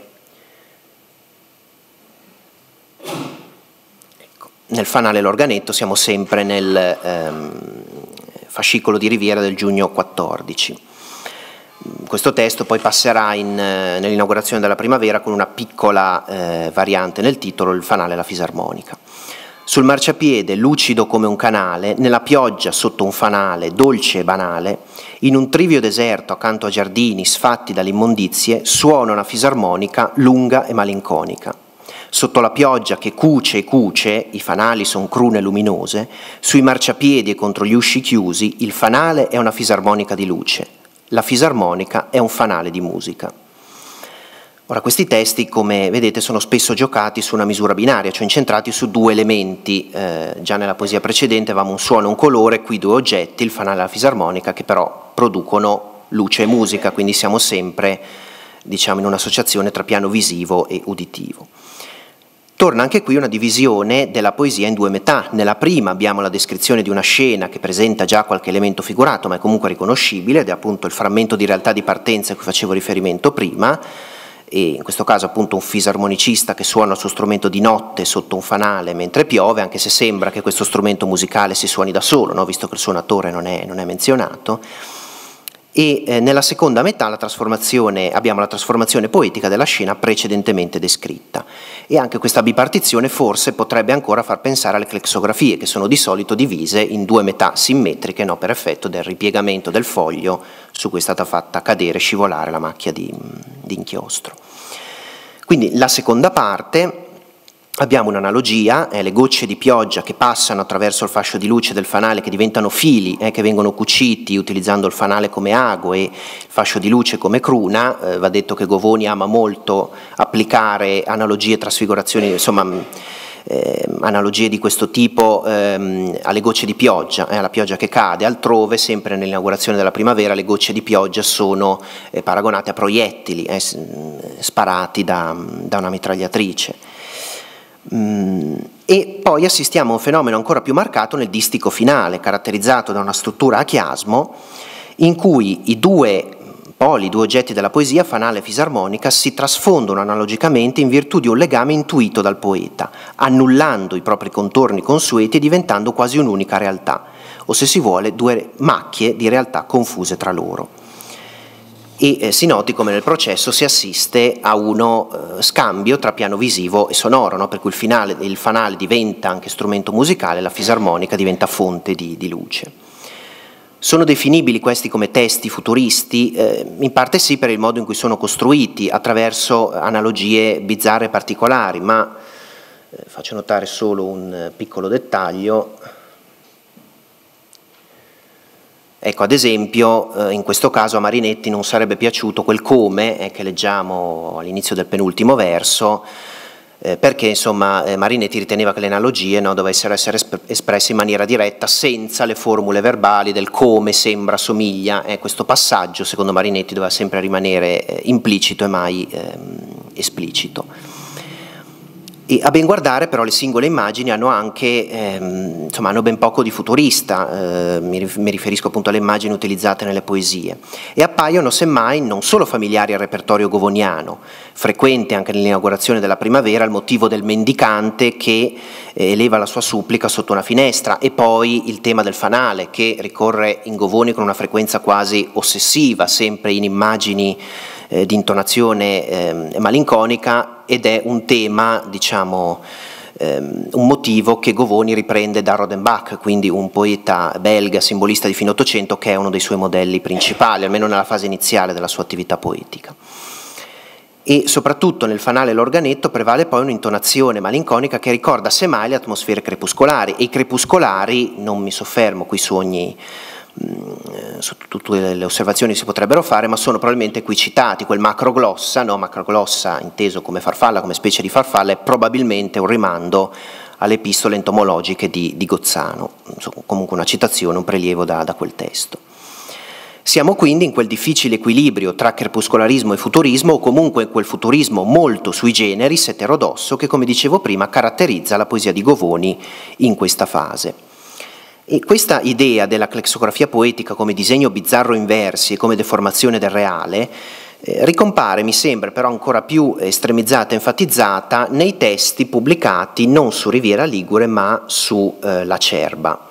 ecco, nel fanale L'Organetto, siamo sempre nel ehm, fascicolo di Riviera del giugno 14. Questo testo poi passerà in, eh, nell'inaugurazione della primavera con una piccola eh, variante nel titolo, il fanale La fisarmonica. Sul marciapiede, lucido come un canale, nella pioggia sotto un fanale, dolce e banale, in un trivio deserto accanto a giardini sfatti dalle immondizie, suona una fisarmonica lunga e malinconica. Sotto la pioggia che cuce e cuce, i fanali son crune luminose, sui marciapiedi e contro gli usci chiusi, il fanale è una fisarmonica di luce, la fisarmonica è un fanale di musica. Ora, questi testi, come vedete, sono spesso giocati su una misura binaria, cioè incentrati su due elementi. Eh, già nella poesia precedente avevamo un suono e un colore, qui due oggetti, il fanale e la fisarmonica, che però producono luce e musica, quindi siamo sempre diciamo, in un'associazione tra piano visivo e uditivo. Torna anche qui una divisione della poesia in due metà. Nella prima abbiamo la descrizione di una scena che presenta già qualche elemento figurato, ma è comunque riconoscibile, ed è appunto il frammento di realtà di partenza a cui facevo riferimento prima, e in questo caso appunto un fisarmonicista che suona il suo strumento di notte sotto un fanale mentre piove, anche se sembra che questo strumento musicale si suoni da solo, no? visto che il suonatore non è, non è menzionato. E eh, nella seconda metà la abbiamo la trasformazione poetica della scena precedentemente descritta. E anche questa bipartizione forse potrebbe ancora far pensare alle clexografie, che sono di solito divise in due metà simmetriche no? per effetto del ripiegamento del foglio su cui è stata fatta cadere e scivolare la macchia di, di inchiostro. Quindi la seconda parte abbiamo un'analogia, eh, le gocce di pioggia che passano attraverso il fascio di luce del fanale che diventano fili eh, che vengono cuciti utilizzando il fanale come ago e il fascio di luce come cruna, eh, va detto che Govoni ama molto applicare analogie, trasfigurazioni, insomma eh, analogie di questo tipo ehm, alle gocce di pioggia, eh, alla pioggia che cade, altrove sempre nell'inaugurazione della primavera le gocce di pioggia sono eh, paragonate a proiettili eh, sparati da, da, una mitragliatrice. Mm, e poi assistiamo a un fenomeno ancora più marcato nel distico finale, caratterizzato da una struttura a chiasmo, in cui i due poli, i due oggetti della poesia, fanale e fisarmonica, si trasfondono analogicamente in virtù di un legame intuito dal poeta, annullando i propri contorni consueti e diventando quasi un'unica realtà, o se si vuole due macchie di realtà confuse tra loro e eh, si noti come nel processo si assiste a uno eh, scambio tra piano visivo e sonoro, no? per cui il, finale, il, fanale diventa anche strumento musicale, la fisarmonica diventa fonte di, di luce. Sono definibili questi come testi futuristi? Eh, in parte sì per il modo in cui sono costruiti, attraverso analogie bizzarre e particolari, ma eh, faccio notare solo un eh, piccolo dettaglio. Ecco, ad esempio, eh, in questo caso a Marinetti non sarebbe piaciuto quel come eh, che leggiamo all'inizio del penultimo verso, eh, perché insomma eh, Marinetti riteneva che le analogie no, dovessero essere espresse in maniera diretta senza le formule verbali del come, sembra, somiglia. Eh, questo passaggio, secondo Marinetti, doveva sempre rimanere eh, implicito e mai ehm, esplicito. E a ben guardare però le singole immagini hanno anche, ehm, insomma, hanno ben poco di futurista, eh, mi riferisco appunto alle immagini utilizzate nelle poesie, e appaiono semmai non solo familiari al repertorio govoniano, frequente anche nell'inaugurazione della primavera il motivo del mendicante che eh, eleva la sua supplica sotto una finestra, e poi il tema del fanale che ricorre in govoni con una frequenza quasi ossessiva, sempre in immagini eh, di intonazione eh, malinconica ed è un tema, diciamo, ehm, un motivo che Govoni riprende da Rodenbach, quindi un poeta belga, simbolista di fine Ottocento, che è uno dei suoi modelli principali, almeno nella fase iniziale della sua attività poetica. E soprattutto nel fanale L'Organetto prevale poi un'intonazione malinconica che ricorda semmai le atmosfere crepuscolari, e i crepuscolari, non mi soffermo qui su ogni su tutte le osservazioni si potrebbero fare, ma sono probabilmente qui citati, quel macroglossa, no? macroglossa inteso come farfalla, come specie di farfalla, è probabilmente un rimando alle epistole entomologiche di, di Gozzano, comunque una citazione, un prelievo da, da quel testo. Siamo quindi in quel difficile equilibrio tra crepuscolarismo e futurismo, o comunque quel futurismo molto sui generis, eterodosso, che come dicevo prima caratterizza la poesia di Govoni in questa fase. E questa idea della clexografia poetica come disegno bizzarro in versi e come deformazione del reale eh, ricompare, mi sembra, però ancora più estremizzata e enfatizzata nei testi pubblicati non su Riviera Ligure ma su eh, La Cerba.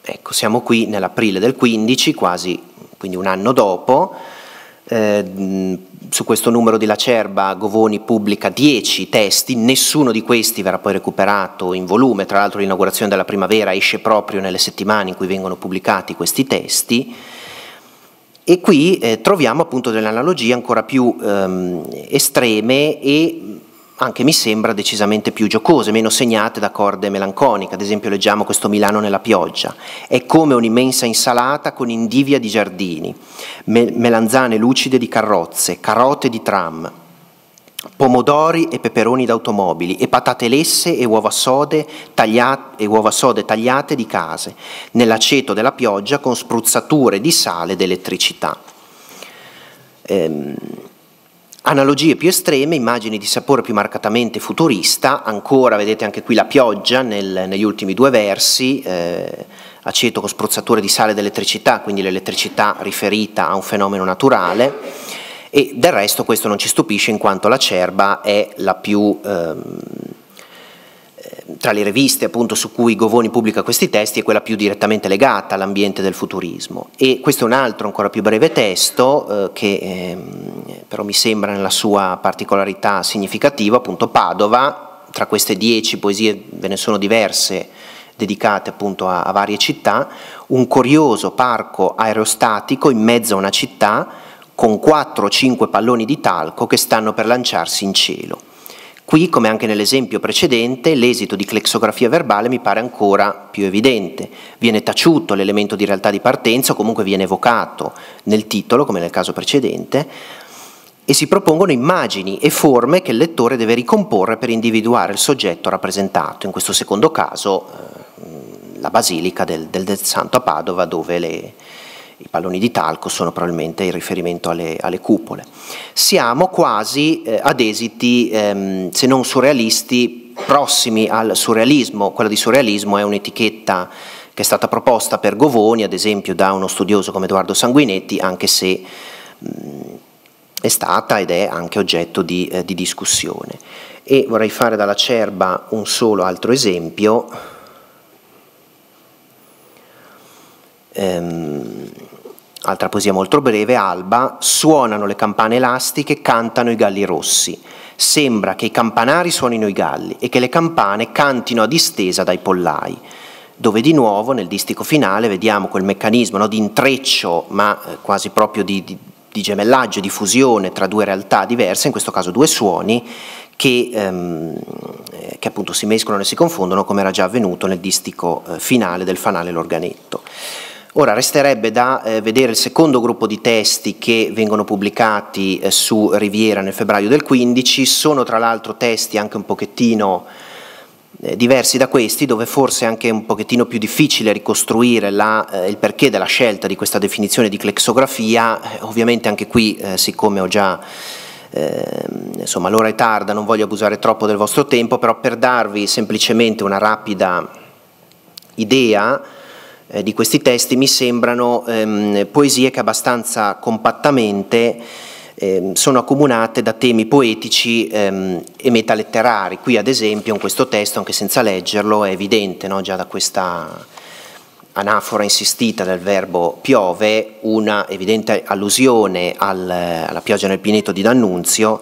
Ecco, siamo qui nell'aprile del 15, quasi quindi un anno dopo, eh, su questo numero di Lacerba Govoni pubblica 10 testi, nessuno di questi verrà poi recuperato in volume, tra l'altro l'inaugurazione della primavera esce proprio nelle settimane in cui vengono pubblicati questi testi. E qui eh, troviamo appunto delle analogie ancora più ehm, estreme e anche mi sembra decisamente più giocose, meno segnate da corde melanconiche. Ad esempio leggiamo questo Milano nella pioggia. È come un'immensa insalata con indivia di giardini, melanzane lucide di carrozze, carote di tram, pomodori e peperoni d'automobili e patate lesse e uova sode, tagliate, e uova sode tagliate di case, nell'aceto della pioggia con spruzzature di sale ed elettricità. Ehm, Analogie più estreme, immagini di sapore più marcatamente futurista, ancora vedete anche qui la pioggia nel, negli ultimi due versi, eh, aceto con spruzzature di sale d'elettricità, quindi l'elettricità riferita a un fenomeno naturale. E del resto questo non ci stupisce in quanto la cerba è la più... Ehm, tra le riviste appunto su cui Govoni pubblica questi testi è quella più direttamente legata all'ambiente del futurismo. E questo è un altro ancora più breve testo eh, che eh, però mi sembra nella sua particolarità significativa appunto Padova. Tra queste dieci poesie ve ne sono diverse dedicate appunto a, a varie città. Un curioso parco aerostatico in mezzo a una città con quattro o cinque palloni di talco che stanno per lanciarsi in cielo Qui, come anche nell'esempio precedente, l'esito di clexografia verbale mi pare ancora più evidente. Viene taciuto l'elemento di realtà di partenza o comunque viene evocato nel titolo, come nel caso precedente, e si propongono immagini e forme che il lettore deve ricomporre per individuare il soggetto rappresentato, in questo secondo caso eh, la basilica del, del, del, Santo a Padova dove le, i palloni di talco sono probabilmente in riferimento alle, alle cupole. Siamo quasi eh, ad esiti, ehm, se non surrealisti, prossimi al surrealismo. Quella di surrealismo è un'etichetta che è stata proposta per Govoni, ad esempio da uno studioso come Edoardo Sanguinetti, anche se mh, è stata ed è anche oggetto di, eh, di discussione. E vorrei fare dalla Cerba un solo altro esempio. Ehm, altra poesia molto breve, Alba, suonano le campane elastiche, cantano i galli rossi. Sembra che i campanari suonino i galli e che le campane cantino a distesa dai pollai dove di nuovo nel distico finale vediamo quel meccanismo no, di intreccio, ma eh, quasi proprio di, di, di gemellaggio, di fusione tra due realtà diverse, in questo caso due suoni, che, ehm, che appunto si mescolano e si confondono come era già avvenuto nel distico eh, finale del fanale l'organetto. Ora resterebbe da eh, vedere il secondo gruppo di testi che vengono pubblicati eh, su Riviera nel febbraio del 15, sono tra l'altro testi anche un pochettino eh, diversi da questi, dove forse è anche un pochettino più difficile ricostruire la, eh, il perché della scelta di questa definizione di clexografia, eh, ovviamente anche qui, eh, siccome ho già ehm, insomma l'ora è tarda, non voglio abusare troppo del vostro tempo, però per darvi semplicemente una rapida idea eh, di questi testi mi sembrano ehm, poesie che abbastanza compattamente eh, sono accomunate da temi poetici ehm, e metaletterari. Qui ad esempio in questo testo, anche senza leggerlo, è evidente no? già da questa anafora insistita del verbo piove una evidente allusione al, alla pioggia nel pineto di D'Annunzio,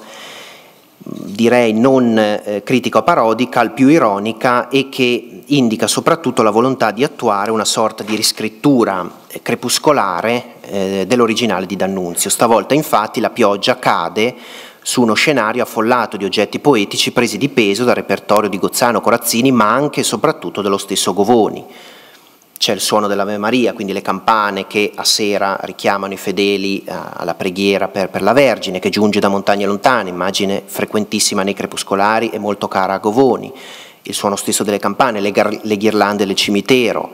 direi non eh, critico-parodica, al più ironica e che indica soprattutto la volontà di attuare una sorta di riscrittura eh, crepuscolare eh, dell'originale di D'Annunzio. Stavolta infatti la pioggia cade su uno scenario affollato di oggetti poetici presi di peso dal repertorio di Gozzano Corazzini, ma anche e soprattutto dello stesso Govoni. C'è il suono dell'Ave Maria, quindi le campane che a sera richiamano i fedeli eh, alla preghiera per, per, la Vergine, che giunge da montagne lontane, immagine frequentissima nei crepuscolari e molto cara a Govoni. Il suono stesso delle campane, le, le ghirlande del cimitero,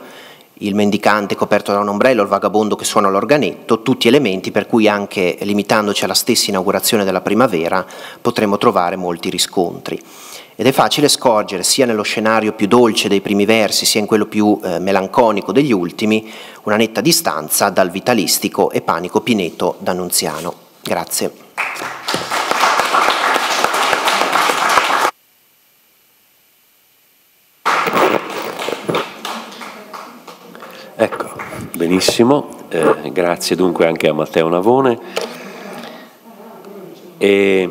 il mendicante coperto da un ombrello, il vagabondo che suona l'organetto, tutti elementi per cui anche limitandoci alla stessa inaugurazione della primavera potremo trovare molti riscontri. Ed è facile scorgere sia nello scenario più dolce dei primi versi sia in quello più eh, melanconico degli ultimi una netta distanza dal vitalistico e panico pineto d'Annunziano. Grazie. Ecco, benissimo, eh, grazie dunque anche a Matteo Navone e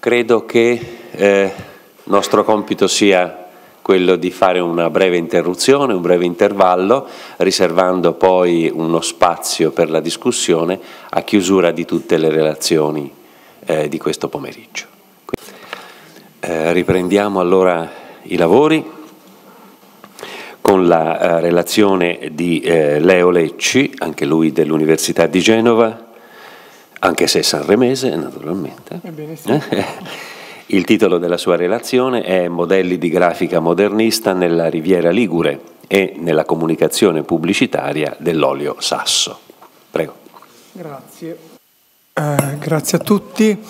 credo che eh, nostro compito sia quello di fare una breve interruzione, un breve intervallo, riservando poi uno spazio per la discussione a chiusura di tutte le relazioni eh, di questo pomeriggio. Eh, riprendiamo allora i lavori con la eh, relazione di eh, Leo Lecci, anche lui dell'Università di Genova, anche se sanremese naturalmente. Sì. Il titolo della sua relazione è Modelli di grafica modernista nella Riviera Ligure e nella comunicazione pubblicitaria dell'olio sasso. Prego. Grazie. Eh, grazie a tutti.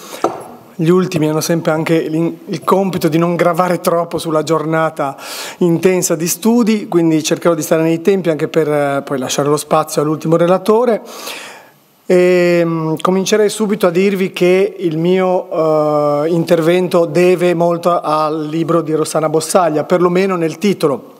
Gli ultimi hanno sempre anche il compito di non gravare troppo sulla giornata intensa di studi, quindi cercherò di stare nei tempi anche per eh, poi lasciare lo spazio all'ultimo relatore. E, um, comincerei subito a dirvi che il mio uh, intervento deve molto al libro di Rossana Bossaglia, perlomeno nel titolo.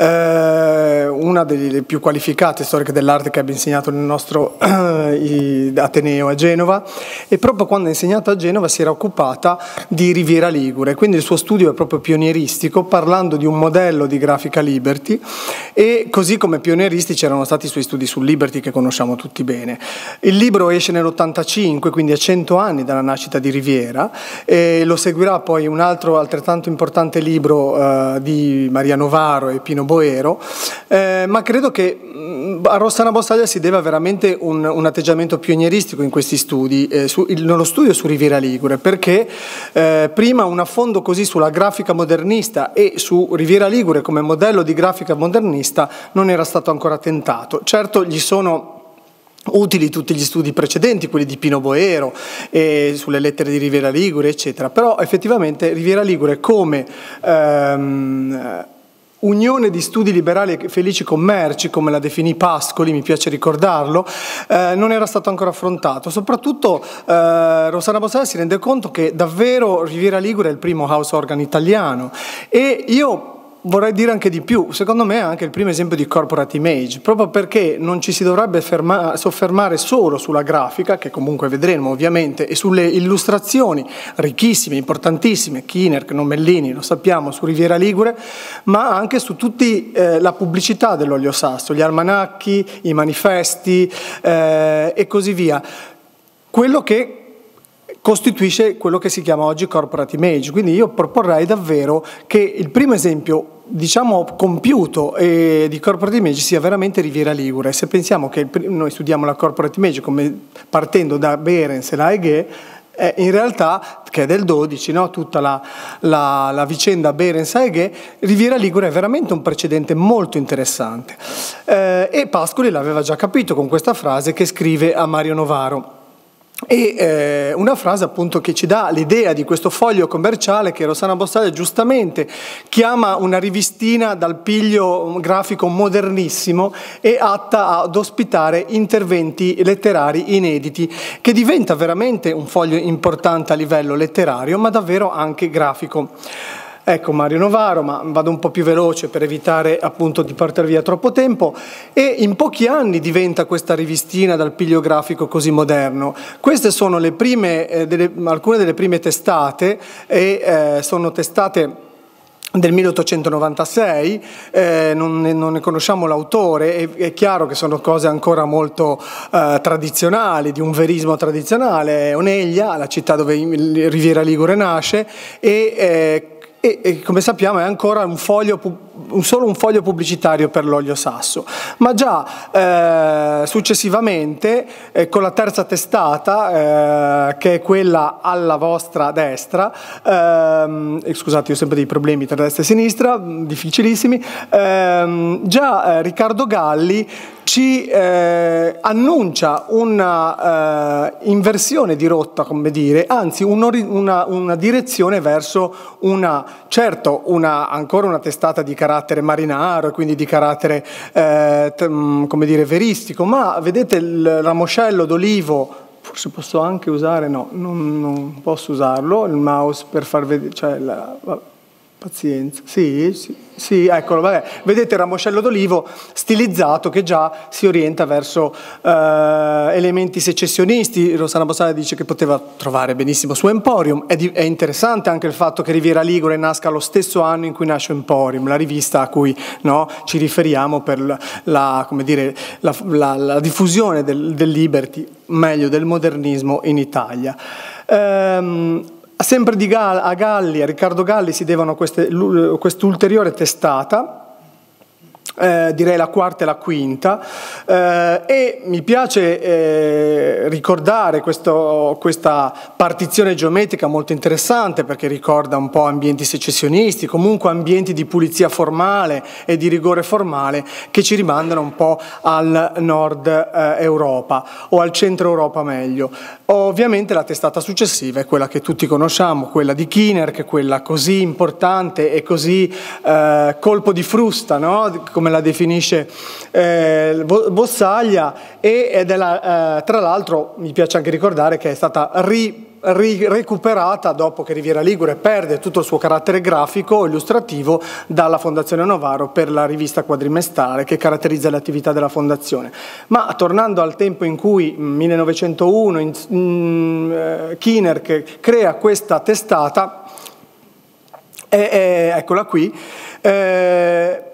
Una una delle più qualificate storiche dell'arte che abbia insegnato nel nostro eh, Ateneo a Genova. E proprio quando ha insegnato a Genova si era occupata di Riviera Ligure, quindi il suo studio è proprio pionieristico parlando di un modello di grafica Liberty. E così come pionieristici erano stati i suoi studi su Liberty che conosciamo tutti bene. Il libro esce nell'85, quindi a 100 anni dalla nascita di Riviera. E lo seguirà poi un altro altrettanto importante libro eh, di Maria Novaro e Pino Boero, eh, ma credo che mh, a Rossana Bossaglia si deve veramente un, un atteggiamento pionieristico in questi studi, eh, su, il, nello studio su Riviera Ligure, perché eh, prima un affondo così sulla grafica modernista e su Riviera Ligure come modello di grafica modernista non era stato ancora tentato. Certo gli sono utili tutti gli studi precedenti, quelli di Pino Boero, e sulle lettere di Riviera Ligure, eccetera, però effettivamente Riviera Ligure come ehm, unione di studi liberali e felici commerci, come la definì Pascoli, mi piace ricordarlo, eh, non era stato ancora affrontato. Soprattutto eh, Rossana Bossella si rende conto che davvero Riviera Ligure è il primo house organ italiano e io vorrei dire anche di più, secondo me è anche il primo esempio di corporate image, proprio perché non ci si dovrebbe ferma, soffermare solo sulla grafica, che comunque vedremo ovviamente, e sulle illustrazioni ricchissime, importantissime, Kinerk, Nomellini, lo sappiamo, su Riviera Ligure, ma anche su tutta eh, la pubblicità dell'olio sasso, gli almanacchi, i manifesti eh, e così via. Quello che costituisce quello che si chiama oggi corporate image. Quindi io proporrei davvero che il primo esempio diciamo compiuto eh, di corporate image sia veramente Riviera Ligure. Se pensiamo che noi studiamo la corporate image come partendo da Berens e la eh, in realtà, che è del 12, no? tutta la, la, la vicenda Berens-Aeghe, Riviera Ligure è veramente un precedente molto interessante. Eh, e Pascoli l'aveva già capito con questa frase che scrive a Mario Novaro. E eh, una frase appunto che ci dà l'idea di questo foglio commerciale che Rossana Bossale giustamente chiama una rivistina dal piglio grafico modernissimo e atta ad ospitare interventi letterari inediti, che diventa veramente un foglio importante a livello letterario ma davvero anche grafico. Ecco Mario Novaro, ma vado un po' più veloce per evitare appunto di portare via troppo tempo e in pochi anni diventa questa rivistina dal piglio grafico così moderno. Queste sono prime, eh, delle, alcune delle prime testate e eh, sono testate del 1896, eh, non, ne, non, ne, conosciamo l'autore, è, è, chiaro che sono cose ancora molto eh, tradizionali, di un verismo tradizionale, Oneglia, la città dove Riviera Ligure nasce, e eh, e, e, come sappiamo è ancora un foglio, solo un foglio pubblicitario per l'olio sasso, ma già eh, successivamente eh, con la terza testata, eh, che è quella alla vostra destra, ehm, scusate io ho sempre dei problemi tra destra e sinistra, difficilissimi, ehm, già eh, Riccardo Galli ci eh, annuncia una eh, inversione di rotta, come dire, anzi una, una, direzione verso una, certo, una, ancora una testata di carattere marinaro e quindi di carattere, eh, mm, come dire, veristico, ma vedete il ramoscello d'olivo forse posso anche usare, no, non, non, posso usarlo, il mouse per far vedere, cioè la, Pazienza, sì, sì, sì, eccolo, vabbè. vedete il ramoscello d'olivo stilizzato che già si orienta verso eh, elementi secessionisti, Rossana Bossale dice che poteva trovare benissimo su Emporium, è, di, è, interessante anche il fatto che Riviera Ligure nasca lo stesso anno in cui nasce Emporium, la rivista a cui no, ci riferiamo per la, dire, la, la, la diffusione del, del Liberty, meglio del modernismo in Italia. Ehm, Sempre Gall, a Galli, a Riccardo Galli si devono quest'ulteriore testata, eh, direi la quarta e la quinta, eh, e mi piace eh, ricordare questo, questa partizione geometrica molto interessante perché ricorda un po' ambienti secessionisti, comunque ambienti di pulizia formale e di rigore formale che ci rimandano un po' al nord eh, Europa o al centro Europa meglio. Ovviamente la testata successiva è quella che tutti conosciamo, quella di Kiner, che è quella così importante e così eh, colpo di frusta, no? come la definisce eh, Bossaglia, e, è eh, tra l'altro mi piace anche ricordare che è stata ri ri- recuperata dopo che Riviera Ligure perde tutto il suo carattere grafico illustrativo dalla Fondazione Novaro per la rivista quadrimestrale che caratterizza le attività della Fondazione. Ma tornando al tempo in cui, 1901, in, in, eh, Kiner crea questa testata, eh, eh, eccola qui, eh,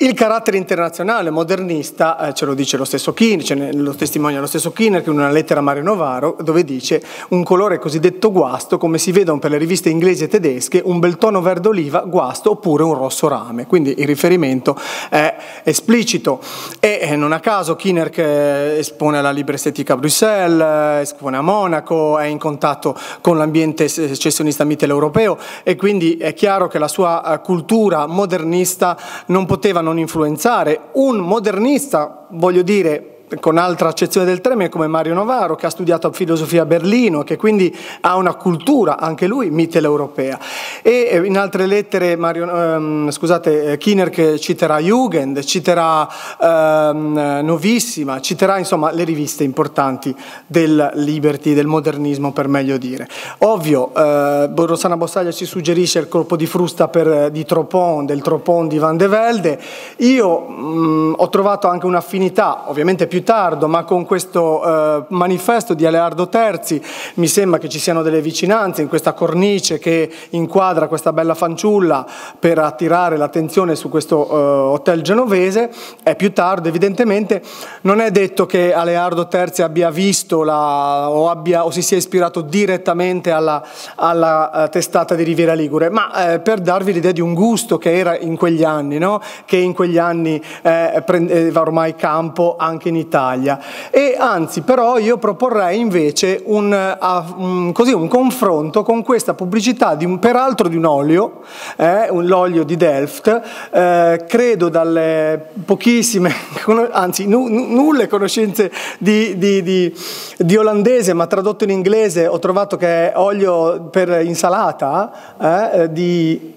il carattere internazionale modernista, eh, ce lo dice lo stesso ce lo testimonia lo stesso Kiner che in una lettera a Mario Novaro dove dice un colore cosiddetto guasto come si vedono per le riviste inglesi e tedesche, un bel tono verde oliva, guasto oppure un rosso rame. Quindi il riferimento è esplicito e eh, non a caso Kiner che espone alla Libre Estetica a Bruxelles, espone a Monaco, è in contatto con l'ambiente secessionista mitteleuropeo e quindi è chiaro che la sua eh, cultura modernista non poteva non influenzare. Un modernista, voglio dire, con altra accezione del termine come Mario Novaro che ha studiato filosofia a Berlino che quindi ha una cultura anche lui mitteleuropea e eh, in altre lettere Mario, ehm, scusate eh, Kiner che citerà Jugend citerà ehm, Novissima citerà insomma le riviste importanti del Liberty del modernismo per meglio dire. Ovvio eh, Rossana Bossaglia ci suggerisce il colpo di frusta per, eh, di Tropon del Tropon di Van de Velde. Io mh, mm, ho trovato anche un'affinità ovviamente più più tardo, ma con questo eh, manifesto di Aleardo Terzi mi sembra che ci siano delle vicinanze in questa cornice che inquadra questa bella fanciulla per attirare l'attenzione su questo eh, hotel genovese. È più tardo, evidentemente, non è detto che Aleardo Terzi abbia visto la, o, abbia, o, si sia ispirato direttamente alla, alla uh, testata di Riviera Ligure, ma eh, per darvi l'idea di un gusto che era in quegli anni, no? che in quegli anni eh, prendeva ormai campo anche in Italia Italia e anzi però io proporrei invece un, così, un confronto con questa pubblicità di un, peraltro di un olio, eh, l'olio di Delft, eh, credo dalle pochissime, [laughs] anzi nu, nulle conoscenze di, di, di, di, olandese ma tradotto in inglese ho trovato che è olio per insalata eh, di...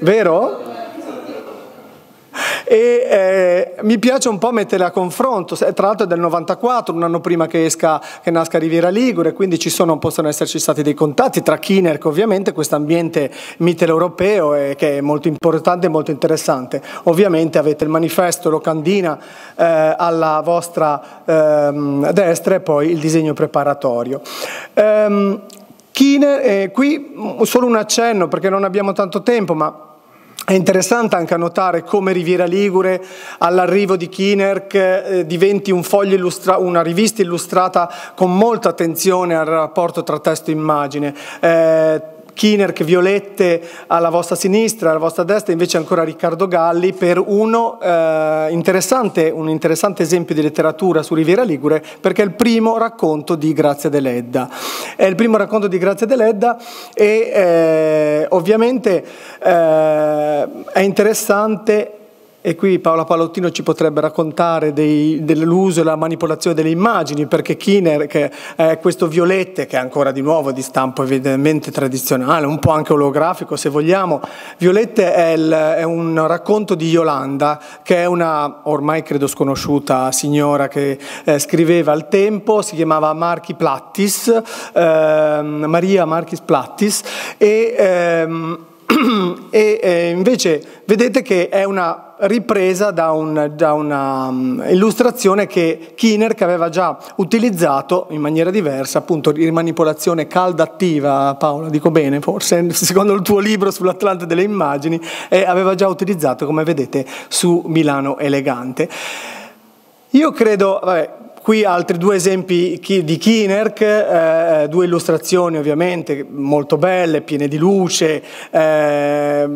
Vero? E eh, mi piace un po' metterle a confronto, tra l'altro è del 94, un anno prima che, esca, che nasca Riviera Ligure, quindi ci sono, possono esserci stati dei contatti tra Kinerk ovviamente, questo ambiente mitteleuropeo eh, che è molto importante e molto interessante. Ovviamente avete il manifesto Locandina eh, alla vostra ehm, destra e poi il disegno preparatorio. Um, Kiner, eh, qui solo un accenno perché non abbiamo tanto tempo, ma è interessante anche notare come Riviera Ligure all'arrivo di Kinerk eh, diventi un una rivista illustrata con molta attenzione al rapporto tra testo e immagine. Eh, Kinerk, Violette alla vostra sinistra, alla vostra destra, invece ancora Riccardo Galli per uno, eh, interessante, un interessante esempio di letteratura su Riviera Ligure perché è il primo racconto di Grazia Deledda. È il primo racconto di Grazia Deledda e eh, ovviamente eh, è interessante e qui Paola Palottino ci potrebbe raccontare dell'uso e la manipolazione delle immagini, perché Kiner, che è questo Violette, che è ancora di nuovo di stampo evidentemente tradizionale, un po' anche olografico se vogliamo, Violette è, il, è un racconto di Yolanda, che è una ormai credo sconosciuta signora che eh, scriveva al tempo, si chiamava Marchi Plattis, eh, Maria Marchis Plattis, e... Ehm, e eh, invece vedete che è una ripresa da, un, da una um, illustrazione che Kiner che aveva già utilizzato in maniera diversa, appunto di manipolazione calda attiva, Paola, dico bene forse, secondo il tuo libro sull'Atlante delle immagini, e aveva già utilizzato, come vedete, su Milano Elegante. Io credo, vabbè, Qui altri due esempi di Kinerk, eh, due illustrazioni ovviamente molto belle, piene di luce, eh,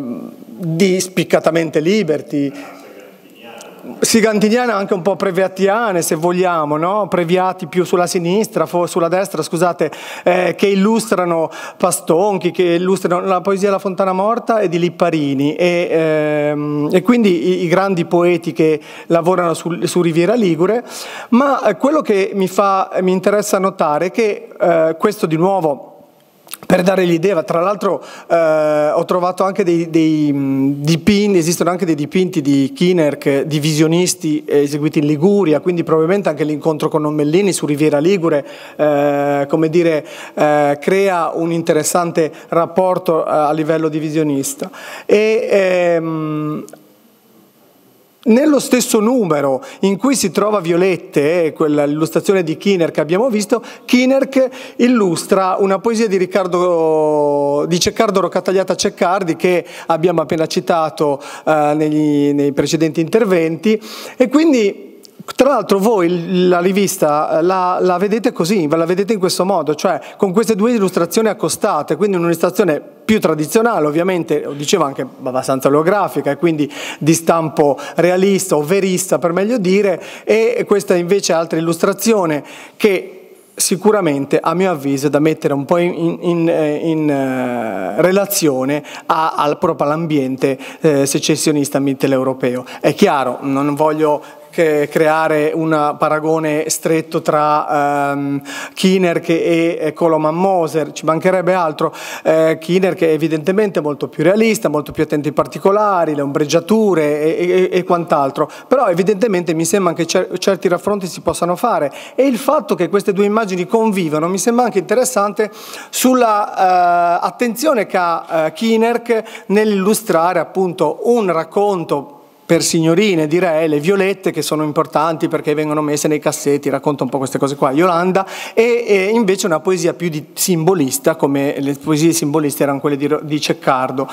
di spiccatamente Liberty, sigantiniane anche un po' previatiane se vogliamo, no? previati più sulla sinistra, sulla destra, scusate, eh, che illustrano Pastonchi, che illustrano la poesia della Fontana Morta e di Lipparini e, ehm, e quindi i, i, grandi poeti che lavorano su, su Riviera Ligure, ma eh, quello che mi, fa, mi interessa notare è che eh, questo di nuovo per dare l'idea, tra l'altro eh, ho trovato anche dei, dei dipinti, esistono anche dei dipinti di Kinerk, di visionisti eseguiti in Liguria, quindi probabilmente anche l'incontro con Ommellini su Riviera Ligure, eh, come dire, eh, crea un interessante rapporto eh, a livello di visionista. E, ehm, nello stesso numero in cui si trova Violette, eh, quella illustrazione di Kinner che abbiamo visto, Kinner illustra una poesia di, Riccardo, di Ceccardo Roccatagliata Ceccardi che abbiamo appena citato eh, negli, nei precedenti interventi. E quindi tra l'altro voi la rivista la, la, vedete così, la vedete in questo modo, cioè con queste due illustrazioni accostate, quindi un'illustrazione più tradizionale, ovviamente, dicevo anche abbastanza olografica e quindi di stampo realista o verista per meglio dire, e questa invece altra illustrazione che sicuramente a mio avviso è da mettere un po' in, in, in uh, relazione a, al, proprio all'ambiente eh, secessionista mitteleuropeo. È chiaro, non voglio creare un paragone stretto tra ehm, Kinerk e, e Koloman Moser, ci mancherebbe altro. Eh, Kinerk è evidentemente molto più realista, molto più attento ai particolari, le ombreggiature e, e, e quant'altro, però evidentemente mi sembra che cer certi raffronti si possano fare e il fatto che queste due immagini convivano mi sembra anche interessante sulla eh, attenzione che ha eh, Kinerk nell'illustrare appunto un racconto per signorine direi, le violette che sono importanti perché vengono messe nei cassetti, racconta un po' queste cose qua, Yolanda, e, e invece una poesia più di simbolista, come le poesie simboliste erano quelle di, di Ceccardo.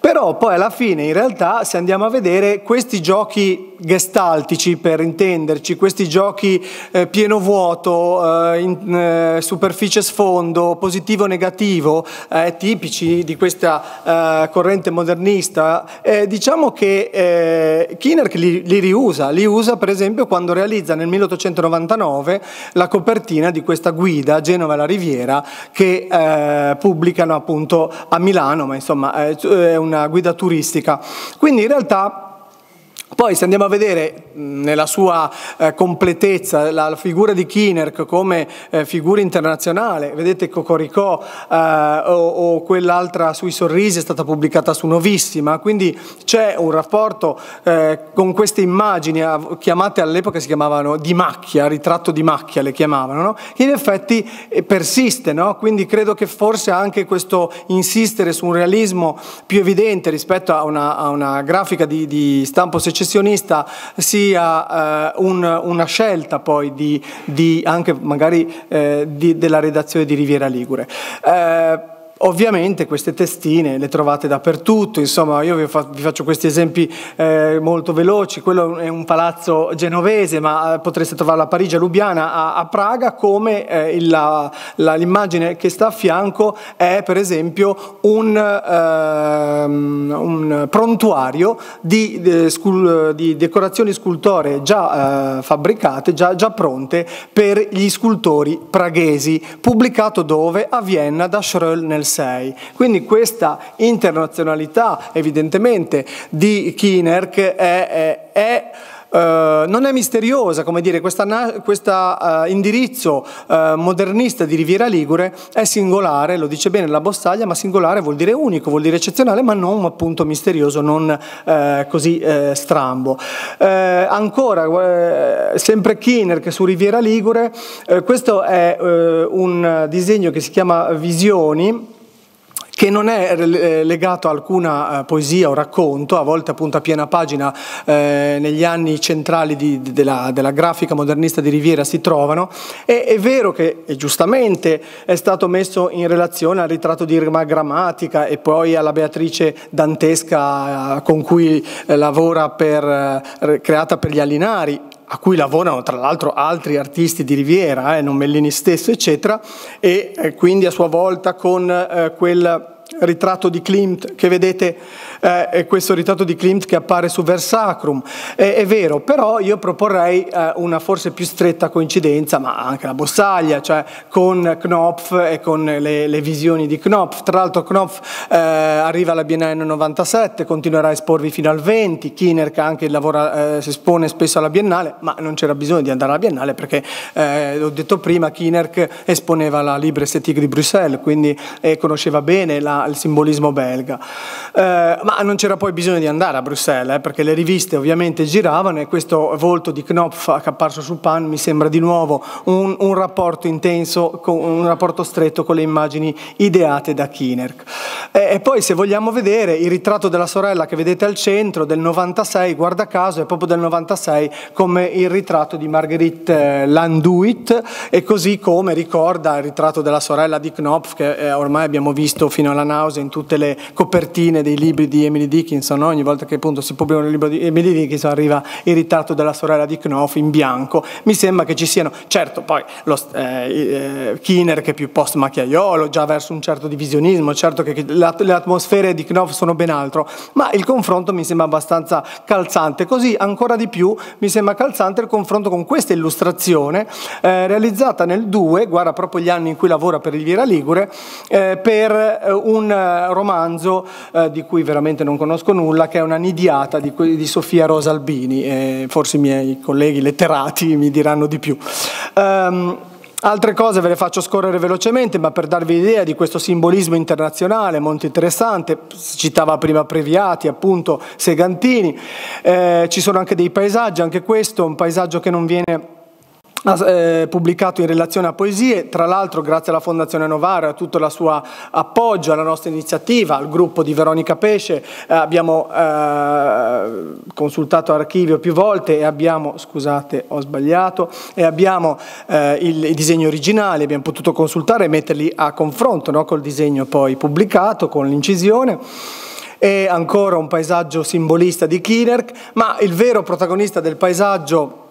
Però poi alla fine in realtà se andiamo a vedere questi giochi gestaltici per intenderci, questi giochi eh, pieno vuoto, eh, in, eh, superficie sfondo, positivo negativo, eh, tipici di questa eh, corrente modernista, eh, diciamo che Kinner li, li, riusa, li usa per esempio quando realizza nel 1899 la copertina di questa guida Genova alla Riviera che pubblicano appunto a Milano, ma insomma è un una guida turistica. Quindi in realtà poi se andiamo a vedere nella sua eh, completezza la, la, figura di Kinerk come eh, figura internazionale, vedete Cocoricò eh, o, o, quell'altra sui sorrisi è stata pubblicata su Novissima, quindi c'è un rapporto eh, con queste immagini chiamate all'epoca si chiamavano di macchia, ritratto di macchia le chiamavano, no? che in effetti eh, persiste, no? quindi credo che forse anche questo insistere su un realismo più evidente rispetto a una, a una grafica di, di stampo secessionista secessionista sia eh, un, una scelta poi di, di anche magari eh, di, della redazione di Riviera Ligure. Eh, Ovviamente queste testine le trovate dappertutto, insomma io vi, faccio questi esempi eh, molto veloci, quello è un palazzo genovese ma eh, potreste trovarlo a Parigi, a Lubiana, a, a Praga, come eh, l'immagine che sta a fianco è per esempio un, ehm, un prontuario di, di, scul, di, decorazioni scultoree già eh, fabbricate, già, già pronte per gli scultori praghesi, pubblicato dove? A Vienna da Schröll nel 2006. Quindi questa internazionalità evidentemente di Kinerk è, è, è Uh, non è misteriosa, come dire, questo uh, indirizzo uh, modernista di Riviera Ligure è singolare, lo dice bene la Bossaglia, ma singolare vuol dire unico, vuol dire eccezionale, ma non appunto misterioso, non così strambo. ancora, sempre Kiner che su Riviera Ligure, questo è un disegno che si chiama Visioni, che non è eh, legato a alcuna eh, poesia o racconto, a volte appunto a piena pagina eh, negli anni centrali di, della, della, grafica modernista di Riviera si trovano, e è vero che giustamente è stato messo in relazione al ritratto di Irma Grammatica e poi alla Beatrice Dantesca eh, con cui lavora per, creata per gli Alinari, a cui lavorano tra l'altro altri artisti di Riviera, eh, non Mellini stesso, eccetera, e eh, quindi a sua volta con eh, quel ritratto di Klimt che vedete eh, è questo ritratto di Klimt che appare su Versacrum. Eh, è vero, però io proporrei eh, una forse più stretta coincidenza, ma anche la Bossaglia, cioè con Knopf e con le, le visioni di Knopf. Tra l'altro Knopf eh, arriva alla Biennale nel 97, continuerà a esporvi fino al 20, Kiner che anche lavora, eh, si espone spesso alla Biennale, ma non c'era bisogno di andare alla Biennale perché, eh, l'ho detto prima, Kiner esponeva la Libre Esthétique di Bruxelles, quindi conosceva bene la, il simbolismo belga ma non c'era poi bisogno di andare a Bruxelles, eh, perché le riviste ovviamente giravano e questo volto di Knopf che è apparso su Pan mi sembra di nuovo un, un rapporto intenso, un rapporto stretto con le immagini ideate da Kinerk. E, e, poi se vogliamo vedere il ritratto della sorella che vedete al centro del 96, guarda caso è proprio del 96 come il ritratto di Marguerite eh, Landuit e così come ricorda il ritratto della sorella di Knopf che eh, ormai abbiamo visto fino alla nausea in tutte le copertine dei libri di Emily Dickinson, no? ogni volta che appunto si pubblica un libro di Emily Dickinson arriva il ritratto della sorella di Knopf in bianco. Mi sembra che ci siano, certo poi lo, eh, eh, Kiner che è più post macchiaiolo, già verso un certo divisionismo, certo che, le atmosfere di Knopf sono ben altro, ma il confronto mi sembra abbastanza calzante, così ancora di più mi sembra calzante il confronto con questa illustrazione eh, realizzata nel 2, guarda proprio gli anni in cui lavora per Riviera Ligure, eh, per eh, un eh, romanzo di cui veramente non conosco nulla, che è una nidiata di, di Sofia Rosa Albini, e forse i miei colleghi letterati mi diranno di più. Um, Altre cose ve le faccio scorrere velocemente, ma per darvi l'idea di questo simbolismo internazionale molto interessante, citava prima Previati, appunto Segantini, eh, ci sono anche dei paesaggi, anche questo è un paesaggio che non viene eh, pubblicato in relazione a poesie, tra l'altro grazie alla Fondazione Novara, a tutto il suo appoggio alla nostra iniziativa, al gruppo di Veronica Pesce, eh, abbiamo eh, consultato archivio più volte e abbiamo, scusate ho sbagliato, e abbiamo eh, il, disegno originale, abbiamo potuto consultare e metterli a confronto no, col disegno poi pubblicato, con l'incisione. E ancora un paesaggio simbolista di Kinerk, ma il vero protagonista del paesaggio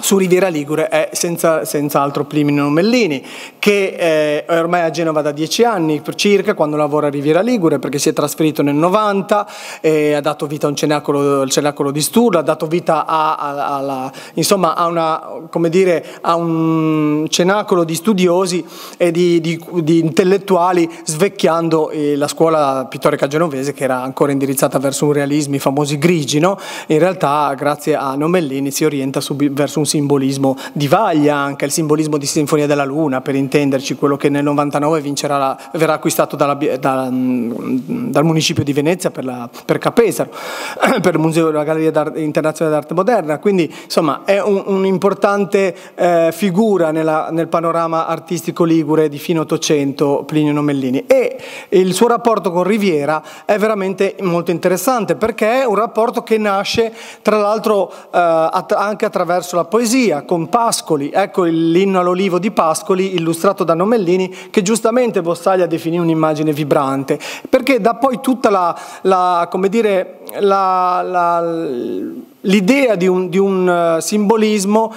su Riviera Ligure è senza, senz'altro Plimino Mellini, che eh, è ormai a Genova da dieci anni circa, quando lavora a Riviera Ligure, perché si è trasferito nel 90, e ha dato vita a un cenacolo, cenacolo di Sturla, ha dato vita a, a, a, insomma, a, una, dire, a, un cenacolo di studiosi e di, di, di intellettuali, svecchiando eh, la scuola pittorica genovese, che era ancora indirizzata verso un realismo, i famosi grigi, no? in realtà grazie a Nomellini si orienta verso un simbolismo di Vaglia, anche il simbolismo di Sinfonia della Luna, per intenderci, quello che nel 99 la, verrà acquistato dalla, da, dal municipio di Venezia per, la, per Capesaro, [clears throat] per il Museo della Galleria Internazionale d'Arte Moderna. Quindi insomma è un'importante un eh, figura nella, nel panorama artistico ligure di fine Ottocento Plinio Nomellini. E il suo rapporto con Riviera è veramente molto interessante perché è un rapporto che nasce tra l'altro eh, anche attraverso la poesia poesia con Pascoli, ecco l'inno all'olivo di Pascoli illustrato da Nomellini che giustamente Bossaglia definì un'immagine vibrante perché dà poi tutta la, la come dire, l'idea di un, di un uh, simbolismo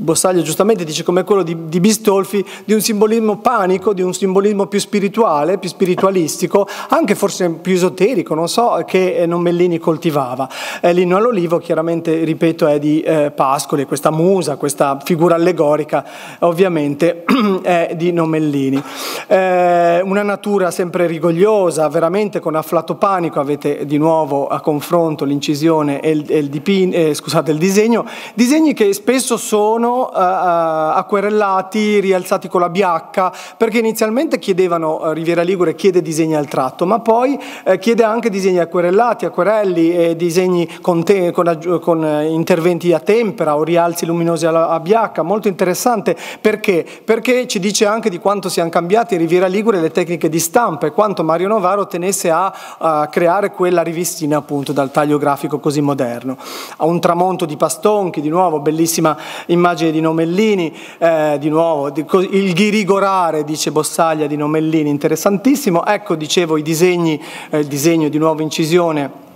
Bossaglia giustamente dice come quello di, di, Bistolfi, di un simbolismo panico, di un simbolismo più spirituale, più spiritualistico, anche forse più esoterico, non so, che eh, Nomellini coltivava. Eh, L'inno all'olivo chiaramente, ripeto, è di eh, Pascoli, questa musa, questa figura allegorica, ovviamente [clears throat] è di Nomellini. Eh, una natura sempre rigogliosa, veramente con afflato panico, avete di nuovo a confronto l'incisione e il, e il, dipin- eh, scusate, il disegno, disegni che spesso sono sono uh, acquerellati, rialzati con la biacca, perché inizialmente chiedevano, uh, Riviera Ligure chiede disegni al tratto, ma poi uh, chiede anche disegni acquerellati, acquerelli e disegni con, te, con, con interventi a tempera o rialzi luminosi alla, a biacca, molto interessante, perché? Perché ci dice anche di quanto siano cambiate in Riviera Ligure le tecniche di stampa e quanto Mario Novaro tenesse a, a creare quella rivistina appunto dal taglio grafico così moderno. A un tramonto di Pastonchi, di nuovo, bellissima immagine immagine di Nomellini, eh, di nuovo, di, il ghirigorare, dice Bossaglia di Nomellini, interessantissimo. Ecco, dicevo, i disegni, eh, il disegno di nuova incisione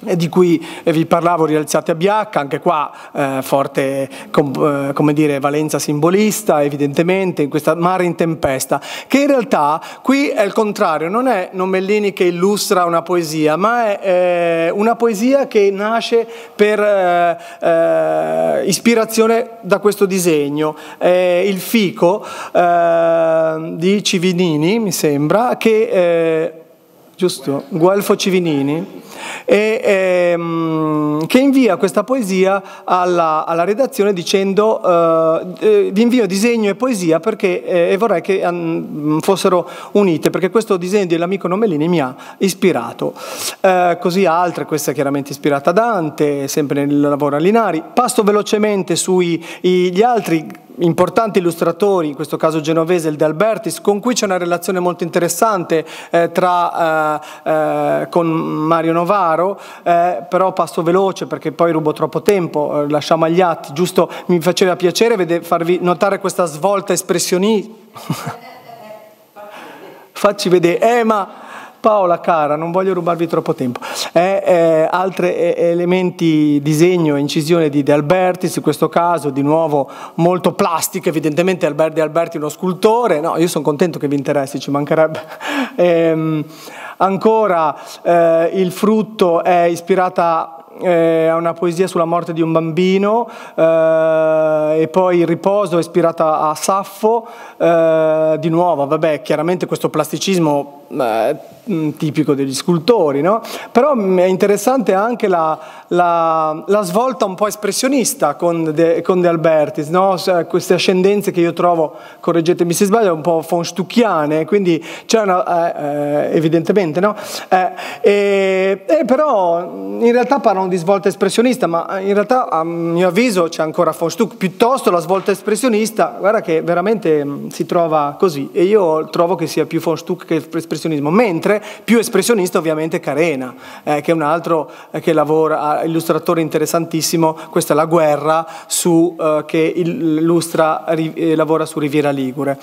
di cui vi parlavo rialzati a BH, anche qua eh, forte com, eh, dire, valenza simbolista evidentemente in questa mare in tempesta, che in realtà qui è il contrario, non è Nomellini che illustra una poesia, ma è eh, una poesia che nasce per eh, eh, ispirazione da questo disegno, il fico eh, di Civinini mi sembra, che giusto, Guelfo Civinini, e, ehm, che invia questa poesia alla, alla redazione dicendo eh, vi invio disegno e poesia perché eh, vorrei che um, fossero unite, perché questo disegno dell'amico Nomellini mi ha ispirato. Eh, così altre, questa è chiaramente ispirata a Dante, sempre nel lavoro a Linari. Passo velocemente sugli altri importanti illustratori, in questo caso genovese il De Albertis, con cui c'è una relazione molto interessante eh, tra, eh, eh, con Mario Novaro, eh, però passo veloce perché poi rubo troppo tempo, eh, lasciamo agli atti, giusto mi faceva piacere vede, farvi notare questa svolta espressionistica. [laughs] Facci vedere, eh ma Paola cara, non voglio rubarvi troppo tempo. Eh, eh, altri elementi, disegno e incisione di De Albertis, in questo caso di nuovo molto plastiche, evidentemente Alberti Alberti è uno scultore, no, io sono contento che vi interessi, ci mancherebbe. [laughs] Eh, ancora il frutto è ispirata eh, una poesia sulla morte di un bambino eh, e poi il riposo è ispirata a Saffo, eh, di nuovo, vabbè, chiaramente questo plasticismo eh, tipico degli scultori, no? però è interessante anche la, la, la, svolta un po' espressionista con De, con de Albertis, no? queste ascendenze che io trovo, correggetemi se sbaglio, un po' von Stucchiane, quindi c'è una, eh, eh, evidentemente, no? Eh, e, e però in realtà parlano di svolta espressionista, ma in realtà a mio avviso c'è ancora von Stuck, piuttosto la svolta espressionista, guarda che veramente mm, si trova così e io trovo che sia più von Stuck che espressionismo, mentre più espressionista ovviamente Carena, eh, che è un altro eh, che lavora, illustratore interessantissimo, questa è La guerra, su, eh, che illustra, ri, lavora su Riviera Ligure.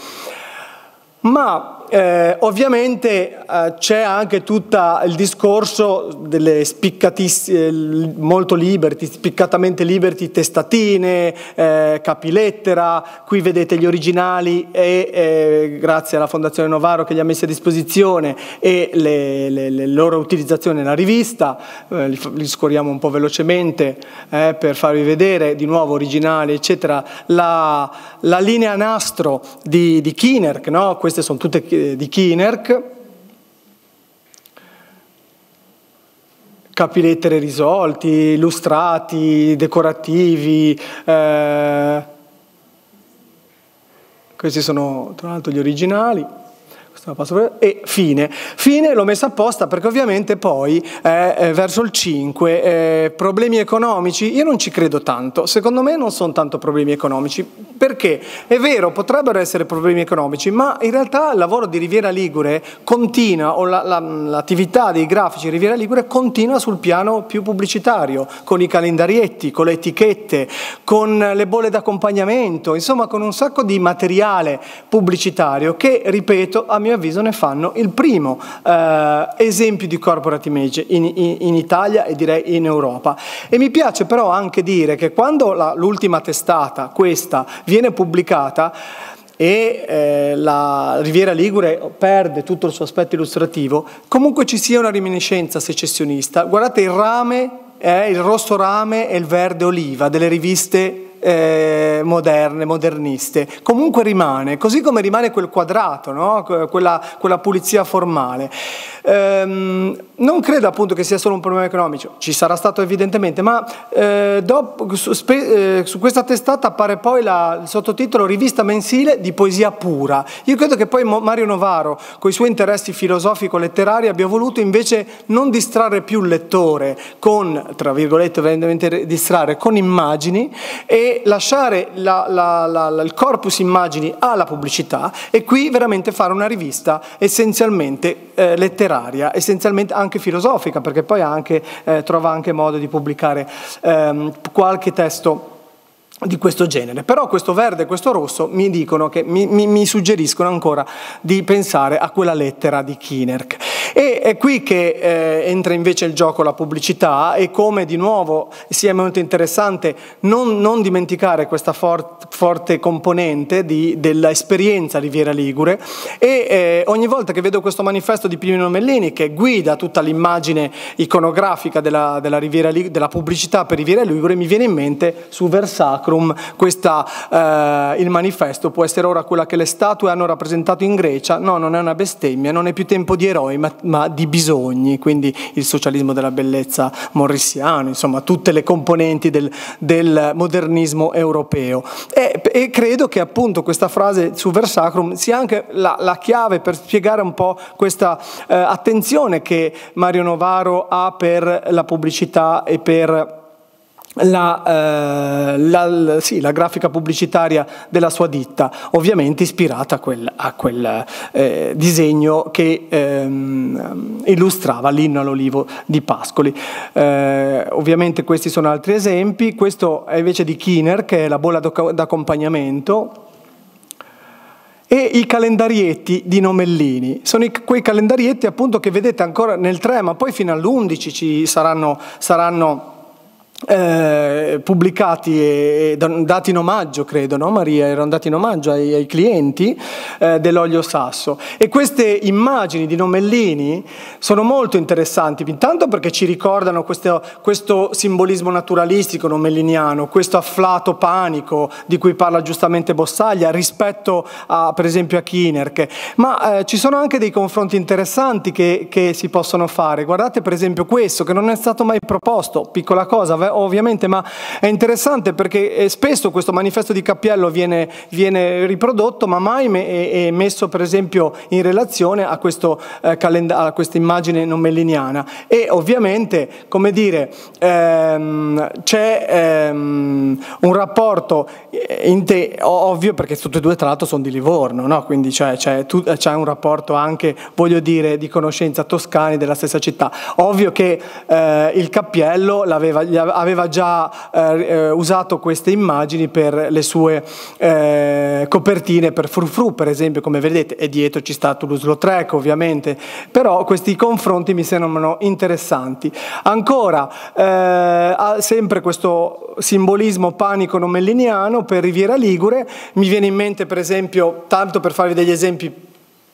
Ma eh, ovviamente eh, c'è anche tutto il discorso delle spiccatissime, molto liberty, spiccatamente liberty, testatine, eh, capilettera, qui vedete gli originali e eh, grazie alla Fondazione Novaro che li ha messi a disposizione e le, le, le loro utilizzazioni nella rivista, eh, li, li, scorriamo un po' velocemente eh, per farvi vedere di nuovo originali eccetera, la, la linea nastro di, di Kinerk, no? queste sono tutte di Kinerk, capilettere risolti, illustrati, decorativi. Eh, questi sono tra l'altro gli originali e fine. Fine l'ho messa apposta perché ovviamente poi eh, eh, verso il 5 eh, problemi economici, io non ci credo tanto, secondo me non sono tanto problemi economici, perché? È vero, potrebbero essere problemi economici, ma in realtà il lavoro di Riviera Ligure continua, o la, la, l'attività dei grafici Riviera Ligure continua sul piano più pubblicitario, con i calendarietti, con le etichette, con le bolle d'accompagnamento, insomma con un sacco di materiale pubblicitario che, ripeto, a mio mio avviso ne fanno il primo eh, esempio di corporate image in, in, in, Italia e direi in Europa. E mi piace però anche dire che quando l'ultima testata, questa, viene pubblicata, e eh, la Riviera Ligure perde tutto il suo aspetto illustrativo, comunque ci sia una reminiscenza secessionista. Guardate il rame, eh, il rosso rame e il verde oliva delle riviste eh, moderne, moderniste. Comunque rimane, così come rimane quel quadrato, no? quella, quella, pulizia formale. Ehm, non credo appunto che sia solo un problema economico, ci sarà stato evidentemente, ma eh, dopo, su, spe, eh, su, questa testata appare poi la, il sottotitolo Rivista mensile di poesia pura. Io credo che poi Mario Novaro, con i suoi interessi filosofico-letterari, abbia voluto invece non distrarre più il lettore con, tra virgolette, distrarre, con immagini e lasciare la, la, la, il corpus immagini alla pubblicità e qui veramente fare una rivista essenzialmente eh, letteraria, essenzialmente anche filosofica, perché poi anche, eh, trova anche modo di pubblicare ehm, qualche testo di questo genere. Però questo verde e questo rosso mi dicono che mi, mi, mi, suggeriscono ancora di pensare a quella lettera di Kinerk. E è qui che eh, entra invece il gioco la pubblicità e come di nuovo sia molto interessante non, non dimenticare questa for forte componente dell'esperienza Riviera Ligure e eh, ogni volta che vedo questo manifesto di Pino Mellini che guida tutta l'immagine iconografica della, della, Riviera, della pubblicità per Riviera Ligure mi viene in mente su Versacrum questa, eh, il manifesto può essere ora quella che le statue hanno rappresentato in Grecia, no non è una bestemmia, non è più tempo di eroi ma, ma di bisogni, quindi il socialismo della bellezza morrissiano, insomma tutte le componenti del, del modernismo europeo. E, e, credo che appunto questa frase su Versacrum sia anche la, la chiave per spiegare un po' questa eh, attenzione che Mario Novaro ha per la pubblicità e per la, eh, la, sì, la, grafica pubblicitaria della sua ditta, ovviamente ispirata a quel, a quel eh, disegno che ehm, illustrava l'inno all'olivo di Pascoli. Eh, ovviamente questi sono altri esempi, questo è invece di Kiner che è la bolla d'accompagnamento e i calendarietti di Nomellini. Sono i, quei calendarietti appunto che vedete ancora nel 3 ma poi fino all'11 ci saranno, saranno eh, pubblicati e, e, dati in omaggio, credo, no Maria? Erano dati in omaggio ai, ai clienti eh, dell'olio sasso. E queste immagini di Nomellini sono molto interessanti, intanto perché ci ricordano questo, questo simbolismo naturalistico nomelliniano, questo afflato panico di cui parla giustamente Bossaglia rispetto a, per esempio a Kinerk, ma eh, ci sono anche dei confronti interessanti che, che si possono fare. Guardate per esempio questo, che non è stato mai proposto, piccola cosa, ovviamente, ma è interessante perché eh, spesso questo manifesto di Cappiello viene, viene riprodotto, ma mai me, è, messo per esempio in relazione a, questo, eh, a questa immagine non melliniana. E ovviamente, come dire, ehm, c'è ehm, un rapporto eh, te, ovvio perché tutte e due tra l'altro sono di Livorno, no? quindi c'è, c'è, tu, c'è, un rapporto anche, voglio dire, di conoscenza toscani della stessa città. Ovvio che eh, il Cappiello l'aveva, aveva già eh, eh, usato queste immagini per le sue eh, copertine per Frufru, per esempio, come vedete, e dietro ci sta Toulouse-Lautrec ovviamente, però questi confronti mi sembrano interessanti. Ancora, eh, sempre questo simbolismo panico nomelliniano per Riviera Ligure, mi viene in mente per esempio, tanto per farvi degli esempi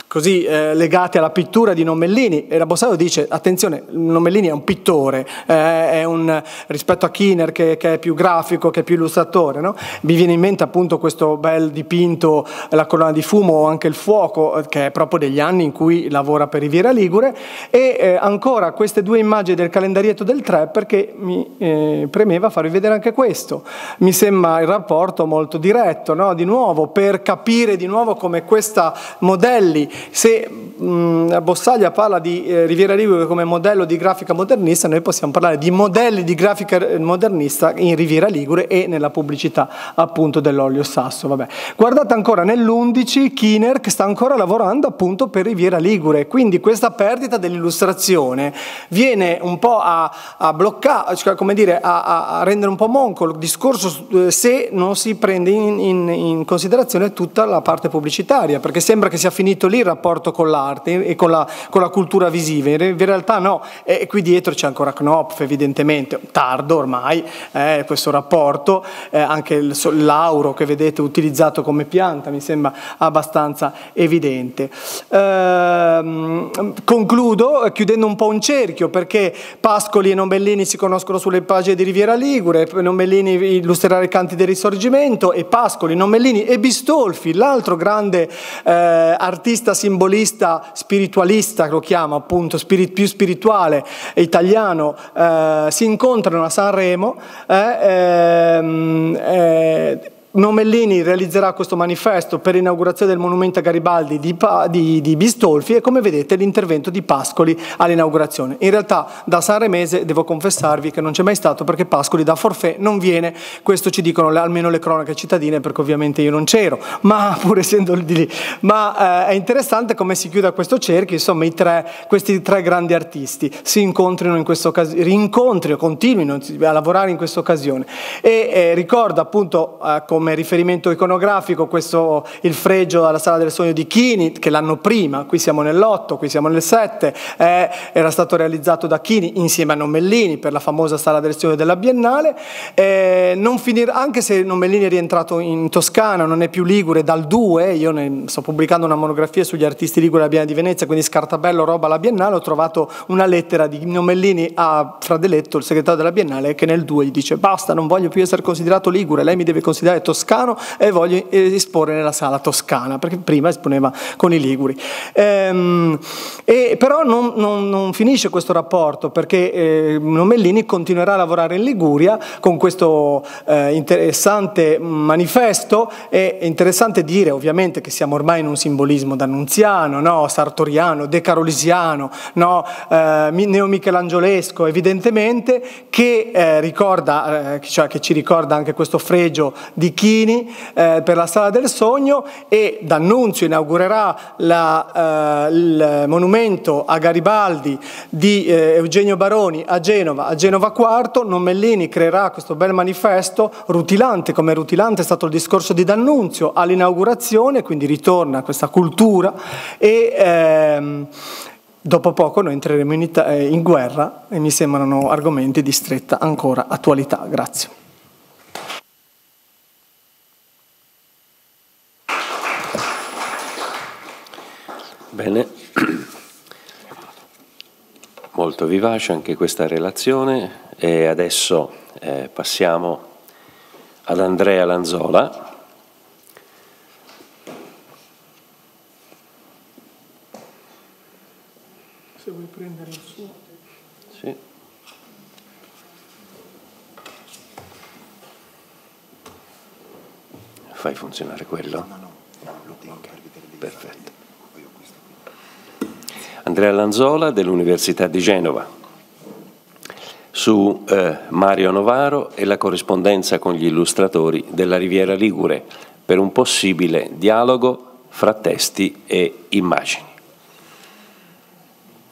così eh, legati alla pittura di Nomellini e la Bossaio dice attenzione Nomellini è un pittore eh, è un, rispetto a Kiner che, che, è più grafico che è più illustratore no? mi viene in mente appunto questo bel dipinto la colonna di fumo o anche il fuoco eh, che è proprio degli anni in cui lavora per Riviera Ligure e eh, ancora queste due immagini del calendarietto del 3 perché mi eh, premeva farvi vedere anche questo mi sembra il rapporto molto diretto no? di nuovo per capire di nuovo come questa modelli se mh, Bossaglia parla di eh, Riviera Ligure come modello di grafica modernista, noi possiamo parlare di modelli di grafica eh, modernista in Riviera Ligure e nella pubblicità appunto dell'olio sasso. Vabbè. Guardate ancora nell'11 Kiner che sta ancora lavorando appunto per Riviera Ligure, quindi questa perdita dell'illustrazione viene un po' a, a bloccare, cioè, come dire, a, a, rendere un po' monco il discorso eh, se non si prende in, in, in considerazione tutta la parte pubblicitaria, perché sembra che sia finito lì rapporto con l'arte e con la, con la, cultura visiva, in realtà no, e qui dietro c'è ancora Knopf evidentemente, tardo ormai eh, questo rapporto, eh, anche il, l'auro che vedete utilizzato come pianta mi sembra abbastanza evidente. Ehm, concludo chiudendo un po' un cerchio perché Pascoli e Nombellini si conoscono sulle pagine di Riviera Ligure, Nombellini illustrerà i canti del risorgimento e Pascoli, Nombellini e Bistolfi, l'altro grande eh, artista simbolista spiritualista, lo chiamo appunto spirit, più spirituale italiano, eh, si incontrano a Sanremo. Eh, ehm, eh, Nomellini realizzerà questo manifesto per l'inaugurazione del monumento a Garibaldi di, di, di, Bistolfi e come vedete l'intervento di Pascoli all'inaugurazione. In realtà da Sanremese devo confessarvi che non c'è mai stato perché Pascoli da forfè non viene, questo ci dicono le, almeno le cronache cittadine perché ovviamente io non c'ero, ma [laughs] pur essendo di lì. Ma eh, è interessante come si chiuda questo cerchio, insomma tre, questi tre grandi artisti si incontrino in questa occasione, rincontrino, continuino a lavorare in questa occasione. E eh, ricordo appunto eh, come riferimento iconografico questo, il fregio alla Sala del Sogno di Chini, che l'anno prima, qui siamo nell'8, qui siamo nel 7, eh, era stato realizzato da Chini insieme a Nomellini per la famosa Sala del Sogno della Biennale. Eh, finir, anche se Nomellini è rientrato in Toscana, non è più Ligure dal 2, io ne, sto pubblicando una monografia sugli artisti Ligure alla Biennale di Venezia, quindi scartabello roba alla Biennale, ho trovato una lettera di Nomellini a Fradeletto, il segretario della Biennale, che nel 2 gli dice basta, non voglio più essere considerato Ligure, lei mi deve considerare toscano e voglio esporre nella sala toscana, perché prima esponeva con i Liguri. Ehm, e, però non, non, non, finisce questo rapporto, perché eh, Nomellini continuerà a lavorare in Liguria con questo eh, interessante manifesto, è interessante dire ovviamente che siamo ormai in un simbolismo d'annunziano, no? sartoriano, decarolisiano, no? eh, neomichelangiolesco, evidentemente, che eh, ricorda, eh, cioè che ci ricorda anche questo fregio di Chini eh, per la Sala del Sogno e D'Annunzio inaugurerà la, eh, il monumento a Garibaldi di eh, Eugenio Baroni a Genova, a Genova IV, Nomellini creerà questo bel manifesto rutilante, come rutilante è stato il discorso di D'Annunzio all'inaugurazione, quindi ritorna questa cultura e ehm, Dopo poco noi entreremo in, eh, in guerra e mi sembrano argomenti di stretta ancora attualità. Grazie. Bene, molto vivace anche questa relazione e adesso eh, passiamo ad Andrea Lanzola se vuoi prendere il suo. Sì. Fai funzionare quello? No, no, lo tengo. Perfetto. Andrea Lanzola dell'Università di Genova su eh, Mario Novaro e la corrispondenza con gli illustratori della Riviera Ligure per un possibile dialogo fra testi e immagini.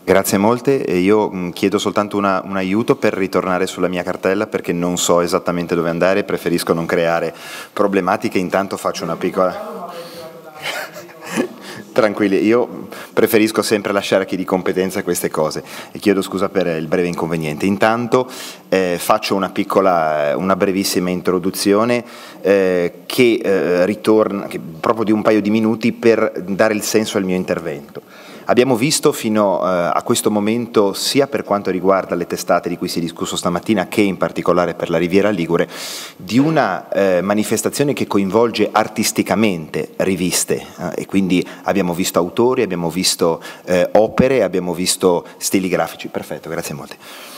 Grazie molte, io mm, chiedo soltanto una, un aiuto per ritornare sulla mia cartella perché non so esattamente dove andare, preferisco non creare problematiche, intanto faccio una piccola... Tranquilli, io preferisco sempre lasciare a chi di competenza queste cose e chiedo scusa per il breve inconveniente. Intanto eh, faccio una piccola, una brevissima introduzione eh, che eh, ritorna che, proprio di un paio di minuti per dare il senso al mio intervento. Abbiamo visto fino eh, a questo momento, sia per quanto riguarda le testate di cui si è discusso stamattina, che in particolare per la Riviera Ligure, di una eh, manifestazione che coinvolge artisticamente riviste eh, e quindi abbiamo visto autori, abbiamo visto opere, abbiamo visto stili grafici. Perfetto, grazie molte.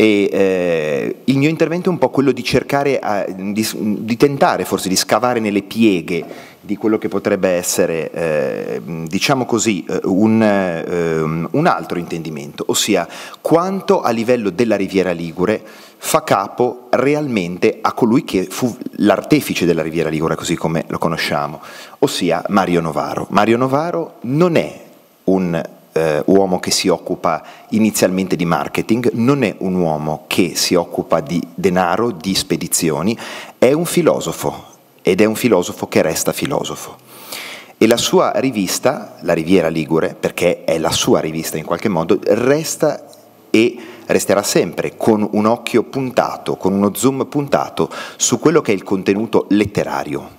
E eh, il mio intervento è un po' quello di cercare, a, di, di, tentare forse di scavare nelle pieghe di quello che potrebbe essere, eh, diciamo così, eh, un, eh, un, altro intendimento, ossia quanto a livello della Riviera Ligure fa capo realmente a colui che fu l'artefice della Riviera Ligure, così come lo conosciamo, ossia Mario Novaro. Mario Novaro non è un eh, uomo che si occupa inizialmente di marketing, non è un uomo che si occupa di denaro, di spedizioni, è un filosofo ed è un filosofo che resta filosofo. E la sua rivista, la Riviera Ligure, perché è la sua rivista in qualche modo, resta e resterà sempre con un occhio puntato, con uno zoom puntato su quello che è il contenuto letterario,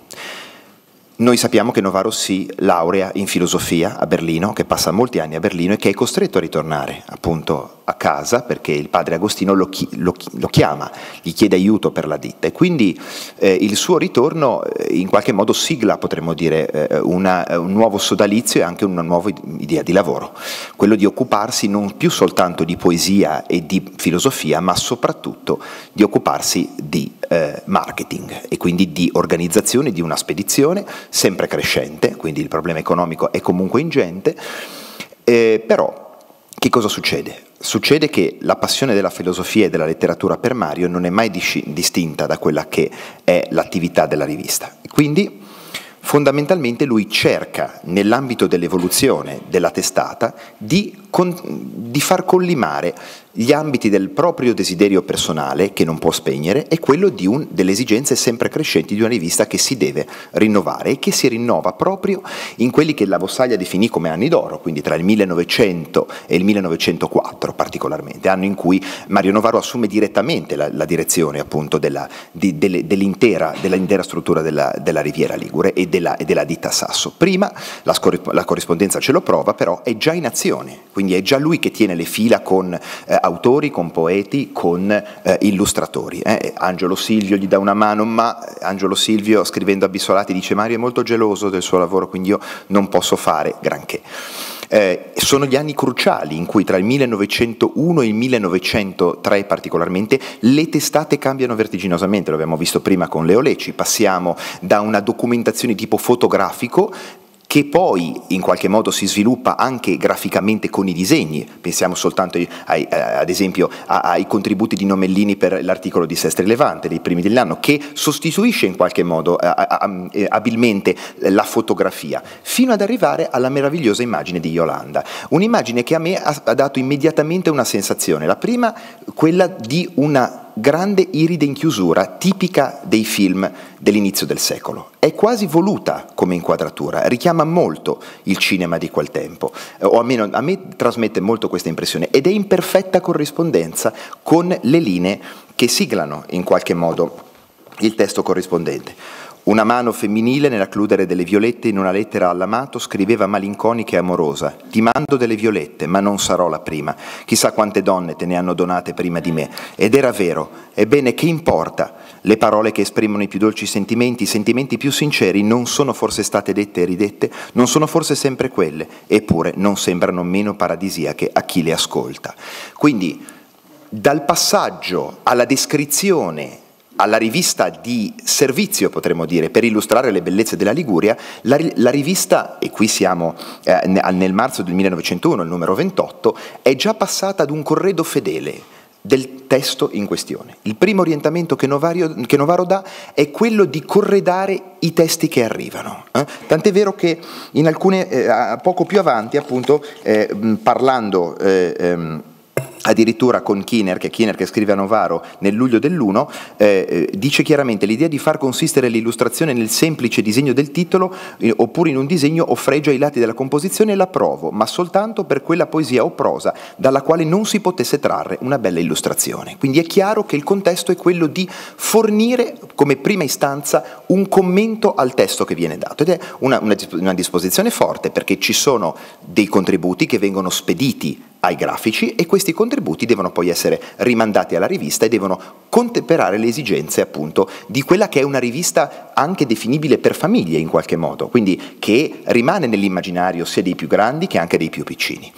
noi sappiamo che Novaro si laurea in filosofia a Berlino, che passa molti anni a Berlino e che è costretto a ritornare appunto a casa perché il padre Agostino lo, chi, lo, lo chiama, gli chiede aiuto per la ditta. E quindi eh, il suo ritorno eh, in qualche modo sigla, potremmo dire, eh, una, un nuovo sodalizio e anche una nuova idea di lavoro, quello di occuparsi non più soltanto di poesia e di filosofia, ma soprattutto di occuparsi di eh, marketing e quindi di organizzazione di una spedizione sempre crescente, quindi il problema economico è comunque ingente, eh, però che cosa succede? Succede che la passione della filosofia e della letteratura per Mario non è mai distinta da quella che è l'attività della rivista. Quindi fondamentalmente lui cerca nell'ambito dell'evoluzione della testata di, con, di far collimare gli ambiti del proprio desiderio personale, che non può spegnere, e quello un, delle esigenze sempre crescenti di una rivista che si deve rinnovare e che si rinnova proprio in quelli che la Vossaglia definì come anni d'oro, quindi tra il 1900 e il 1904 particolarmente, anno in cui Mario Novaro assume direttamente la, la direzione appunto della, di, delle, dell'intera, dell'intera, struttura della, della Riviera Ligure e della, e della, ditta Sasso. Prima la, la, corrispondenza ce lo prova, però è già in azione, quindi è già lui che tiene le fila con eh, autori, con poeti, con eh, illustratori. Eh. Angelo Silvio gli dà una mano, ma Angelo Silvio scrivendo Abissolati dice Mario è molto geloso del suo lavoro, quindi io non posso fare granché. Eh, sono gli anni cruciali in cui tra il 1901 e il 1903 particolarmente le testate cambiano vertiginosamente, lo abbiamo visto prima con Leo Lecci, passiamo da una documentazione tipo fotografico che poi in qualche modo si sviluppa anche graficamente con i disegni. Pensiamo soltanto ai, ai, ad esempio ai contributi di Nomellini per l'articolo di Sestri Levante dei primi dell'anno, che sostituisce in qualche modo eh, abilmente la fotografia, fino ad arrivare alla meravigliosa immagine di Yolanda. Un'immagine che a me ha dato immediatamente una sensazione. La prima, quella di una grande iride in chiusura, tipica dei film dell'inizio del secolo. È quasi voluta come inquadratura, richiama molto il cinema di quel tempo, o almeno a me trasmette molto questa impressione, ed è in perfetta corrispondenza con le linee che siglano in qualche modo il testo corrispondente. Una mano femminile nell'accludere delle violette in una lettera all'amato scriveva malinconica e amorosa Ti mando delle violette, ma non sarò la prima. Chissà quante donne te ne hanno donate prima di me. Ed era vero. Ebbene, che importa? Le parole che esprimono i più dolci sentimenti, i sentimenti più sinceri, non sono forse state dette e ridette? Non sono forse sempre quelle? Eppure non sembrano meno paradisiache a chi le ascolta. Quindi, dal passaggio alla descrizione alla rivista di servizio, potremmo dire, per illustrare le bellezze della Liguria, la, la rivista, e qui siamo eh, nel marzo del 1901, il numero 28, è già passata ad un corredo fedele del testo in questione. Il primo orientamento che, Novario, che Novaro dà è quello di corredare i testi che arrivano. Eh? Tant'è vero che alcune, eh, poco più avanti, appunto, eh, parlando eh, ehm, addirittura con Kiner, che, Kiner che scrive a Novaro nel luglio dell'1, eh, eh, dice chiaramente l'idea di far consistere l'illustrazione nel semplice disegno del titolo eh, oppure in un disegno o fregio ai lati della composizione l'approvo, ma soltanto per quella poesia o prosa dalla quale non si potesse trarre una bella illustrazione. Quindi è chiaro che il contesto è quello di fornire come prima istanza un commento al testo che viene dato ed è una, una, una disposizione forte perché ci sono dei contributi che vengono spediti ai grafici e questi contributi devono poi essere rimandati alla rivista e devono contemperare le esigenze appunto di quella che è una rivista anche definibile per famiglie in qualche modo, quindi che rimane nell'immaginario sia dei più grandi che anche dei più piccini.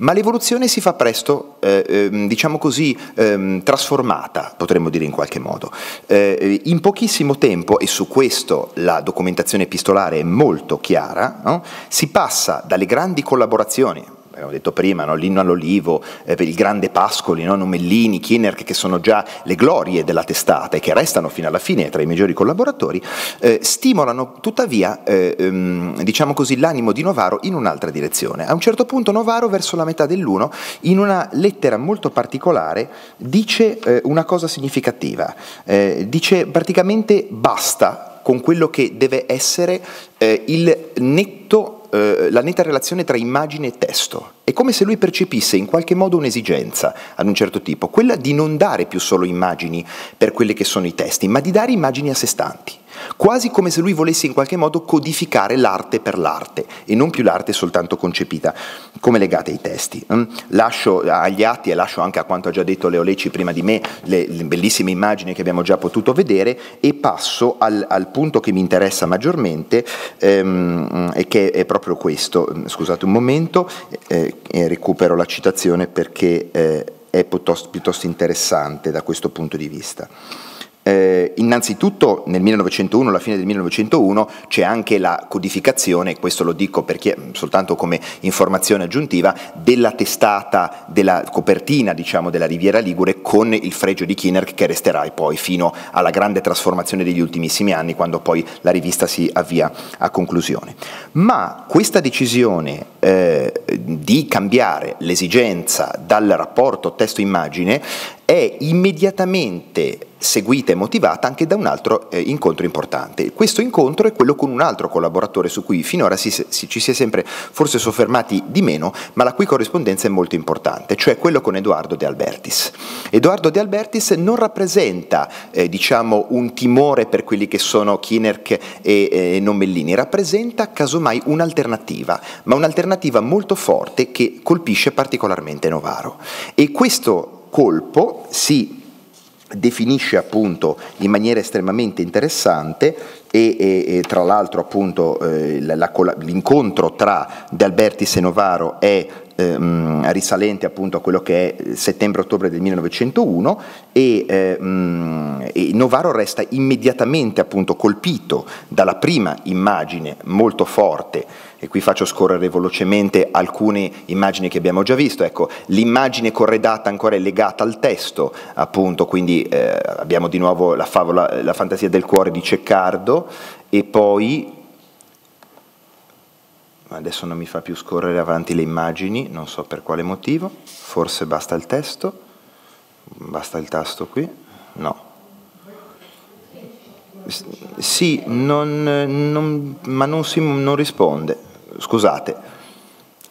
Ma l'evoluzione si fa presto, eh, ehm, diciamo così, eh, trasformata, potremmo dire in qualche modo. Eh, in pochissimo tempo, e su questo la documentazione epistolare è molto chiara, no? si passa dalle grandi collaborazioni, abbiamo detto prima, no? l'inno all'olivo, eh, il grande Pascoli, no? Numellini, Kinner, che sono già le glorie della testata e che restano fino alla fine tra i maggiori collaboratori, eh, stimolano tuttavia eh, ehm, diciamo così, l'animo di Novaro in un'altra direzione. A un certo punto Novaro, verso la metà dell'uno, in una lettera molto particolare, dice eh, una cosa significativa, eh, dice praticamente basta con quello che deve essere eh, il netto eh, la netta relazione tra immagine e testo. È come se lui percepisse in qualche modo un'esigenza ad un certo tipo, quella di non dare più solo immagini per quelli che sono i testi, ma di dare immagini a sé stanti quasi come se lui volesse in qualche modo codificare l'arte per l'arte e non più l'arte soltanto concepita come legata ai testi. Mm? Lascio agli atti e lascio anche a quanto ha già detto Leo Lecci prima di me le, le bellissime immagini che abbiamo già potuto vedere e passo al, al punto che mi interessa maggiormente ehm, e che è proprio questo. Scusate un momento, eh, recupero la citazione perché eh, è piuttosto, piuttosto interessante da questo punto di vista. Eh, innanzitutto nel 1901, alla fine del 1901, c'è anche la codificazione, questo lo dico perché, soltanto come informazione aggiuntiva, della testata, della copertina diciamo, della Riviera Ligure con il fregio di Kinner che resterà poi fino alla grande trasformazione degli ultimissimi anni, quando poi la rivista si avvia a conclusione. Ma questa decisione eh, di cambiare l'esigenza dal rapporto testo-immagine è immediatamente seguita e motivata anche da un altro eh, incontro importante. Questo incontro è quello con un altro collaboratore su cui finora si, si, ci si è sempre forse soffermati di meno, ma la cui corrispondenza è molto importante, cioè quello con Edoardo De Albertis. Edoardo De Albertis non rappresenta eh, diciamo, un timore per quelli che sono Kinerk e eh, Nomellini, rappresenta casomai un'alternativa, ma un'alternativa molto forte che colpisce particolarmente Novaro. E questo colpo si definisce appunto in maniera estremamente interessante e, e, e tra l'altro appunto eh, l'incontro tra De Albertis e Novaro è ehm, risalente appunto a quello che è settembre-ottobre del 1901 e, ehm, e, Novaro resta immediatamente appunto colpito dalla prima immagine molto forte e qui faccio scorrere velocemente alcune immagini che abbiamo già visto, ecco, l'immagine corredata ancora è legata al testo, appunto, quindi eh, abbiamo di nuovo la favola, la fantasia del cuore di Ceccardo e poi adesso non mi fa più scorrere avanti le immagini, non so per quale motivo, forse basta il testo, basta il tasto qui, no. Sì, non, non, ma non, si, non risponde scusate.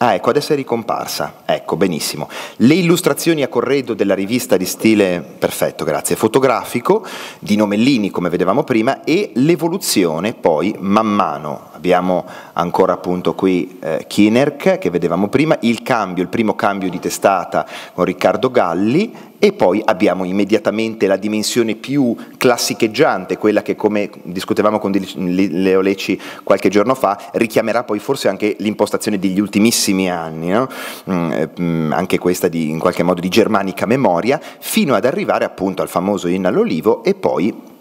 Ah, ecco, adesso è ricomparsa. Ecco, benissimo. Le illustrazioni a corredo della rivista di stile, perfetto, grazie, fotografico, di Nomellini, come vedevamo prima, e l'evoluzione poi, man mano, abbiamo ancora appunto qui eh, Kinerk, che vedevamo prima, il cambio, il primo cambio di testata con Riccardo Galli, e poi abbiamo immediatamente la dimensione più classicheggiante, quella che come discutevamo con Leo Lecci qualche giorno fa, richiamerà poi forse anche l'impostazione degli ultimissimi anni, no? mm, mm anche questa di, in qualche modo di germanica memoria, fino ad arrivare appunto al famoso in all'olivo e poi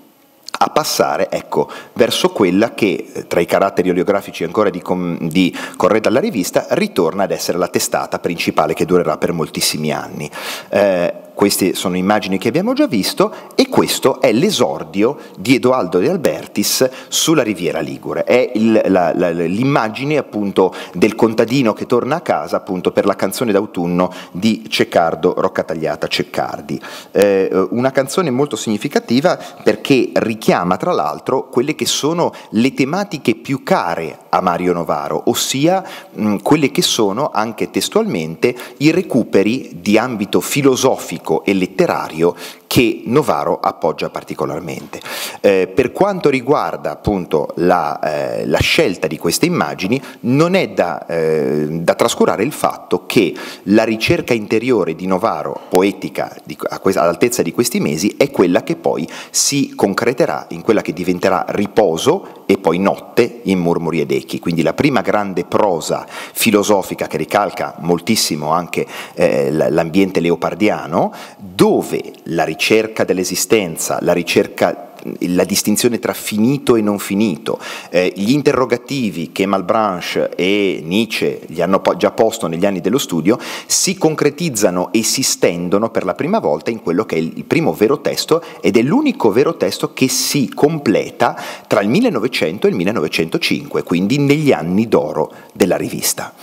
a passare ecco, verso quella che eh, tra i caratteri oleografici ancora di, di Correda alla rivista ritorna ad essere la testata principale che durerà per moltissimi anni. Eh, queste sono immagini che abbiamo già visto e questo è l'esordio di Edoaldo de Albertis sulla Riviera Ligure. È il, la, la, l'immagine appunto del contadino che torna a casa appunto per la canzone d'autunno di Ceccardo Roccatagliata Ceccardi. Eh, una canzone molto significativa perché richiama tra l'altro quelle che sono le tematiche più care a Mario Novaro, ossia mh, quelle che sono anche testualmente i recuperi di ambito filosofico e letterario che Novaro appoggia particolarmente. Eh, per quanto riguarda appunto la, eh, la, scelta di queste immagini, non è da, eh, da, trascurare il fatto che la ricerca interiore di Novaro, poetica di, all'altezza di questi mesi, è quella che poi si concreterà in quella che diventerà riposo e poi notte in Murmuri ed Echi. Quindi la prima grande prosa filosofica che ricalca moltissimo anche eh, l'ambiente leopardiano, dove la ricerca ricerca dell'esistenza, la ricerca la distinzione tra finito e non finito, eh, gli interrogativi che Malbranche e Nietzsche gli hanno po- già posto negli anni dello studio, si concretizzano e si stendono per la prima volta in quello che è il primo vero testo ed è l'unico vero testo che si completa tra il 1900 e il 1905, quindi negli anni d'oro della rivista.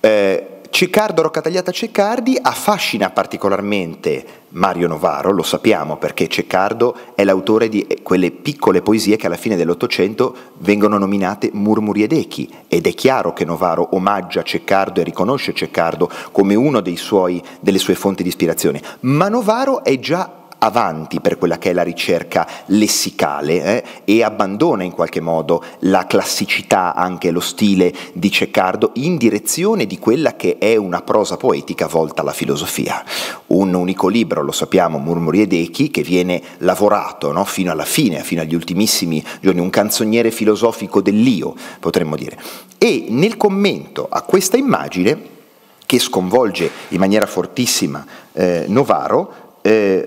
Eh, Ceccardo Roccatagliata Ceccardi affascina particolarmente Mario Novaro, lo sappiamo perché Ceccardo è l'autore di quelle piccole poesie che alla fine dell'Ottocento vengono nominate Murmuri ed Echi ed è chiaro che Novaro omaggia Ceccardo e riconosce Ceccardo come una delle sue fonti di ispirazione, ma Novaro è già avanti per quella che è la ricerca lessicale eh, e abbandona in qualche modo la classicità, anche lo stile di Ceccardo, in direzione di quella che è una prosa poetica volta alla filosofia. Un unico libro, lo sappiamo, Murmuri ed Echi, che viene lavorato no, fino alla fine, fino agli ultimissimi giorni, un canzoniere filosofico dell'io, potremmo dire. E nel commento a questa immagine, che sconvolge in maniera fortissima eh, Novaro, eh,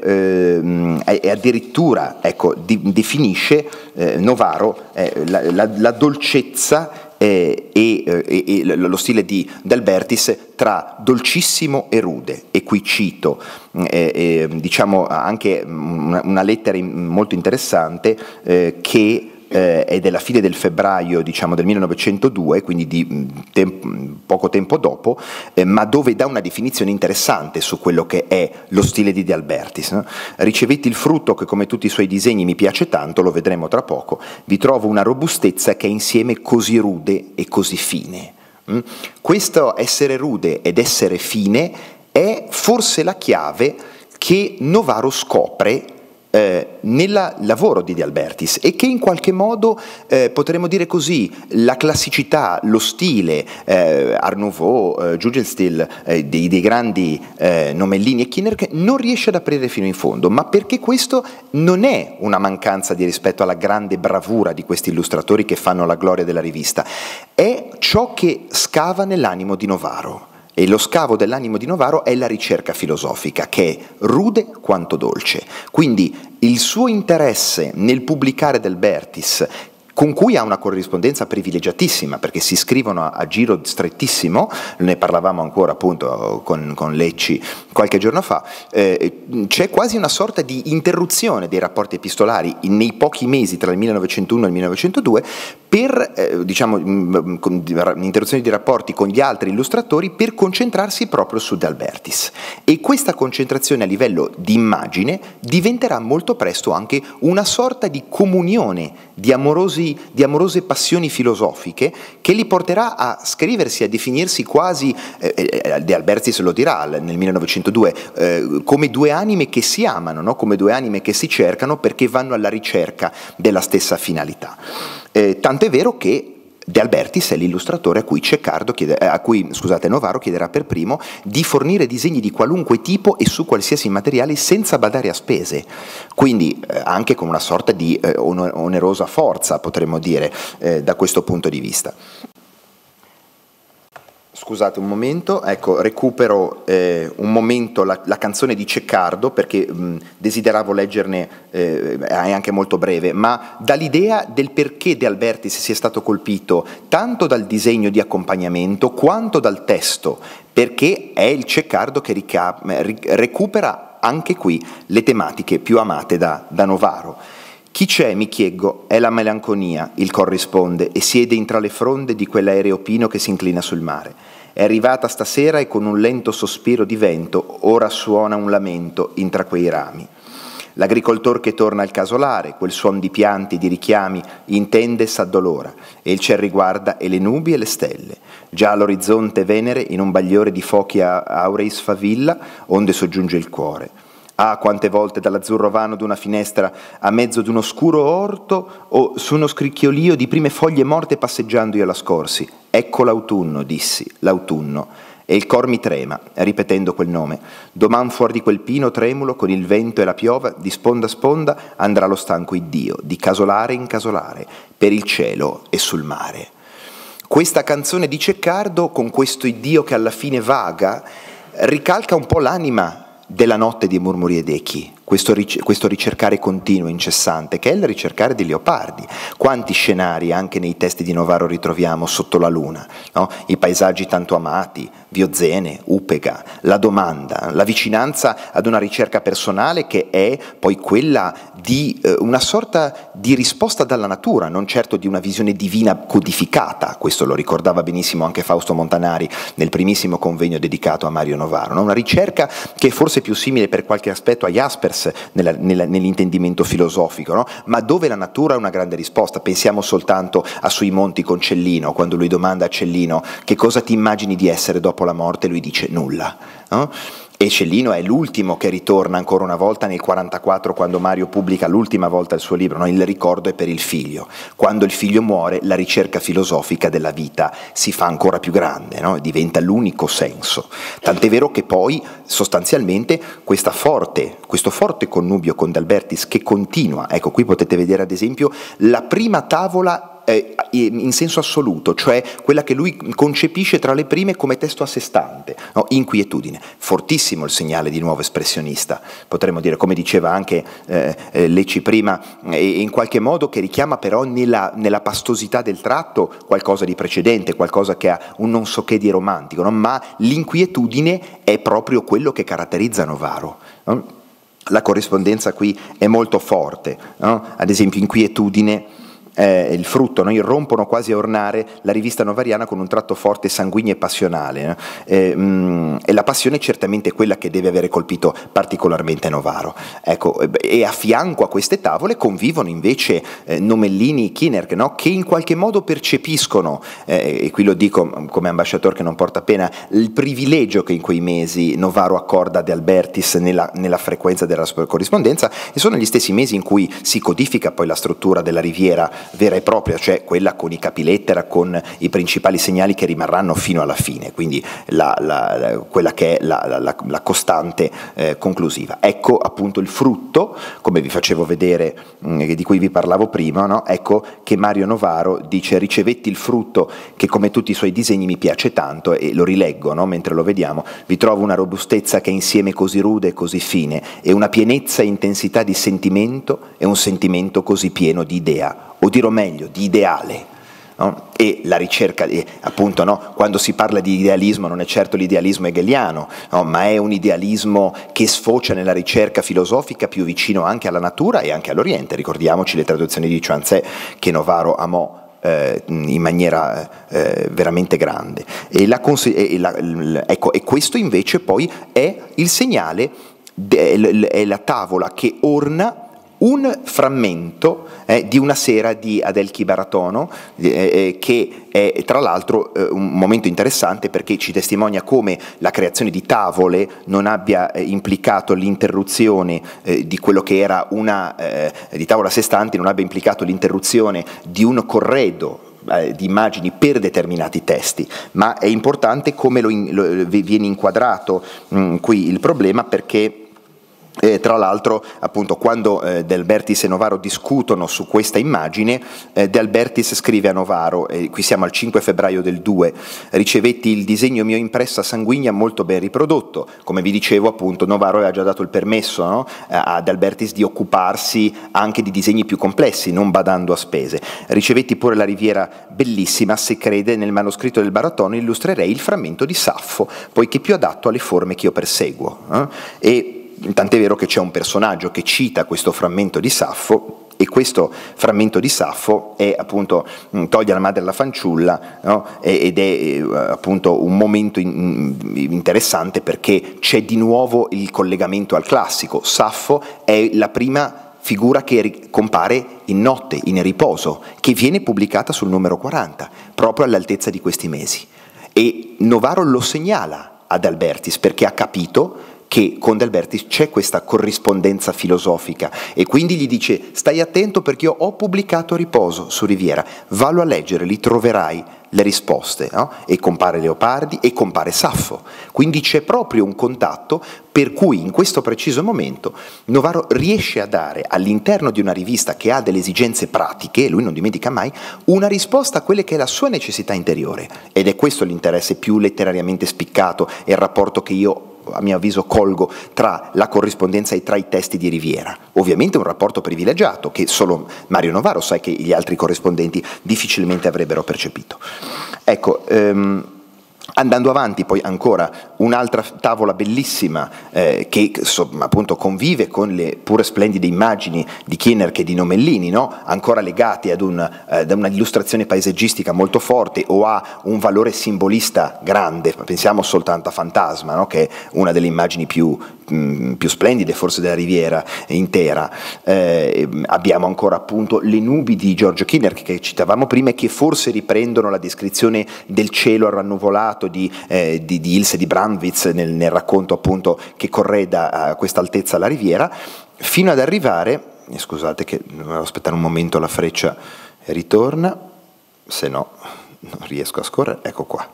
eh, e addirittura ecco, di, definisce eh, Novaro eh, la, la, la, dolcezza eh, e, e, e, lo stile di D'Albertis tra dolcissimo e rude. E qui cito diciamo anche una, una lettera molto interessante che eh, è della fine del febbraio diciamo, del 1902, quindi di mm, tempo, poco tempo dopo, eh, ma dove dà una definizione interessante su quello che è lo stile di De Albertis. No? Ricevetti il frutto che come tutti i suoi disegni mi piace tanto, lo vedremo tra poco, vi trovo una robustezza che è insieme così rude e così fine. Mm? Questo essere rude ed essere fine è forse la chiave che Novaro scopre eh, nel lavoro di De Albertis e che in qualche modo eh, potremmo dire così la classicità, lo stile eh, Art Nouveau, eh, Jugendstil eh, dei, dei, grandi eh, Nomellini e Kinner non riesce ad aprire fino in fondo, ma perché questo non è una mancanza di rispetto alla grande bravura di questi illustratori che fanno la gloria della rivista, è ciò che scava nell'animo di Novaro. E lo scavo dell'animo di Novaro è la ricerca filosofica, che è rude quanto dolce. Quindi il suo interesse nel pubblicare del Bertis, con cui ha una corrispondenza privilegiatissima perché si scrivono a, a giro strettissimo, ne parlavamo ancora appunto con, con Lecci qualche giorno fa, eh, c'è quasi una sorta di interruzione dei rapporti epistolari nei pochi mesi tra il 1901 e il 1902 per eh, diciamo, interruzione di rapporti con gli altri illustratori per concentrarsi proprio su De Albertis. E questa concentrazione a livello di immagine diventerà molto presto anche una sorta di comunione di amorosi di amorose passioni filosofiche che li porterà a scriversi, a definirsi quasi, eh, eh, De Alberti se lo dirà nel 1902, eh, come due anime che si amano, no? come due anime che si cercano perché vanno alla ricerca della stessa finalità. Eh, tanto è vero che De Albertis è l'illustratore a cui, chiede, eh, a cui scusate, Novaro chiederà per primo di fornire disegni di qualunque tipo e su qualsiasi materiale senza badare a spese, quindi eh, anche con una sorta di eh, onerosa forza, potremmo dire, eh, da questo punto di vista. Scusate un momento, ecco, recupero eh, un momento la, la, canzone di Ceccardo perché mh, desideravo leggerne, eh, è anche molto breve, ma dall'idea del perché De Albertis sia stato colpito tanto dal disegno di accompagnamento quanto dal testo, perché è il Ceccardo che rica- recupera anche qui le tematiche più amate da, da Novaro. Chi c'è, mi chieggo, è la melanconia, il cor risponde, e siede intra le fronde di quell'aereo pino che si inclina sul mare. È arrivata stasera e con un lento sospiro di vento ora suona un lamento intra quei rami. L'agricoltor che torna al casolare, quel suon di pianti, di richiami, intende e s'addolora, e il ciel riguarda e le nubi e le stelle. Già all'orizzonte Venere, in un bagliore di fuochi aurei sfavilla, onde soggiunge il cuore. Ah, quante volte dall'azzurro vano d'una finestra, a mezzo d'un oscuro orto, o su uno scricchiolio di prime foglie morte passeggiando io la scorsi. Ecco l'autunno, dissi, l'autunno. E il cor mi trema, ripetendo quel nome. Doman fuori di quel pino tremulo, con il vento e la piova, di sponda a sponda, andrà lo stanco Iddio, di casolare in casolare, per il cielo e sul mare. Questa canzone di Ceccardo, con questo Iddio che alla fine vaga, ricalca un po' l'anima della notte di murmuri ed echi, questo, questo, ricercare continuo, incessante, che è il ricercare di Leopardi. Quanti scenari anche nei testi di Novaro ritroviamo sotto la luna? No? I paesaggi tanto amati, Viozene, Upega, la domanda, la vicinanza ad una ricerca personale che è poi quella di eh, una sorta di risposta dalla natura, non certo di una visione divina codificata, questo lo ricordava benissimo anche Fausto Montanari nel primissimo convegno dedicato a Mario Novaro, no? una ricerca che è forse più simile per qualche aspetto a Jaspers, nella, nella, nell'intendimento filosofico, no? ma dove la natura è una grande risposta. Pensiamo soltanto a Sui monti con Cellino, quando lui domanda a Cellino che cosa ti immagini di essere dopo la morte, lui dice nulla. No? E Cellino è l'ultimo che ritorna ancora una volta nel 1944 quando Mario pubblica l'ultima volta il suo libro, no? il ricordo è per il figlio. Quando il figlio muore la ricerca filosofica della vita si fa ancora più grande, no? diventa l'unico senso. Tant'è vero che poi sostanzialmente forte, questo forte connubio con D'Albertis che continua, ecco qui potete vedere ad esempio la prima tavola eh, in senso assoluto, cioè quella che lui concepisce tra le prime come testo a sé stante, no? inquietudine, fortissimo il segnale di nuovo espressionista, potremmo dire, come diceva anche eh, eh Lecci prima, e in qualche modo che richiama però nella, nella, pastosità del tratto qualcosa di precedente, qualcosa che ha un non so che di romantico, no? ma l'inquietudine è proprio quello che caratterizza Novaro. No? La corrispondenza qui è molto forte, ad esempio inquietudine eh, il frutto, no? irrompono quasi a ornare la rivista novariana con un tratto forte, sanguigno e passionale. Eh, mh, mm, e la passione è certamente quella che deve avere colpito particolarmente Novaro. Ecco, e a fianco a queste tavole convivono invece eh, Nomellini e Kinner, no? che in qualche modo percepiscono, eh, e qui lo dico come ambasciatore che non porta pena, il privilegio che in quei mesi Novaro accorda ad Albertis nella, nella frequenza della corrispondenza, e sono gli stessi mesi in cui si codifica poi la struttura della riviera vera e propria, cioè quella con i capilettera, con i principali segnali che rimarranno fino alla fine, quindi la, la, quella che è la, la costante eh, conclusiva. Ecco appunto il frutto, come vi facevo vedere, mh, mm, di cui vi parlavo prima, no? ecco che Mario Novaro dice ricevetti il frutto che come tutti i suoi disegni mi piace tanto e lo rileggo no? mentre lo vediamo, vi trovo una robustezza che è insieme così rude e così fine e una pienezza e intensità di sentimento e un sentimento così pieno di idea o dirò meglio, di ideale. No? E la ricerca, appunto, no? quando si parla di idealismo non è certo l'idealismo hegeliano, no? ma è un idealismo che sfocia nella ricerca filosofica più vicino anche alla natura e anche all'Oriente. Ricordiamoci le traduzioni di Chuanzé che Novaro amò eh, in maniera eh, veramente grande. E, la, e, la, ecco, e, questo invece poi è il segnale, è la tavola che orna un frammento eh, di una sera di Adelchi Baratono, eh, eh, che è tra l'altro eh, un momento interessante perché ci testimonia come la creazione di tavole non abbia eh, implicato l'interruzione eh, di quello che era una di tavola a sé stante, non abbia implicato l'interruzione di un corredo di immagini per determinati testi, ma è importante come lo in, lo, viene inquadrato mh, mm, qui il problema perché eh, tra l'altro, appunto, quando eh, De Albertis e Novaro discutono su questa immagine, eh, De Albertis scrive a Novaro, e qui siamo al 5 febbraio del 2, ricevetti il disegno mio impressa sanguigna molto ben riprodotto. Come vi dicevo, appunto, Novaro aveva già dato il permesso no? a De Albertis di occuparsi anche di disegni più complessi, non badando a spese. Ricevetti pure la riviera bellissima, se crede nel manoscritto del Baratone illustrerei il frammento di Saffo, poiché più adatto alle forme che io perseguo. Eh? E tant'è vero che c'è un personaggio che cita questo frammento di Saffo e questo frammento di Saffo è appunto mm, toglie la madre alla fanciulla no? ed è eh, appunto un momento interessante perché c'è di nuovo il collegamento al classico. Saffo è la prima figura che compare in notte, in riposo, che viene pubblicata sul numero 40, proprio all'altezza di questi mesi. E Novaro lo segnala ad Albertis perché ha capito che con Delbertis c'è questa corrispondenza filosofica. E quindi gli dice stai attento perché io ho pubblicato Riposo su Riviera, vallo a leggere, lì troverai le risposte no? e compare Leopardi e compare Saffo, quindi c'è proprio un contatto per cui in questo preciso momento Novaro riesce a dare all'interno di una rivista che ha delle esigenze pratiche, lui non dimentica mai, una risposta a quelle che è la sua necessità interiore ed è questo l'interesse più letterariamente spiccato e il rapporto che io a mio avviso colgo tra la corrispondenza e tra i testi di Riviera. Ovviamente un rapporto privilegiato che solo Mario Novaro sa che gli altri corrispondenti difficilmente avrebbero percepito. Ecco, ehm, Andando avanti poi ancora un'altra tavola bellissima eh, che so, appunto convive con le pure splendide immagini di Kinner che di Nomellini, no? ancora legate ad, un, eh, una illustrazione paesaggistica molto forte o ha un valore simbolista grande, pensiamo soltanto a Fantasma, no? che è una delle immagini più, più splendide forse della riviera intera. Eh, abbiamo ancora appunto le nubi di Giorgio Kinner che citavamo prima e che forse riprendono la descrizione del cielo arrannuvolato di, eh, di, di Ilse di Brandwitz nel, nel, racconto appunto che correda a questa altezza la riviera, fino ad arrivare, scusate che devo aspettare un momento la freccia ritorna, se no non riesco a scorrere, ecco qua.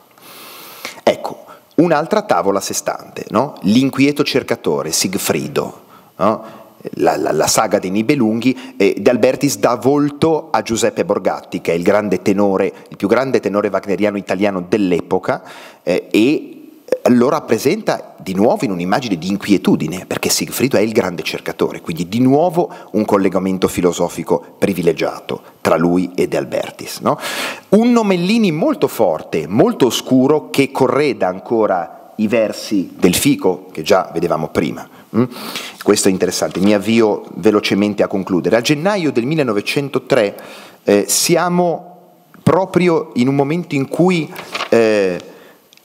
Ecco, un'altra tavola a sé stante, no? l'inquieto cercatore, Sigfrido, no? la, la, la, saga dei Nibelunghi, eh, De Albertis dà volto a Giuseppe Borgatti, che è il grande tenore, il più grande tenore wagneriano italiano dell'epoca, eh, e lo rappresenta di nuovo in un'immagine di inquietudine, perché Sigfrido è il grande cercatore, quindi di nuovo un collegamento filosofico privilegiato tra lui e De Albertis. No? Un Nomellini molto forte, molto oscuro, che correda ancora i versi del Fico, che già vedevamo prima. Mm? Questo è interessante, mi avvio velocemente a concludere. A gennaio del 1903 eh, siamo proprio in un momento in cui... Eh,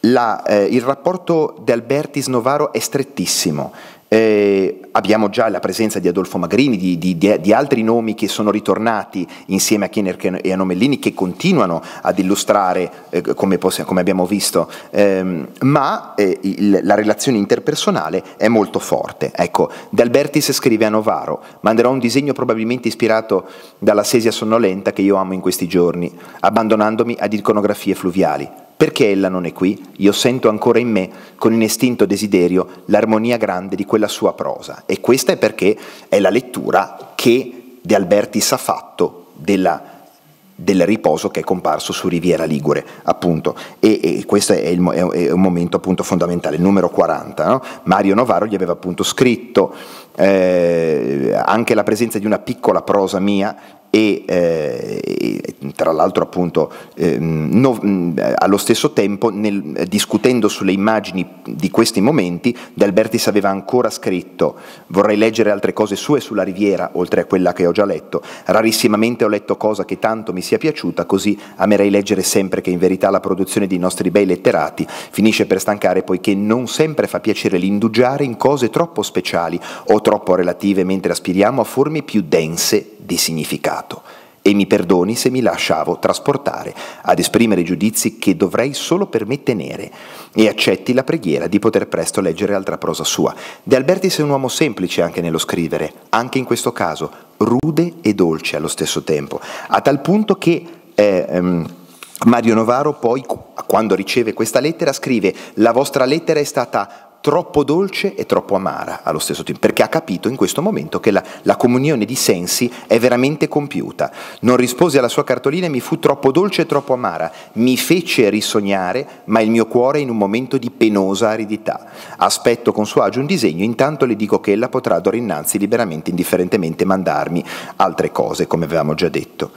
la, eh, il rapporto di Albertis-Novaro è strettissimo. Eh, abbiamo già la presenza di Adolfo Magrini, di, di, di, altri nomi che sono ritornati insieme a Kiener e a Nomellini che continuano ad illustrare, eh, come, possiamo, come, abbiamo visto, ehm, ma eh, il, la relazione interpersonale è molto forte. Ecco, De Albertis scrive a Novaro, manderò un disegno probabilmente ispirato dalla sesia sonnolenta che io amo in questi giorni, abbandonandomi ad iconografie fluviali. Perché ella non è qui? Io sento ancora in me, con inestinto desiderio, l'armonia grande di quella sua prosa. E questa è perché è la lettura che De Albertis ha fatto della, del riposo che è comparso su Riviera Ligure, appunto. E, e questo è, il, è, un momento appunto fondamentale, il numero 40. No? Mario Novaro gli aveva appunto scritto eh, anche la presenza di una piccola prosa mia e, eh, tra l'altro appunto eh, no, allo stesso tempo nel, discutendo sulle immagini di questi momenti De Albertis aveva ancora scritto vorrei leggere altre cose sue sulla riviera oltre a quella che ho già letto. Rarissimamente ho letto cosa che tanto mi sia piaciuta così amerei leggere sempre che in verità la produzione dei nostri bei letterati finisce per stancare poiché non sempre fa piacere l'indugiare in cose troppo speciali o troppo relative mentre aspiriamo a forme più dense di significato. E mi perdoni se mi lasciavo trasportare ad esprimere giudizi che dovrei solo per me tenere. E accetti la preghiera di poter presto leggere altra prosa sua. De Albertis è un uomo semplice anche nello scrivere, anche in questo caso, rude e dolce allo stesso tempo, a tal punto che eh, ehm, Mario Novaro poi, quando riceve questa lettera, scrive la vostra lettera è stata troppo dolce e troppo amara allo stesso tempo, perché ha capito in questo momento che la, la, comunione di sensi è veramente compiuta. Non rispose alla sua cartolina e mi fu troppo dolce e troppo amara, mi fece risognare, ma il mio cuore in un momento di penosa aridità. Aspetto con suo agio un disegno, intanto le dico che ella potrà d'ora innanzi liberamente, indifferentemente mandarmi altre cose, come avevamo già detto.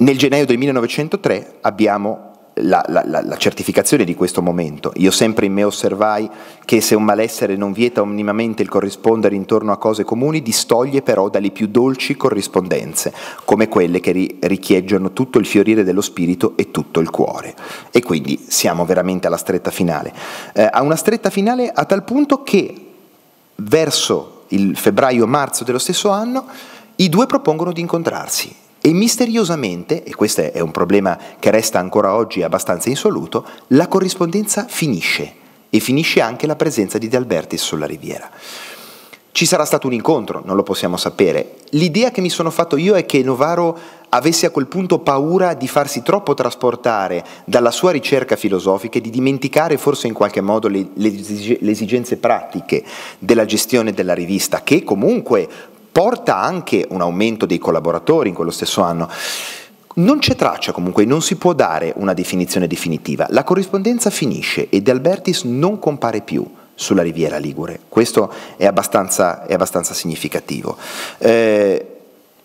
Nel gennaio del 1903 abbiamo la, la, la, certificazione di questo momento. Io sempre in me osservai che se un malessere non vieta minimamente il corrispondere intorno a cose comuni, distoglie però dalle più dolci corrispondenze, come quelle che ri, richieggono tutto il fiorire dello spirito e tutto il cuore. E quindi siamo veramente alla stretta finale. Eh, a una stretta finale a tal punto che verso il febbraio-marzo dello stesso anno i due propongono di incontrarsi e misteriosamente, e questo è un problema che resta ancora oggi abbastanza insoluto, la corrispondenza finisce e finisce anche la presenza di De Albertis sulla riviera. Ci sarà stato un incontro, non lo possiamo sapere. L'idea che mi sono fatto io è che Novaro avesse a quel punto paura di farsi troppo trasportare dalla sua ricerca filosofica e di dimenticare forse in qualche modo le, le, esigenze pratiche della gestione della rivista, che comunque porta anche un aumento dei collaboratori in quello stesso anno. Non c'è traccia comunque, non si può dare una definizione definitiva. La corrispondenza finisce e De Albertis non compare più sulla riviera Ligure. Questo è abbastanza, è abbastanza significativo. Eh,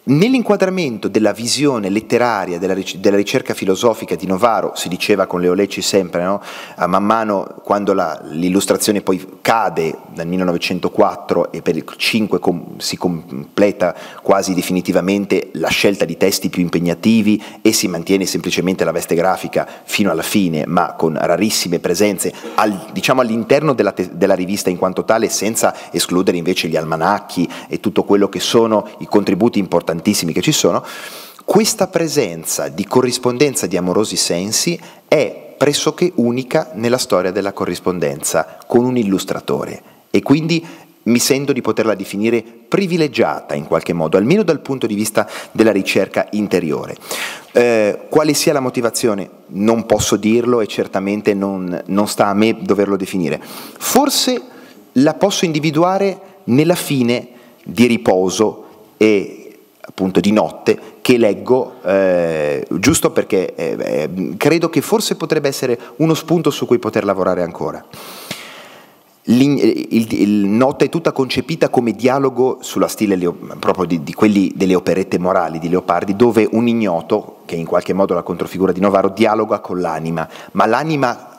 Nell'inquadramento della visione letteraria, della, ricerca filosofica di Novaro, si diceva con Leo Lecci sempre, no? a man mano quando la, l'illustrazione poi cade nel 1904 e per il 5 com, si completa quasi definitivamente la scelta di testi più impegnativi e si mantiene semplicemente la veste grafica fino alla fine, ma con rarissime presenze al, diciamo all'interno della, te, della rivista in quanto tale, senza escludere invece gli almanacchi e tutto quello che sono i contributi importanti tantissimi che ci sono, questa presenza di corrispondenza di amorosi sensi è pressoché unica nella storia della corrispondenza con un illustratore e quindi mi sento di poterla definire privilegiata in qualche modo, almeno dal punto di vista della ricerca interiore. Eh, quale sia la motivazione non posso dirlo e certamente non, non sta a me doverlo definire. Forse la posso individuare nella fine di riposo e appunto di notte che leggo eh, giusto perché eh, credo che forse potrebbe essere uno spunto su cui poter lavorare ancora. Il, il, il, Notte è tutta concepita come dialogo sulla stile leo, proprio di, di, quelli delle operette morali di Leopardi, dove un ignoto, che in qualche modo la controfigura di Novaro, dialoga con l'anima, ma l'anima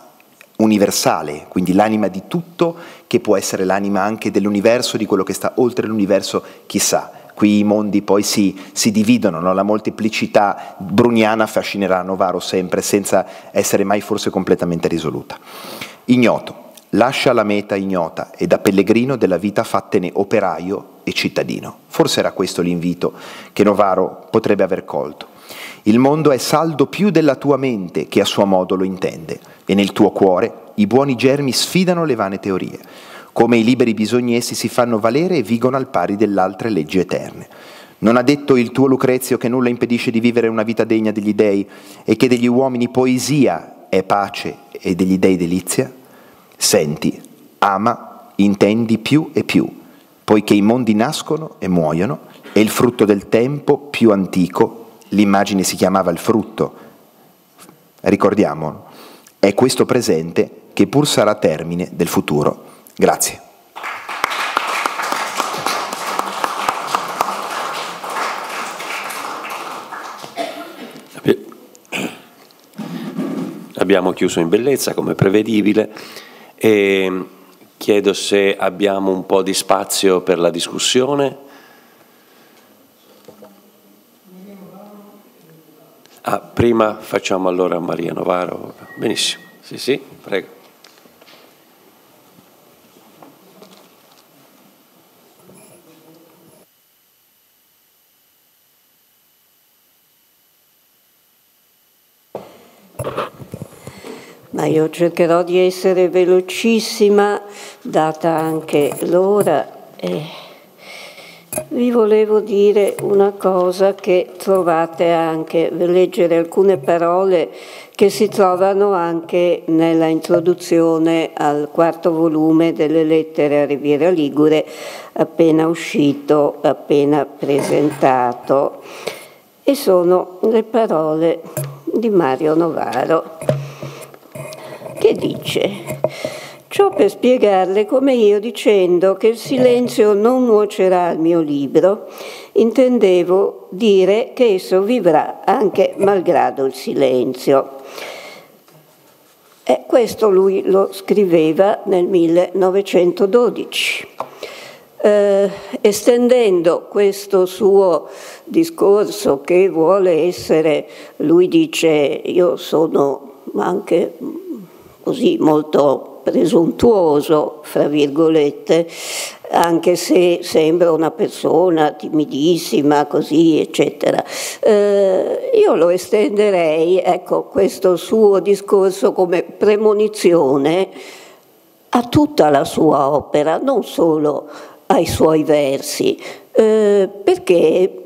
universale, quindi l'anima di tutto, che può essere l'anima anche dell'universo, di quello che sta oltre l'universo, chissà. Qui i mondi poi si, si dividono, no? la molteplicità bruniana affascinerà Novaro sempre, senza essere mai forse completamente risoluta. Ignoto lascia la meta ignota e da pellegrino della vita fattene operaio e cittadino. Forse era questo l'invito che Novaro potrebbe aver colto. Il mondo è saldo più della tua mente che a suo modo lo intende e nel tuo cuore i buoni germi sfidano le vane teorie. Come i liberi bisogni essi si fanno valere e vigono al pari delle altre leggi eterne. Non ha detto il tuo Lucrezio che nulla impedisce di vivere una vita degna degli dei e che degli uomini poesia è pace e degli dei delizia? Senti, ama, intendi più e più, poiché i mondi nascono e muoiono e il frutto del tempo più antico, l'immagine si chiamava il frutto, ricordiamolo, è questo presente che pur sarà termine del futuro. Grazie. Abbiamo chiuso in bellezza come prevedibile. E chiedo se abbiamo un po' di spazio per la discussione. Ah, prima facciamo allora Maria Novaro. Benissimo, sì sì, prego. Ma io cercherò di essere velocissima, data anche l'ora. Eh, vi volevo dire una cosa che trovate anche, leggere alcune parole che si trovano anche nella introduzione al quarto volume delle lettere a Riviera Ligure, appena uscito, appena presentato. E sono le parole di Mario Novaro che dice Ciò per spiegarle come io dicendo che il silenzio non nuocerà al mio libro, intendevo dire che esso vivrà anche malgrado il silenzio. E questo lui lo scriveva nel 1912. Eh, estendendo questo suo discorso che vuole essere, lui dice io sono anche così molto presuntuoso, fra virgolette, anche se sembra una persona timidissima, così, eccetera. Eh, io lo estenderei, ecco, questo suo discorso come premonizione a tutta la sua opera, non solo ai suoi versi, eh, perché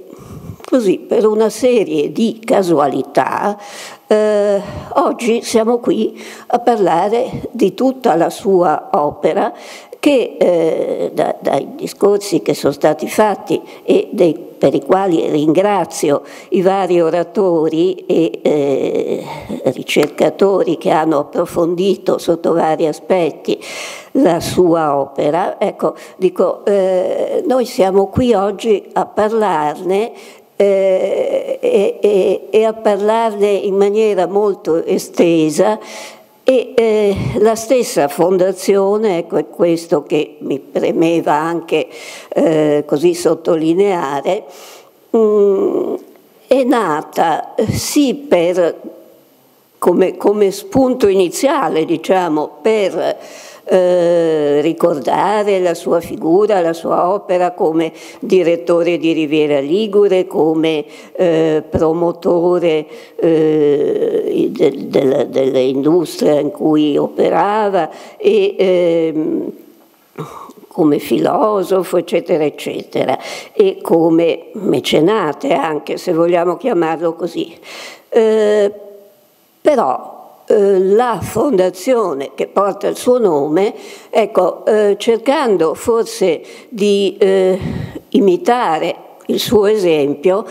così per una serie di casualità eh, oggi siamo qui a parlare di tutta la sua opera che eh, da, dai discorsi che sono stati fatti e dei, per i quali ringrazio i vari oratori e eh, ricercatori che hanno approfondito sotto vari aspetti la sua opera, ecco, dico, eh, noi siamo qui oggi a parlarne eh, e, e, a parlarne in maniera molto estesa. E eh, la stessa fondazione, ecco è questo che mi premeva anche eh, così sottolineare, mh, mm, è nata eh, sì per, come, come spunto iniziale, diciamo, per eh, ricordare la sua figura, la sua opera come direttore di Riviera Ligure, come eh, promotore eh, de, de, delle industrie in cui operava e ehm, come filosofo, eccetera, eccetera, e come mecenate anche, se vogliamo chiamarlo così. Eh, però eh, la fondazione che porta il suo nome, ecco, eh, cercando forse di eh, imitare il suo esempio,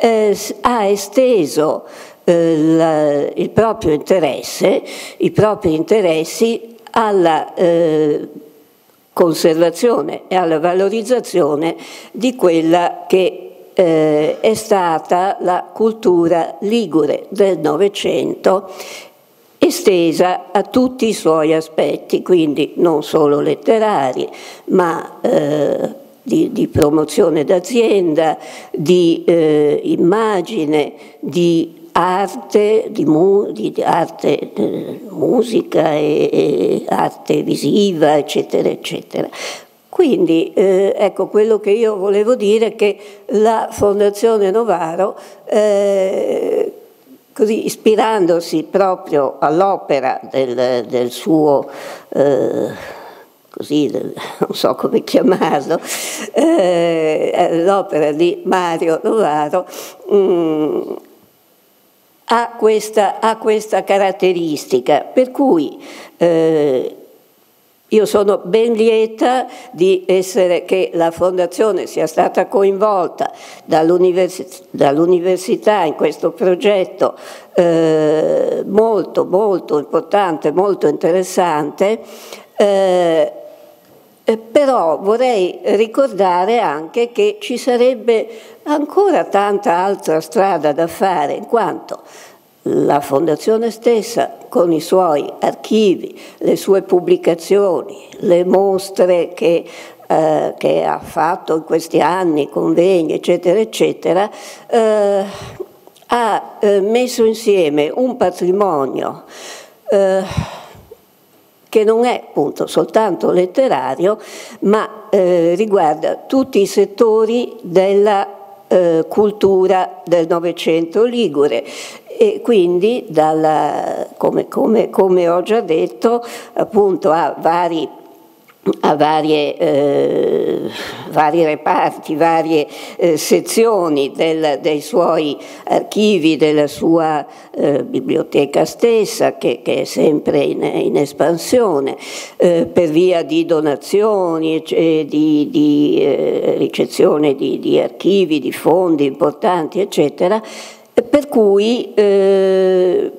eh, ha esteso eh, la, il proprio interesse, i propri interessi alla conservazione e alla valorizzazione di quella che eh, è stata la cultura ligure del Novecento estesa a tutti i suoi aspetti, quindi non solo letterari, ma eh, di, di, promozione d'azienda, di eh, immagine, di arte, di, mu, di arte eh, musica e, e, arte visiva, eccetera, eccetera. Quindi eh, ecco quello che io volevo dire è che la Fondazione Novaro, eh, così ispirandosi proprio all'opera del, del suo eh, così, [laughs] non so come chiamarlo, eh, l'opera di Mario Novaro, mm, ha, questa, ha, questa, caratteristica, per cui eh, io sono ben lieta di essere che la Fondazione sia stata coinvolta dall'università, in questo progetto eh, molto, molto importante, molto interessante. Eh, eh, però vorrei ricordare anche che ci sarebbe ancora tanta altra strada da fare, in quanto la Fondazione stessa, con i suoi archivi, le sue pubblicazioni, le mostre che, eh, che ha fatto in questi anni, convegni, eccetera, eccetera, eh, ha eh, messo insieme un patrimonio eh, che non è appunto soltanto letterario, ma eh, riguarda tutti i settori della eh, cultura del Novecento ligure. E quindi dalla, come, come, come, ho già detto appunto ha vari a varie, eh, vari reparti, varie eh, sezioni del, dei suoi archivi, della sua eh, biblioteca stessa, che, che, è sempre in, in espansione, eh, per via di donazioni, di, di eh, ricezione di, di archivi, di fondi importanti, eccetera, per cui eh,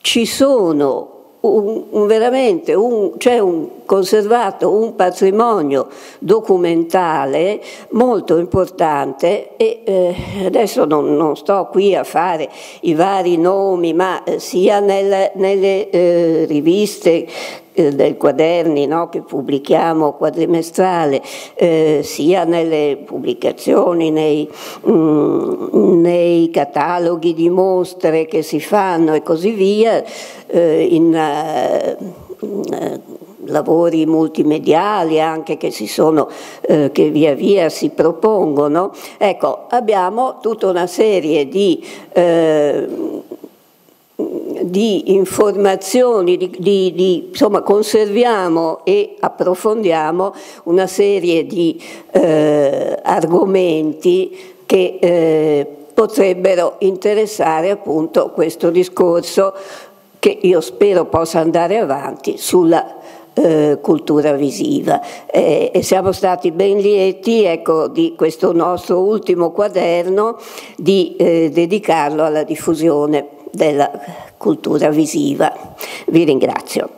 ci sono un, un veramente un, c'è un conservato un patrimonio documentale molto importante e eh, adesso non, non, sto qui a fare i vari nomi, ma eh, sia nel, nelle eh, riviste eh, dei quaderni no, che pubblichiamo quadrimestrale, eh, sia nelle pubblicazioni, nei, mh, mm, nei, cataloghi di mostre che si fanno e così via, eh, in, in lavori multimediali anche che, si sono, eh, che via via si propongono, ecco, abbiamo tutta una serie di eh, di informazioni, di, di, di, insomma conserviamo e approfondiamo una serie di eh, argomenti che eh, potrebbero interessare appunto questo discorso che io spero possa andare avanti sulla eh, cultura visiva. Eh, e siamo stati ben lieti ecco, di questo nostro ultimo quaderno di eh, dedicarlo alla diffusione della cultura visiva. Vi ringrazio.